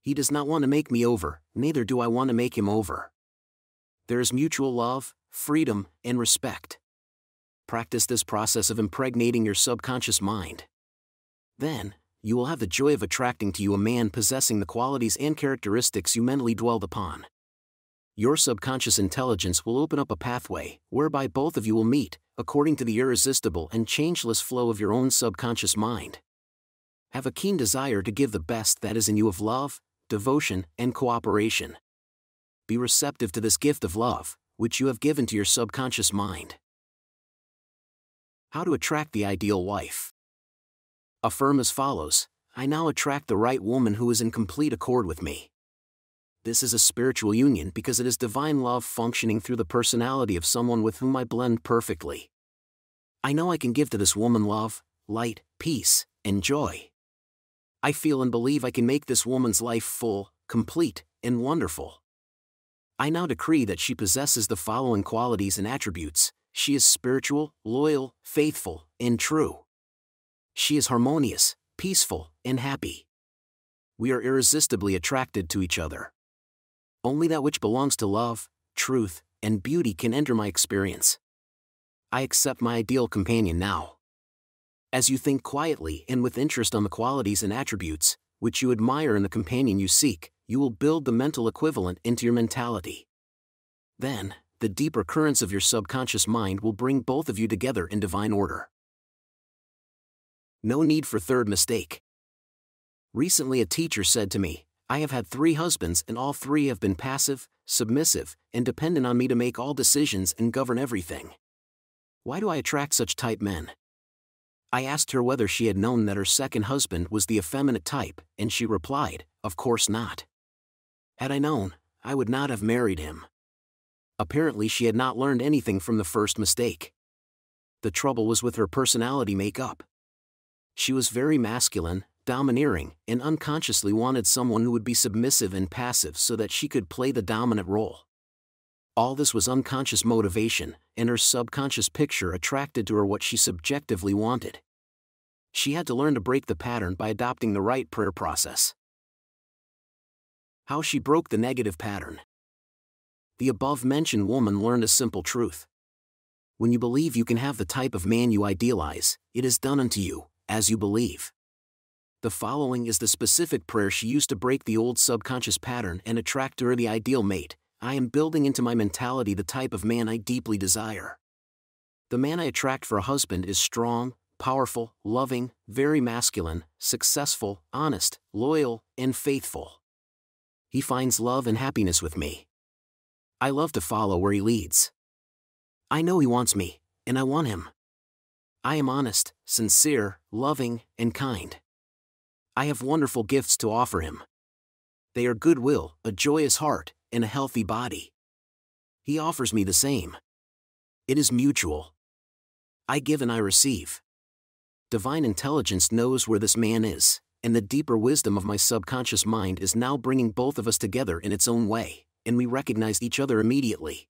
He does not want to make me over, neither do I want to make him over. There is mutual love, freedom, and respect. Practice this process of impregnating your subconscious mind. Then, you will have the joy of attracting to you a man possessing the qualities and characteristics you mentally dwelled upon. Your subconscious intelligence will open up a pathway whereby both of you will meet, according to the irresistible and changeless flow of your own subconscious mind. Have a keen desire to give the best that is in you of love, devotion, and cooperation. Be receptive to this gift of love, which you have given to your subconscious mind. How to attract the ideal wife. Affirm as follows I now attract the right woman who is in complete accord with me. This is a spiritual union because it is divine love functioning through the personality of someone with whom I blend perfectly. I know I can give to this woman love, light, peace, and joy. I feel and believe I can make this woman's life full, complete, and wonderful. I now decree that she possesses the following qualities and attributes she is spiritual, loyal, faithful, and true. She is harmonious, peaceful, and happy. We are irresistibly attracted to each other. Only that which belongs to love, truth, and beauty can enter my experience. I accept my ideal companion now. As you think quietly and with interest on the qualities and attributes, which you admire in the companion you seek, you will build the mental equivalent into your mentality. Then, the deeper currents of your subconscious mind will bring both of you together in divine order. No need for third mistake. Recently, a teacher said to me, I have had three husbands and all three have been passive, submissive, and dependent on me to make all decisions and govern everything. Why do I attract such type men? I asked her whether she had known that her second husband was the effeminate type, and she replied, Of course not. Had I known, I would not have married him. Apparently, she had not learned anything from the first mistake. The trouble was with her personality makeup. She was very masculine, domineering, and unconsciously wanted someone who would be submissive and passive so that she could play the dominant role. All this was unconscious motivation, and her subconscious picture attracted to her what she subjectively wanted. She had to learn to break the pattern by adopting the right prayer process. How she broke the negative pattern. The above mentioned woman learned a simple truth. When you believe you can have the type of man you idealize, it is done unto you, as you believe. The following is the specific prayer she used to break the old subconscious pattern and attract her the ideal mate. I am building into my mentality the type of man I deeply desire. The man I attract for a husband is strong, powerful, loving, very masculine, successful, honest, loyal, and faithful. He finds love and happiness with me. I love to follow where he leads. I know he wants me, and I want him. I am honest, sincere, loving, and kind. I have wonderful gifts to offer him. They are goodwill, a joyous heart, and a healthy body. He offers me the same. It is mutual. I give and I receive. Divine intelligence knows where this man is, and the deeper wisdom of my subconscious mind is now bringing both of us together in its own way, and we recognize each other immediately.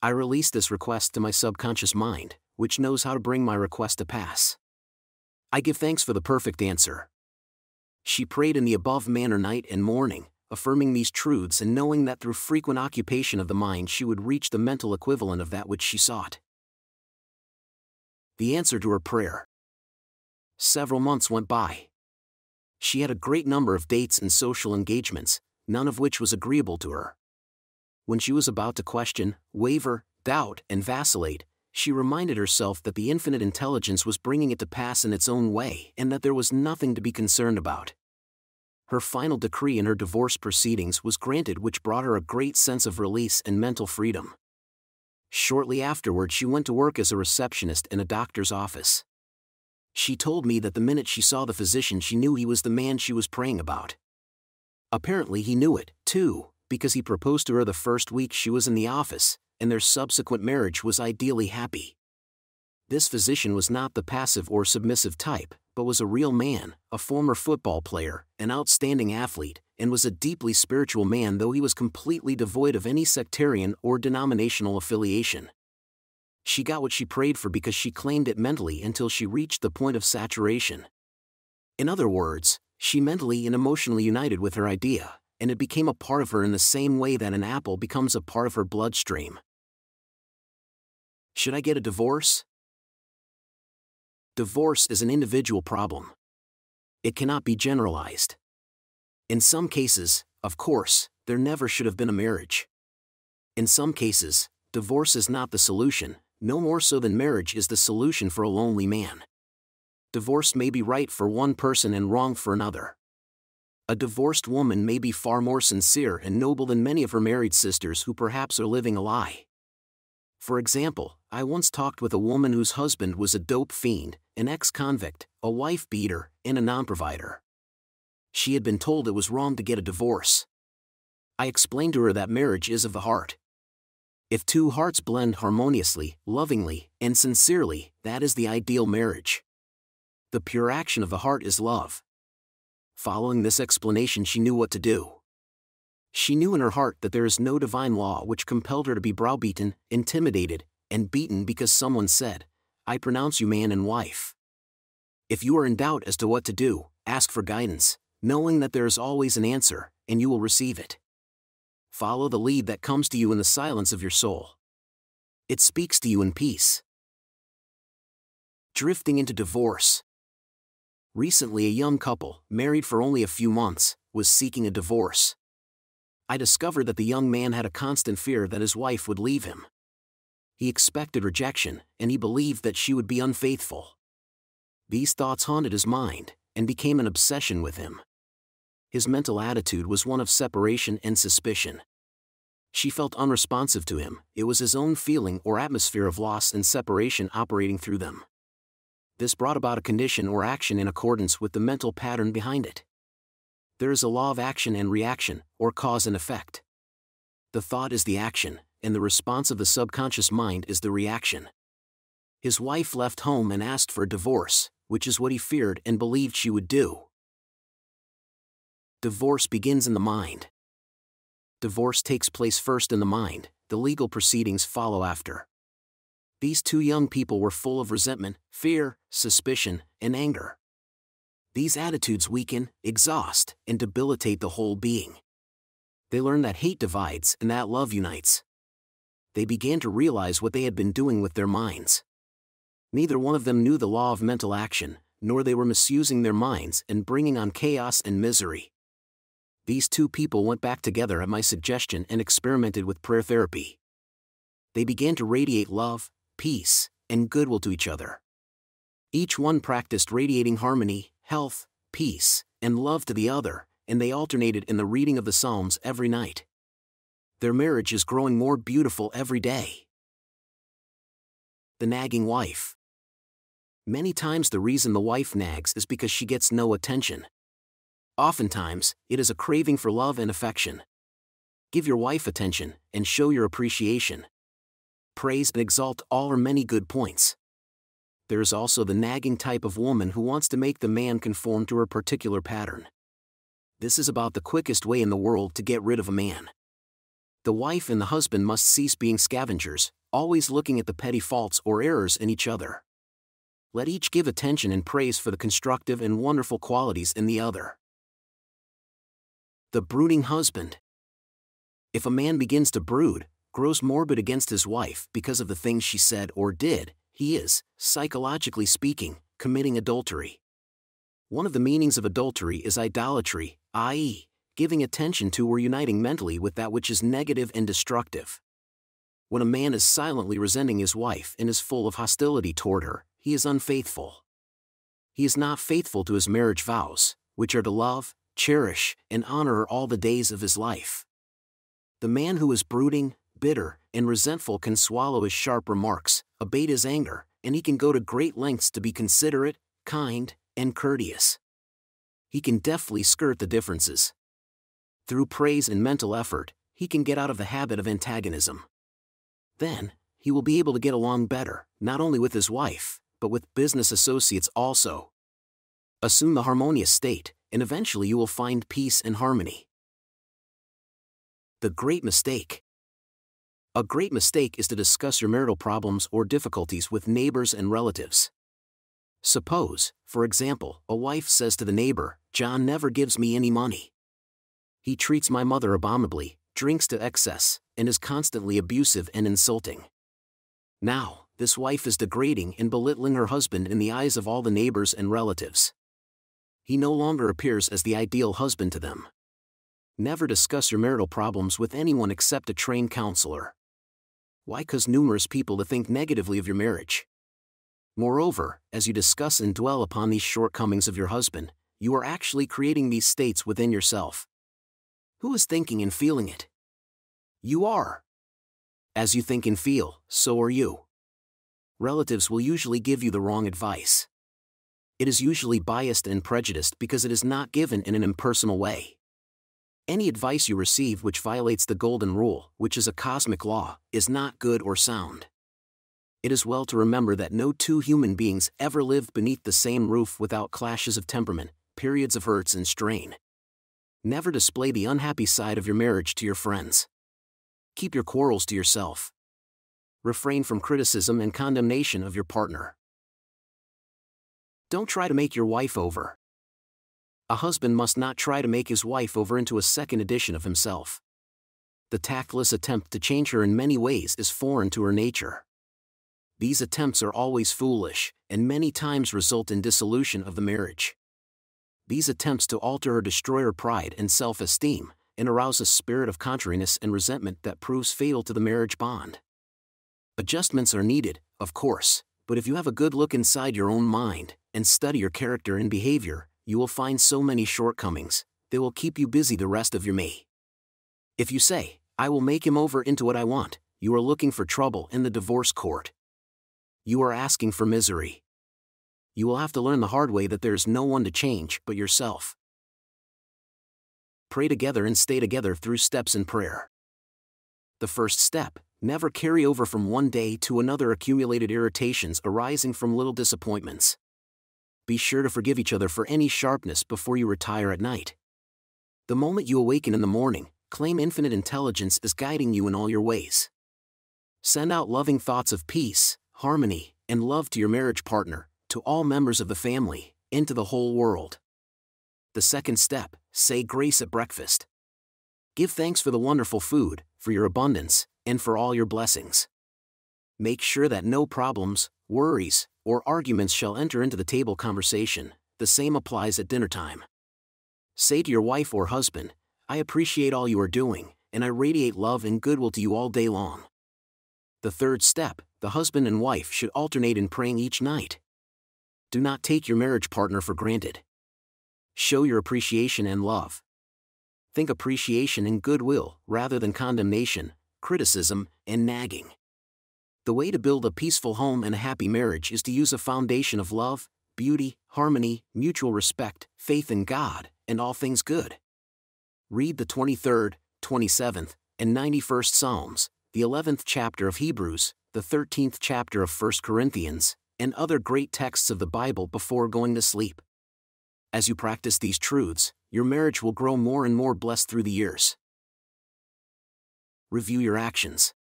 I release this request to my subconscious mind, which knows how to bring my request to pass. I give thanks for the perfect answer. She prayed in the above manner night and morning, affirming these truths and knowing that through frequent occupation of the mind she would reach the mental equivalent of that which she sought. The answer to her prayer. Several months went by. She had a great number of dates and social engagements, none of which was agreeable to her. When she was about to question, waver, doubt, and vacillate, she reminded herself that the infinite intelligence was bringing it to pass in its own way and that there was nothing to be concerned about her final decree in her divorce proceedings was granted, which brought her a great sense of release and mental freedom. Shortly afterward, she went to work as a receptionist in a doctor's office. She told me that the minute she saw the physician, she knew he was the man she was praying about. Apparently, he knew it, too, because he proposed to her the first week she was in the office, and their subsequent marriage was ideally happy. This physician was not the passive or submissive type, but was a real man, a former football player, an outstanding athlete, and was a deeply spiritual man though he was completely devoid of any sectarian or denominational affiliation. She got what she prayed for because she claimed it mentally until she reached the point of saturation. In other words, she mentally and emotionally united with her idea, and it became a part of her in the same way that an apple becomes a part of her bloodstream. Should I get a divorce? Divorce is an individual problem. It cannot be generalized. In some cases, of course, there never should have been a marriage. In some cases, divorce is not the solution, no more so than marriage is the solution for a lonely man. Divorce may be right for one person and wrong for another. A divorced woman may be far more sincere and noble than many of her married sisters who perhaps are living a lie. For example, I once talked with a woman whose husband was a dope fiend, an ex convict, a wife beater, and a non provider. She had been told it was wrong to get a divorce. I explained to her that marriage is of the heart. If two hearts blend harmoniously, lovingly, and sincerely, that is the ideal marriage. The pure action of the heart is love. Following this explanation, she knew what to do. She knew in her heart that there is no divine law which compelled her to be browbeaten, intimidated, and beaten because someone said, I pronounce you man and wife. If you are in doubt as to what to do, ask for guidance, knowing that there is always an answer, and you will receive it. Follow the lead that comes to you in the silence of your soul. It speaks to you in peace. Drifting into divorce. Recently, a young couple, married for only a few months, was seeking a divorce. I discovered that the young man had a constant fear that his wife would leave him. He expected rejection, and he believed that she would be unfaithful. These thoughts haunted his mind, and became an obsession with him. His mental attitude was one of separation and suspicion. She felt unresponsive to him, it was his own feeling or atmosphere of loss and separation operating through them. This brought about a condition or action in accordance with the mental pattern behind it. There is a law of action and reaction, or cause and effect. The thought is the action, and the response of the subconscious mind is the reaction. His wife left home and asked for a divorce, which is what he feared and believed she would do. Divorce begins in the mind. Divorce takes place first in the mind, the legal proceedings follow after. These two young people were full of resentment, fear, suspicion, and anger. These attitudes weaken, exhaust, and debilitate the whole being. They learn that hate divides and that love unites. They began to realize what they had been doing with their minds. Neither one of them knew the law of mental action, nor they were misusing their minds and bringing on chaos and misery. These two people went back together at my suggestion and experimented with prayer therapy. They began to radiate love, peace, and goodwill to each other. Each one practiced radiating harmony, health, peace, and love to the other, and they alternated in the reading of the Psalms every night. Their marriage is growing more beautiful every day. The nagging wife. Many times the reason the wife nags is because she gets no attention. Oftentimes, it is a craving for love and affection. Give your wife attention and show your appreciation. Praise and exalt all her many good points. There is also the nagging type of woman who wants to make the man conform to her particular pattern. This is about the quickest way in the world to get rid of a man. The wife and the husband must cease being scavengers, always looking at the petty faults or errors in each other let each give attention and praise for the constructive and wonderful qualities in the other. The brooding husband. If a man begins to brood, grows morbid against his wife because of the things she said or did, he is, psychologically speaking, committing adultery. One of the meanings of adultery is idolatry, i.e., giving attention to or uniting mentally with that which is negative and destructive. When a man is silently resenting his wife and is full of hostility toward her, he is unfaithful. He is not faithful to his marriage vows, which are to love, cherish, and honor her all the days of his life. The man who is brooding, bitter, and resentful can swallow his sharp remarks, abate his anger, and he can go to great lengths to be considerate, kind, and courteous. He can deftly skirt the differences. Through praise and mental effort, he can get out of the habit of antagonism. Then, he will be able to get along better, not only with his wife, but with business associates also. Assume the harmonious state, and eventually you will find peace and harmony. The Great Mistake A great mistake is to discuss your marital problems or difficulties with neighbors and relatives. Suppose, for example, a wife says to the neighbor, John never gives me any money. He treats my mother abominably, drinks to excess, and is constantly abusive and insulting. Now, this wife is degrading and belittling her husband in the eyes of all the neighbors and relatives. He no longer appears as the ideal husband to them. Never discuss your marital problems with anyone except a trained counselor. Why cause numerous people to think negatively of your marriage? Moreover, as you discuss and dwell upon these shortcomings of your husband, you are actually creating these states within yourself. Who is thinking and feeling it? You are. As you think and feel, so are you relatives will usually give you the wrong advice. It is usually biased and prejudiced because it is not given in an impersonal way. Any advice you receive which violates the Golden Rule, which is a cosmic law, is not good or sound. It is well to remember that no two human beings ever lived beneath the same roof without clashes of temperament, periods of hurts and strain. Never display the unhappy side of your marriage to your friends. Keep your quarrels to yourself. Refrain from criticism and condemnation of your partner. Don't try to make your wife over. A husband must not try to make his wife over into a second edition of himself. The tactless attempt to change her in many ways is foreign to her nature. These attempts are always foolish, and many times result in dissolution of the marriage. These attempts to alter or destroy her pride and self esteem, and arouse a spirit of contrariness and resentment that proves fatal to the marriage bond. Adjustments are needed, of course, but if you have a good look inside your own mind, and study your character and behavior, you will find so many shortcomings, they will keep you busy the rest of your May. If you say, I will make him over into what I want, you are looking for trouble in the divorce court. You are asking for misery. You will have to learn the hard way that there is no one to change but yourself. Pray together and stay together through steps in prayer. The first step never carry over from one day to another accumulated irritations arising from little disappointments be sure to forgive each other for any sharpness before you retire at night. The moment you awaken in the morning, claim infinite intelligence is guiding you in all your ways. Send out loving thoughts of peace, harmony, and love to your marriage partner, to all members of the family, and to the whole world. The second step say grace at breakfast. Give thanks for the wonderful food, for your abundance, and for all your blessings. Make sure that no problems, worries, or arguments shall enter into the table conversation, the same applies at dinner time. Say to your wife or husband, I appreciate all you are doing, and I radiate love and goodwill to you all day long. The third step, the husband and wife should alternate in praying each night. Do not take your marriage partner for granted. Show your appreciation and love. Think appreciation and goodwill rather than condemnation, criticism, and nagging. The way to build a peaceful home and a happy marriage is to use a foundation of love, beauty, harmony, mutual respect, faith in God, and all things good. Read the 23rd, 27th, and 91st Psalms, the 11th chapter of Hebrews, the 13th chapter of 1 Corinthians, and other great texts of the Bible before going to sleep. As you practice these truths, your marriage will grow more and more blessed through the years. Review your actions.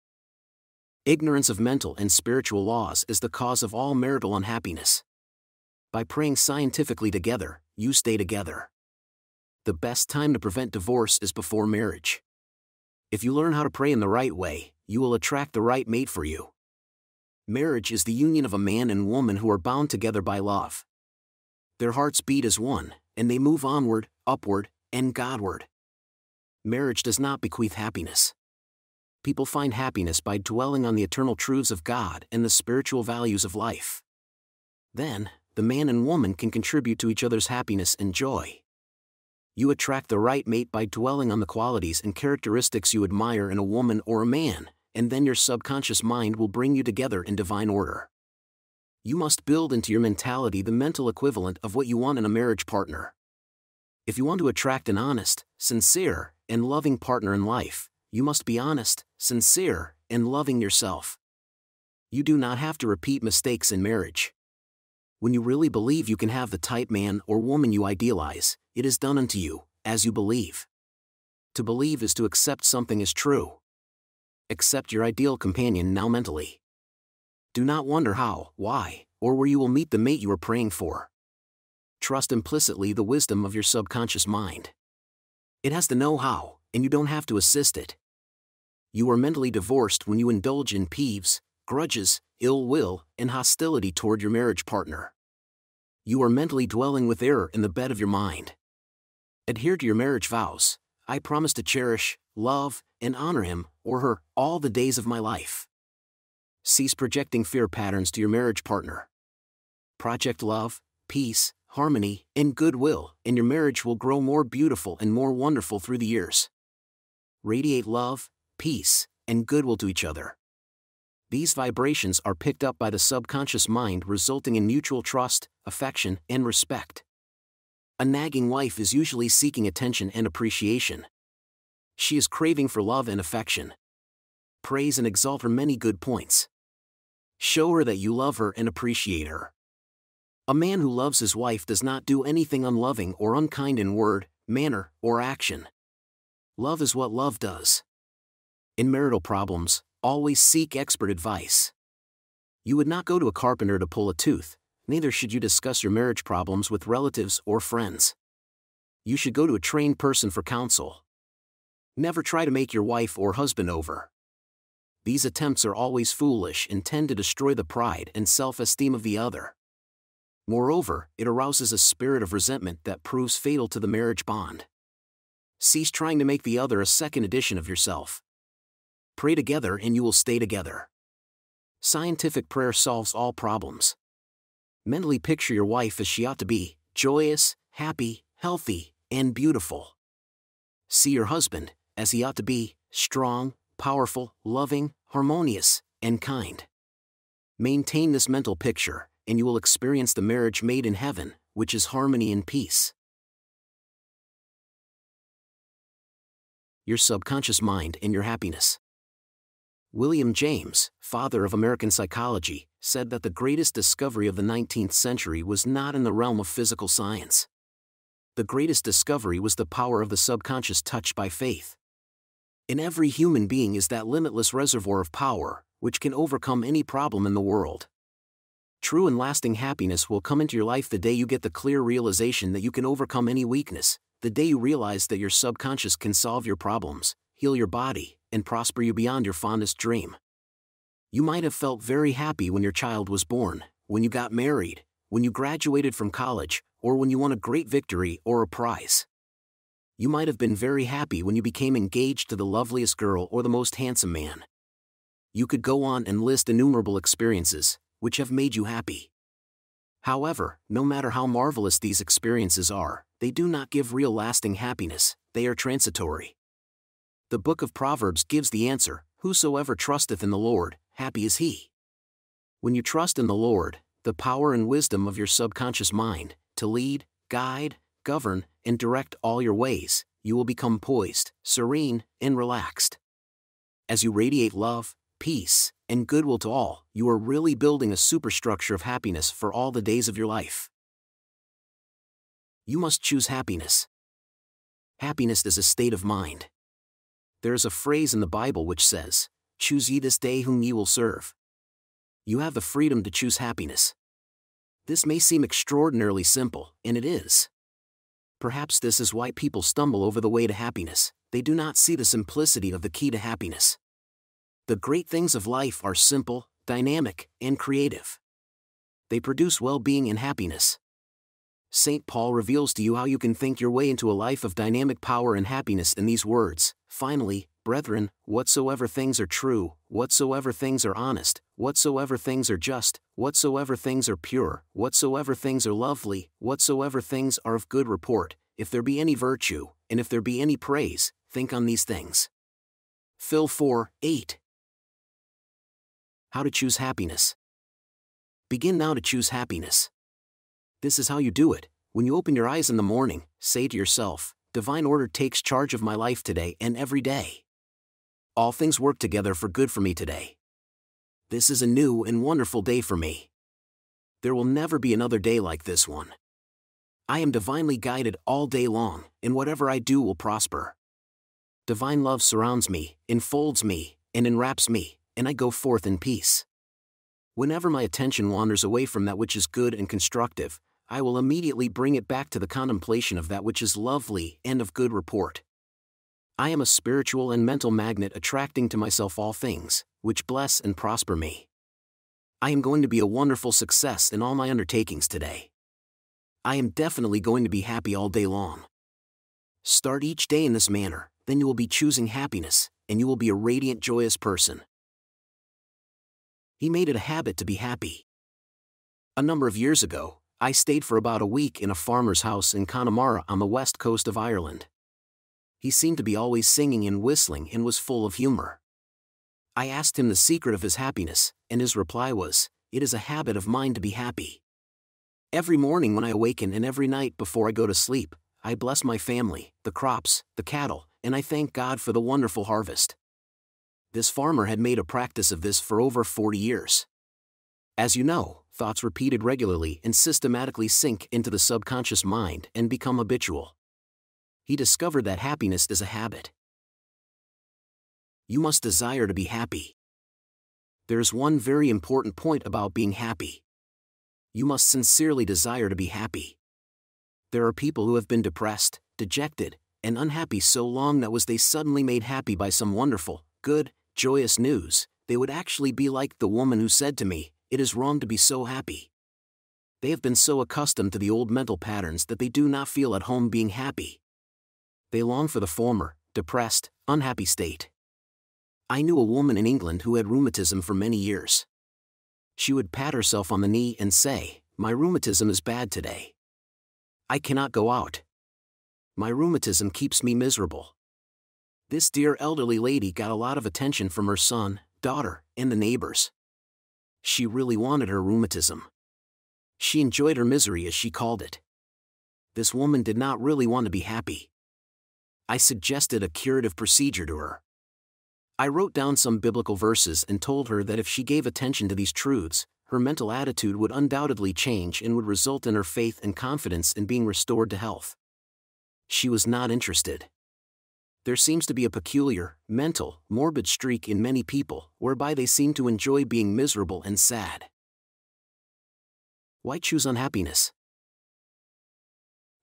Ignorance of mental and spiritual laws is the cause of all marital unhappiness. By praying scientifically together, you stay together. The best time to prevent divorce is before marriage. If you learn how to pray in the right way, you will attract the right mate for you. Marriage is the union of a man and woman who are bound together by love. Their hearts beat as one, and they move onward, upward, and Godward. Marriage does not bequeath happiness people find happiness by dwelling on the eternal truths of God and the spiritual values of life. Then, the man and woman can contribute to each other's happiness and joy. You attract the right mate by dwelling on the qualities and characteristics you admire in a woman or a man, and then your subconscious mind will bring you together in divine order. You must build into your mentality the mental equivalent of what you want in a marriage partner. If you want to attract an honest, sincere, and loving partner in life, you must be honest, sincere, and loving yourself. You do not have to repeat mistakes in marriage. When you really believe you can have the type man or woman you idealize, it is done unto you, as you believe. To believe is to accept something as true. Accept your ideal companion now mentally. Do not wonder how, why, or where you will meet the mate you are praying for. Trust implicitly the wisdom of your subconscious mind. It has the know how, and you don't have to assist it. You are mentally divorced when you indulge in peeves, grudges, ill will, and hostility toward your marriage partner. You are mentally dwelling with error in the bed of your mind. Adhere to your marriage vows. I promise to cherish, love, and honor him or her all the days of my life. Cease projecting fear patterns to your marriage partner. Project love, peace, harmony, and goodwill, and your marriage will grow more beautiful and more wonderful through the years. Radiate love, peace, and goodwill to each other. These vibrations are picked up by the subconscious mind, resulting in mutual trust, affection, and respect. A nagging wife is usually seeking attention and appreciation. She is craving for love and affection. Praise and exalt her many good points. Show her that you love her and appreciate her. A man who loves his wife does not do anything unloving or unkind in word, manner, or action. Love is what love does. In marital problems, always seek expert advice. You would not go to a carpenter to pull a tooth, neither should you discuss your marriage problems with relatives or friends. You should go to a trained person for counsel. Never try to make your wife or husband over. These attempts are always foolish and tend to destroy the pride and self esteem of the other. Moreover, it arouses a spirit of resentment that proves fatal to the marriage bond. Cease trying to make the other a second edition of yourself. Pray together and you will stay together. Scientific prayer solves all problems. Mentally picture your wife as she ought to be joyous, happy, healthy, and beautiful. See your husband as he ought to be strong, powerful, loving, harmonious, and kind. Maintain this mental picture, and you will experience the marriage made in heaven, which is harmony and peace. Your subconscious mind and your happiness. William James, father of American psychology, said that the greatest discovery of the 19th century was not in the realm of physical science. The greatest discovery was the power of the subconscious touched by faith. In every human being is that limitless reservoir of power, which can overcome any problem in the world. True and lasting happiness will come into your life the day you get the clear realization that you can overcome any weakness, the day you realize that your subconscious can solve your problems, heal your body, and prosper you beyond your fondest dream. You might have felt very happy when your child was born, when you got married, when you graduated from college, or when you won a great victory or a prize. You might have been very happy when you became engaged to the loveliest girl or the most handsome man. You could go on and list innumerable experiences, which have made you happy. However, no matter how marvelous these experiences are, they do not give real lasting happiness, they are transitory. The book of Proverbs gives the answer Whosoever trusteth in the Lord, happy is he. When you trust in the Lord, the power and wisdom of your subconscious mind, to lead, guide, govern, and direct all your ways, you will become poised, serene, and relaxed. As you radiate love, peace, and goodwill to all, you are really building a superstructure of happiness for all the days of your life. You must choose happiness. Happiness is a state of mind. There is a phrase in the Bible which says, Choose ye this day whom ye will serve. You have the freedom to choose happiness. This may seem extraordinarily simple, and it is. Perhaps this is why people stumble over the way to happiness, they do not see the simplicity of the key to happiness. The great things of life are simple, dynamic, and creative. They produce well being and happiness. St. Paul reveals to you how you can think your way into a life of dynamic power and happiness in these words Finally, brethren, whatsoever things are true, whatsoever things are honest, whatsoever things are just, whatsoever things are pure, whatsoever things are lovely, whatsoever things are of good report, if there be any virtue, and if there be any praise, think on these things. Phil 4 8 how to choose happiness. Begin now to choose happiness. This is how you do it. When you open your eyes in the morning, say to yourself, Divine order takes charge of my life today and every day. All things work together for good for me today. This is a new and wonderful day for me. There will never be another day like this one. I am divinely guided all day long, and whatever I do will prosper. Divine love surrounds me, enfolds me, and enwraps me, and I go forth in peace. Whenever my attention wanders away from that which is good and constructive, I will immediately bring it back to the contemplation of that which is lovely and of good report. I am a spiritual and mental magnet attracting to myself all things, which bless and prosper me. I am going to be a wonderful success in all my undertakings today. I am definitely going to be happy all day long. Start each day in this manner, then you will be choosing happiness, and you will be a radiant, joyous person. He made it a habit to be happy. A number of years ago, I stayed for about a week in a farmer's house in Connemara on the west coast of Ireland. He seemed to be always singing and whistling and was full of humor. I asked him the secret of his happiness, and his reply was, It is a habit of mine to be happy. Every morning when I awaken and every night before I go to sleep, I bless my family, the crops, the cattle, and I thank God for the wonderful harvest this farmer had made a practice of this for over 40 years. As you know, thoughts repeated regularly and systematically sink into the subconscious mind and become habitual. He discovered that happiness is a habit. You must desire to be happy. There's one very important point about being happy. You must sincerely desire to be happy. There are people who have been depressed, dejected, and unhappy so long that was they suddenly made happy by some wonderful, good, joyous news, they would actually be like the woman who said to me, It is wrong to be so happy. They have been so accustomed to the old mental patterns that they do not feel at home being happy. They long for the former, depressed, unhappy state. I knew a woman in England who had rheumatism for many years. She would pat herself on the knee and say, My rheumatism is bad today. I cannot go out. My rheumatism keeps me miserable. This dear elderly lady got a lot of attention from her son, daughter, and the neighbors. She really wanted her rheumatism. She enjoyed her misery as she called it. This woman did not really want to be happy. I suggested a curative procedure to her. I wrote down some biblical verses and told her that if she gave attention to these truths, her mental attitude would undoubtedly change and would result in her faith and confidence in being restored to health. She was not interested. There seems to be a peculiar, mental, morbid streak in many people, whereby they seem to enjoy being miserable and sad. Why choose unhappiness?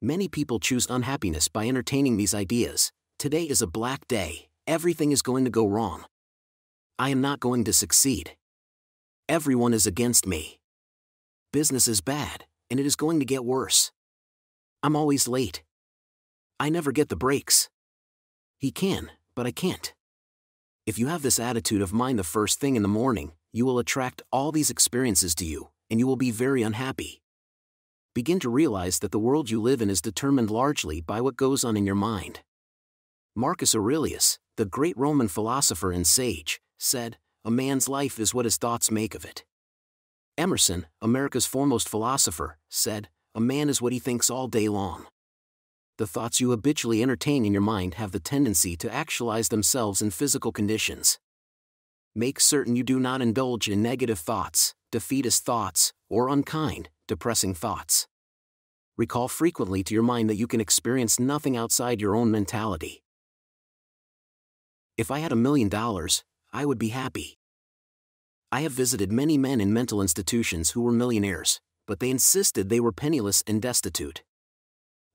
Many people choose unhappiness by entertaining these ideas. Today is a black day, Everything is going to go wrong. I am not going to succeed. Everyone is against me. Business is bad, and it is going to get worse. I'm always late. I never get the breaks. He can, but I can't. If you have this attitude of mind the first thing in the morning, you will attract all these experiences to you, and you will be very unhappy. Begin to realize that the world you live in is determined largely by what goes on in your mind. Marcus Aurelius, the great Roman philosopher and sage, said, A man's life is what his thoughts make of it. Emerson, America's foremost philosopher, said, A man is what he thinks all day long. The thoughts you habitually entertain in your mind have the tendency to actualize themselves in physical conditions. Make certain you do not indulge in negative thoughts, defeatist thoughts, or unkind, depressing thoughts. Recall frequently to your mind that you can experience nothing outside your own mentality. If I had a million dollars, I would be happy. I have visited many men in mental institutions who were millionaires, but they insisted they were penniless and destitute.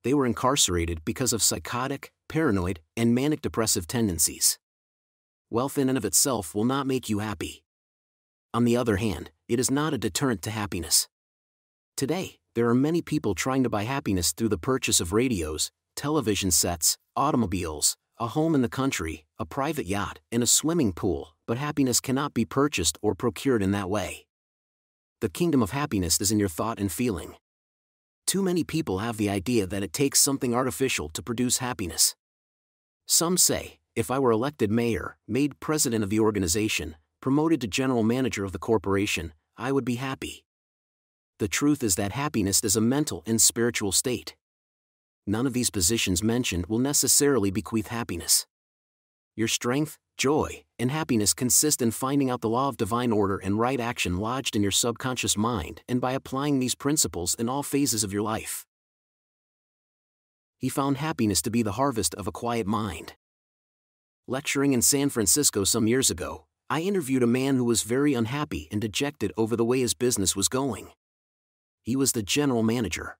They were incarcerated because of psychotic, paranoid, and manic depressive tendencies. Wealth in and of itself will not make you happy. On the other hand, it is not a deterrent to happiness. Today, there are many people trying to buy happiness through the purchase of radios, television sets, automobiles, a home in the country, a private yacht, and a swimming pool, but happiness cannot be purchased or procured in that way. The kingdom of happiness is in your thought and feeling. Too many people have the idea that it takes something artificial to produce happiness. Some say, if I were elected mayor, made president of the organization, promoted to general manager of the corporation, I would be happy. The truth is that happiness is a mental and spiritual state none of these positions mentioned will necessarily bequeath happiness. Your strength, joy, and happiness consist in finding out the law of divine order and right action lodged in your subconscious mind and by applying these principles in all phases of your life. He found happiness to be the harvest of a quiet mind. Lecturing in San Francisco some years ago, I interviewed a man who was very unhappy and dejected over the way his business was going. He was the general manager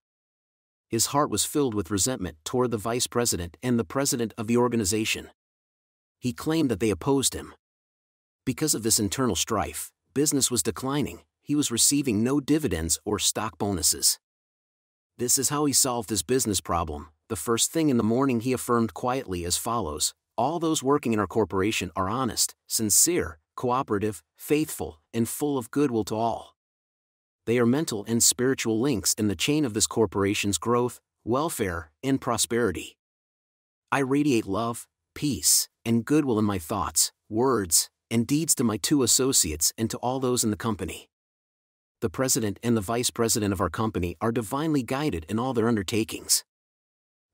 his heart was filled with resentment toward the vice president and the president of the organization. He claimed that they opposed him. Because of this internal strife, business was declining, he was receiving no dividends or stock bonuses. This is how he solved his business problem. The first thing in the morning he affirmed quietly as follows All those working in our corporation are honest, sincere, cooperative, faithful, and full of goodwill to all they are mental and spiritual links in the chain of this corporation's growth, welfare, and prosperity. I radiate love, peace, and goodwill in my thoughts, words, and deeds to my two associates and to all those in the company. The president and the vice president of our company are divinely guided in all their undertakings.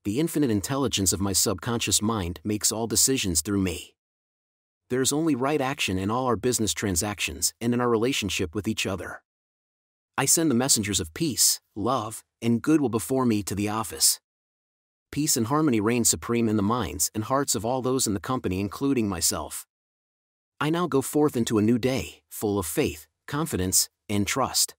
The infinite intelligence of my subconscious mind makes all decisions through me. There is only right action in all our business transactions and in our relationship with each other. I send the messengers of peace, love, and goodwill before me to the office. peace and harmony reign supreme in the minds and hearts of all those in the company, including myself. I now go forth into a new day, full of faith, confidence, and trust.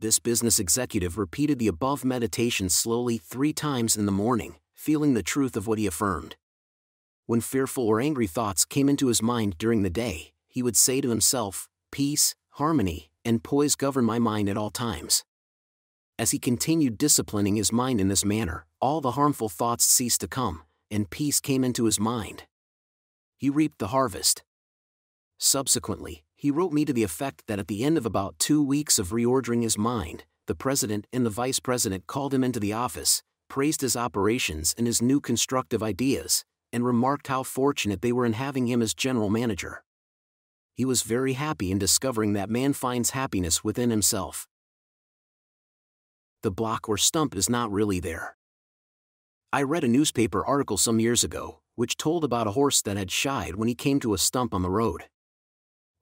This business executive repeated the above meditation slowly three times in the morning, feeling the truth of what he affirmed. When fearful or angry thoughts came into his mind during the day, he would say to himself, Peace, harmony, and poise govern my mind at all times. As he continued disciplining his mind in this manner, all the harmful thoughts ceased to come, and peace came into his mind. He reaped the harvest. Subsequently, he wrote me to the effect that at the end of about two weeks of reordering his mind, the president and the vice president called him into the office, praised his operations and his new constructive ideas, and remarked how fortunate they were in having him as general manager. He was very happy in discovering that man finds happiness within himself the block or stump is not really there. I read a newspaper article some years ago, which told about a horse that had shied when he came to a stump on the road.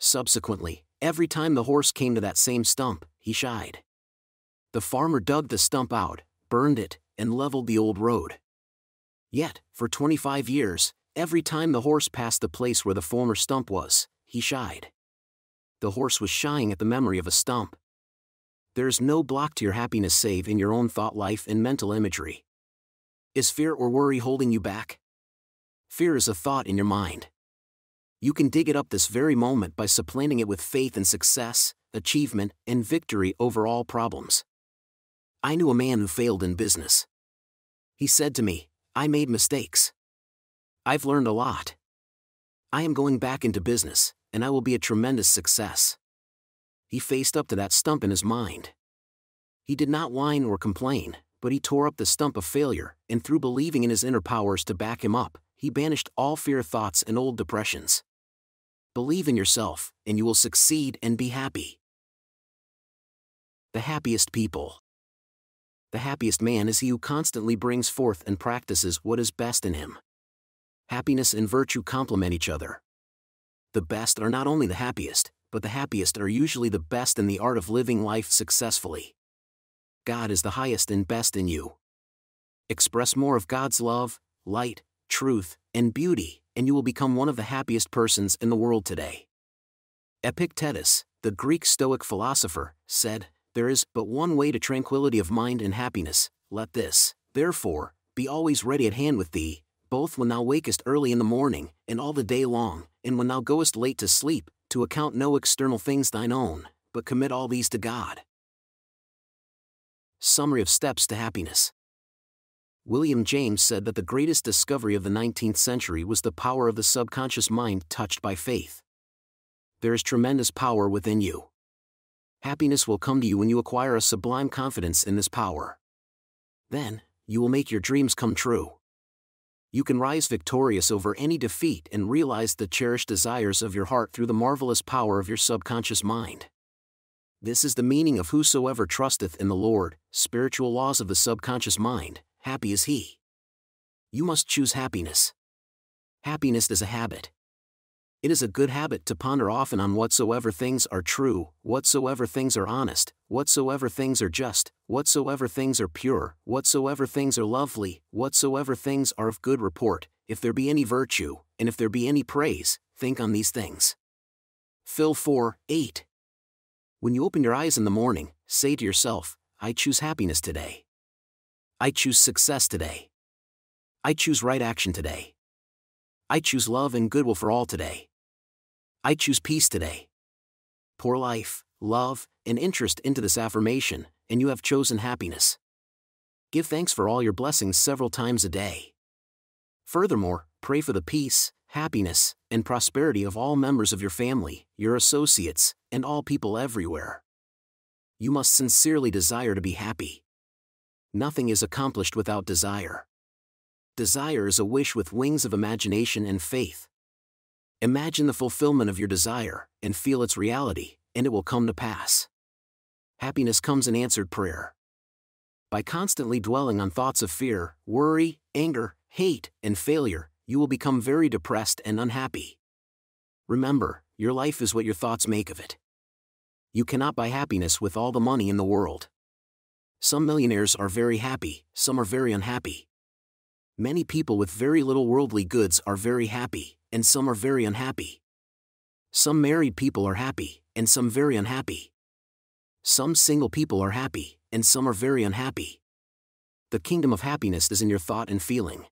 Subsequently, every time the horse came to that same stump, he shied. The farmer dug the stump out, burned it, and leveled the old road. Yet, for 25 years, every time the horse passed the place where the former stump was, he shied. The horse was shying at the memory of a stump. There is no block to your happiness save in your own thought life and mental imagery. Is fear or worry holding you back? Fear is a thought in your mind. You can dig it up this very moment by supplanting it with faith and success, achievement, and victory over all problems. I knew a man who failed in business. He said to me, I made mistakes. I've learned a lot. I am going back into business, and I will be a tremendous success he faced up to that stump in his mind. He did not whine or complain, but he tore up the stump of failure, and through believing in his inner powers to back him up, he banished all fear thoughts and old depressions. Believe in yourself, and you will succeed and be happy. The happiest people. The happiest man is he who constantly brings forth and practices what is best in him. Happiness and virtue complement each other. The best are not only the happiest, but the happiest are usually the best in the art of living life successfully. God is the highest and best in you. Express more of God's love, light, truth, and beauty, and you will become one of the happiest persons in the world today. Epictetus, the Greek Stoic philosopher, said, There is but one way to tranquility of mind and happiness, let this, therefore, be always ready at hand with thee, both when thou wakest early in the morning, and all the day long, and when thou goest late to sleep, to account no external things thine own, but commit all these to God. Summary of Steps to Happiness William James said that the greatest discovery of the 19th century was the power of the subconscious mind touched by faith. There is tremendous power within you. Happiness will come to you when you acquire a sublime confidence in this power. Then, you will make your dreams come true you can rise victorious over any defeat and realize the cherished desires of your heart through the marvelous power of your subconscious mind. This is the meaning of whosoever trusteth in the Lord, spiritual laws of the subconscious mind, happy is he. You must choose happiness. Happiness is a habit. It is a good habit to ponder often on whatsoever things are true, whatsoever things are honest, whatsoever things are just, whatsoever things are pure, whatsoever things are lovely, whatsoever things are of good report, if there be any virtue, and if there be any praise, think on these things. Phil 4 8. When you open your eyes in the morning, say to yourself, I choose happiness today. I choose success today. I choose right action today. I choose love and goodwill for all today. I choose peace today. Pour life, love, and interest into this affirmation, and you have chosen happiness. Give thanks for all your blessings several times a day. Furthermore, pray for the peace, happiness, and prosperity of all members of your family, your associates, and all people everywhere. You must sincerely desire to be happy. Nothing is accomplished without desire. Desire is a wish with wings of imagination and faith. Imagine the fulfillment of your desire, and feel its reality, and it will come to pass. Happiness comes in answered prayer. By constantly dwelling on thoughts of fear, worry, anger, hate, and failure, you will become very depressed and unhappy. Remember, your life is what your thoughts make of it. You cannot buy happiness with all the money in the world. Some millionaires are very happy, some are very unhappy. Many people with very little worldly goods are very happy, and some are very unhappy. Some married people are happy, and some very unhappy. Some single people are happy, and some are very unhappy. The kingdom of happiness is in your thought and feeling.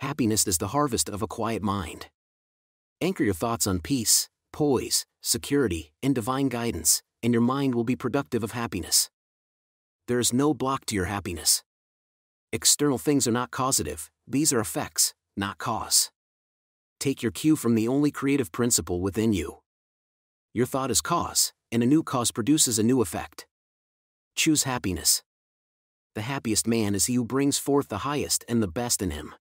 Happiness is the harvest of a quiet mind. Anchor your thoughts on peace, poise, security, and divine guidance, and your mind will be productive of happiness. There is no block to your happiness. External things are not causative, these are effects, not cause. Take your cue from the only creative principle within you. Your thought is cause, and a new cause produces a new effect. Choose happiness. The happiest man is he who brings forth the highest and the best in him.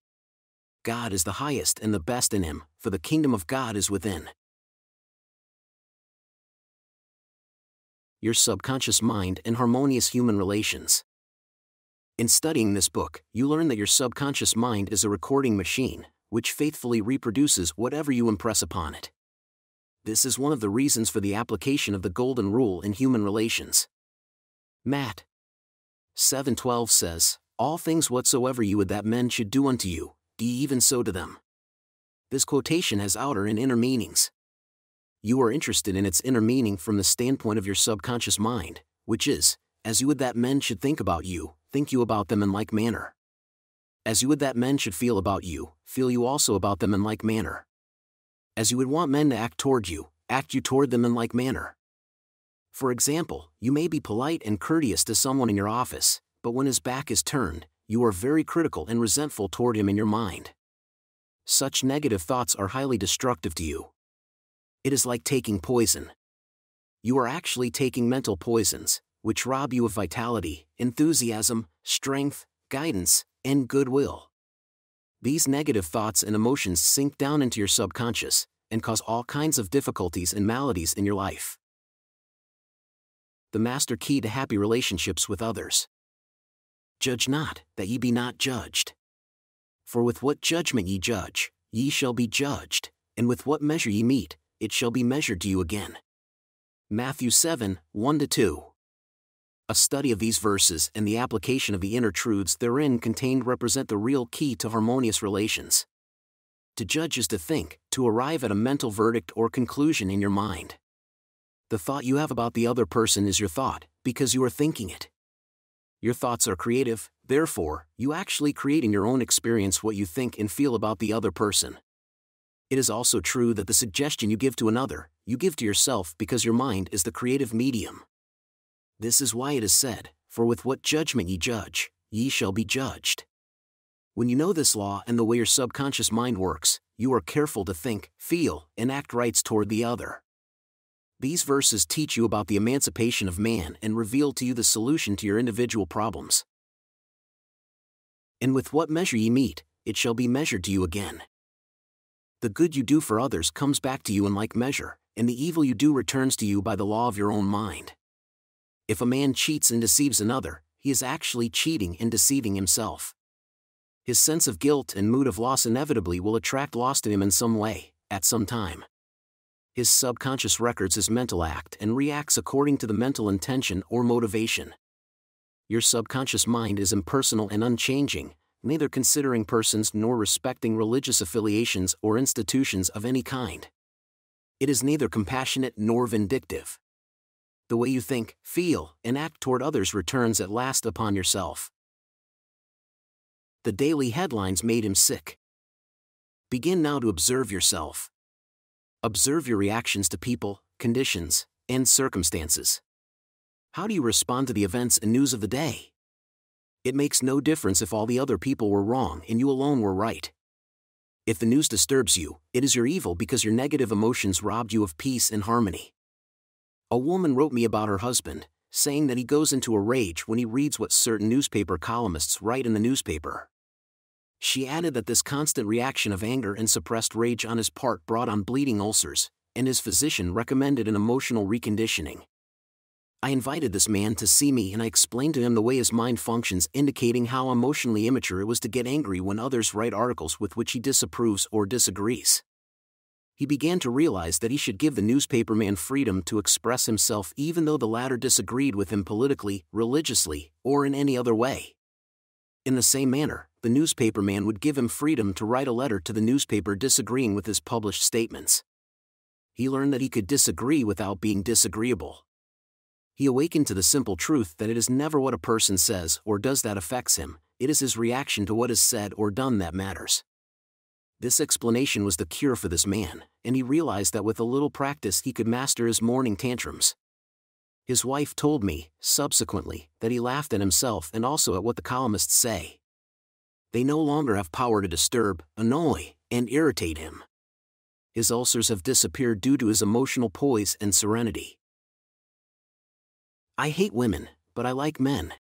God is the highest and the best in him, for the kingdom of God is within. Your subconscious mind and harmonious human relations. In studying this book, you learn that your subconscious mind is a recording machine, which faithfully reproduces whatever you impress upon it. This is one of the reasons for the application of the Golden Rule in human relations. Matt 7:12 says, "All things whatsoever you would that men should do unto you, do ye even so to them." This quotation has outer and inner meanings. You are interested in its inner meaning from the standpoint of your subconscious mind, which is, as you would that men should think about you, think you about them in like manner. As you would that men should feel about you, feel you also about them in like manner. As you would want men to act toward you, act you toward them in like manner. For example, you may be polite and courteous to someone in your office, but when his back is turned, you are very critical and resentful toward him in your mind. Such negative thoughts are highly destructive to you. It is like taking poison. You are actually taking mental poisons, which rob you of vitality, enthusiasm, strength, guidance, and goodwill. These negative thoughts and emotions sink down into your subconscious and cause all kinds of difficulties and maladies in your life. The master key to happy relationships with others. Judge not, that ye be not judged. For with what judgment ye judge, ye shall be judged, and with what measure ye meet, it shall be measured to you again. Matthew 7 1 2. A study of these verses and the application of the inner truths therein contained represent the real key to harmonious relations. To judge is to think, to arrive at a mental verdict or conclusion in your mind. The thought you have about the other person is your thought, because you are thinking it. Your thoughts are creative, therefore, you actually create in your own experience what you think and feel about the other person. It is also true that the suggestion you give to another, you give to yourself because your mind is the creative medium. This is why it is said, For with what judgment ye judge, ye shall be judged. When you know this law and the way your subconscious mind works, you are careful to think, feel, and act rights toward the other. These verses teach you about the emancipation of man and reveal to you the solution to your individual problems. And with what measure ye meet, it shall be measured to you again. The good you do for others comes back to you in like measure, and the evil you do returns to you by the law of your own mind. If a man cheats and deceives another, he is actually cheating and deceiving himself. His sense of guilt and mood of loss inevitably will attract loss to him in some way, at some time. His subconscious records his mental act and reacts according to the mental intention or motivation. Your subconscious mind is impersonal and unchanging, neither considering persons nor respecting religious affiliations or institutions of any kind. It is neither compassionate nor vindictive the way you think, feel, and act toward others returns at last upon yourself. The daily headlines made him sick. Begin now to observe yourself. Observe your reactions to people, conditions, and circumstances. How do you respond to the events and news of the day? It makes no difference if all the other people were wrong and you alone were right. If the news disturbs you, it is your evil because your negative emotions robbed you of peace and harmony. A woman wrote me about her husband, saying that he goes into a rage when he reads what certain newspaper columnists write in the newspaper. She added that this constant reaction of anger and suppressed rage on his part brought on bleeding ulcers, and his physician recommended an emotional reconditioning. I invited this man to see me and I explained to him the way his mind functions, indicating how emotionally immature it was to get angry when others write articles with which he disapproves or disagrees he began to realize that he should give the newspaperman freedom to express himself even though the latter disagreed with him politically, religiously, or in any other way. In the same manner, the newspaperman would give him freedom to write a letter to the newspaper disagreeing with his published statements. He learned that he could disagree without being disagreeable. He awakened to the simple truth that it is never what a person says or does that affects him, it is his reaction to what is said or done that matters. This explanation was the cure for this man, and he realized that with a little practice he could master his morning tantrums. His wife told me, subsequently, that he laughed at himself and also at what the columnists say. They no longer have power to disturb, annoy, and irritate him. His ulcers have disappeared due to his emotional poise and serenity. I hate women, but I like men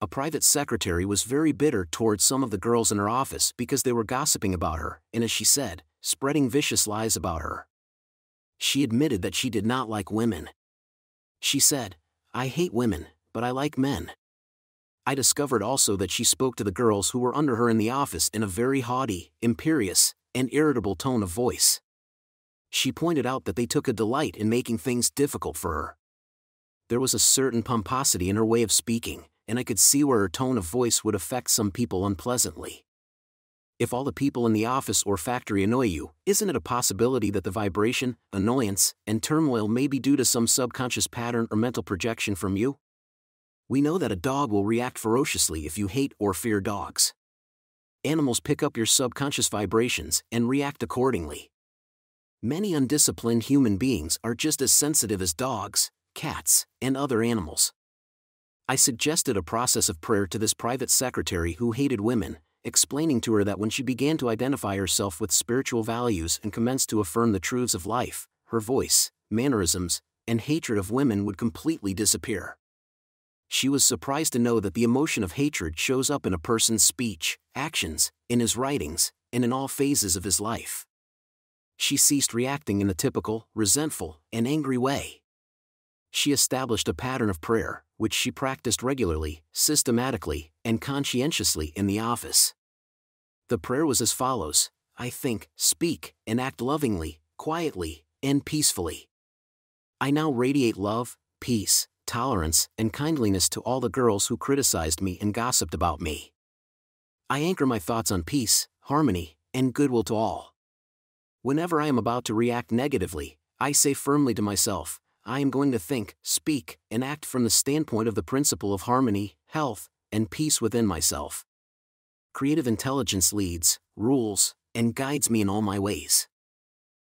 a private secretary was very bitter towards some of the girls in her office because they were gossiping about her, and as she said, spreading vicious lies about her. She admitted that she did not like women. She said, I hate women, but I like men. I discovered also that she spoke to the girls who were under her in the office in a very haughty, imperious, and irritable tone of voice. She pointed out that they took a delight in making things difficult for her. There was a certain pomposity in her way of speaking, and I could see where her tone of voice would affect some people unpleasantly. If all the people in the office or factory annoy you, isn't it a possibility that the vibration, annoyance, and turmoil may be due to some subconscious pattern or mental projection from you? We know that a dog will react ferociously if you hate or fear dogs. Animals pick up your subconscious vibrations and react accordingly. Many undisciplined human beings are just as sensitive as dogs, cats, and other animals. I suggested a process of prayer to this private secretary who hated women, explaining to her that when she began to identify herself with spiritual values and commenced to affirm the truths of life, her voice, mannerisms, and hatred of women would completely disappear. She was surprised to know that the emotion of hatred shows up in a person's speech, actions, in his writings, and in all phases of his life. She ceased reacting in the typical, resentful, and angry way. She established a pattern of prayer, which she practiced regularly, systematically, and conscientiously in the office. The prayer was as follows I think, speak, and act lovingly, quietly, and peacefully. I now radiate love, peace, tolerance, and kindliness to all the girls who criticized me and gossiped about me. I anchor my thoughts on peace, harmony, and goodwill to all. Whenever I am about to react negatively, I say firmly to myself, I am going to think, speak, and act from the standpoint of the principle of harmony, health, and peace within myself. Creative intelligence leads, rules, and guides me in all my ways.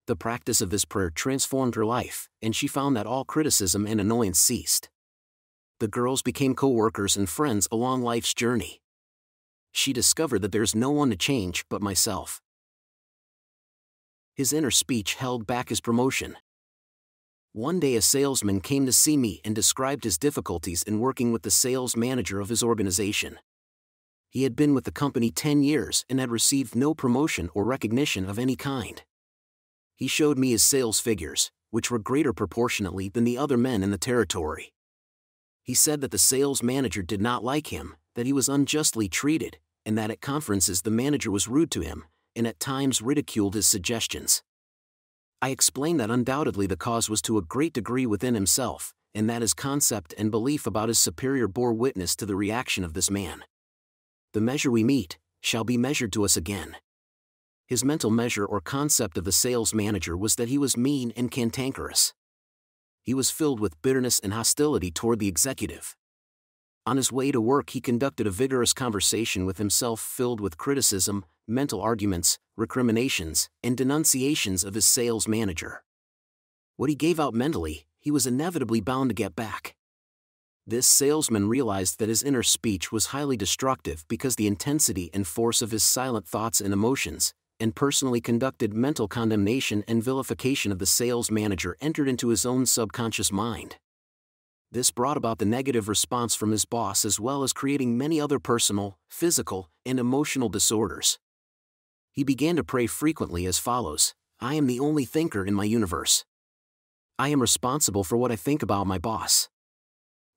The practice of this prayer transformed her life, and she found that all criticism and annoyance ceased. The girls became co workers and friends along life's journey. She discovered that there's no one to change but myself. His inner speech held back his promotion, one day a salesman came to see me and described his difficulties in working with the sales manager of his organization. He had been with the company 10 years and had received no promotion or recognition of any kind. He showed me his sales figures, which were greater proportionately than the other men in the territory. He said that the sales manager did not like him, that he was unjustly treated, and that at conferences the manager was rude to him, and at times ridiculed his suggestions. I explained that undoubtedly the cause was to a great degree within himself, and that his concept and belief about his superior bore witness to the reaction of this man. The measure we meet, shall be measured to us again. His mental measure or concept of the sales manager was that he was mean and cantankerous. He was filled with bitterness and hostility toward the executive. On his way to work, he conducted a vigorous conversation with himself filled with criticism, mental arguments, recriminations, and denunciations of his sales manager. What he gave out mentally, he was inevitably bound to get back. This salesman realized that his inner speech was highly destructive because the intensity and force of his silent thoughts and emotions, and personally conducted mental condemnation and vilification of the sales manager entered into his own subconscious mind. This brought about the negative response from his boss as well as creating many other personal, physical, and emotional disorders. He began to pray frequently as follows I am the only thinker in my universe. I am responsible for what I think about my boss.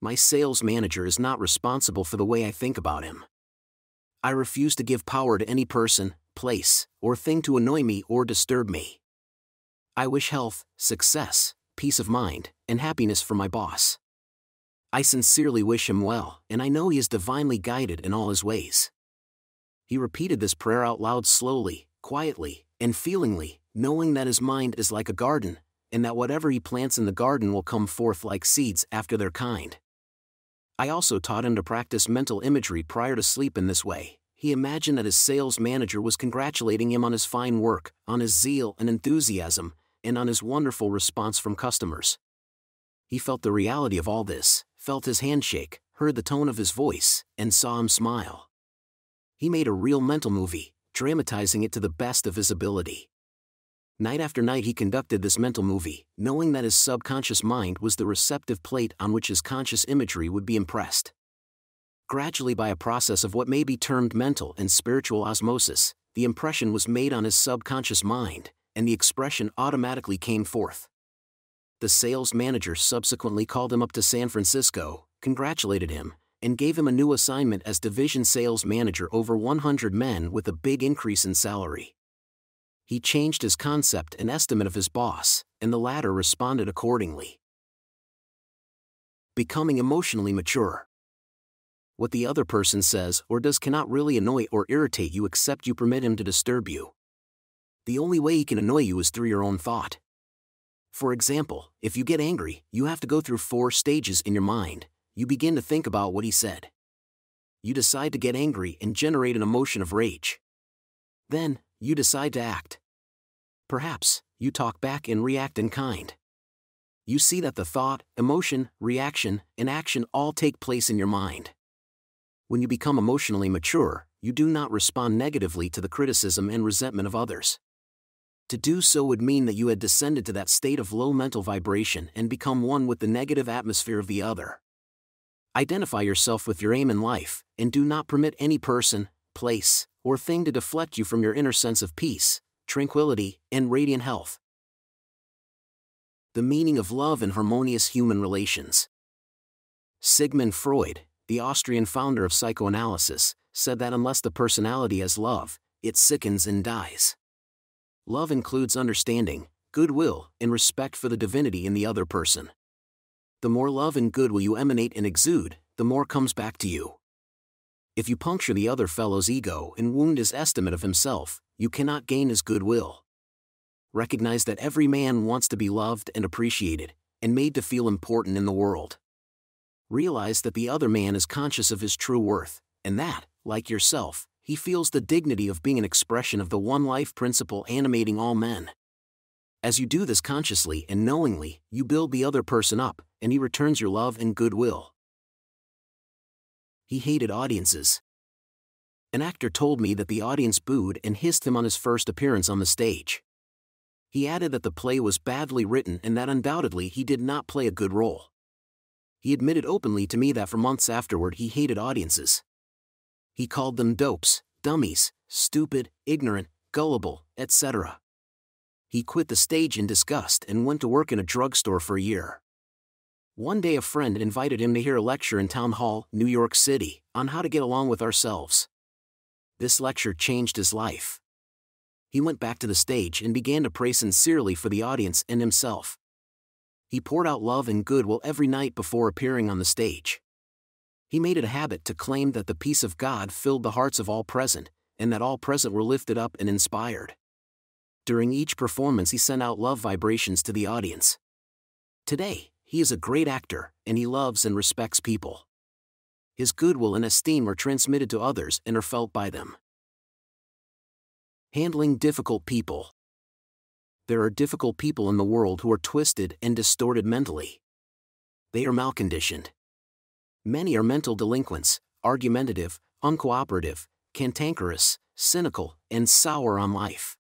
My sales manager is not responsible for the way I think about him. I refuse to give power to any person, place, or thing to annoy me or disturb me. I wish health, success, peace of mind, and happiness for my boss. I sincerely wish him well, and I know he is divinely guided in all his ways. He repeated this prayer out loud slowly, quietly, and feelingly, knowing that his mind is like a garden, and that whatever he plants in the garden will come forth like seeds after their kind. I also taught him to practice mental imagery prior to sleep in this way. He imagined that his sales manager was congratulating him on his fine work, on his zeal and enthusiasm, and on his wonderful response from customers. He felt the reality of all this, felt his handshake, heard the tone of his voice, and saw him smile. He made a real mental movie, dramatizing it to the best of his ability. Night after night he conducted this mental movie, knowing that his subconscious mind was the receptive plate on which his conscious imagery would be impressed. Gradually, by a process of what may be termed mental and spiritual osmosis, the impression was made on his subconscious mind, and the expression automatically came forth. The sales manager subsequently called him up to San Francisco, congratulated him, and gave him a new assignment as division sales manager over 100 men with a big increase in salary he changed his concept and estimate of his boss, and the latter responded accordingly. Becoming emotionally mature. What the other person says or does cannot really annoy or irritate you except you permit him to disturb you. The only way he can annoy you is through your own thought. For example, if you get angry, you have to go through four stages in your mind. You begin to think about what he said. You decide to get angry and generate an emotion of rage. Then, you decide to act. Perhaps, you talk back and react in kind. You see that the thought, emotion, reaction, and action all take place in your mind. When you become emotionally mature, you do not respond negatively to the criticism and resentment of others. To do so would mean that you had descended to that state of low mental vibration and become one with the negative atmosphere of the other. Identify yourself with your aim in life, and do not permit any person, place, or thing to deflect you from your inner sense of peace, tranquility, and radiant health. The meaning of love and harmonious human relations. Sigmund Freud, the Austrian founder of psychoanalysis, said that unless the personality has love, it sickens and dies. Love includes understanding, goodwill, and respect for the divinity in the other person. The more love and good will you emanate and exude, the more comes back to you. If you puncture the other fellow's ego and wound his estimate of himself, you cannot gain his goodwill. Recognize that every man wants to be loved and appreciated, and made to feel important in the world. Realize that the other man is conscious of his true worth, and that, like yourself, he feels the dignity of being an expression of the one life principle animating all men. As you do this consciously and knowingly, you build the other person up, and he returns your love and goodwill he hated audiences. An actor told me that the audience booed and hissed him on his first appearance on the stage. He added that the play was badly written and that undoubtedly he did not play a good role. He admitted openly to me that for months afterward he hated audiences. He called them dopes, dummies, stupid, ignorant, gullible, etc. He quit the stage in disgust and went to work in a drugstore for a year. One day a friend invited him to hear a lecture in Town Hall, New York City, on how to get along with ourselves. This lecture changed his life. He went back to the stage and began to pray sincerely for the audience and himself. He poured out love and goodwill every night before appearing on the stage. He made it a habit to claim that the peace of God filled the hearts of all present, and that all present were lifted up and inspired. During each performance, he sent out love vibrations to the audience. Today, he is a great actor, and he loves and respects people. His goodwill and esteem are transmitted to others and are felt by them. Handling difficult people. There are difficult people in the world who are twisted and distorted mentally. They are malconditioned. Many are mental delinquents, argumentative, uncooperative, cantankerous, cynical, and sour on life.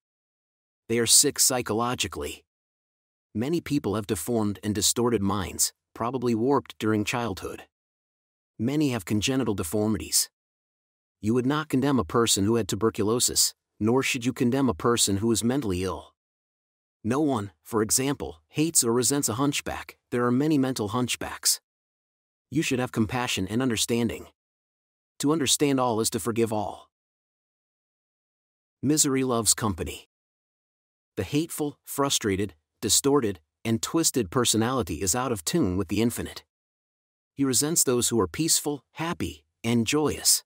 They are sick psychologically. Many people have deformed and distorted minds, probably warped during childhood. Many have congenital deformities. You would not condemn a person who had tuberculosis, nor should you condemn a person who is mentally ill. No one, for example, hates or resents a hunchback, there are many mental hunchbacks. You should have compassion and understanding. To understand all is to forgive all. Misery loves company. The hateful, frustrated, distorted, and twisted personality is out of tune with the infinite. He resents those who are peaceful, happy, and joyous.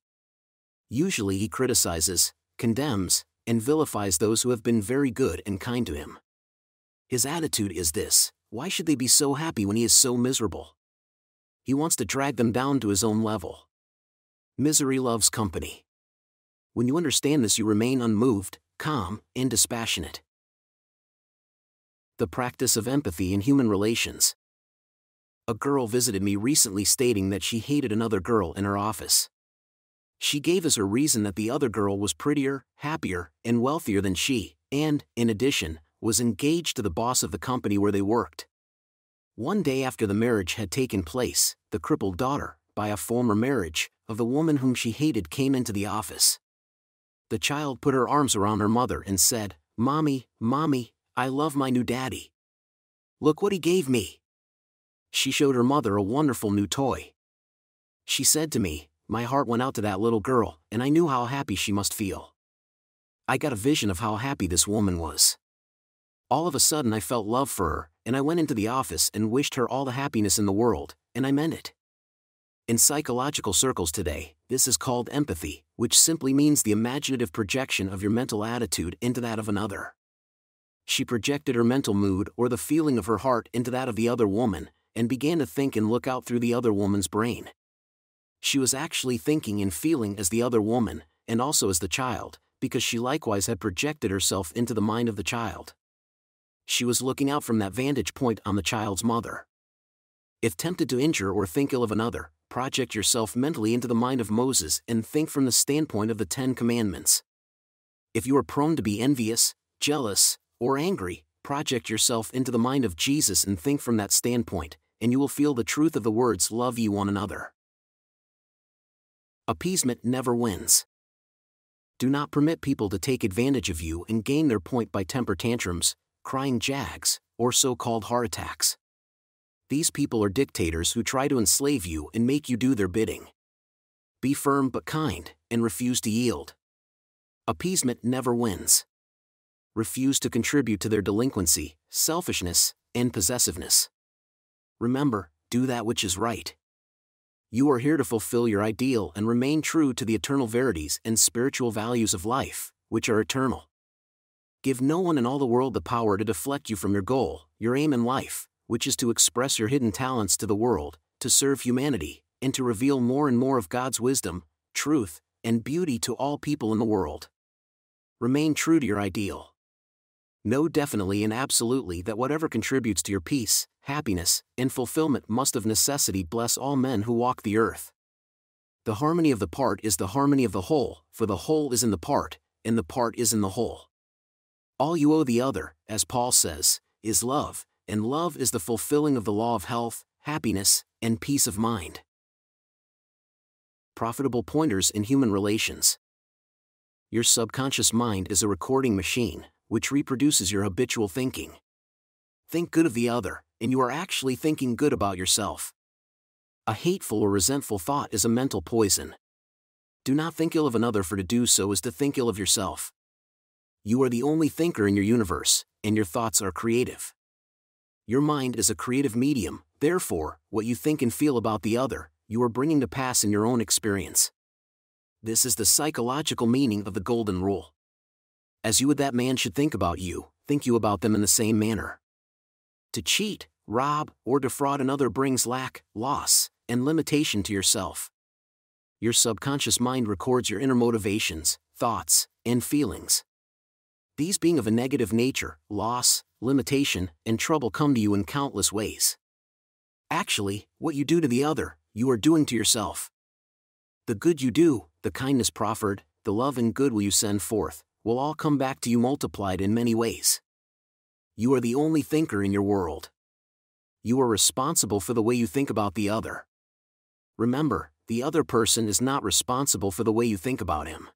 Usually he criticizes, condemns, and vilifies those who have been very good and kind to him. His attitude is this why should they be so happy when he is so miserable? He wants to drag them down to his own level. Misery loves company. When you understand this, you remain unmoved, calm, and dispassionate. The practice of empathy in human relations. A girl visited me recently stating that she hated another girl in her office. She gave as her reason that the other girl was prettier, happier, and wealthier than she, and, in addition, was engaged to the boss of the company where they worked. One day after the marriage had taken place, the crippled daughter, by a former marriage, of the woman whom she hated came into the office. The child put her arms around her mother and said, Mommy, Mommy, I love my new daddy. Look what he gave me. She showed her mother a wonderful new toy. She said to me, My heart went out to that little girl, and I knew how happy she must feel. I got a vision of how happy this woman was. All of a sudden, I felt love for her, and I went into the office and wished her all the happiness in the world, and I meant it. In psychological circles today, this is called empathy, which simply means the imaginative projection of your mental attitude into that of another. She projected her mental mood or the feeling of her heart into that of the other woman, and began to think and look out through the other woman's brain. She was actually thinking and feeling as the other woman, and also as the child, because she likewise had projected herself into the mind of the child she was looking out from that vantage point on the child's mother. If tempted to injure or think ill of another, project yourself mentally into the mind of Moses and think from the standpoint of the Ten Commandments. If you are prone to be envious, jealous, or angry, project yourself into the mind of Jesus and think from that standpoint, and you will feel the truth of the words love ye one another. Appeasement never wins. Do not permit people to take advantage of you and gain their point by temper tantrums, crying jags, or so called heart attacks. These people are dictators who try to enslave you and make you do their bidding. Be firm but kind, and refuse to yield. Appeasement never wins. Refuse to contribute to their delinquency, selfishness, and possessiveness. Remember, do that which is right. You are here to fulfill your ideal and remain true to the eternal verities and spiritual values of life, which are eternal. Give no one in all the world the power to deflect you from your goal, your aim in life, which is to express your hidden talents to the world, to serve humanity, and to reveal more and more of God's wisdom, truth, and beauty to all people in the world. Remain true to your ideal. Know definitely and absolutely that whatever contributes to your peace, happiness, and fulfillment must of necessity bless all men who walk the earth. The harmony of the part is the harmony of the whole, for the whole is in the part, and the part is in the whole. All you owe the other, as Paul says, is love, and love is the fulfilling of the law of health, happiness, and peace of mind. Profitable pointers in human relations. Your subconscious mind is a recording machine, which reproduces your habitual thinking. Think good of the other, and you are actually thinking good about yourself. A hateful or resentful thought is a mental poison. Do not think ill of another, for to do so is to think ill of yourself. You are the only thinker in your universe, and your thoughts are creative. Your mind is a creative medium, therefore, what you think and feel about the other, you are bringing to pass in your own experience. This is the psychological meaning of the Golden Rule. As you would that man should think about you, think you about them in the same manner. To cheat, rob, or defraud another brings lack, loss, and limitation to yourself. Your subconscious mind records your inner motivations, thoughts, and feelings. These being of a negative nature, loss, limitation, and trouble come to you in countless ways. Actually, what you do to the other, you are doing to yourself. The good you do, the kindness proffered, the love and good will you send forth, will all come back to you multiplied in many ways. You are the only thinker in your world. You are responsible for the way you think about the other. Remember, the other person is not responsible for the way you think about him.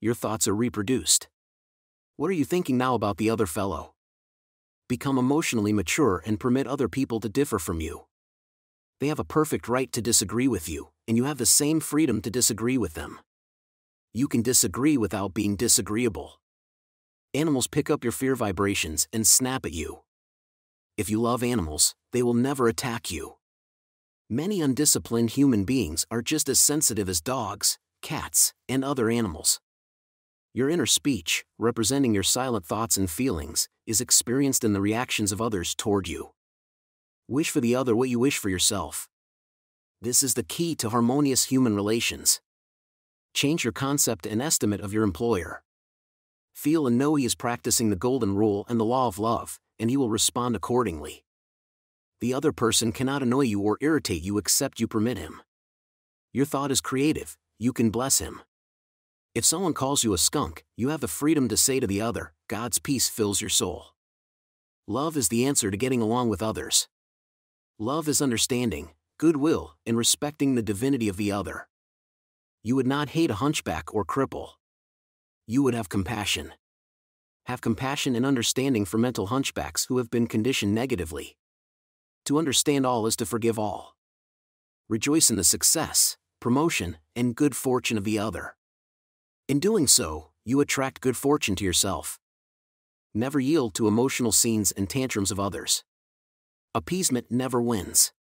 Your thoughts are reproduced. What are you thinking now about the other fellow? Become emotionally mature and permit other people to differ from you. They have a perfect right to disagree with you, and you have the same freedom to disagree with them. You can disagree without being disagreeable. Animals pick up your fear vibrations and snap at you. If you love animals, they will never attack you. Many undisciplined human beings are just as sensitive as dogs, cats, and other animals. Your inner speech, representing your silent thoughts and feelings, is experienced in the reactions of others toward you. Wish for the other what you wish for yourself. This is the key to harmonious human relations. Change your concept and estimate of your employer. Feel and know he is practicing the golden rule and the law of love, and he will respond accordingly. The other person cannot annoy you or irritate you except you permit him. Your thought is creative, you can bless him. If someone calls you a skunk, you have the freedom to say to the other, God's peace fills your soul. Love is the answer to getting along with others. Love is understanding, goodwill, and respecting the divinity of the other. You would not hate a hunchback or cripple. You would have compassion. Have compassion and understanding for mental hunchbacks who have been conditioned negatively. To understand all is to forgive all. Rejoice in the success, promotion, and good fortune of the other. In doing so, you attract good fortune to yourself. Never yield to emotional scenes and tantrums of others. Appeasement never wins.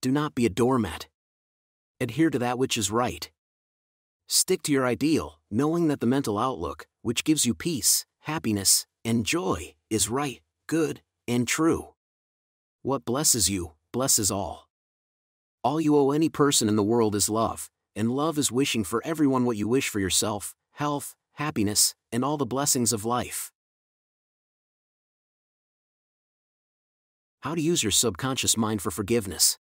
Do not be a doormat. Adhere to that which is right. Stick to your ideal, knowing that the mental outlook, which gives you peace, happiness, and joy, is right, good, and true. What blesses you, blesses all. All you owe any person in the world is love, and love is wishing for everyone what you wish for yourself health, happiness, and all the blessings of life. How to use your subconscious mind for forgiveness.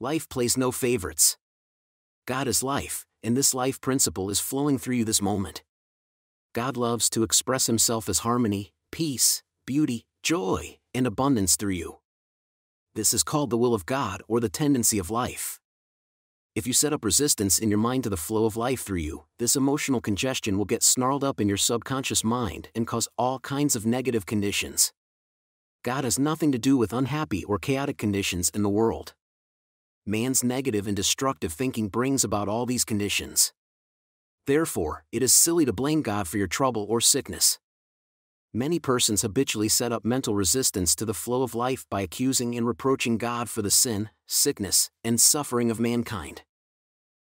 Life plays no favorites. God is life, and this life principle is flowing through you this moment. God loves to express himself as harmony, peace, beauty, joy, and abundance through you. This is called the will of God or the tendency of life. If you set up resistance in your mind to the flow of life through you, this emotional congestion will get snarled up in your subconscious mind and cause all kinds of negative conditions. God has nothing to do with unhappy or chaotic conditions in the world. Man's negative and destructive thinking brings about all these conditions. Therefore, it is silly to blame God for your trouble or sickness. Many persons habitually set up mental resistance to the flow of life by accusing and reproaching God for the sin, sickness, and suffering of mankind.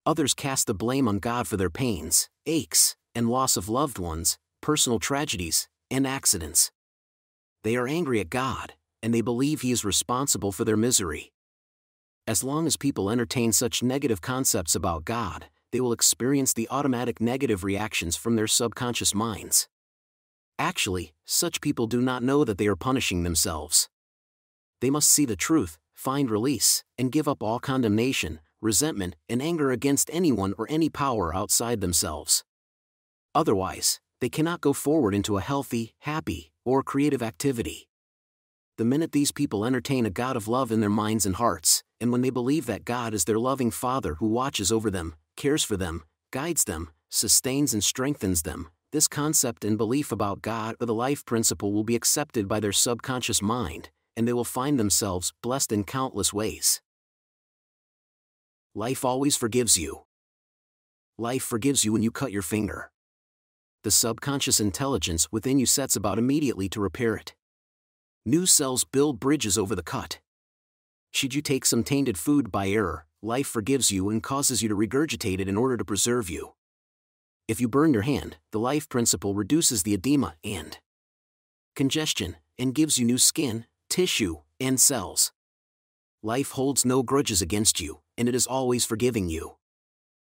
Others cast the blame on God for their pains, aches, and loss of loved ones, personal tragedies, and accidents. They are angry at God, and they believe He is responsible for their misery. As long as people entertain such negative concepts about God, they will experience the automatic negative reactions from their subconscious minds. Actually, such people do not know that they are punishing themselves. They must see the truth, find release, and give up all condemnation, resentment, and anger against anyone or any power outside themselves. Otherwise, they cannot go forward into a healthy, happy, or creative activity. The minute these people entertain a God of love in their minds and hearts, and when they believe that God is their loving Father who watches over them, cares for them, guides them, sustains and strengthens them, this concept and belief about God or the life principle will be accepted by their subconscious mind, and they will find themselves blessed in countless ways. Life always forgives you. Life forgives you when you cut your finger. The subconscious intelligence within you sets about immediately to repair it. New cells build bridges over the cut. Should you take some tainted food by error, life forgives you and causes you to regurgitate it in order to preserve you. If you burn your hand, the life principle reduces the edema and congestion and gives you new skin, tissue, and cells. Life holds no grudges against you, and it is always forgiving you.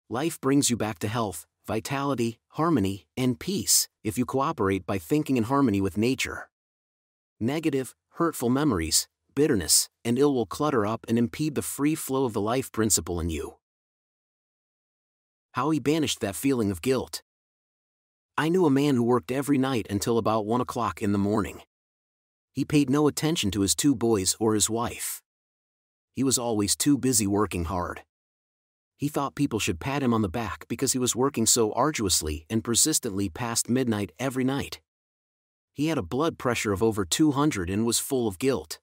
Life brings you back to health, vitality, harmony, and peace if you cooperate by thinking in harmony with nature. Negative, hurtful memories, bitterness, and ill will clutter up and impede the free flow of the life principle in you. How he banished that feeling of guilt. I knew a man who worked every night until about 1 o'clock in the morning. He paid no attention to his two boys or his wife he was always too busy working hard. He thought people should pat him on the back because he was working so arduously and persistently past midnight every night. He had a blood pressure of over 200 and was full of guilt.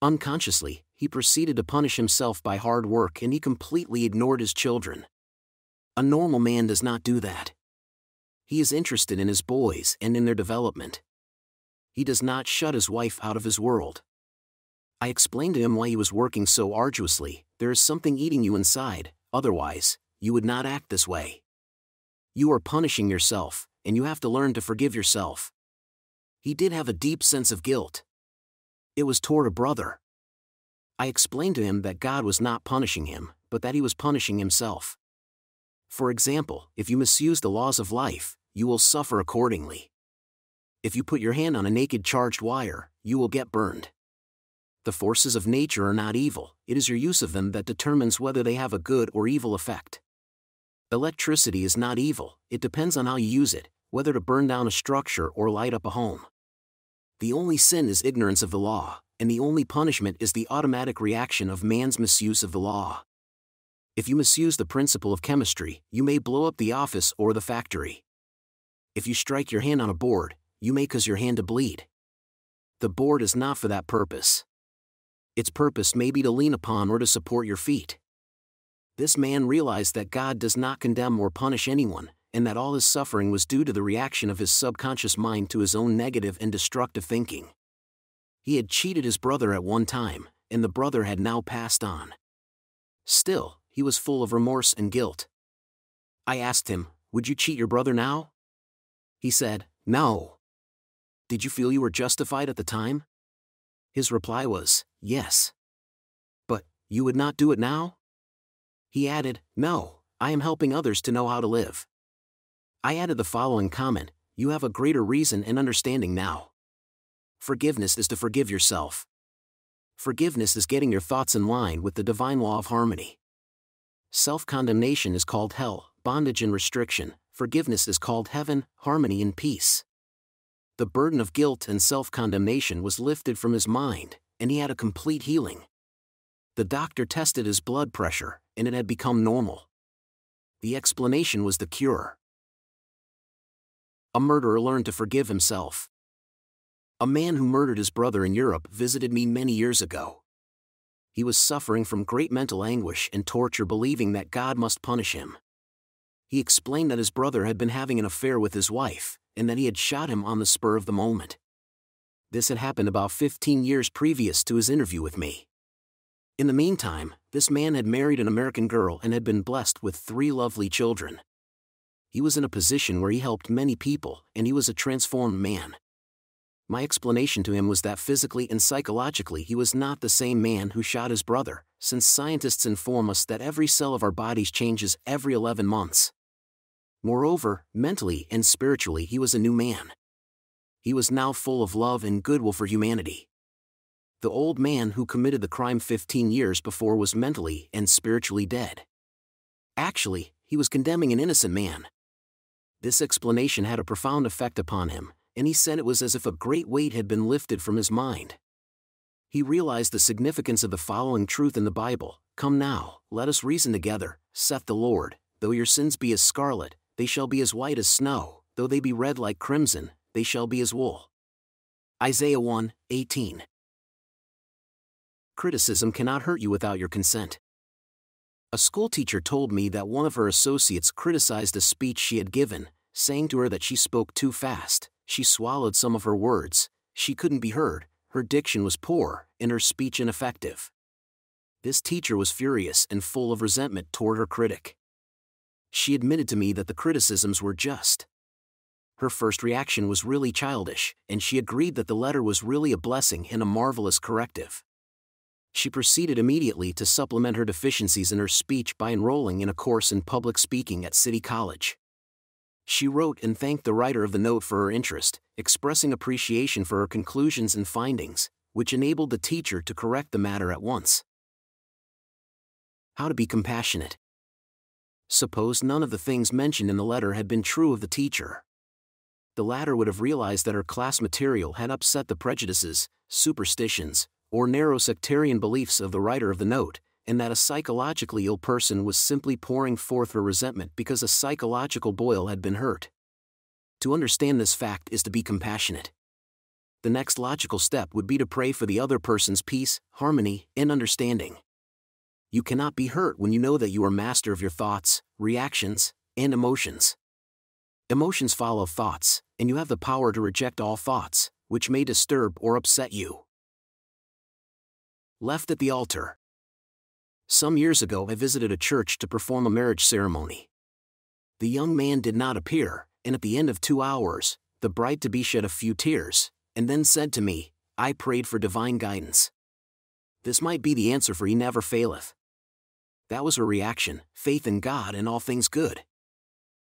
Unconsciously, he proceeded to punish himself by hard work and he completely ignored his children. A normal man does not do that. He is interested in his boys and in their development. He does not shut his wife out of his world. I explained to him why he was working so arduously there is something eating you inside, otherwise, you would not act this way. You are punishing yourself, and you have to learn to forgive yourself. He did have a deep sense of guilt. It was toward a brother. I explained to him that God was not punishing him, but that he was punishing himself. For example, if you misuse the laws of life, you will suffer accordingly. If you put your hand on a naked charged wire, you will get burned. The forces of nature are not evil, it is your use of them that determines whether they have a good or evil effect. Electricity is not evil, it depends on how you use it, whether to burn down a structure or light up a home. The only sin is ignorance of the law, and the only punishment is the automatic reaction of man's misuse of the law. If you misuse the principle of chemistry, you may blow up the office or the factory. If you strike your hand on a board, you may cause your hand to bleed. The board is not for that purpose. Its purpose may be to lean upon or to support your feet. This man realized that God does not condemn or punish anyone, and that all his suffering was due to the reaction of his subconscious mind to his own negative and destructive thinking. He had cheated his brother at one time, and the brother had now passed on. Still, he was full of remorse and guilt. I asked him, Would you cheat your brother now? He said, No. Did you feel you were justified at the time? His reply was, Yes. But, you would not do it now? He added, No, I am helping others to know how to live. I added the following comment You have a greater reason and understanding now. Forgiveness is to forgive yourself. Forgiveness is getting your thoughts in line with the divine law of harmony. Self condemnation is called hell, bondage and restriction, forgiveness is called heaven, harmony and peace. The burden of guilt and self condemnation was lifted from his mind, and he had a complete healing. The doctor tested his blood pressure, and it had become normal. The explanation was the cure. A murderer learned to forgive himself. A man who murdered his brother in Europe visited me many years ago he was suffering from great mental anguish and torture, believing that God must punish him. He explained that his brother had been having an affair with his wife, and that he had shot him on the spur of the moment. This had happened about 15 years previous to his interview with me. In the meantime, this man had married an American girl and had been blessed with three lovely children. He was in a position where he helped many people, and he was a transformed man my explanation to him was that physically and psychologically he was not the same man who shot his brother, since scientists inform us that every cell of our bodies changes every 11 months. Moreover, mentally and spiritually he was a new man. He was now full of love and goodwill for humanity. The old man who committed the crime 15 years before was mentally and spiritually dead. Actually, he was condemning an innocent man. This explanation had a profound effect upon him, and he said it was as if a great weight had been lifted from his mind. He realized the significance of the following truth in the Bible Come now, let us reason together, saith the Lord, though your sins be as scarlet, they shall be as white as snow, though they be red like crimson, they shall be as wool. Isaiah 1 18. Criticism cannot hurt you without your consent. A schoolteacher told me that one of her associates criticized a speech she had given, saying to her that she spoke too fast, she swallowed some of her words, she couldn't be heard, her diction was poor, and her speech ineffective. This teacher was furious and full of resentment toward her critic. She admitted to me that the criticisms were just. Her first reaction was really childish, and she agreed that the letter was really a blessing and a marvelous corrective. She proceeded immediately to supplement her deficiencies in her speech by enrolling in a course in public speaking at City College. She wrote and thanked the writer of the note for her interest, expressing appreciation for her conclusions and findings, which enabled the teacher to correct the matter at once. How to be compassionate. Suppose none of the things mentioned in the letter had been true of the teacher. The latter would have realized that her class material had upset the prejudices, superstitions, or narrow sectarian beliefs of the writer of the note, and that a psychologically ill person was simply pouring forth her resentment because a psychological boil had been hurt. To understand this fact is to be compassionate. The next logical step would be to pray for the other person's peace, harmony, and understanding. You cannot be hurt when you know that you are master of your thoughts, reactions, and emotions. Emotions follow thoughts, and you have the power to reject all thoughts, which may disturb or upset you. Left at the altar. Some years ago, I visited a church to perform a marriage ceremony. The young man did not appear, and at the end of two hours, the bride to be shed a few tears, and then said to me, I prayed for divine guidance. This might be the answer for He never faileth. That was her reaction faith in God and all things good.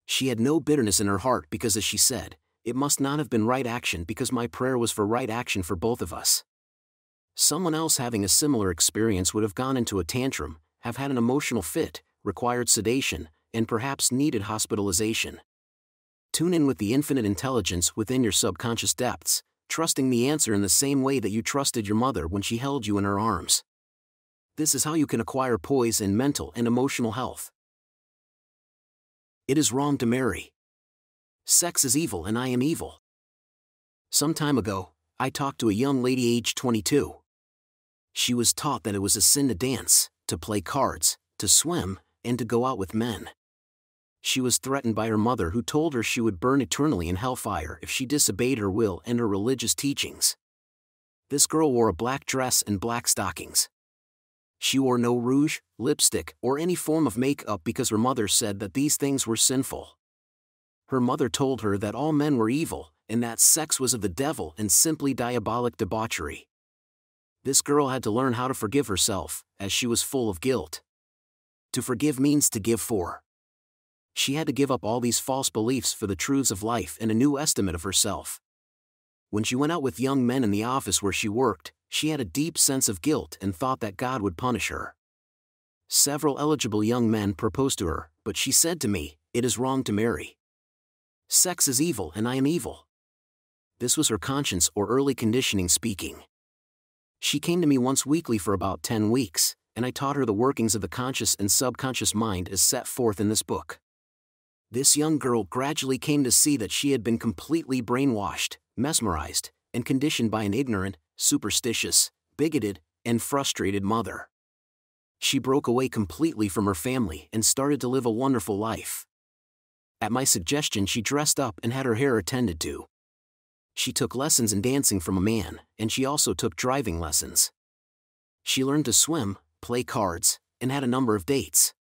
She had no bitterness in her heart because, as she said, it must not have been right action because my prayer was for right action for both of us. Someone else having a similar experience would have gone into a tantrum, have had an emotional fit, required sedation, and perhaps needed hospitalization. Tune in with the infinite intelligence within your subconscious depths, trusting the answer in the same way that you trusted your mother when she held you in her arms. This is how you can acquire poise in mental and emotional health. It is wrong to marry. Sex is evil and I am evil. Some time ago, I talked to a young lady aged 22. She was taught that it was a sin to dance, to play cards, to swim, and to go out with men. She was threatened by her mother, who told her she would burn eternally in hellfire if she disobeyed her will and her religious teachings. This girl wore a black dress and black stockings. She wore no rouge, lipstick, or any form of makeup because her mother said that these things were sinful. Her mother told her that all men were evil, and that sex was of the devil and simply diabolic debauchery. This girl had to learn how to forgive herself, as she was full of guilt. To forgive means to give for. She had to give up all these false beliefs for the truths of life and a new estimate of herself. When she went out with young men in the office where she worked, she had a deep sense of guilt and thought that God would punish her. Several eligible young men proposed to her, but she said to me, It is wrong to marry. Sex is evil and I am evil. This was her conscience or early conditioning speaking. She came to me once weekly for about 10 weeks, and I taught her the workings of the conscious and subconscious mind as set forth in this book. This young girl gradually came to see that she had been completely brainwashed, mesmerized, and conditioned by an ignorant, superstitious, bigoted, and frustrated mother. She broke away completely from her family and started to live a wonderful life. At my suggestion, she dressed up and had her hair attended to. She took lessons in dancing from a man, and she also took driving lessons. She learned to swim, play cards, and had a number of dates.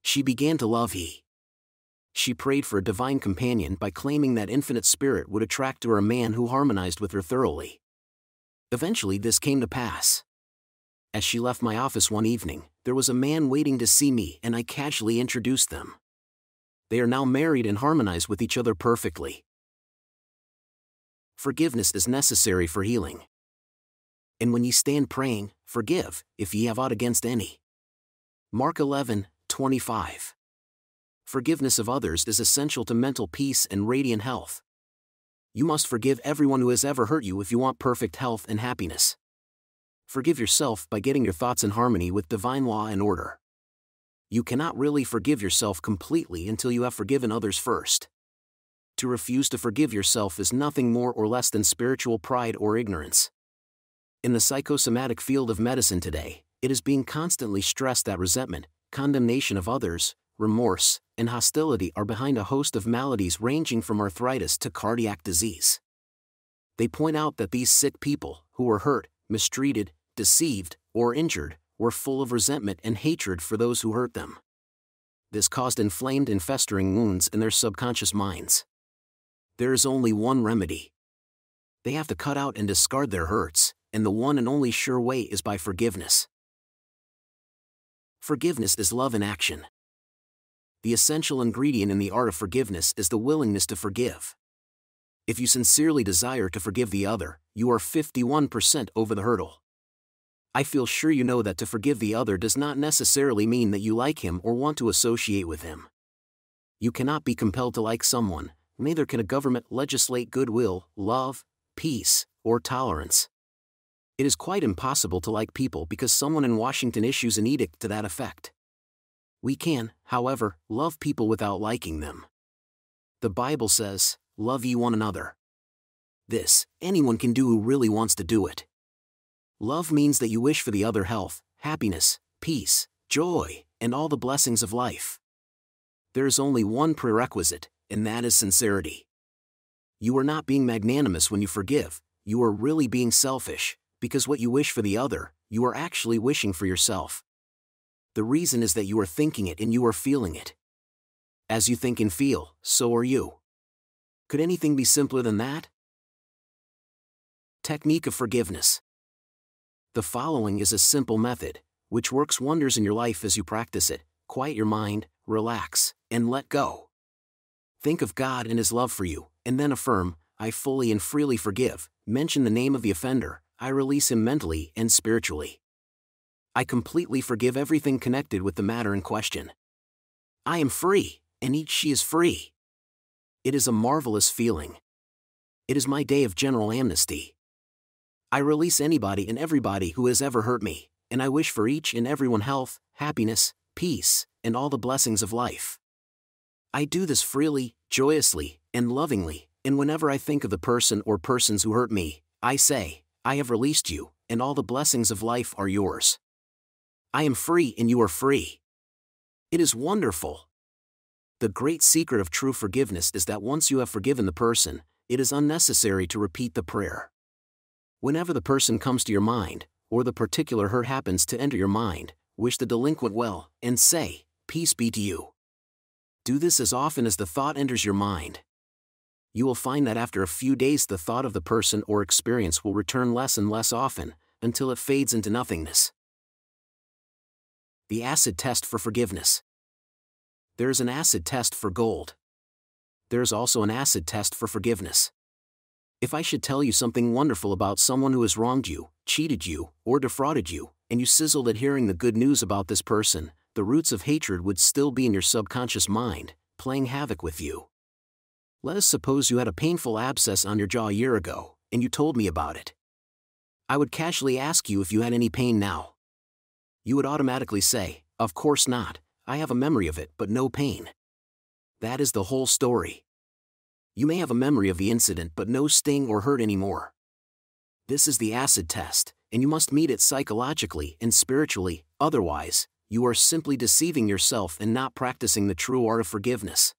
She began to love he. She prayed for a divine companion by claiming that infinite spirit would attract to her a man who harmonized with her thoroughly. Eventually, this came to pass. As she left my office one evening, there was a man waiting to see me, and I casually introduced them. They are now married and harmonize with each other perfectly. Forgiveness is necessary for healing. And when ye stand praying, forgive, if ye have aught against any. Mark 11, 25. Forgiveness of others is essential to mental peace and radiant health you must forgive everyone who has ever hurt you if you want perfect health and happiness. Forgive yourself by getting your thoughts in harmony with divine law and order. You cannot really forgive yourself completely until you have forgiven others first. To refuse to forgive yourself is nothing more or less than spiritual pride or ignorance. In the psychosomatic field of medicine today, it is being constantly stressed that resentment, condemnation of others, remorse, and hostility are behind a host of maladies ranging from arthritis to cardiac disease. They point out that these sick people, who were hurt, mistreated, deceived, or injured, were full of resentment and hatred for those who hurt them. This caused inflamed and festering wounds in their subconscious minds. There is only one remedy. They have to cut out and discard their hurts, and the one and only sure way is by forgiveness. Forgiveness is love in action the essential ingredient in the art of forgiveness is the willingness to forgive. If you sincerely desire to forgive the other, you are 51% over the hurdle. I feel sure you know that to forgive the other does not necessarily mean that you like him or want to associate with him. You cannot be compelled to like someone, neither can a government legislate goodwill, love, peace, or tolerance. It is quite impossible to like people because someone in Washington issues an edict to that effect. We can, however, love people without liking them. The Bible says, Love ye one another. This, anyone can do who really wants to do it. Love means that you wish for the other health, happiness, peace, joy, and all the blessings of life. There is only one prerequisite, and that is sincerity. You are not being magnanimous when you forgive, you are really being selfish, because what you wish for the other, you are actually wishing for yourself. The reason is that you are thinking it and you are feeling it. As you think and feel, so are you. Could anything be simpler than that? Technique of Forgiveness The following is a simple method, which works wonders in your life as you practice it. Quiet your mind, relax, and let go. Think of God and His love for you, and then affirm, I fully and freely forgive. Mention the name of the offender, I release him mentally and spiritually. I completely forgive everything connected with the matter in question. I am free, and each she is free. It is a marvelous feeling. It is my day of general amnesty. I release anybody and everybody who has ever hurt me, and I wish for each and everyone health, happiness, peace, and all the blessings of life. I do this freely, joyously, and lovingly, and whenever I think of the person or persons who hurt me, I say, I have released you, and all the blessings of life are yours. I am free and you are free. It is wonderful. The great secret of true forgiveness is that once you have forgiven the person, it is unnecessary to repeat the prayer. Whenever the person comes to your mind, or the particular hurt happens to enter your mind, wish the delinquent well, and say, Peace be to you. Do this as often as the thought enters your mind. You will find that after a few days, the thought of the person or experience will return less and less often, until it fades into nothingness. The acid test for forgiveness. There is an acid test for gold. There is also an acid test for forgiveness. If I should tell you something wonderful about someone who has wronged you, cheated you, or defrauded you, and you sizzled at hearing the good news about this person, the roots of hatred would still be in your subconscious mind, playing havoc with you. Let us suppose you had a painful abscess on your jaw a year ago, and you told me about it. I would casually ask you if you had any pain now you would automatically say, Of course not, I have a memory of it but no pain. That is the whole story. You may have a memory of the incident but no sting or hurt anymore. This is the acid test, and you must meet it psychologically and spiritually, otherwise, you are simply deceiving yourself and not practicing the true art of forgiveness.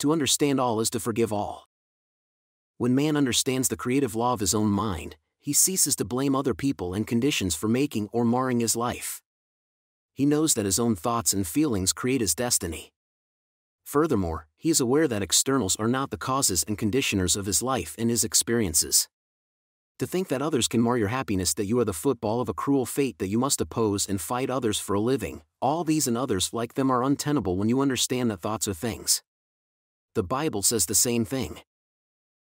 To understand all is to forgive all. When man understands the creative law of his own mind, he ceases to blame other people and conditions for making or marring his life. He knows that his own thoughts and feelings create his destiny. Furthermore, he is aware that externals are not the causes and conditioners of his life and his experiences. To think that others can mar your happiness, that you are the football of a cruel fate, that you must oppose and fight others for a living, all these and others like them are untenable when you understand that thoughts are things. The Bible says the same thing.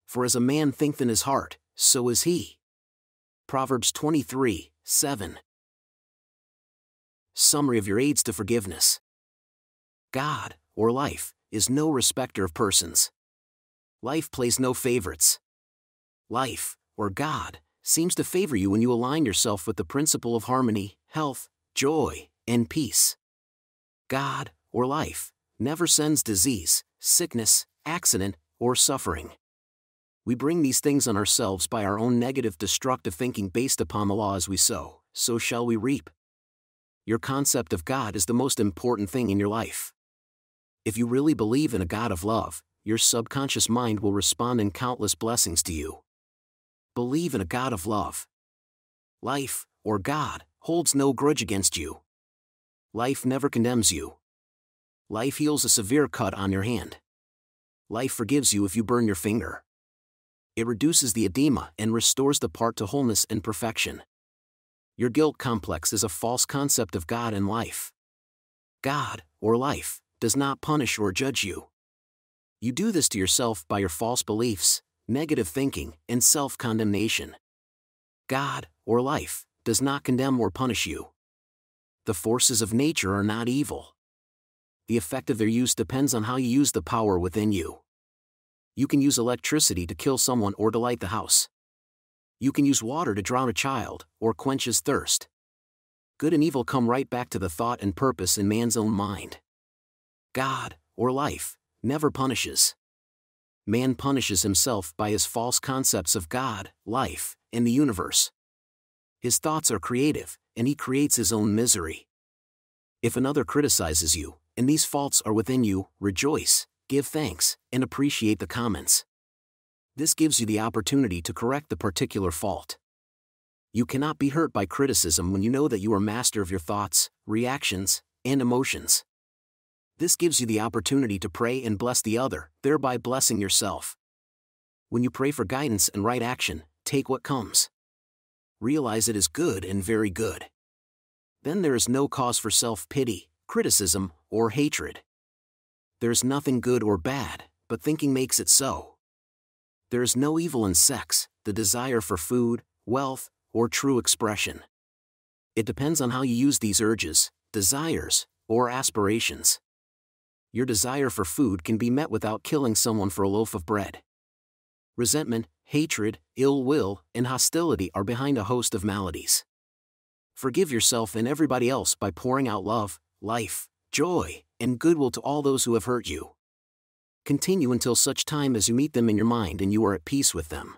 For as a man thinketh in his heart, so is he. Proverbs 23 7. Summary of your aids to forgiveness God, or life, is no respecter of persons. Life plays no favorites. Life, or God, seems to favor you when you align yourself with the principle of harmony, health, joy, and peace. God, or life, never sends disease, sickness, accident, or suffering we bring these things on ourselves by our own negative destructive thinking based upon the law as we sow, so shall we reap. Your concept of God is the most important thing in your life. If you really believe in a God of love, your subconscious mind will respond in countless blessings to you. Believe in a God of love. Life, or God, holds no grudge against you. Life never condemns you. Life heals a severe cut on your hand. Life forgives you if you burn your finger it reduces the edema and restores the part to wholeness and perfection. Your guilt complex is a false concept of God and life. God, or life, does not punish or judge you. You do this to yourself by your false beliefs, negative thinking, and self condemnation. God, or life, does not condemn or punish you. The forces of nature are not evil. The effect of their use depends on how you use the power within you. You can use electricity to kill someone or to light the house. You can use water to drown a child, or quench his thirst. Good and evil come right back to the thought and purpose in man's own mind. God, or life, never punishes. Man punishes himself by his false concepts of God, life, and the universe. His thoughts are creative, and he creates his own misery. If another criticizes you, and these faults are within you, rejoice, give thanks, and appreciate the comments. This gives you the opportunity to correct the particular fault. You cannot be hurt by criticism when you know that you are master of your thoughts, reactions, and emotions. This gives you the opportunity to pray and bless the other, thereby blessing yourself. When you pray for guidance and right action, take what comes. Realize it is good and very good. Then there is no cause for self pity, criticism, or hatred. There's nothing good or bad, but thinking makes it so. There is no evil in sex, the desire for food, wealth, or true expression. It depends on how you use these urges, desires, or aspirations. Your desire for food can be met without killing someone for a loaf of bread. Resentment, hatred, ill will, and hostility are behind a host of maladies. Forgive yourself and everybody else by pouring out love, life, joy, and goodwill to all those who have hurt you. Continue until such time as you meet them in your mind and you are at peace with them.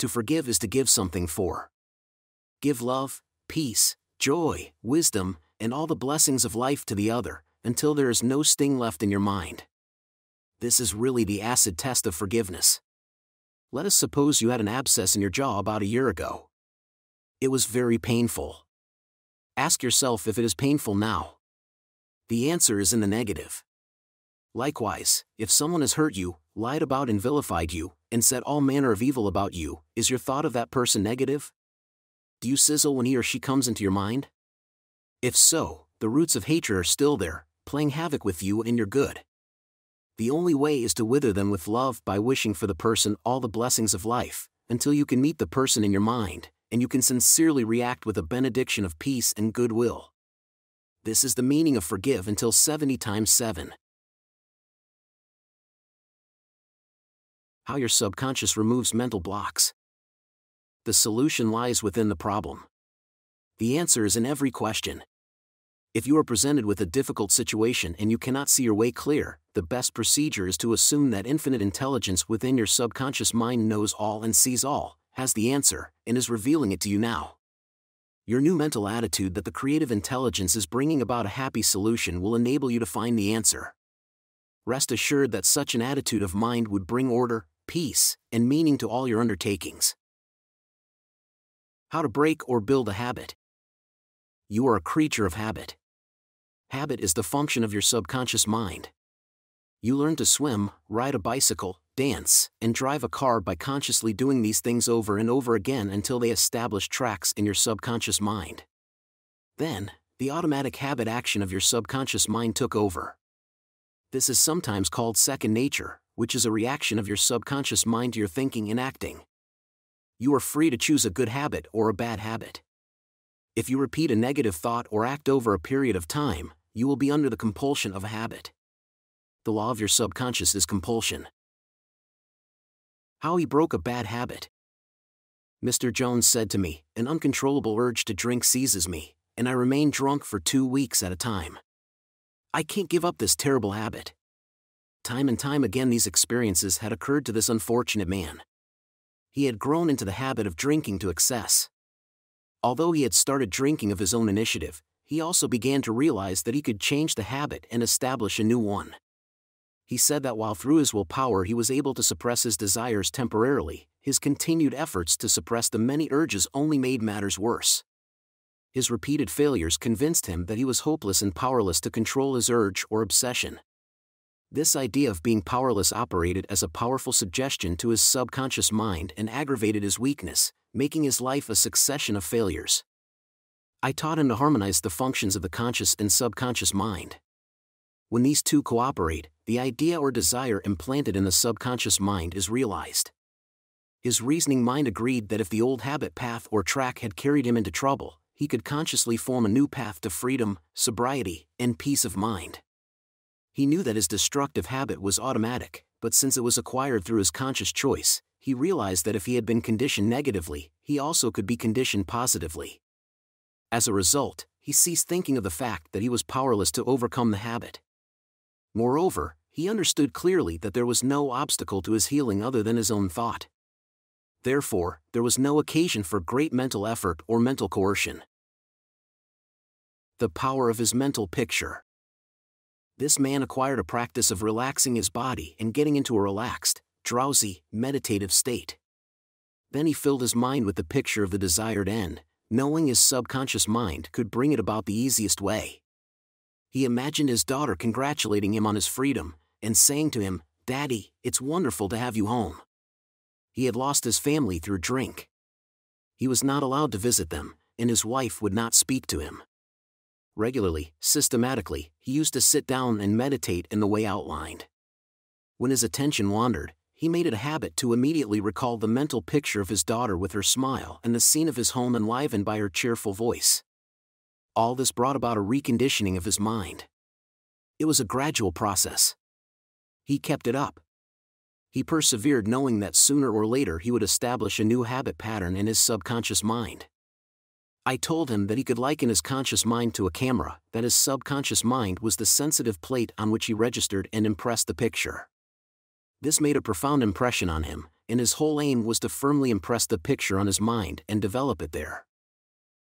To forgive is to give something for. Give love, peace, joy, wisdom, and all the blessings of life to the other, until there is no sting left in your mind. This is really the acid test of forgiveness. Let us suppose you had an abscess in your jaw about a year ago. It was very painful. Ask yourself if it is painful now. The answer is in the negative. Likewise, if someone has hurt you, lied about and vilified you, and said all manner of evil about you, is your thought of that person negative? Do you sizzle when he or she comes into your mind? If so, the roots of hatred are still there, playing havoc with you and your good. The only way is to wither them with love by wishing for the person all the blessings of life, until you can meet the person in your mind, and you can sincerely react with a benediction of peace and goodwill. This is the meaning of forgive until 70 times 7. How your subconscious removes mental blocks the solution lies within the problem. The answer is in every question. If you are presented with a difficult situation and you cannot see your way clear, the best procedure is to assume that infinite intelligence within your subconscious mind knows all and sees all, has the answer, and is revealing it to you now. Your new mental attitude that the creative intelligence is bringing about a happy solution will enable you to find the answer. Rest assured that such an attitude of mind would bring order, peace, and meaning to all your undertakings. How to break or build a habit. You are a creature of habit. Habit is the function of your subconscious mind. You learn to swim, ride a bicycle, dance, and drive a car by consciously doing these things over and over again until they establish tracks in your subconscious mind. Then, the automatic habit action of your subconscious mind took over. This is sometimes called second nature, which is a reaction of your subconscious mind to your thinking and acting you are free to choose a good habit or a bad habit. If you repeat a negative thought or act over a period of time, you will be under the compulsion of a habit. The law of your subconscious is compulsion. How he broke a bad habit. Mr. Jones said to me, An uncontrollable urge to drink seizes me, and I remain drunk for two weeks at a time. I can't give up this terrible habit. Time and time again, these experiences had occurred to this unfortunate man he had grown into the habit of drinking to excess. Although he had started drinking of his own initiative, he also began to realize that he could change the habit and establish a new one. He said that while through his willpower he was able to suppress his desires temporarily, his continued efforts to suppress the many urges only made matters worse. His repeated failures convinced him that he was hopeless and powerless to control his urge or obsession. This idea of being powerless operated as a powerful suggestion to his subconscious mind and aggravated his weakness, making his life a succession of failures. I taught him to harmonize the functions of the conscious and subconscious mind. When these two cooperate, the idea or desire implanted in the subconscious mind is realized. His reasoning mind agreed that if the old habit path or track had carried him into trouble, he could consciously form a new path to freedom, sobriety, and peace of mind. He knew that his destructive habit was automatic, but since it was acquired through his conscious choice, he realized that if he had been conditioned negatively, he also could be conditioned positively. As a result, he ceased thinking of the fact that he was powerless to overcome the habit. Moreover, he understood clearly that there was no obstacle to his healing other than his own thought. Therefore, there was no occasion for great mental effort or mental coercion. The power of his mental picture this man acquired a practice of relaxing his body and getting into a relaxed, drowsy, meditative state. Then he filled his mind with the picture of the desired end, knowing his subconscious mind could bring it about the easiest way. He imagined his daughter congratulating him on his freedom and saying to him, Daddy, it's wonderful to have you home. He had lost his family through drink. He was not allowed to visit them, and his wife would not speak to him. Regularly, systematically, he used to sit down and meditate in the way outlined. When his attention wandered, he made it a habit to immediately recall the mental picture of his daughter with her smile and the scene of his home enlivened by her cheerful voice. All this brought about a reconditioning of his mind. It was a gradual process. He kept it up. He persevered knowing that sooner or later he would establish a new habit pattern in his subconscious mind. I told him that he could liken his conscious mind to a camera, that his subconscious mind was the sensitive plate on which he registered and impressed the picture. This made a profound impression on him, and his whole aim was to firmly impress the picture on his mind and develop it there.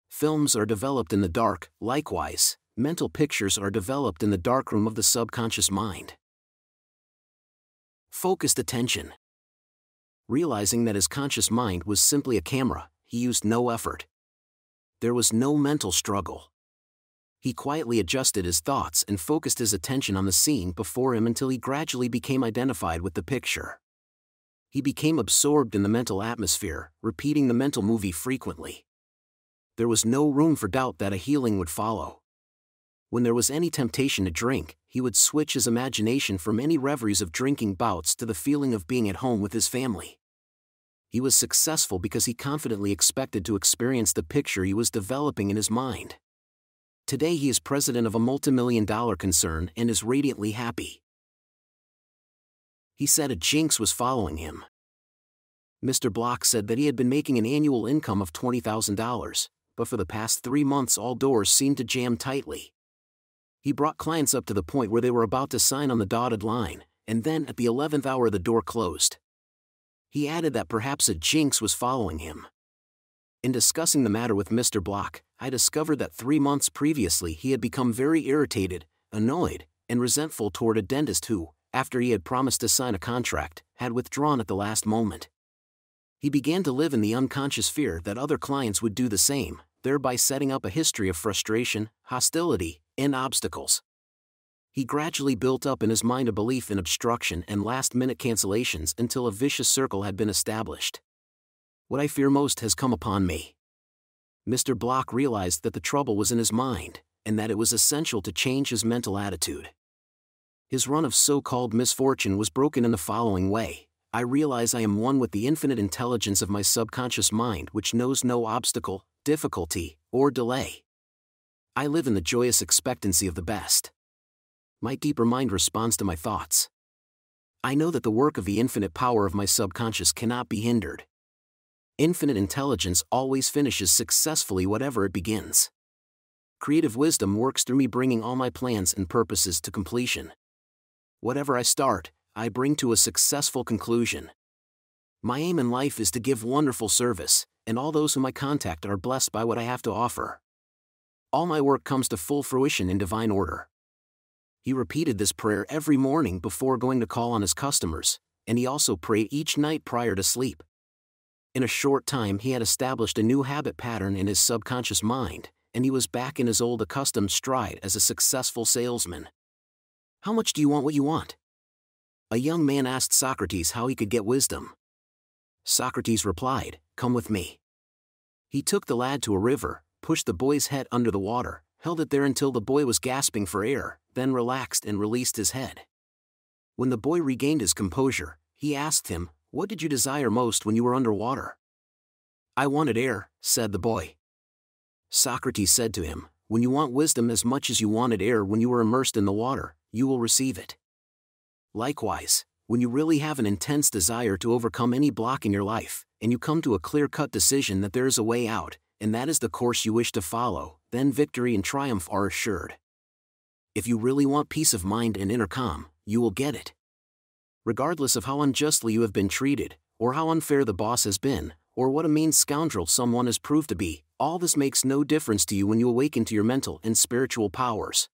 Films are developed in the dark, likewise, mental pictures are developed in the darkroom of the subconscious mind. Focused attention. Realizing that his conscious mind was simply a camera, he used no effort. There was no mental struggle he quietly adjusted his thoughts and focused his attention on the scene before him until he gradually became identified with the picture. He became absorbed in the mental atmosphere, repeating the mental movie frequently. There was no room for doubt that a healing would follow. When there was any temptation to drink, he would switch his imagination from any reveries of drinking bouts to the feeling of being at home with his family. He was successful because he confidently expected to experience the picture he was developing in his mind. Today he is president of a multimillion dollar concern and is radiantly happy. He said a jinx was following him. Mr. Block said that he had been making an annual income of $20,000, but for the past three months all doors seemed to jam tightly. He brought clients up to the point where they were about to sign on the dotted line, and then at the 11th hour the door closed. He added that perhaps a jinx was following him. In discussing the matter with Mr. Block, I discovered that three months previously he had become very irritated, annoyed, and resentful toward a dentist who, after he had promised to sign a contract, had withdrawn at the last moment. He began to live in the unconscious fear that other clients would do the same, thereby setting up a history of frustration, hostility, and obstacles. He gradually built up in his mind a belief in obstruction and last minute cancellations until a vicious circle had been established. What I fear most has come upon me. Mr. Block realized that the trouble was in his mind, and that it was essential to change his mental attitude. His run of so called misfortune was broken in the following way I realize I am one with the infinite intelligence of my subconscious mind, which knows no obstacle, difficulty, or delay. I live in the joyous expectancy of the best. My deeper mind responds to my thoughts. I know that the work of the infinite power of my subconscious cannot be hindered infinite intelligence always finishes successfully whatever it begins. Creative wisdom works through me, bringing all my plans and purposes to completion. Whatever I start, I bring to a successful conclusion. My aim in life is to give wonderful service, and all those whom I contact are blessed by what I have to offer. All my work comes to full fruition in divine order. He repeated this prayer every morning before going to call on his customers, and he also prayed each night prior to sleep. In a short time, he had established a new habit pattern in his subconscious mind, and he was back in his old accustomed stride as a successful salesman. How much do you want what you want? A young man asked Socrates how he could get wisdom. Socrates replied, Come with me. He took the lad to a river, pushed the boy's head under the water, held it there until the boy was gasping for air, then relaxed and released his head. When the boy regained his composure, he asked him, what did you desire most when you were underwater? I wanted air, said the boy. Socrates said to him, When you want wisdom as much as you wanted air when you were immersed in the water, you will receive it. Likewise, when you really have an intense desire to overcome any block in your life, and you come to a clear cut decision that there is a way out, and that is the course you wish to follow, then victory and triumph are assured. If you really want peace of mind and inner calm, you will get it regardless of how unjustly you have been treated, or how unfair the boss has been, or what a mean scoundrel someone has proved to be, all this makes no difference to you when you awaken to your mental and spiritual powers.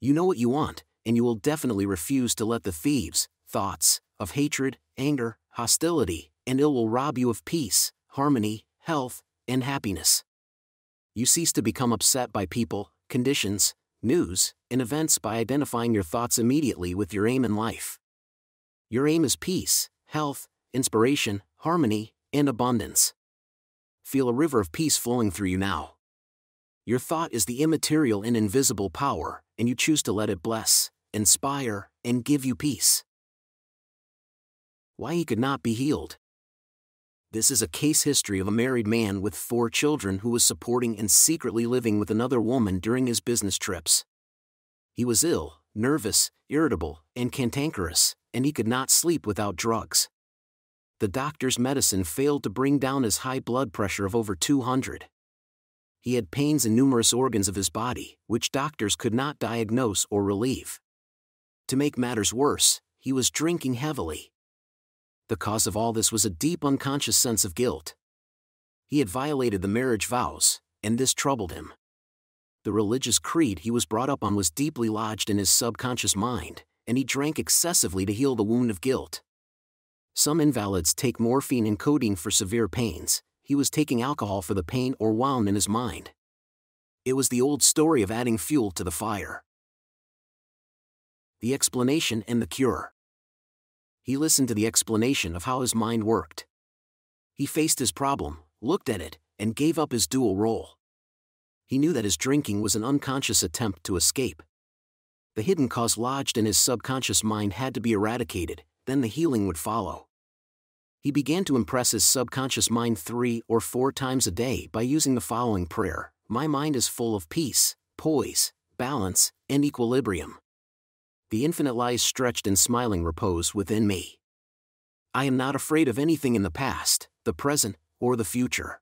You know what you want, and you will definitely refuse to let the thieves, thoughts, of hatred, anger, hostility, and ill will rob you of peace, harmony, health, and happiness. You cease to become upset by people, conditions, news, and events by identifying your thoughts immediately with your aim in life. Your aim is peace, health, inspiration, harmony, and abundance. Feel a river of peace flowing through you now. Your thought is the immaterial and invisible power, and you choose to let it bless, inspire, and give you peace. Why he could not be healed. This is a case history of a married man with four children who was supporting and secretly living with another woman during his business trips. He was ill, nervous, irritable, and cantankerous, and he could not sleep without drugs. The doctor's medicine failed to bring down his high blood pressure of over 200. He had pains in numerous organs of his body, which doctors could not diagnose or relieve. To make matters worse, he was drinking heavily. The cause of all this was a deep unconscious sense of guilt. He had violated the marriage vows, and this troubled him. The religious creed he was brought up on was deeply lodged in his subconscious mind, and he drank excessively to heal the wound of guilt. Some invalids take morphine and codeine for severe pains, he was taking alcohol for the pain or wound in his mind. It was the old story of adding fuel to the fire. The explanation and the cure he listened to the explanation of how his mind worked. He faced his problem, looked at it, and gave up his dual role. He knew that his drinking was an unconscious attempt to escape. The hidden cause lodged in his subconscious mind had to be eradicated, then the healing would follow. He began to impress his subconscious mind three or four times a day by using the following prayer My mind is full of peace, poise, balance, and equilibrium the infinite lies stretched in smiling repose within me. I am not afraid of anything in the past, the present, or the future.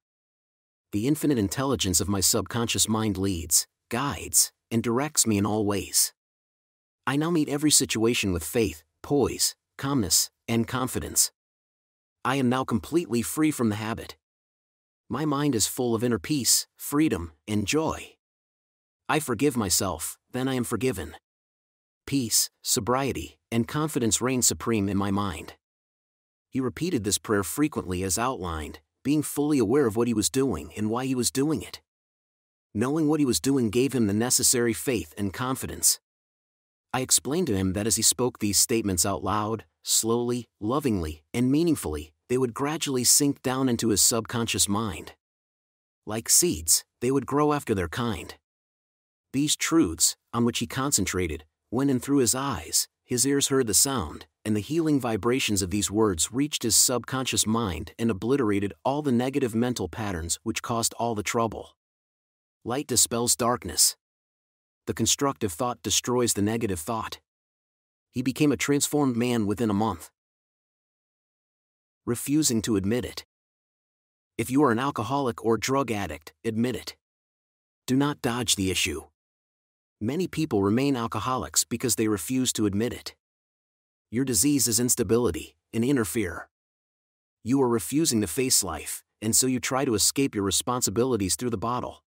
The infinite intelligence of my subconscious mind leads, guides, and directs me in all ways. I now meet every situation with faith, poise, calmness, and confidence. I am now completely free from the habit. My mind is full of inner peace, freedom, and joy. I forgive myself, then I am forgiven peace, sobriety, and confidence reign supreme in my mind. He repeated this prayer frequently as outlined, being fully aware of what he was doing and why he was doing it. Knowing what he was doing gave him the necessary faith and confidence. I explained to him that as he spoke these statements out loud, slowly, lovingly, and meaningfully, they would gradually sink down into his subconscious mind. Like seeds, they would grow after their kind. These truths, on which he concentrated, went in through his eyes, his ears heard the sound, and the healing vibrations of these words reached his subconscious mind and obliterated all the negative mental patterns which caused all the trouble. Light dispels darkness. The constructive thought destroys the negative thought. He became a transformed man within a month. Refusing to admit it. If you are an alcoholic or drug addict, admit it. Do not dodge the issue. Many people remain alcoholics because they refuse to admit it. Your disease is instability, an inner fear. You are refusing to face life, and so you try to escape your responsibilities through the bottle.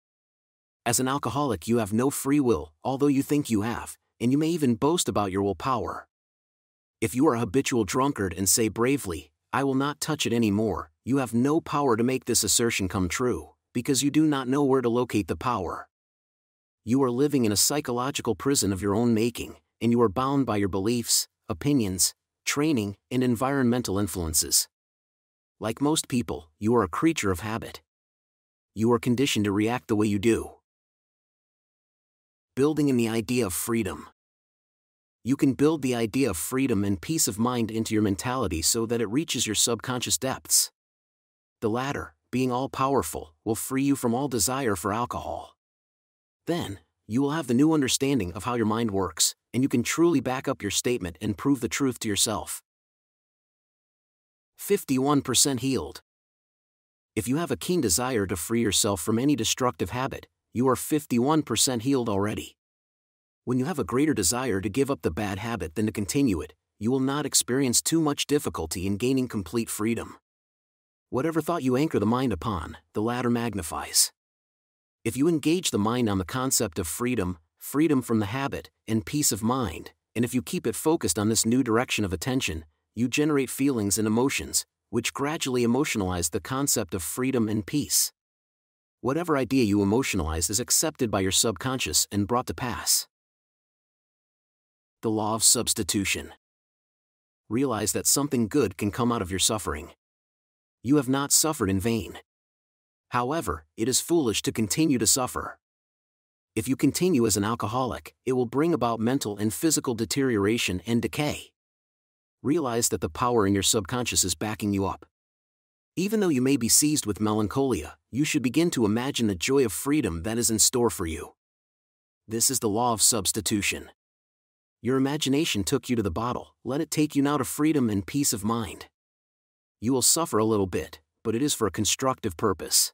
As an alcoholic, you have no free will, although you think you have, and you may even boast about your willpower. If you are a habitual drunkard and say bravely, I will not touch it anymore, you have no power to make this assertion come true, because you do not know where to locate the power you are living in a psychological prison of your own making, and you are bound by your beliefs, opinions, training, and environmental influences. Like most people, you are a creature of habit. You are conditioned to react the way you do. Building in the idea of freedom. You can build the idea of freedom and peace of mind into your mentality so that it reaches your subconscious depths. The latter, being all powerful, will free you from all desire for alcohol. Then, you will have the new understanding of how your mind works, and you can truly back up your statement and prove the truth to yourself. 51% healed. If you have a keen desire to free yourself from any destructive habit, you are 51% healed already. When you have a greater desire to give up the bad habit than to continue it, you will not experience too much difficulty in gaining complete freedom. Whatever thought you anchor the mind upon, the latter magnifies. If you engage the mind on the concept of freedom, freedom from the habit, and peace of mind, and if you keep it focused on this new direction of attention, you generate feelings and emotions, which gradually emotionalize the concept of freedom and peace. Whatever idea you emotionalize is accepted by your subconscious and brought to pass. The law of substitution. Realize that something good can come out of your suffering. You have not suffered in vain. However, it is foolish to continue to suffer. If you continue as an alcoholic, it will bring about mental and physical deterioration and decay. Realize that the power in your subconscious is backing you up. Even though you may be seized with melancholia, you should begin to imagine the joy of freedom that is in store for you. This is the law of substitution. Your imagination took you to the bottle, let it take you now to freedom and peace of mind. You will suffer a little bit, but it is for a constructive purpose.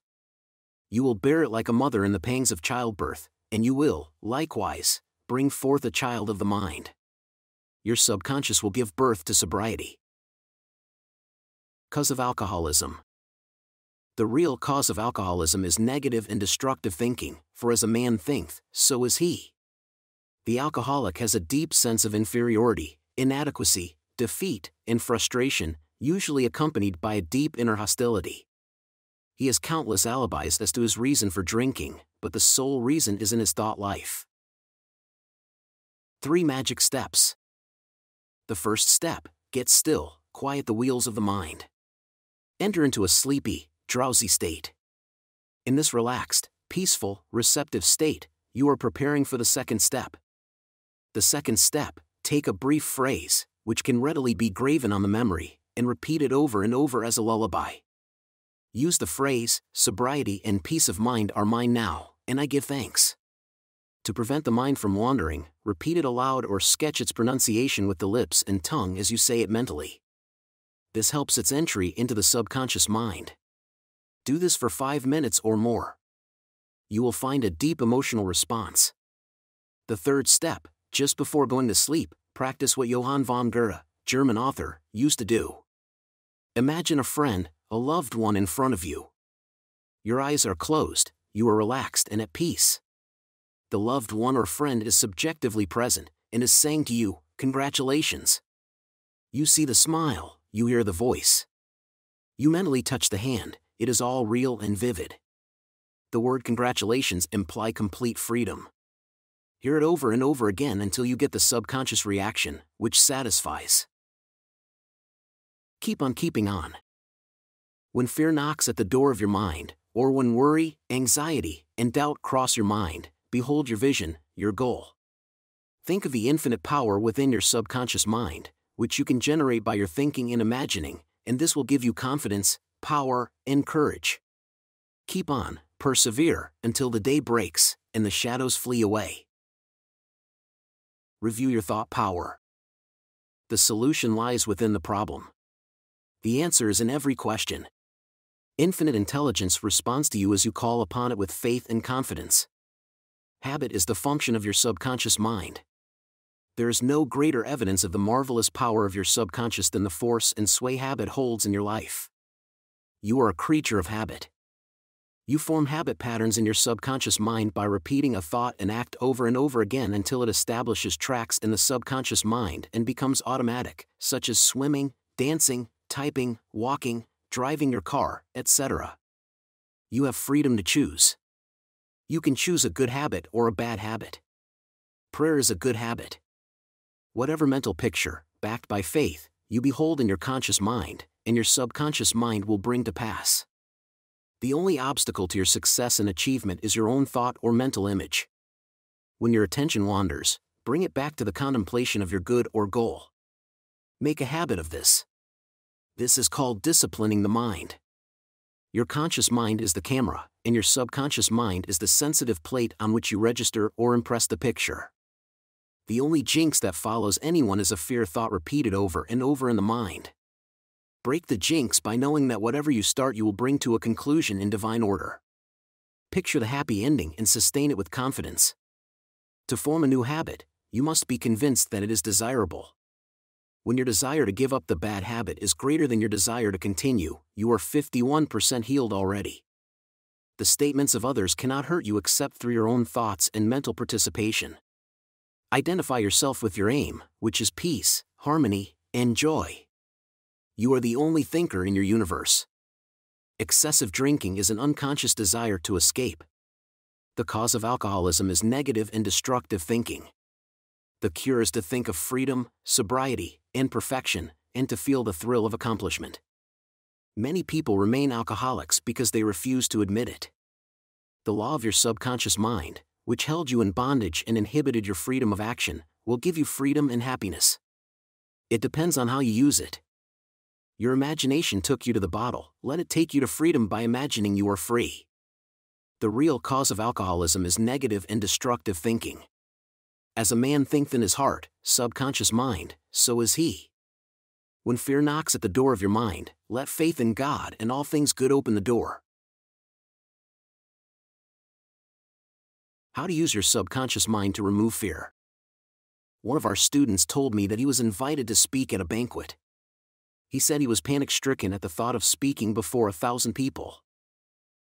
You will bear it like a mother in the pangs of childbirth, and you will, likewise, bring forth a child of the mind. Your subconscious will give birth to sobriety. Cause of alcoholism. The real cause of alcoholism is negative and destructive thinking, for as a man thinketh, so is he. The alcoholic has a deep sense of inferiority, inadequacy, defeat, and frustration, usually accompanied by a deep inner hostility. He has countless alibis as to his reason for drinking, but the sole reason is in his thought life. 3 Magic Steps The first step get still, quiet the wheels of the mind. Enter into a sleepy, drowsy state. In this relaxed, peaceful, receptive state, you are preparing for the second step. The second step take a brief phrase, which can readily be graven on the memory, and repeat it over and over as a lullaby. Use the phrase, sobriety and peace of mind are mine now, and I give thanks. To prevent the mind from wandering, repeat it aloud or sketch its pronunciation with the lips and tongue as you say it mentally. This helps its entry into the subconscious mind. Do this for five minutes or more. You will find a deep emotional response. The third step, just before going to sleep, practice what Johann von Goethe, German author, used to do. Imagine a friend, a loved one in front of you. Your eyes are closed, you are relaxed and at peace. The loved one or friend is subjectively present and is saying to you, Congratulations. You see the smile, you hear the voice. You mentally touch the hand, it is all real and vivid. The word congratulations imply complete freedom. Hear it over and over again until you get the subconscious reaction, which satisfies. Keep on keeping on. When fear knocks at the door of your mind, or when worry, anxiety, and doubt cross your mind, behold your vision, your goal. Think of the infinite power within your subconscious mind, which you can generate by your thinking and imagining, and this will give you confidence, power, and courage. Keep on, persevere, until the day breaks, and the shadows flee away. Review your thought power. The solution lies within the problem. The answer is in every question, Infinite intelligence responds to you as you call upon it with faith and confidence. Habit is the function of your subconscious mind. There is no greater evidence of the marvelous power of your subconscious than the force and sway habit holds in your life. You are a creature of habit. You form habit patterns in your subconscious mind by repeating a thought and act over and over again until it establishes tracks in the subconscious mind and becomes automatic, such as swimming, dancing, typing, walking, driving your car, etc. You have freedom to choose. You can choose a good habit or a bad habit. Prayer is a good habit. Whatever mental picture, backed by faith, you behold in your conscious mind, and your subconscious mind will bring to pass. The only obstacle to your success and achievement is your own thought or mental image. When your attention wanders, bring it back to the contemplation of your good or goal. Make a habit of this. This is called disciplining the mind. Your conscious mind is the camera, and your subconscious mind is the sensitive plate on which you register or impress the picture. The only jinx that follows anyone is a fear thought repeated over and over in the mind. Break the jinx by knowing that whatever you start you will bring to a conclusion in divine order. Picture the happy ending and sustain it with confidence. To form a new habit, you must be convinced that it is desirable. When your desire to give up the bad habit is greater than your desire to continue, you are 51% healed already. The statements of others cannot hurt you except through your own thoughts and mental participation. Identify yourself with your aim, which is peace, harmony, and joy. You are the only thinker in your universe. Excessive drinking is an unconscious desire to escape. The cause of alcoholism is negative and destructive thinking. The cure is to think of freedom, sobriety, and perfection, and to feel the thrill of accomplishment. Many people remain alcoholics because they refuse to admit it. The law of your subconscious mind, which held you in bondage and inhibited your freedom of action, will give you freedom and happiness. It depends on how you use it. Your imagination took you to the bottle, let it take you to freedom by imagining you are free. The real cause of alcoholism is negative and destructive thinking. As a man thinketh in his heart, subconscious mind, so is he. When fear knocks at the door of your mind, let faith in God and all things good open the door. How to use your subconscious mind to remove fear. One of our students told me that he was invited to speak at a banquet. He said he was panic stricken at the thought of speaking before a thousand people.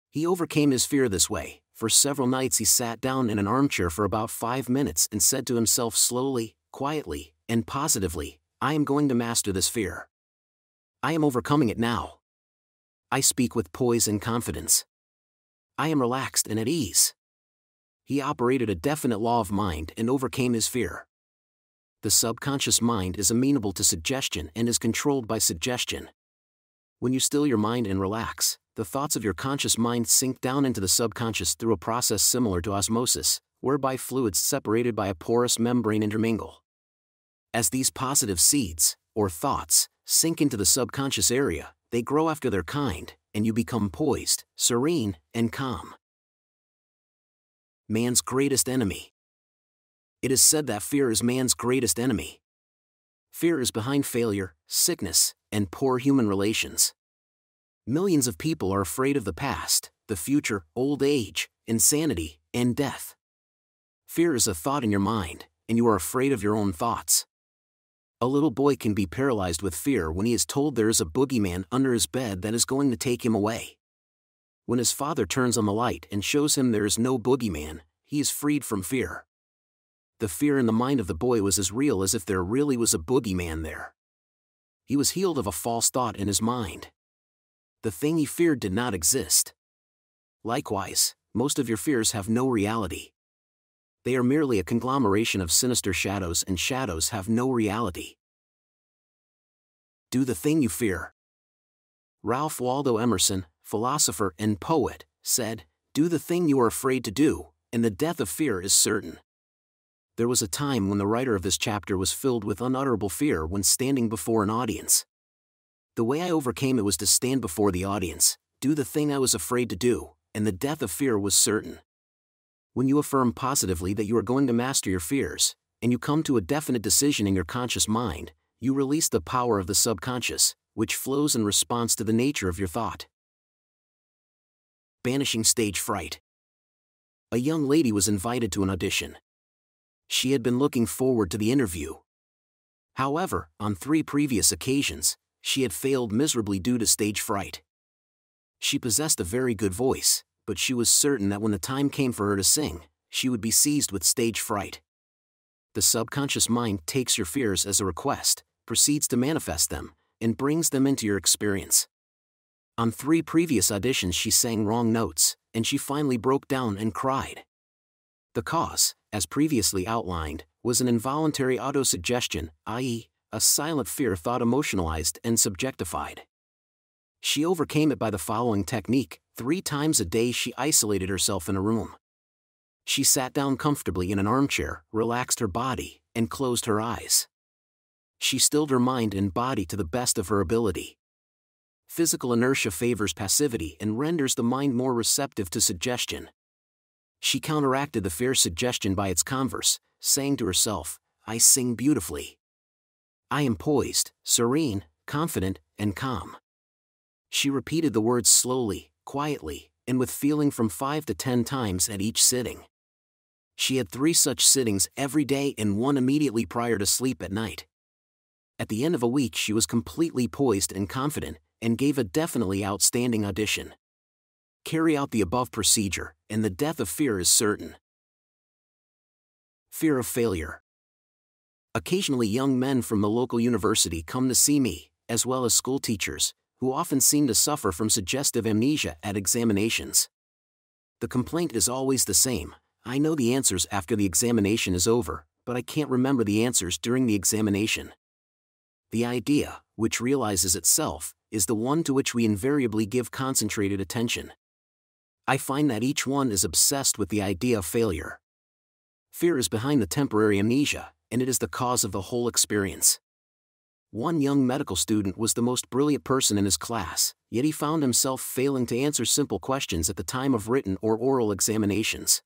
He overcame his fear this way. For several nights, he sat down in an armchair for about five minutes and said to himself slowly, quietly, and positively, I am going to master this fear. I am overcoming it now. I speak with poise and confidence. I am relaxed and at ease. He operated a definite law of mind and overcame his fear. The subconscious mind is amenable to suggestion and is controlled by suggestion. When you still your mind and relax, the thoughts of your conscious mind sink down into the subconscious through a process similar to osmosis, whereby fluids separated by a porous membrane intermingle. As these positive seeds, or thoughts, sink into the subconscious area, they grow after their kind, and you become poised, serene, and calm. Man's greatest enemy. It is said that fear is man's greatest enemy. Fear is behind failure, sickness, and poor human relations. Millions of people are afraid of the past, the future, old age, insanity, and death. Fear is a thought in your mind, and you are afraid of your own thoughts. A little boy can be paralyzed with fear when he is told there is a boogeyman under his bed that is going to take him away. When his father turns on the light and shows him there is no boogeyman, he is freed from fear. The fear in the mind of the boy was as real as if there really was a boogeyman there. He was healed of a false thought in his mind. The thing he feared did not exist. Likewise, most of your fears have no reality. They are merely a conglomeration of sinister shadows, and shadows have no reality. Do the thing you fear. Ralph Waldo Emerson, philosopher and poet, said, Do the thing you are afraid to do, and the death of fear is certain. There was a time when the writer of this chapter was filled with unutterable fear when standing before an audience. The way I overcame it was to stand before the audience, do the thing I was afraid to do, and the death of fear was certain when you affirm positively that you are going to master your fears, and you come to a definite decision in your conscious mind, you release the power of the subconscious, which flows in response to the nature of your thought. Banishing stage fright. A young lady was invited to an audition. She had been looking forward to the interview. However, on three previous occasions, she had failed miserably due to stage fright. She possessed a very good voice, but she was certain that when the time came for her to sing, she would be seized with stage fright. The subconscious mind takes your fears as a request, proceeds to manifest them, and brings them into your experience. On three previous auditions, she sang wrong notes, and she finally broke down and cried. The cause, as previously outlined, was an involuntary autosuggestion, i.e., a silent fear thought emotionalized and subjectified. She overcame it by the following technique three times a day she isolated herself in a room. She sat down comfortably in an armchair, relaxed her body, and closed her eyes. She stilled her mind and body to the best of her ability. Physical inertia favors passivity and renders the mind more receptive to suggestion. She counteracted the fear suggestion by its converse, saying to herself, I sing beautifully. I am poised, serene, confident, and calm. She repeated the words slowly, quietly, and with feeling from five to ten times at each sitting. She had three such sittings every day and one immediately prior to sleep at night. At the end of a week, she was completely poised and confident, and gave a definitely outstanding audition. Carry out the above procedure, and the death of fear is certain. Fear of failure. Occasionally, young men from the local university come to see me, as well as school teachers, who often seem to suffer from suggestive amnesia at examinations. The complaint is always the same I know the answers after the examination is over, but I can't remember the answers during the examination. The idea, which realizes itself, is the one to which we invariably give concentrated attention. I find that each one is obsessed with the idea of failure. Fear is behind the temporary amnesia, and it is the cause of the whole experience. One young medical student was the most brilliant person in his class, yet he found himself failing to answer simple questions at the time of written or oral examinations.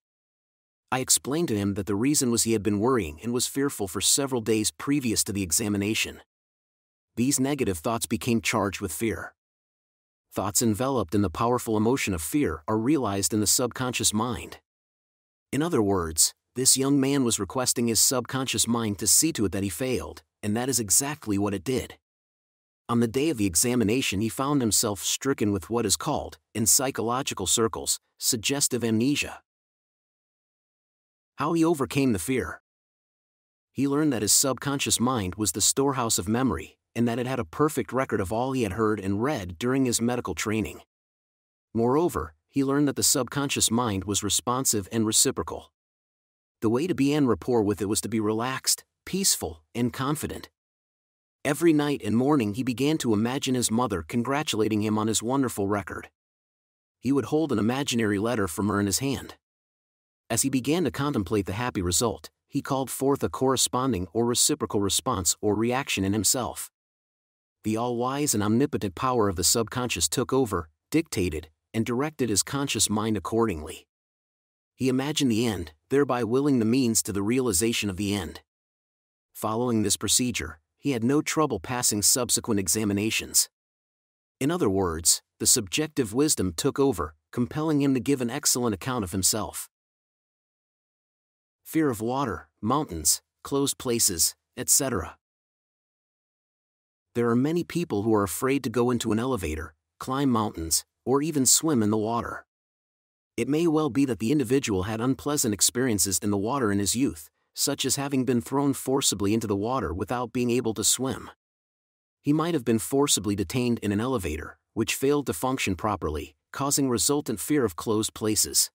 I explained to him that the reason was he had been worrying and was fearful for several days previous to the examination. These negative thoughts became charged with fear. Thoughts enveloped in the powerful emotion of fear are realized in the subconscious mind. In other words, this young man was requesting his subconscious mind to see to it that he failed, and that is exactly what it did. On the day of the examination, he found himself stricken with what is called, in psychological circles, suggestive amnesia. How he overcame the fear. He learned that his subconscious mind was the storehouse of memory, and that it had a perfect record of all he had heard and read during his medical training. Moreover, he learned that the subconscious mind was responsive and reciprocal. The way to be en rapport with it was to be relaxed, peaceful, and confident. Every night and morning he began to imagine his mother congratulating him on his wonderful record. He would hold an imaginary letter from her in his hand. As he began to contemplate the happy result, he called forth a corresponding or reciprocal response or reaction in himself. The all wise and omnipotent power of the subconscious took over, dictated, and directed his conscious mind accordingly. He imagined the end, thereby willing the means to the realization of the end. Following this procedure, he had no trouble passing subsequent examinations. In other words, the subjective wisdom took over, compelling him to give an excellent account of himself. Fear of water, mountains, closed places, etc. There are many people who are afraid to go into an elevator, climb mountains, or even swim in the water. It may well be that the individual had unpleasant experiences in the water in his youth, such as having been thrown forcibly into the water without being able to swim. He might have been forcibly detained in an elevator, which failed to function properly, causing resultant fear of closed places.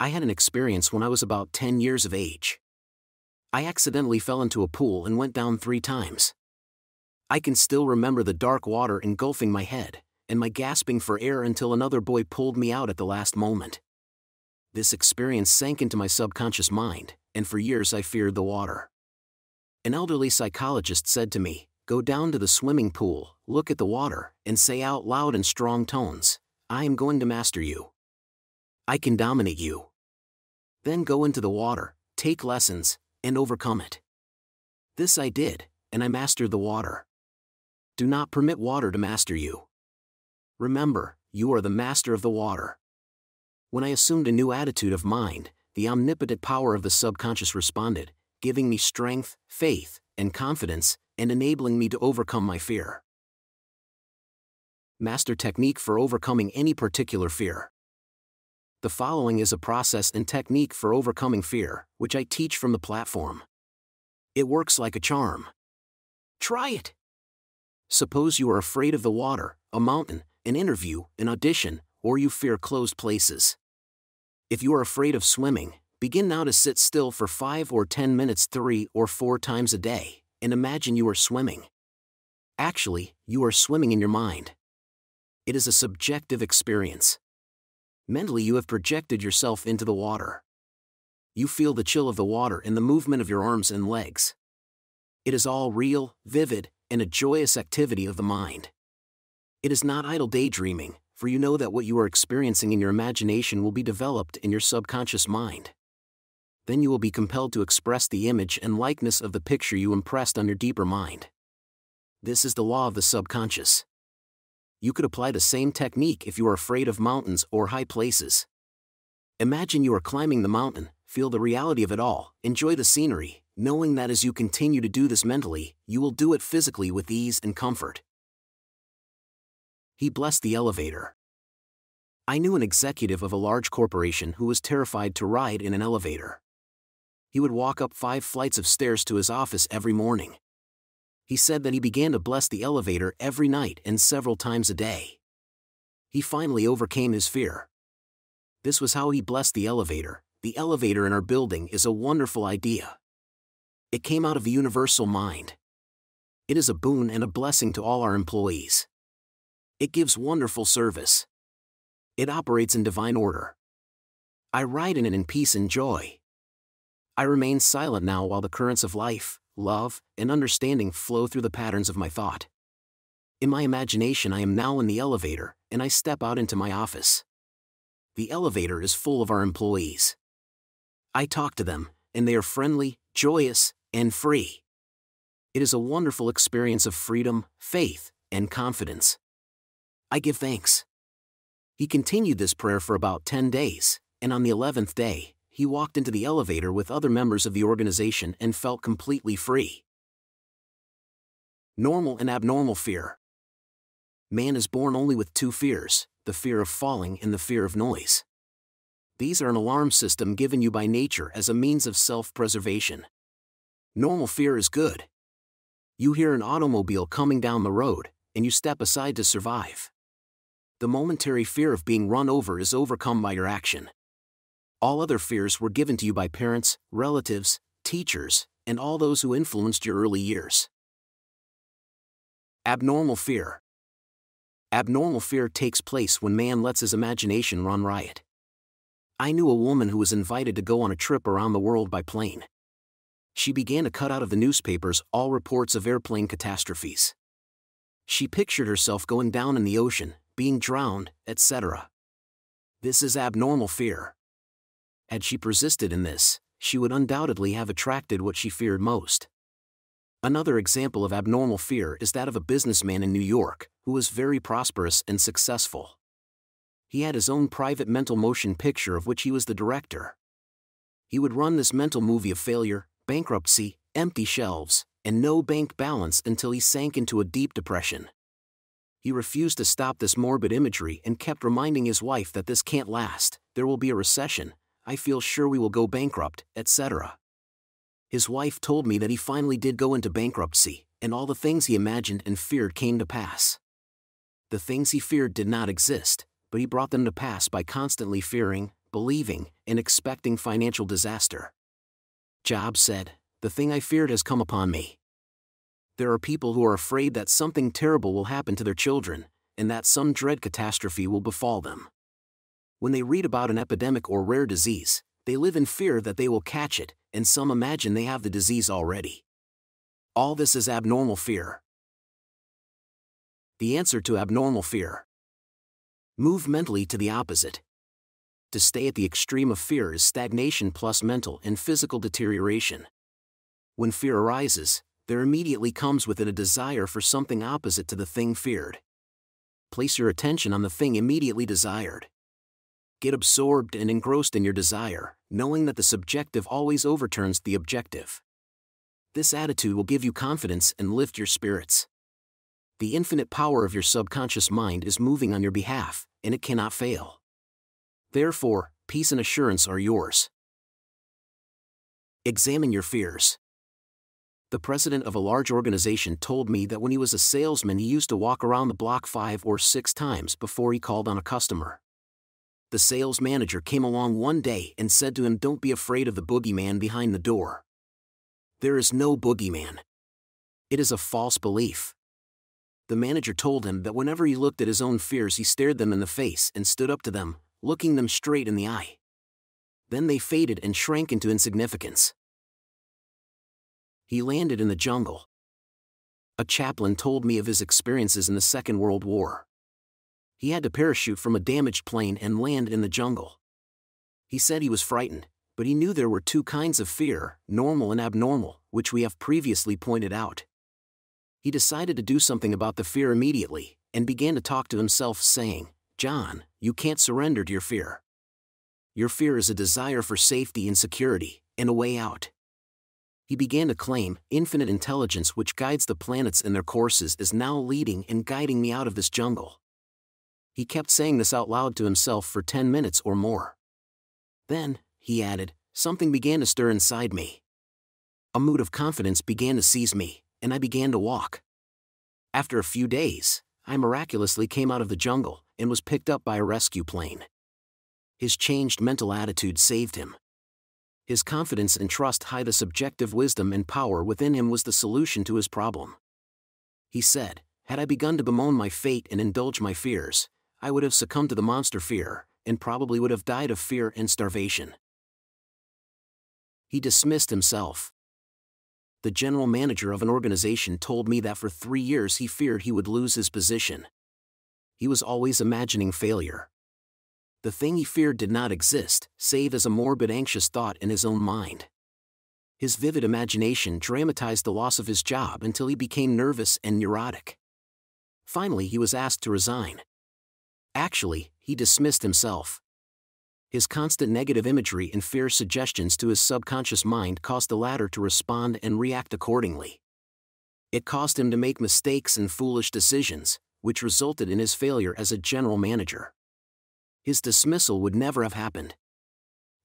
I had an experience when I was about 10 years of age. I accidentally fell into a pool and went down three times. I can still remember the dark water engulfing my head, and my gasping for air until another boy pulled me out at the last moment. This experience sank into my subconscious mind, and for years I feared the water. An elderly psychologist said to me, Go down to the swimming pool, look at the water, and say out loud in strong tones, I am going to master you. I can dominate you. Then go into the water, take lessons, and overcome it. This I did, and I mastered the water. Do not permit water to master you. Remember, you are the master of the water. When I assumed a new attitude of mind, the omnipotent power of the subconscious responded, giving me strength, faith, and confidence, and enabling me to overcome my fear. Master technique for overcoming any particular fear. The following is a process and technique for overcoming fear, which I teach from the platform. It works like a charm. Try it! Suppose you are afraid of the water, a mountain, an interview, an audition, or you fear closed places. If you are afraid of swimming, begin now to sit still for 5 or 10 minutes 3 or 4 times a day, and imagine you are swimming. Actually, you are swimming in your mind. It is a subjective experience. Mentally, you have projected yourself into the water. You feel the chill of the water and the movement of your arms and legs. It is all real, vivid, and a joyous activity of the mind. It is not idle daydreaming, for you know that what you are experiencing in your imagination will be developed in your subconscious mind. Then you will be compelled to express the image and likeness of the picture you impressed on your deeper mind. This is the law of the subconscious. You could apply the same technique if you are afraid of mountains or high places. Imagine you are climbing the mountain, feel the reality of it all, enjoy the scenery, knowing that as you continue to do this mentally, you will do it physically with ease and comfort. He blessed the elevator. I knew an executive of a large corporation who was terrified to ride in an elevator. He would walk up five flights of stairs to his office every morning. He said that he began to bless the elevator every night and several times a day. He finally overcame his fear. This was how he blessed the elevator. The elevator in our building is a wonderful idea. It came out of a universal mind. It is a boon and a blessing to all our employees. It gives wonderful service. It operates in divine order. I ride in it in peace and joy. I remain silent now while the currents of life, love, and understanding flow through the patterns of my thought. In my imagination, I am now in the elevator, and I step out into my office. The elevator is full of our employees. I talk to them, and they are friendly, joyous, and free. It is a wonderful experience of freedom, faith, and confidence. I give thanks. He continued this prayer for about 10 days, and on the 11th day, he walked into the elevator with other members of the organization and felt completely free. Normal and abnormal fear. Man is born only with two fears the fear of falling and the fear of noise. These are an alarm system given you by nature as a means of self preservation. Normal fear is good. You hear an automobile coming down the road, and you step aside to survive. The momentary fear of being run over is overcome by your action. All other fears were given to you by parents, relatives, teachers, and all those who influenced your early years. Abnormal fear. Abnormal fear takes place when man lets his imagination run riot. I knew a woman who was invited to go on a trip around the world by plane. She began to cut out of the newspapers all reports of airplane catastrophes. She pictured herself going down in the ocean, being drowned, etc. This is abnormal fear had she persisted in this, she would undoubtedly have attracted what she feared most. Another example of abnormal fear is that of a businessman in New York, who was very prosperous and successful. He had his own private mental motion picture of which he was the director. He would run this mental movie of failure, bankruptcy, empty shelves, and no bank balance until he sank into a deep depression. He refused to stop this morbid imagery and kept reminding his wife that this can't last, there will be a recession, I feel sure we will go bankrupt, etc. His wife told me that he finally did go into bankruptcy, and all the things he imagined and feared came to pass. The things he feared did not exist, but he brought them to pass by constantly fearing, believing, and expecting financial disaster. Job said, The thing I feared has come upon me. There are people who are afraid that something terrible will happen to their children, and that some dread catastrophe will befall them when they read about an epidemic or rare disease, they live in fear that they will catch it, and some imagine they have the disease already. All this is abnormal fear. The answer to abnormal fear. Move mentally to the opposite. To stay at the extreme of fear is stagnation plus mental and physical deterioration. When fear arises, there immediately comes with it a desire for something opposite to the thing feared. Place your attention on the thing immediately desired. Get absorbed and engrossed in your desire, knowing that the subjective always overturns the objective. This attitude will give you confidence and lift your spirits. The infinite power of your subconscious mind is moving on your behalf, and it cannot fail. Therefore, peace and assurance are yours. Examine your fears. The president of a large organization told me that when he was a salesman, he used to walk around the block five or six times before he called on a customer the sales manager came along one day and said to him, Don't be afraid of the boogeyman behind the door. There is no boogeyman. It is a false belief. The manager told him that whenever he looked at his own fears, he stared them in the face and stood up to them, looking them straight in the eye. Then they faded and shrank into insignificance. He landed in the jungle. A chaplain told me of his experiences in the Second World War he had to parachute from a damaged plane and land in the jungle. He said he was frightened, but he knew there were two kinds of fear, normal and abnormal, which we have previously pointed out. He decided to do something about the fear immediately, and began to talk to himself, saying, John, you can't surrender to your fear. Your fear is a desire for safety and security, and a way out. He began to claim, infinite intelligence which guides the planets in their courses is now leading and guiding me out of this jungle. He kept saying this out loud to himself for 10 minutes or more. Then, he added, something began to stir inside me. A mood of confidence began to seize me, and I began to walk. After a few days, I miraculously came out of the jungle and was picked up by a rescue plane. His changed mental attitude saved him. His confidence and trust high the subjective wisdom and power within him was the solution to his problem. He said, Had I begun to bemoan my fate and indulge my fears, I would have succumbed to the monster fear, and probably would have died of fear and starvation. He dismissed himself. The general manager of an organization told me that for three years he feared he would lose his position. He was always imagining failure. The thing he feared did not exist, save as a morbid anxious thought in his own mind. His vivid imagination dramatized the loss of his job until he became nervous and neurotic. Finally, he was asked to resign. Actually, he dismissed himself. His constant negative imagery and fear suggestions to his subconscious mind caused the latter to respond and react accordingly. It caused him to make mistakes and foolish decisions, which resulted in his failure as a general manager his dismissal would never have happened.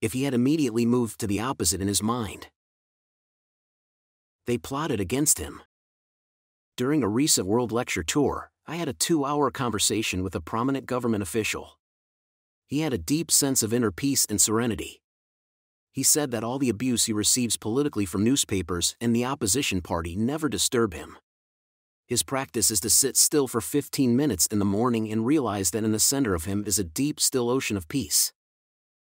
If he had immediately moved to the opposite in his mind. They plotted against him. During a recent World Lecture Tour, I had a two hour conversation with a prominent government official. He had a deep sense of inner peace and serenity. He said that all the abuse he receives politically from newspapers and the opposition party never disturb him his practice is to sit still for 15 minutes in the morning and realize that in the center of him is a deep, still ocean of peace.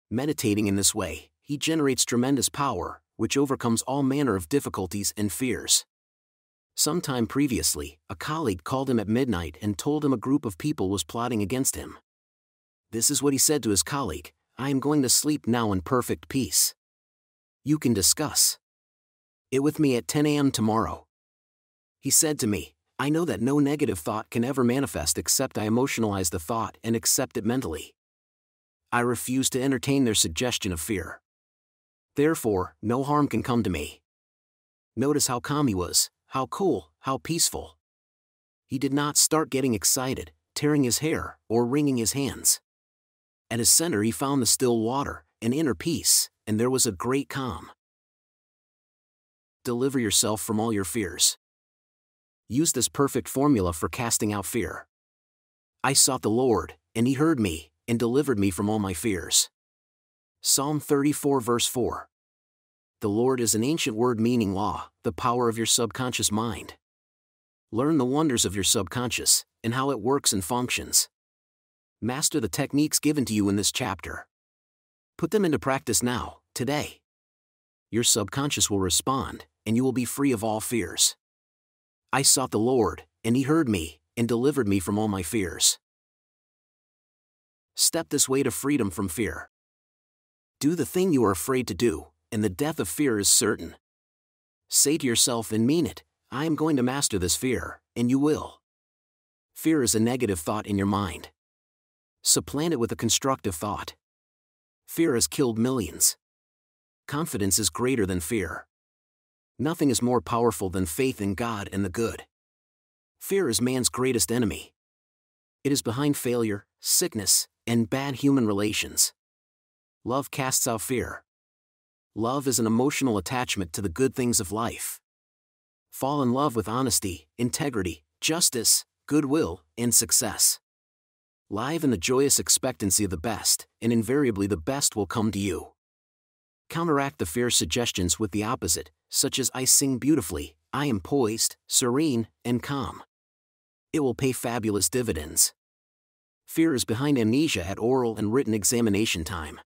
Meditating in this way, he generates tremendous power, which overcomes all manner of difficulties and fears. Sometime previously, a colleague called him at midnight and told him a group of people was plotting against him. This is what he said to his colleague I am going to sleep now in perfect peace. You can discuss it with me at 10 a.m. tomorrow. He said to me, I know that no negative thought can ever manifest except I emotionalize the thought and accept it mentally. I refuse to entertain their suggestion of fear. Therefore, no harm can come to me. Notice how calm he was, how cool, how peaceful. He did not start getting excited, tearing his hair, or wringing his hands. At his center, he found the still water, an inner peace, and there was a great calm. Deliver yourself from all your fears use this perfect formula for casting out fear. I sought the Lord, and he heard me, and delivered me from all my fears. Psalm 34 verse 4. The Lord is an ancient word meaning law, the power of your subconscious mind. Learn the wonders of your subconscious, and how it works and functions. Master the techniques given to you in this chapter. Put them into practice now, today. Your subconscious will respond, and you will be free of all fears. I sought the Lord, and he heard me, and delivered me from all my fears. Step this way to freedom from fear. Do the thing you are afraid to do, and the death of fear is certain. Say to yourself and mean it I am going to master this fear, and you will. Fear is a negative thought in your mind. Supplant it with a constructive thought. Fear has killed millions. Confidence is greater than fear. Nothing is more powerful than faith in God and the good. Fear is man's greatest enemy. It is behind failure, sickness, and bad human relations. Love casts out fear. Love is an emotional attachment to the good things of life. Fall in love with honesty, integrity, justice, goodwill, and success. Live in the joyous expectancy of the best, and invariably the best will come to you. Counteract the fear suggestions with the opposite, such as I sing beautifully, I am poised, serene, and calm. It will pay fabulous dividends. Fear is behind amnesia at oral and written examination time.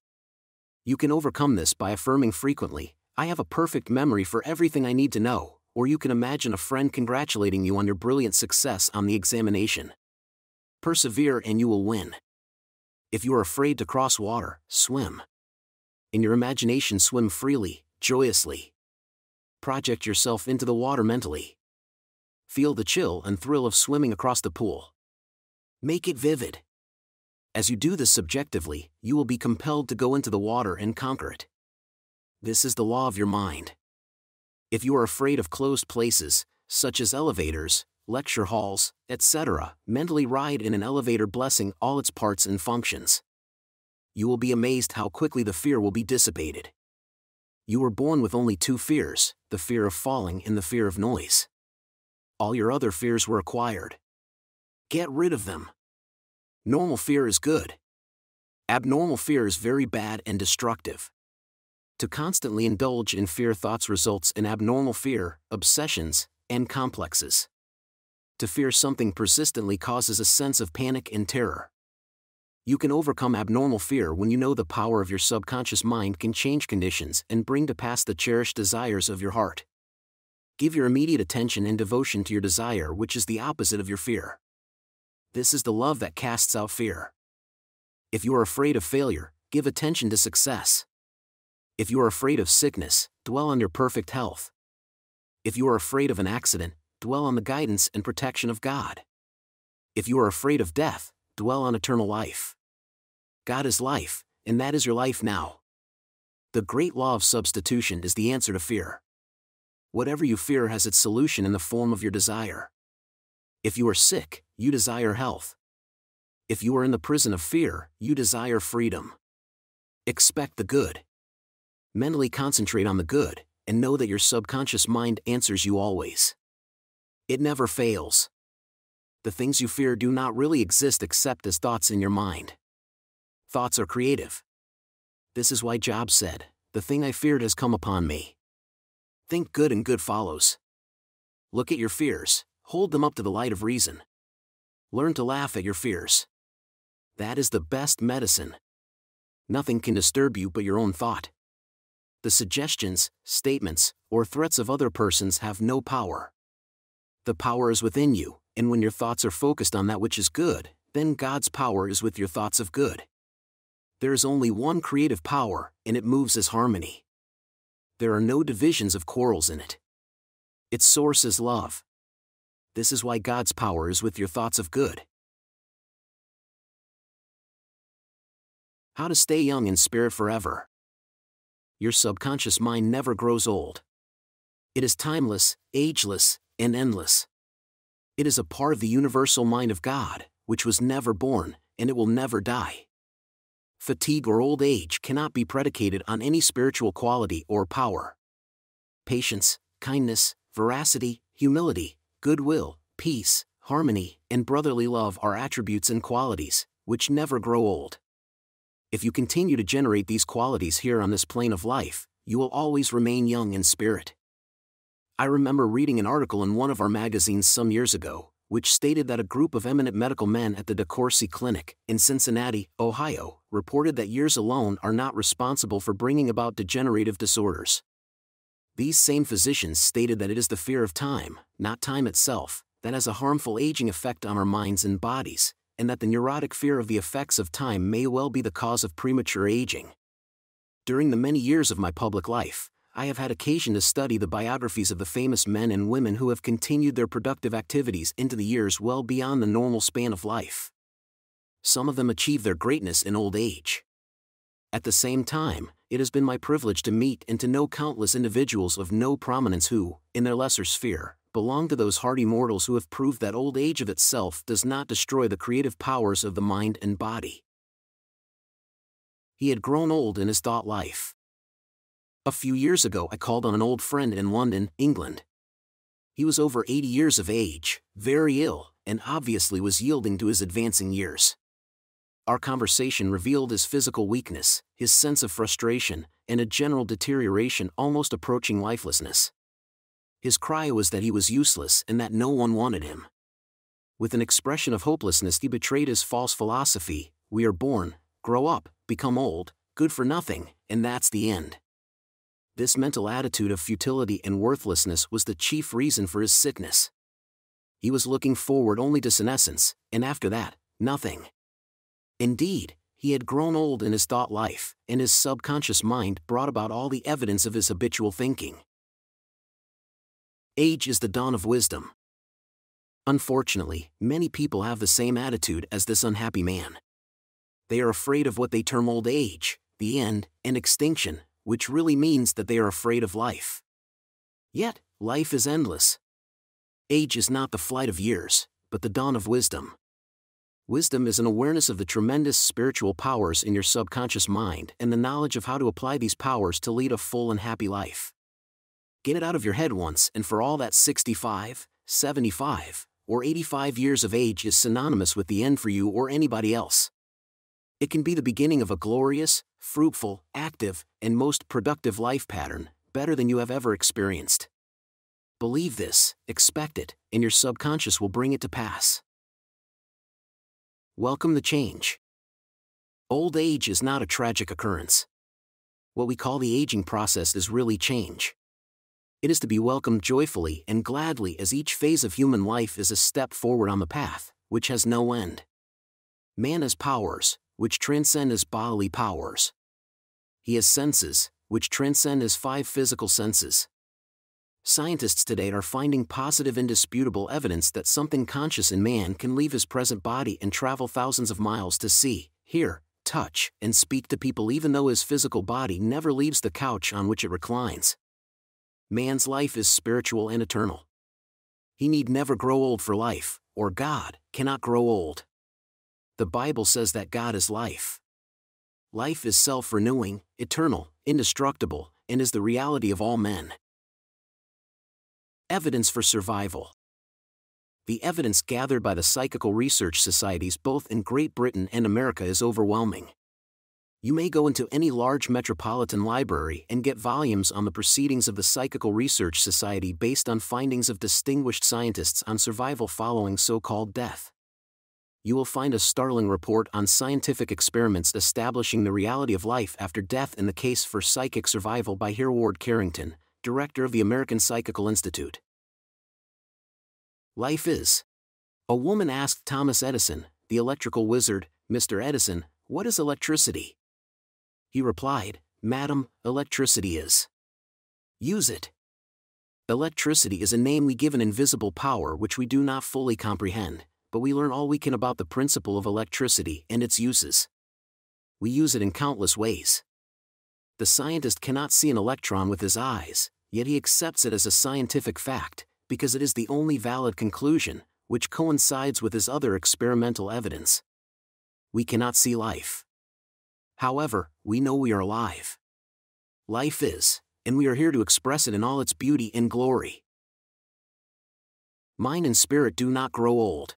You can overcome this by affirming frequently, I have a perfect memory for everything I need to know, or you can imagine a friend congratulating you on your brilliant success on the examination. Persevere and you will win. If you are afraid to cross water, swim. In your imagination, swim freely, joyously project yourself into the water mentally. Feel the chill and thrill of swimming across the pool. Make it vivid. As you do this subjectively, you will be compelled to go into the water and conquer it. This is the law of your mind. If you are afraid of closed places, such as elevators, lecture halls, etc., mentally ride in an elevator blessing all its parts and functions. You will be amazed how quickly the fear will be dissipated. You were born with only two fears the fear of falling and the fear of noise. all your other fears were acquired. Get rid of them. Normal fear is good. Abnormal fear is very bad and destructive. To constantly indulge in fear thoughts results in abnormal fear, obsessions, and complexes. To fear something persistently causes a sense of panic and terror. You can overcome abnormal fear when you know the power of your subconscious mind can change conditions and bring to pass the cherished desires of your heart. Give your immediate attention and devotion to your desire, which is the opposite of your fear. This is the love that casts out fear. If you are afraid of failure, give attention to success. If you are afraid of sickness, dwell on your perfect health. If you are afraid of an accident, dwell on the guidance and protection of God. If you are afraid of death, dwell on eternal life. God is life, and that is your life now. The great law of substitution is the answer to fear. Whatever you fear has its solution in the form of your desire. If you are sick, you desire health. If you are in the prison of fear, you desire freedom. Expect the good. Mentally concentrate on the good, and know that your subconscious mind answers you always. It never fails. The things you fear do not really exist except as thoughts in your mind. Thoughts are creative. This is why Job said, The thing I feared has come upon me. Think good and good follows. Look at your fears, hold them up to the light of reason. Learn to laugh at your fears. That is the best medicine. Nothing can disturb you but your own thought. The suggestions, statements, or threats of other persons have no power. The power is within you, and when your thoughts are focused on that which is good, then God's power is with your thoughts of good. There is only one creative power, and it moves as harmony. There are no divisions of quarrels in it. Its source is love. This is why God's power is with your thoughts of good. How to stay young in spirit forever. Your subconscious mind never grows old. It is timeless, ageless, and endless. It is a part of the universal mind of God, which was never born, and it will never die. Fatigue or old age cannot be predicated on any spiritual quality or power. Patience, kindness, veracity, humility, goodwill, peace, harmony, and brotherly love are attributes and qualities, which never grow old if you continue to generate these qualities here on this plane of life, you will always remain young in spirit. I remember reading an article in one of our magazines some years ago, which stated that a group of eminent medical men at the DeCourcy Clinic in Cincinnati, Ohio, reported that years alone are not responsible for bringing about degenerative disorders. These same physicians stated that it is the fear of time, not time itself, that has a harmful aging effect on our minds and bodies, and that the neurotic fear of the effects of time may well be the cause of premature aging. During the many years of my public life, I have had occasion to study the biographies of the famous men and women who have continued their productive activities into the years well beyond the normal span of life. Some of them achieve their greatness in old age. At the same time, it has been my privilege to meet and to know countless individuals of no prominence who, in their lesser sphere, belong to those hardy mortals who have proved that old age of itself does not destroy the creative powers of the mind and body. He had grown old in his thought life. A few years ago, I called on an old friend in London, England. He was over 80 years of age, very ill, and obviously was yielding to his advancing years. Our conversation revealed his physical weakness, his sense of frustration, and a general deterioration almost approaching lifelessness. His cry was that he was useless and that no one wanted him. With an expression of hopelessness, he betrayed his false philosophy we are born, grow up, become old, good for nothing, and that's the end. This mental attitude of futility and worthlessness was the chief reason for his sickness. He was looking forward only to senescence, and after that, nothing. Indeed, he had grown old in his thought life, and his subconscious mind brought about all the evidence of his habitual thinking. Age is the dawn of wisdom. Unfortunately, many people have the same attitude as this unhappy man. They are afraid of what they term old age, the end, and extinction, which really means that they are afraid of life. Yet, life is endless. Age is not the flight of years, but the dawn of wisdom. Wisdom is an awareness of the tremendous spiritual powers in your subconscious mind and the knowledge of how to apply these powers to lead a full and happy life. Get it out of your head once and for all that 65, 75, or 85 years of age is synonymous with the end for you or anybody else. It can be the beginning of a glorious, fruitful, active, and most productive life pattern, better than you have ever experienced. Believe this, expect it, and your subconscious will bring it to pass. Welcome the change. Old age is not a tragic occurrence. What we call the aging process is really change. It is to be welcomed joyfully and gladly as each phase of human life is a step forward on the path, which has no end. Man has powers, which transcend his bodily powers. He has senses, which transcend his five physical senses. Scientists today are finding positive indisputable evidence that something conscious in man can leave his present body and travel thousands of miles to see, hear, touch, and speak to people even though his physical body never leaves the couch on which it reclines. Man's life is spiritual and eternal. He need never grow old for life, or God cannot grow old the Bible says that God is life. Life is self renewing, eternal, indestructible, and is the reality of all men. Evidence for survival. The evidence gathered by the psychical research societies both in Great Britain and America is overwhelming. You may go into any large metropolitan library and get volumes on the proceedings of the Psychical Research Society based on findings of distinguished scientists on survival following so called death you will find a startling report on scientific experiments establishing the reality of life after death in the case for psychic survival by Hereward Carrington, director of the American Psychical Institute. Life is. A woman asked Thomas Edison, the electrical wizard, Mr. Edison, what is electricity? He replied, Madam, electricity is. Use it. Electricity is a name we give an invisible power which we do not fully comprehend but we learn all we can about the principle of electricity and its uses. We use it in countless ways. The scientist cannot see an electron with his eyes, yet he accepts it as a scientific fact, because it is the only valid conclusion, which coincides with his other experimental evidence. We cannot see life. However, we know we are alive. Life is, and we are here to express it in all its beauty and glory. Mind and spirit do not grow old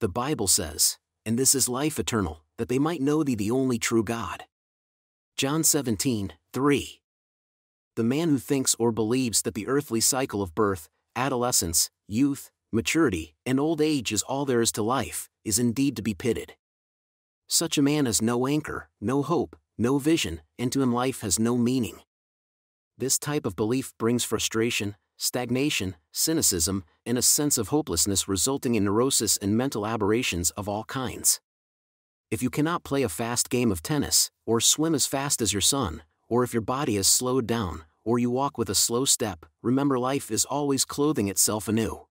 the Bible says, and this is life eternal, that they might know thee the only true God. John 17, 3. The man who thinks or believes that the earthly cycle of birth, adolescence, youth, maturity, and old age is all there is to life, is indeed to be pitied. Such a man has no anchor, no hope, no vision, and to him life has no meaning. This type of belief brings frustration, stagnation, cynicism, and a sense of hopelessness resulting in neurosis and mental aberrations of all kinds. If you cannot play a fast game of tennis, or swim as fast as your son, or if your body has slowed down, or you walk with a slow step, remember life is always clothing itself anew.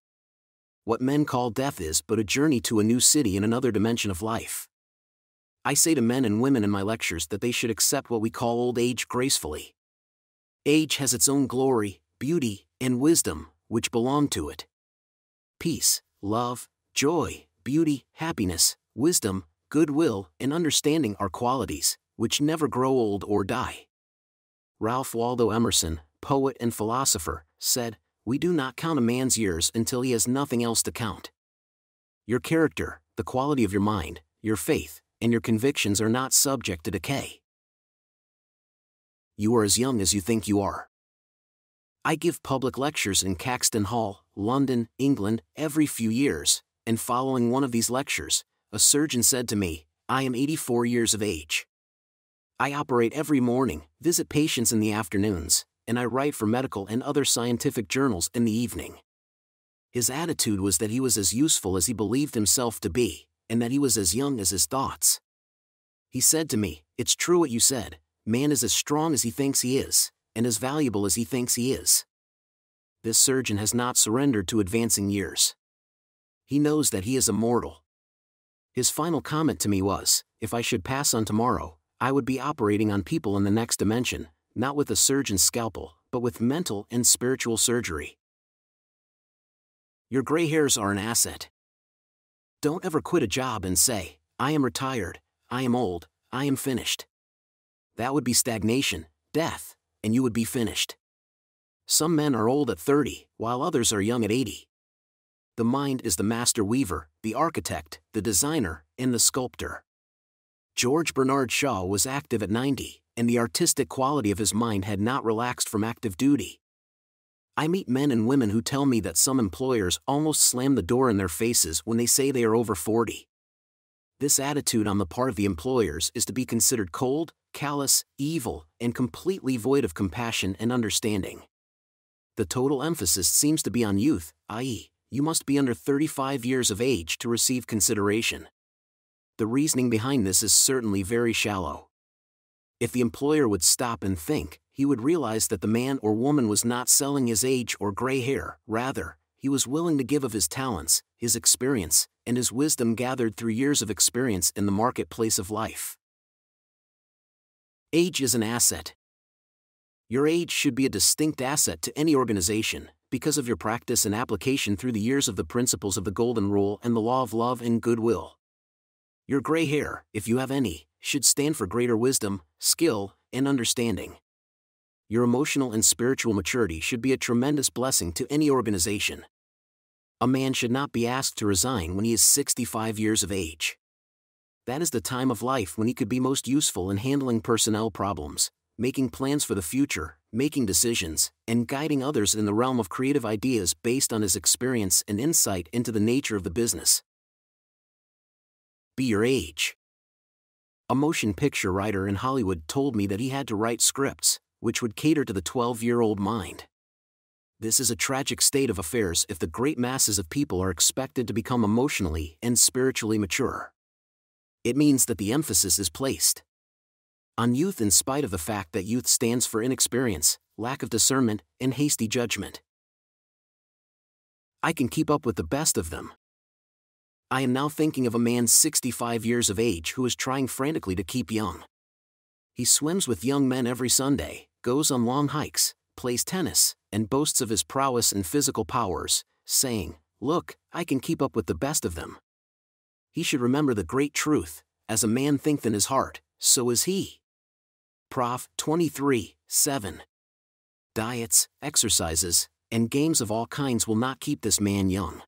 What men call death is but a journey to a new city in another dimension of life. I say to men and women in my lectures that they should accept what we call old age gracefully. Age has its own glory, beauty, and wisdom, which belong to it. Peace, love, joy, beauty, happiness, wisdom, goodwill, and understanding are qualities, which never grow old or die. Ralph Waldo Emerson, poet and philosopher, said, We do not count a man's years until he has nothing else to count. Your character, the quality of your mind, your faith, and your convictions are not subject to decay. You are as young as you think you are. I give public lectures in Caxton Hall, London, England, every few years, and following one of these lectures, a surgeon said to me, I am 84 years of age. I operate every morning, visit patients in the afternoons, and I write for medical and other scientific journals in the evening. His attitude was that he was as useful as he believed himself to be, and that he was as young as his thoughts. He said to me, It's true what you said, man is as strong as he thinks he is, and as valuable as he thinks he is. This surgeon has not surrendered to advancing years. He knows that he is immortal. His final comment to me was if I should pass on tomorrow, I would be operating on people in the next dimension, not with a surgeon's scalpel, but with mental and spiritual surgery. Your gray hairs are an asset. Don't ever quit a job and say, I am retired, I am old, I am finished. That would be stagnation, death, and you would be finished. Some men are old at 30, while others are young at 80. the mind is the master weaver, the architect, the designer, and the sculptor. George Bernard Shaw was active at 90, and the artistic quality of his mind had not relaxed from active duty. I meet men and women who tell me that some employers almost slam the door in their faces when they say they are over 40. This attitude on the part of the employers is to be considered cold, callous, evil, and completely void of compassion and understanding. The total emphasis seems to be on youth, i.e., you must be under 35 years of age to receive consideration. The reasoning behind this is certainly very shallow. If the employer would stop and think, he would realize that the man or woman was not selling his age or gray hair, rather, he was willing to give of his talents, his experience, and his wisdom gathered through years of experience in the marketplace of life. Age is an asset. Your age should be a distinct asset to any organization, because of your practice and application through the years of the principles of the Golden Rule and the law of love and goodwill. Your gray hair, if you have any, should stand for greater wisdom, skill, and understanding. Your emotional and spiritual maturity should be a tremendous blessing to any organization. A man should not be asked to resign when he is 65 years of age. That is the time of life when he could be most useful in handling personnel problems, making plans for the future, making decisions, and guiding others in the realm of creative ideas based on his experience and insight into the nature of the business. Be your age. A motion picture writer in Hollywood told me that he had to write scripts, which would cater to the 12 year old mind. This is a tragic state of affairs if the great masses of people are expected to become emotionally and spiritually mature. It means that the emphasis is placed on youth in spite of the fact that youth stands for inexperience, lack of discernment, and hasty judgment. I can keep up with the best of them. I am now thinking of a man 65 years of age who is trying frantically to keep young. He swims with young men every Sunday, goes on long hikes, plays tennis, and boasts of his prowess and physical powers, saying, Look, I can keep up with the best of them. He should remember the great truth as a man thinketh in his heart, so is he. Prof. 23, 7. Diets, exercises, and games of all kinds will not keep this man young.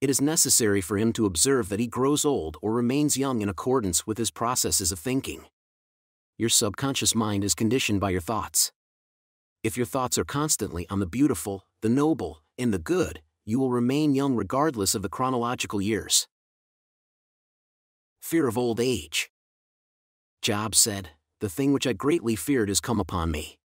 It is necessary for him to observe that he grows old or remains young in accordance with his processes of thinking. Your subconscious mind is conditioned by your thoughts. If your thoughts are constantly on the beautiful, the noble, and the good, you will remain young regardless of the chronological years. Fear of old age. Job said, the thing which I greatly feared has come upon me.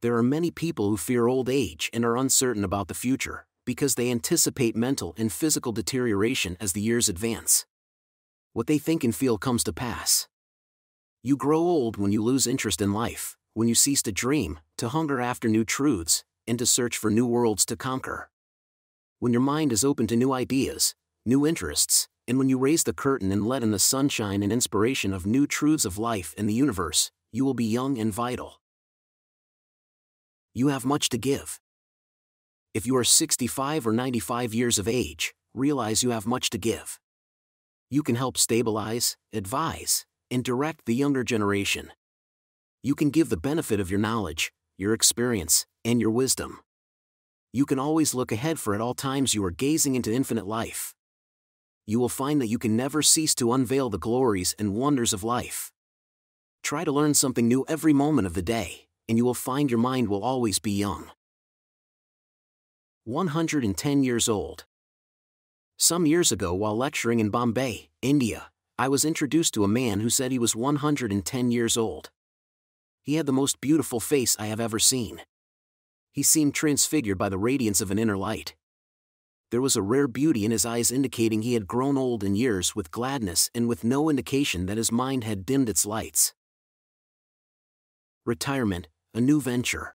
There are many people who fear old age and are uncertain about the future, because they anticipate mental and physical deterioration as the years advance. What they think and feel comes to pass. You grow old when you lose interest in life, when you cease to dream, to hunger after new truths, and to search for new worlds to conquer. When your mind is open to new ideas, new interests, and when you raise the curtain and let in the sunshine and inspiration of new truths of life and the universe, you will be young and vital. You have much to give. If you are 65 or 95 years of age, realize you have much to give. You can help stabilize, advise, and direct the younger generation. You can give the benefit of your knowledge, your experience, and your wisdom. You can always look ahead for at all times you are gazing into infinite life you will find that you can never cease to unveil the glories and wonders of life. Try to learn something new every moment of the day, and you will find your mind will always be young. 110 years old. Some years ago, while lecturing in Bombay, India, I was introduced to a man who said he was 110 years old. He had the most beautiful face I have ever seen. He seemed transfigured by the radiance of an inner light there was a rare beauty in his eyes indicating he had grown old in years with gladness and with no indication that his mind had dimmed its lights. Retirement, a new venture.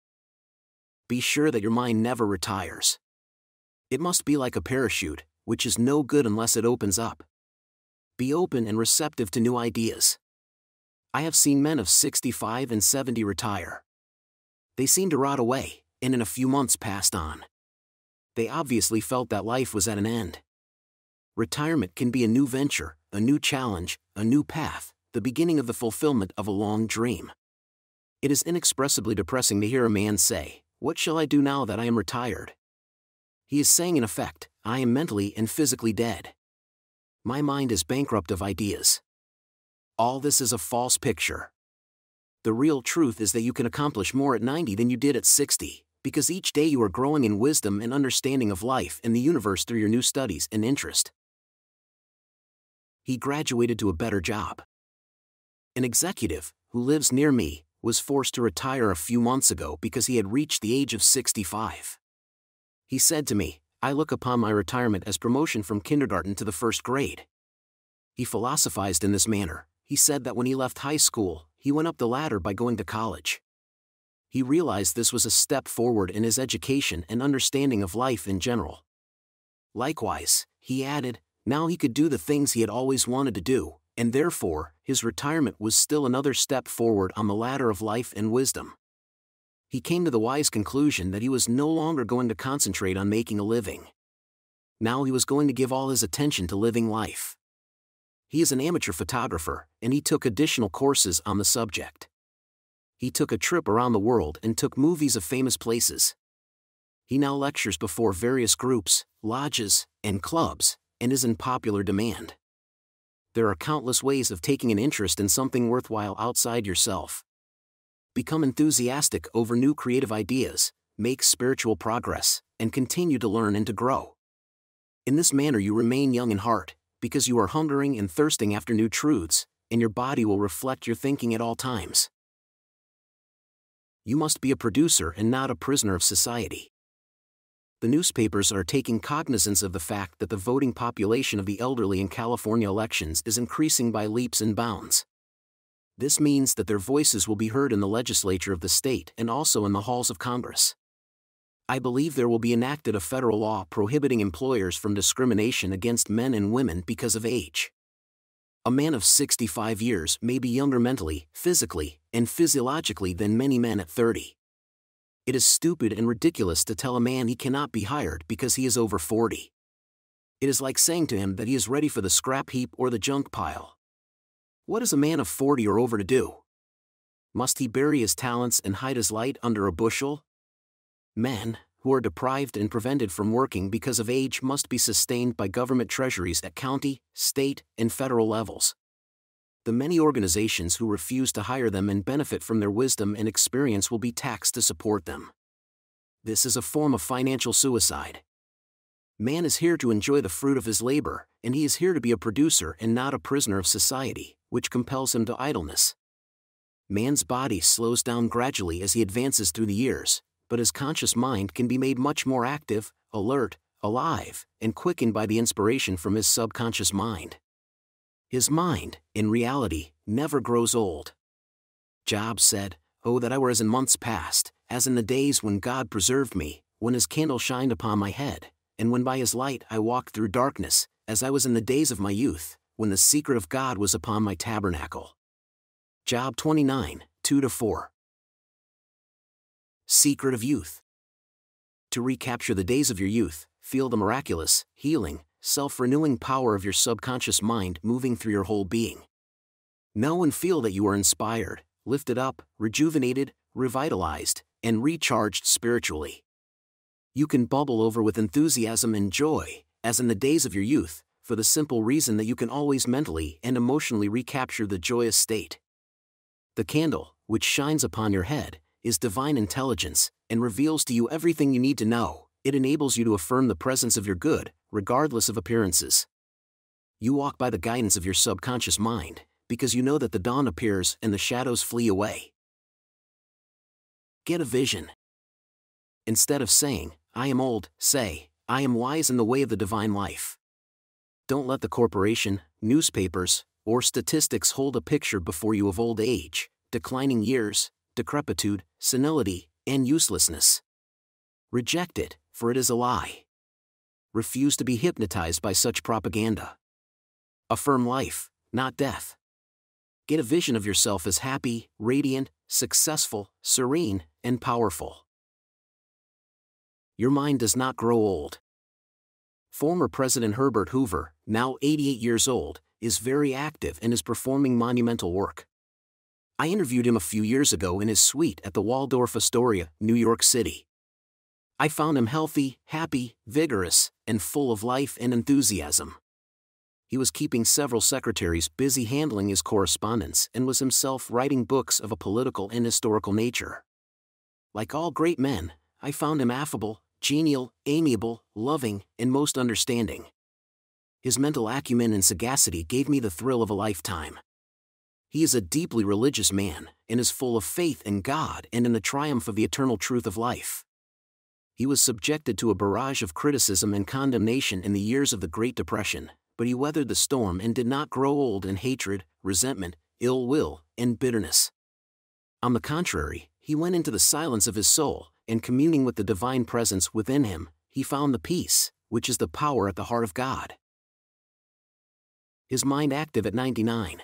Be sure that your mind never retires. It must be like a parachute, which is no good unless it opens up. Be open and receptive to new ideas. I have seen men of 65 and 70 retire. They seem to rot away, and in a few months passed on they obviously felt that life was at an end. Retirement can be a new venture, a new challenge, a new path, the beginning of the fulfillment of a long dream. It is inexpressibly depressing to hear a man say, What shall I do now that I am retired? He is saying, in effect, I am mentally and physically dead. My mind is bankrupt of ideas. All this is a false picture. The real truth is that you can accomplish more at 90 than you did at 60, because each day you are growing in wisdom and understanding of life and the universe through your new studies and interest. He graduated to a better job. An executive, who lives near me, was forced to retire a few months ago because he had reached the age of 65. He said to me, I look upon my retirement as promotion from kindergarten to the first grade. He philosophized in this manner. He said that when he left high school, he went up the ladder by going to college. He realized this was a step forward in his education and understanding of life in general. Likewise, he added, now he could do the things he had always wanted to do, and therefore, his retirement was still another step forward on the ladder of life and wisdom. He came to the wise conclusion that he was no longer going to concentrate on making a living. Now he was going to give all his attention to living life. He is an amateur photographer, and he took additional courses on the subject. He took a trip around the world and took movies of famous places. He now lectures before various groups, lodges, and clubs, and is in popular demand there are countless ways of taking an interest in something worthwhile outside yourself. Become enthusiastic over new creative ideas, make spiritual progress, and continue to learn and to grow. In this manner, you remain young in heart, because you are hungering and thirsting after new truths, and your body will reflect your thinking at all times. You must be a producer and not a prisoner of society the newspapers are taking cognizance of the fact that the voting population of the elderly in California elections is increasing by leaps and bounds. This means that their voices will be heard in the legislature of the state and also in the halls of Congress. I believe there will be enacted a federal law prohibiting employers from discrimination against men and women because of age. A man of 65 years may be younger mentally, physically, and physiologically than many men at 30 it is stupid and ridiculous to tell a man he cannot be hired because he is over 40. It is like saying to him that he is ready for the scrap heap or the junk pile. What is a man of 40 or over to do? Must he bury his talents and hide his light under a bushel? Men, who are deprived and prevented from working because of age must be sustained by government treasuries at county, state, and federal levels the many organizations who refuse to hire them and benefit from their wisdom and experience will be taxed to support them. This is a form of financial suicide. Man is here to enjoy the fruit of his labor, and he is here to be a producer and not a prisoner of society, which compels him to idleness. Man's body slows down gradually as he advances through the years, but his conscious mind can be made much more active, alert, alive, and quickened by the inspiration from his subconscious mind. His mind, in reality, never grows old. Job said, Oh, that I were as in months past, as in the days when God preserved me, when his candle shined upon my head, and when by his light I walked through darkness, as I was in the days of my youth, when the secret of God was upon my tabernacle. Job 29, 2 4. Secret of Youth. To recapture the days of your youth, feel the miraculous, healing, self renewing power of your subconscious mind moving through your whole being. Know and feel that you are inspired, lifted up, rejuvenated, revitalized, and recharged spiritually. You can bubble over with enthusiasm and joy, as in the days of your youth, for the simple reason that you can always mentally and emotionally recapture the joyous state. The candle, which shines upon your head, is divine intelligence and reveals to you everything you need to know. It enables you to affirm the presence of your good, regardless of appearances. You walk by the guidance of your subconscious mind, because you know that the dawn appears and the shadows flee away. Get a vision. Instead of saying, I am old, say, I am wise in the way of the divine life. Don't let the corporation, newspapers, or statistics hold a picture before you of old age, declining years, decrepitude, senility, and uselessness. Reject it, for it is a lie refuse to be hypnotized by such propaganda. Affirm life, not death. Get a vision of yourself as happy, radiant, successful, serene, and powerful. Your mind does not grow old. Former President Herbert Hoover, now 88 years old, is very active and is performing monumental work. I interviewed him a few years ago in his suite at the Waldorf Astoria, New York City. I found him healthy, happy, vigorous, and full of life and enthusiasm. He was keeping several secretaries busy handling his correspondence and was himself writing books of a political and historical nature. Like all great men, I found him affable, genial, amiable, loving, and most understanding. His mental acumen and sagacity gave me the thrill of a lifetime. He is a deeply religious man, and is full of faith in God and in the triumph of the eternal truth of life. He was subjected to a barrage of criticism and condemnation in the years of the Great Depression, but he weathered the storm and did not grow old in hatred, resentment, ill will, and bitterness. On the contrary, he went into the silence of his soul, and communing with the divine presence within him, he found the peace, which is the power at the heart of God. His mind active at 99.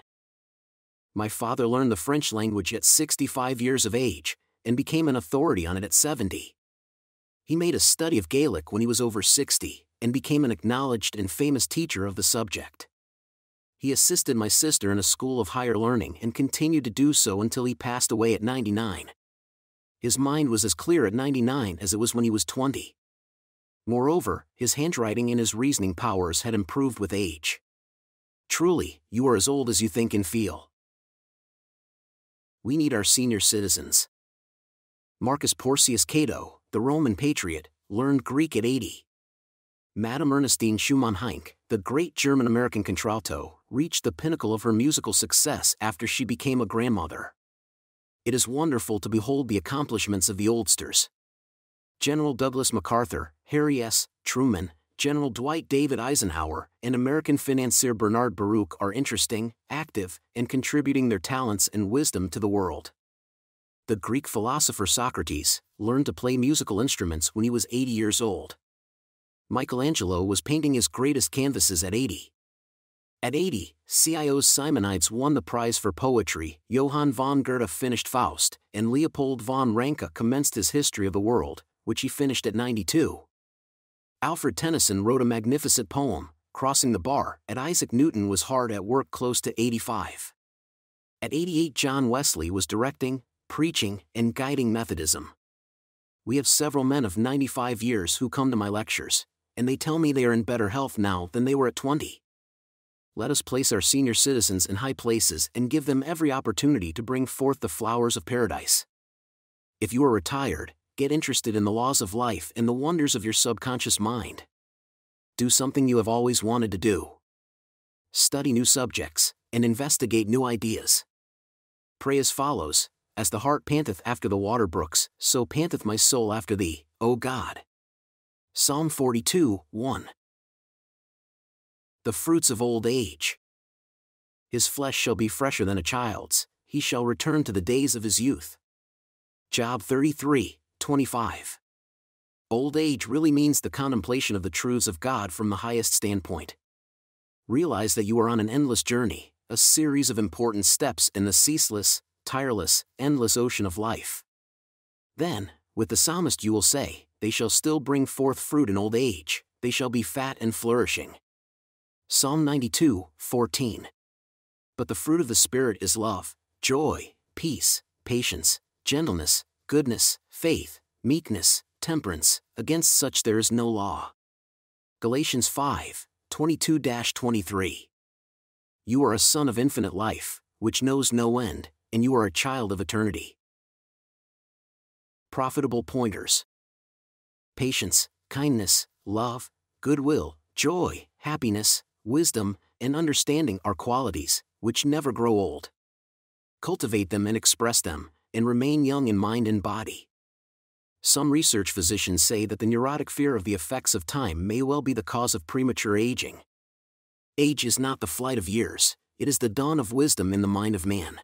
My father learned the French language at 65 years of age, and became an authority on it at 70. He made a study of Gaelic when he was over 60, and became an acknowledged and famous teacher of the subject. He assisted my sister in a school of higher learning and continued to do so until he passed away at 99. His mind was as clear at 99 as it was when he was 20. Moreover, his handwriting and his reasoning powers had improved with age. Truly, you are as old as you think and feel. We need our senior citizens. Marcus Porcius Cato, the Roman patriot, learned Greek at 80. Madame Ernestine Schumann Heink, the great German American contralto, reached the pinnacle of her musical success after she became a grandmother. It is wonderful to behold the accomplishments of the oldsters. General Douglas MacArthur, Harry S. Truman, General Dwight David Eisenhower, and American financier Bernard Baruch are interesting, active, and contributing their talents and wisdom to the world. The Greek philosopher Socrates learned to play musical instruments when he was 80 years old. Michelangelo was painting his greatest canvases at 80. At 80, Ceos' Simonides won the prize for poetry, Johann von Goethe finished Faust, and Leopold von Ranke commenced his History of the World, which he finished at 92. Alfred Tennyson wrote a magnificent poem, Crossing the Bar, at Isaac Newton was hard at work close to 85. At 88 John Wesley was directing, preaching, and guiding Methodism. We have several men of 95 years who come to my lectures, and they tell me they are in better health now than they were at 20. Let us place our senior citizens in high places and give them every opportunity to bring forth the flowers of paradise. If you are retired, get interested in the laws of life and the wonders of your subconscious mind. Do something you have always wanted to do. Study new subjects and investigate new ideas. Pray as follows As the hart panteth after the water brooks, so panteth my soul after thee, O God. Psalm 42, 1. The fruits of old age. His flesh shall be fresher than a child's, he shall return to the days of his youth. Job 33, 25. Old age really means the contemplation of the truths of God from the highest standpoint. Realize that you are on an endless journey, a series of important steps in the ceaseless, tireless, endless ocean of life. Then, with the psalmist, you will say, they shall still bring forth fruit in old age, they shall be fat and flourishing. Psalm 92, 14. But the fruit of the Spirit is love, joy, peace, patience, gentleness, goodness, faith, meekness, temperance, against such there is no law. Galatians 5, 22 23. You are a son of infinite life, which knows no end, and you are a child of eternity. Profitable pointers patience, kindness, love, goodwill, joy, happiness, wisdom, and understanding are qualities which never grow old. Cultivate them and express them, and remain young in mind and body. Some research physicians say that the neurotic fear of the effects of time may well be the cause of premature aging. Age is not the flight of years, it is the dawn of wisdom in the mind of man.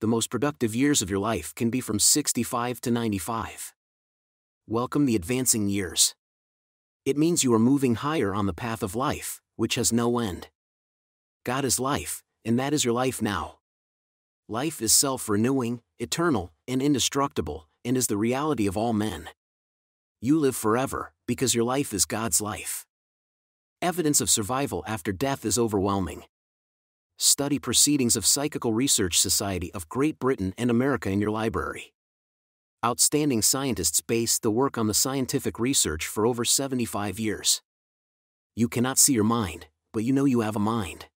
The most productive years of your life can be from 65 to 95 welcome the advancing years. It means you are moving higher on the path of life, which has no end. God is life, and that is your life now. Life is self renewing, eternal, and indestructible, and is the reality of all men. You live forever, because your life is God's life. Evidence of survival after death is overwhelming. Study Proceedings of Psychical Research Society of Great Britain and America in your library. Outstanding scientists base the work on the scientific research for over 75 years. You cannot see your mind, but you know you have a mind.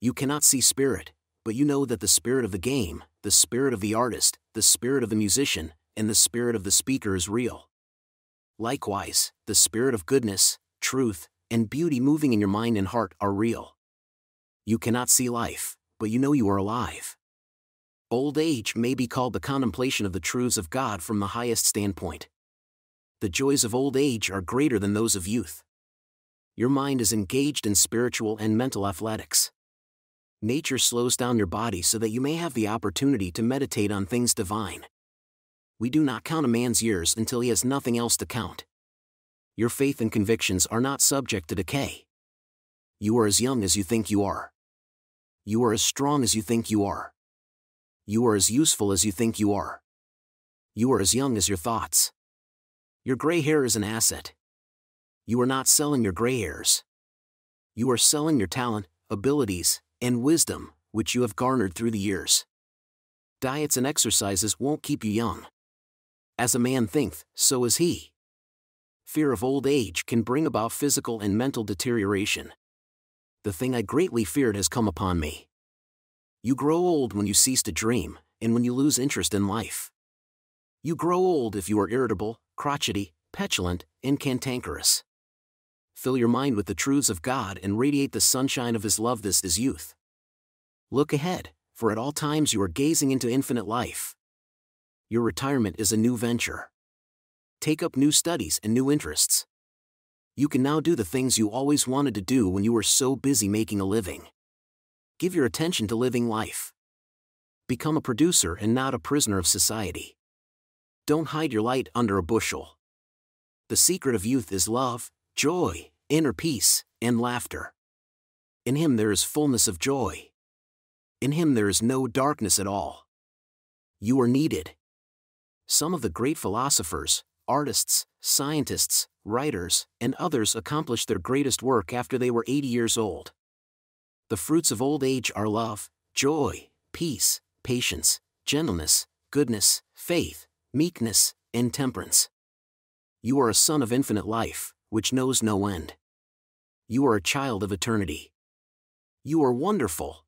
You cannot see spirit, but you know that the spirit of the game, the spirit of the artist, the spirit of the musician, and the spirit of the speaker is real. Likewise, the spirit of goodness, truth, and beauty moving in your mind and heart are real. You cannot see life, but you know you are alive. Old age may be called the contemplation of the truths of God from the highest standpoint. The joys of old age are greater than those of youth. Your mind is engaged in spiritual and mental athletics. Nature slows down your body so that you may have the opportunity to meditate on things divine. We do not count a man's years until he has nothing else to count. Your faith and convictions are not subject to decay. You are as young as you think you are. You are as strong as you think you are. You are as useful as you think you are. You are as young as your thoughts. Your gray hair is an asset. You are not selling your gray hairs. You are selling your talent, abilities, and wisdom, which you have garnered through the years. Diets and exercises won't keep you young. As a man thinketh, so is he. Fear of old age can bring about physical and mental deterioration. The thing I greatly feared has come upon me. You grow old when you cease to dream, and when you lose interest in life. You grow old if you are irritable, crotchety, petulant, and cantankerous. Fill your mind with the truths of God and radiate the sunshine of His love. This is youth. Look ahead, for at all times you are gazing into infinite life. Your retirement is a new venture. Take up new studies and new interests. You can now do the things you always wanted to do when you were so busy making a living. Give your attention to living life. Become a producer and not a prisoner of society. Don't hide your light under a bushel. The secret of youth is love, joy, inner peace, and laughter. In Him there is fullness of joy. In Him there is no darkness at all. You are needed. Some of the great philosophers, artists, scientists, writers, and others accomplished their greatest work after they were 80 years old. The fruits of old age are love, joy, peace, patience, gentleness, goodness, faith, meekness, and temperance. You are a son of infinite life, which knows no end. You are a child of eternity. You are wonderful.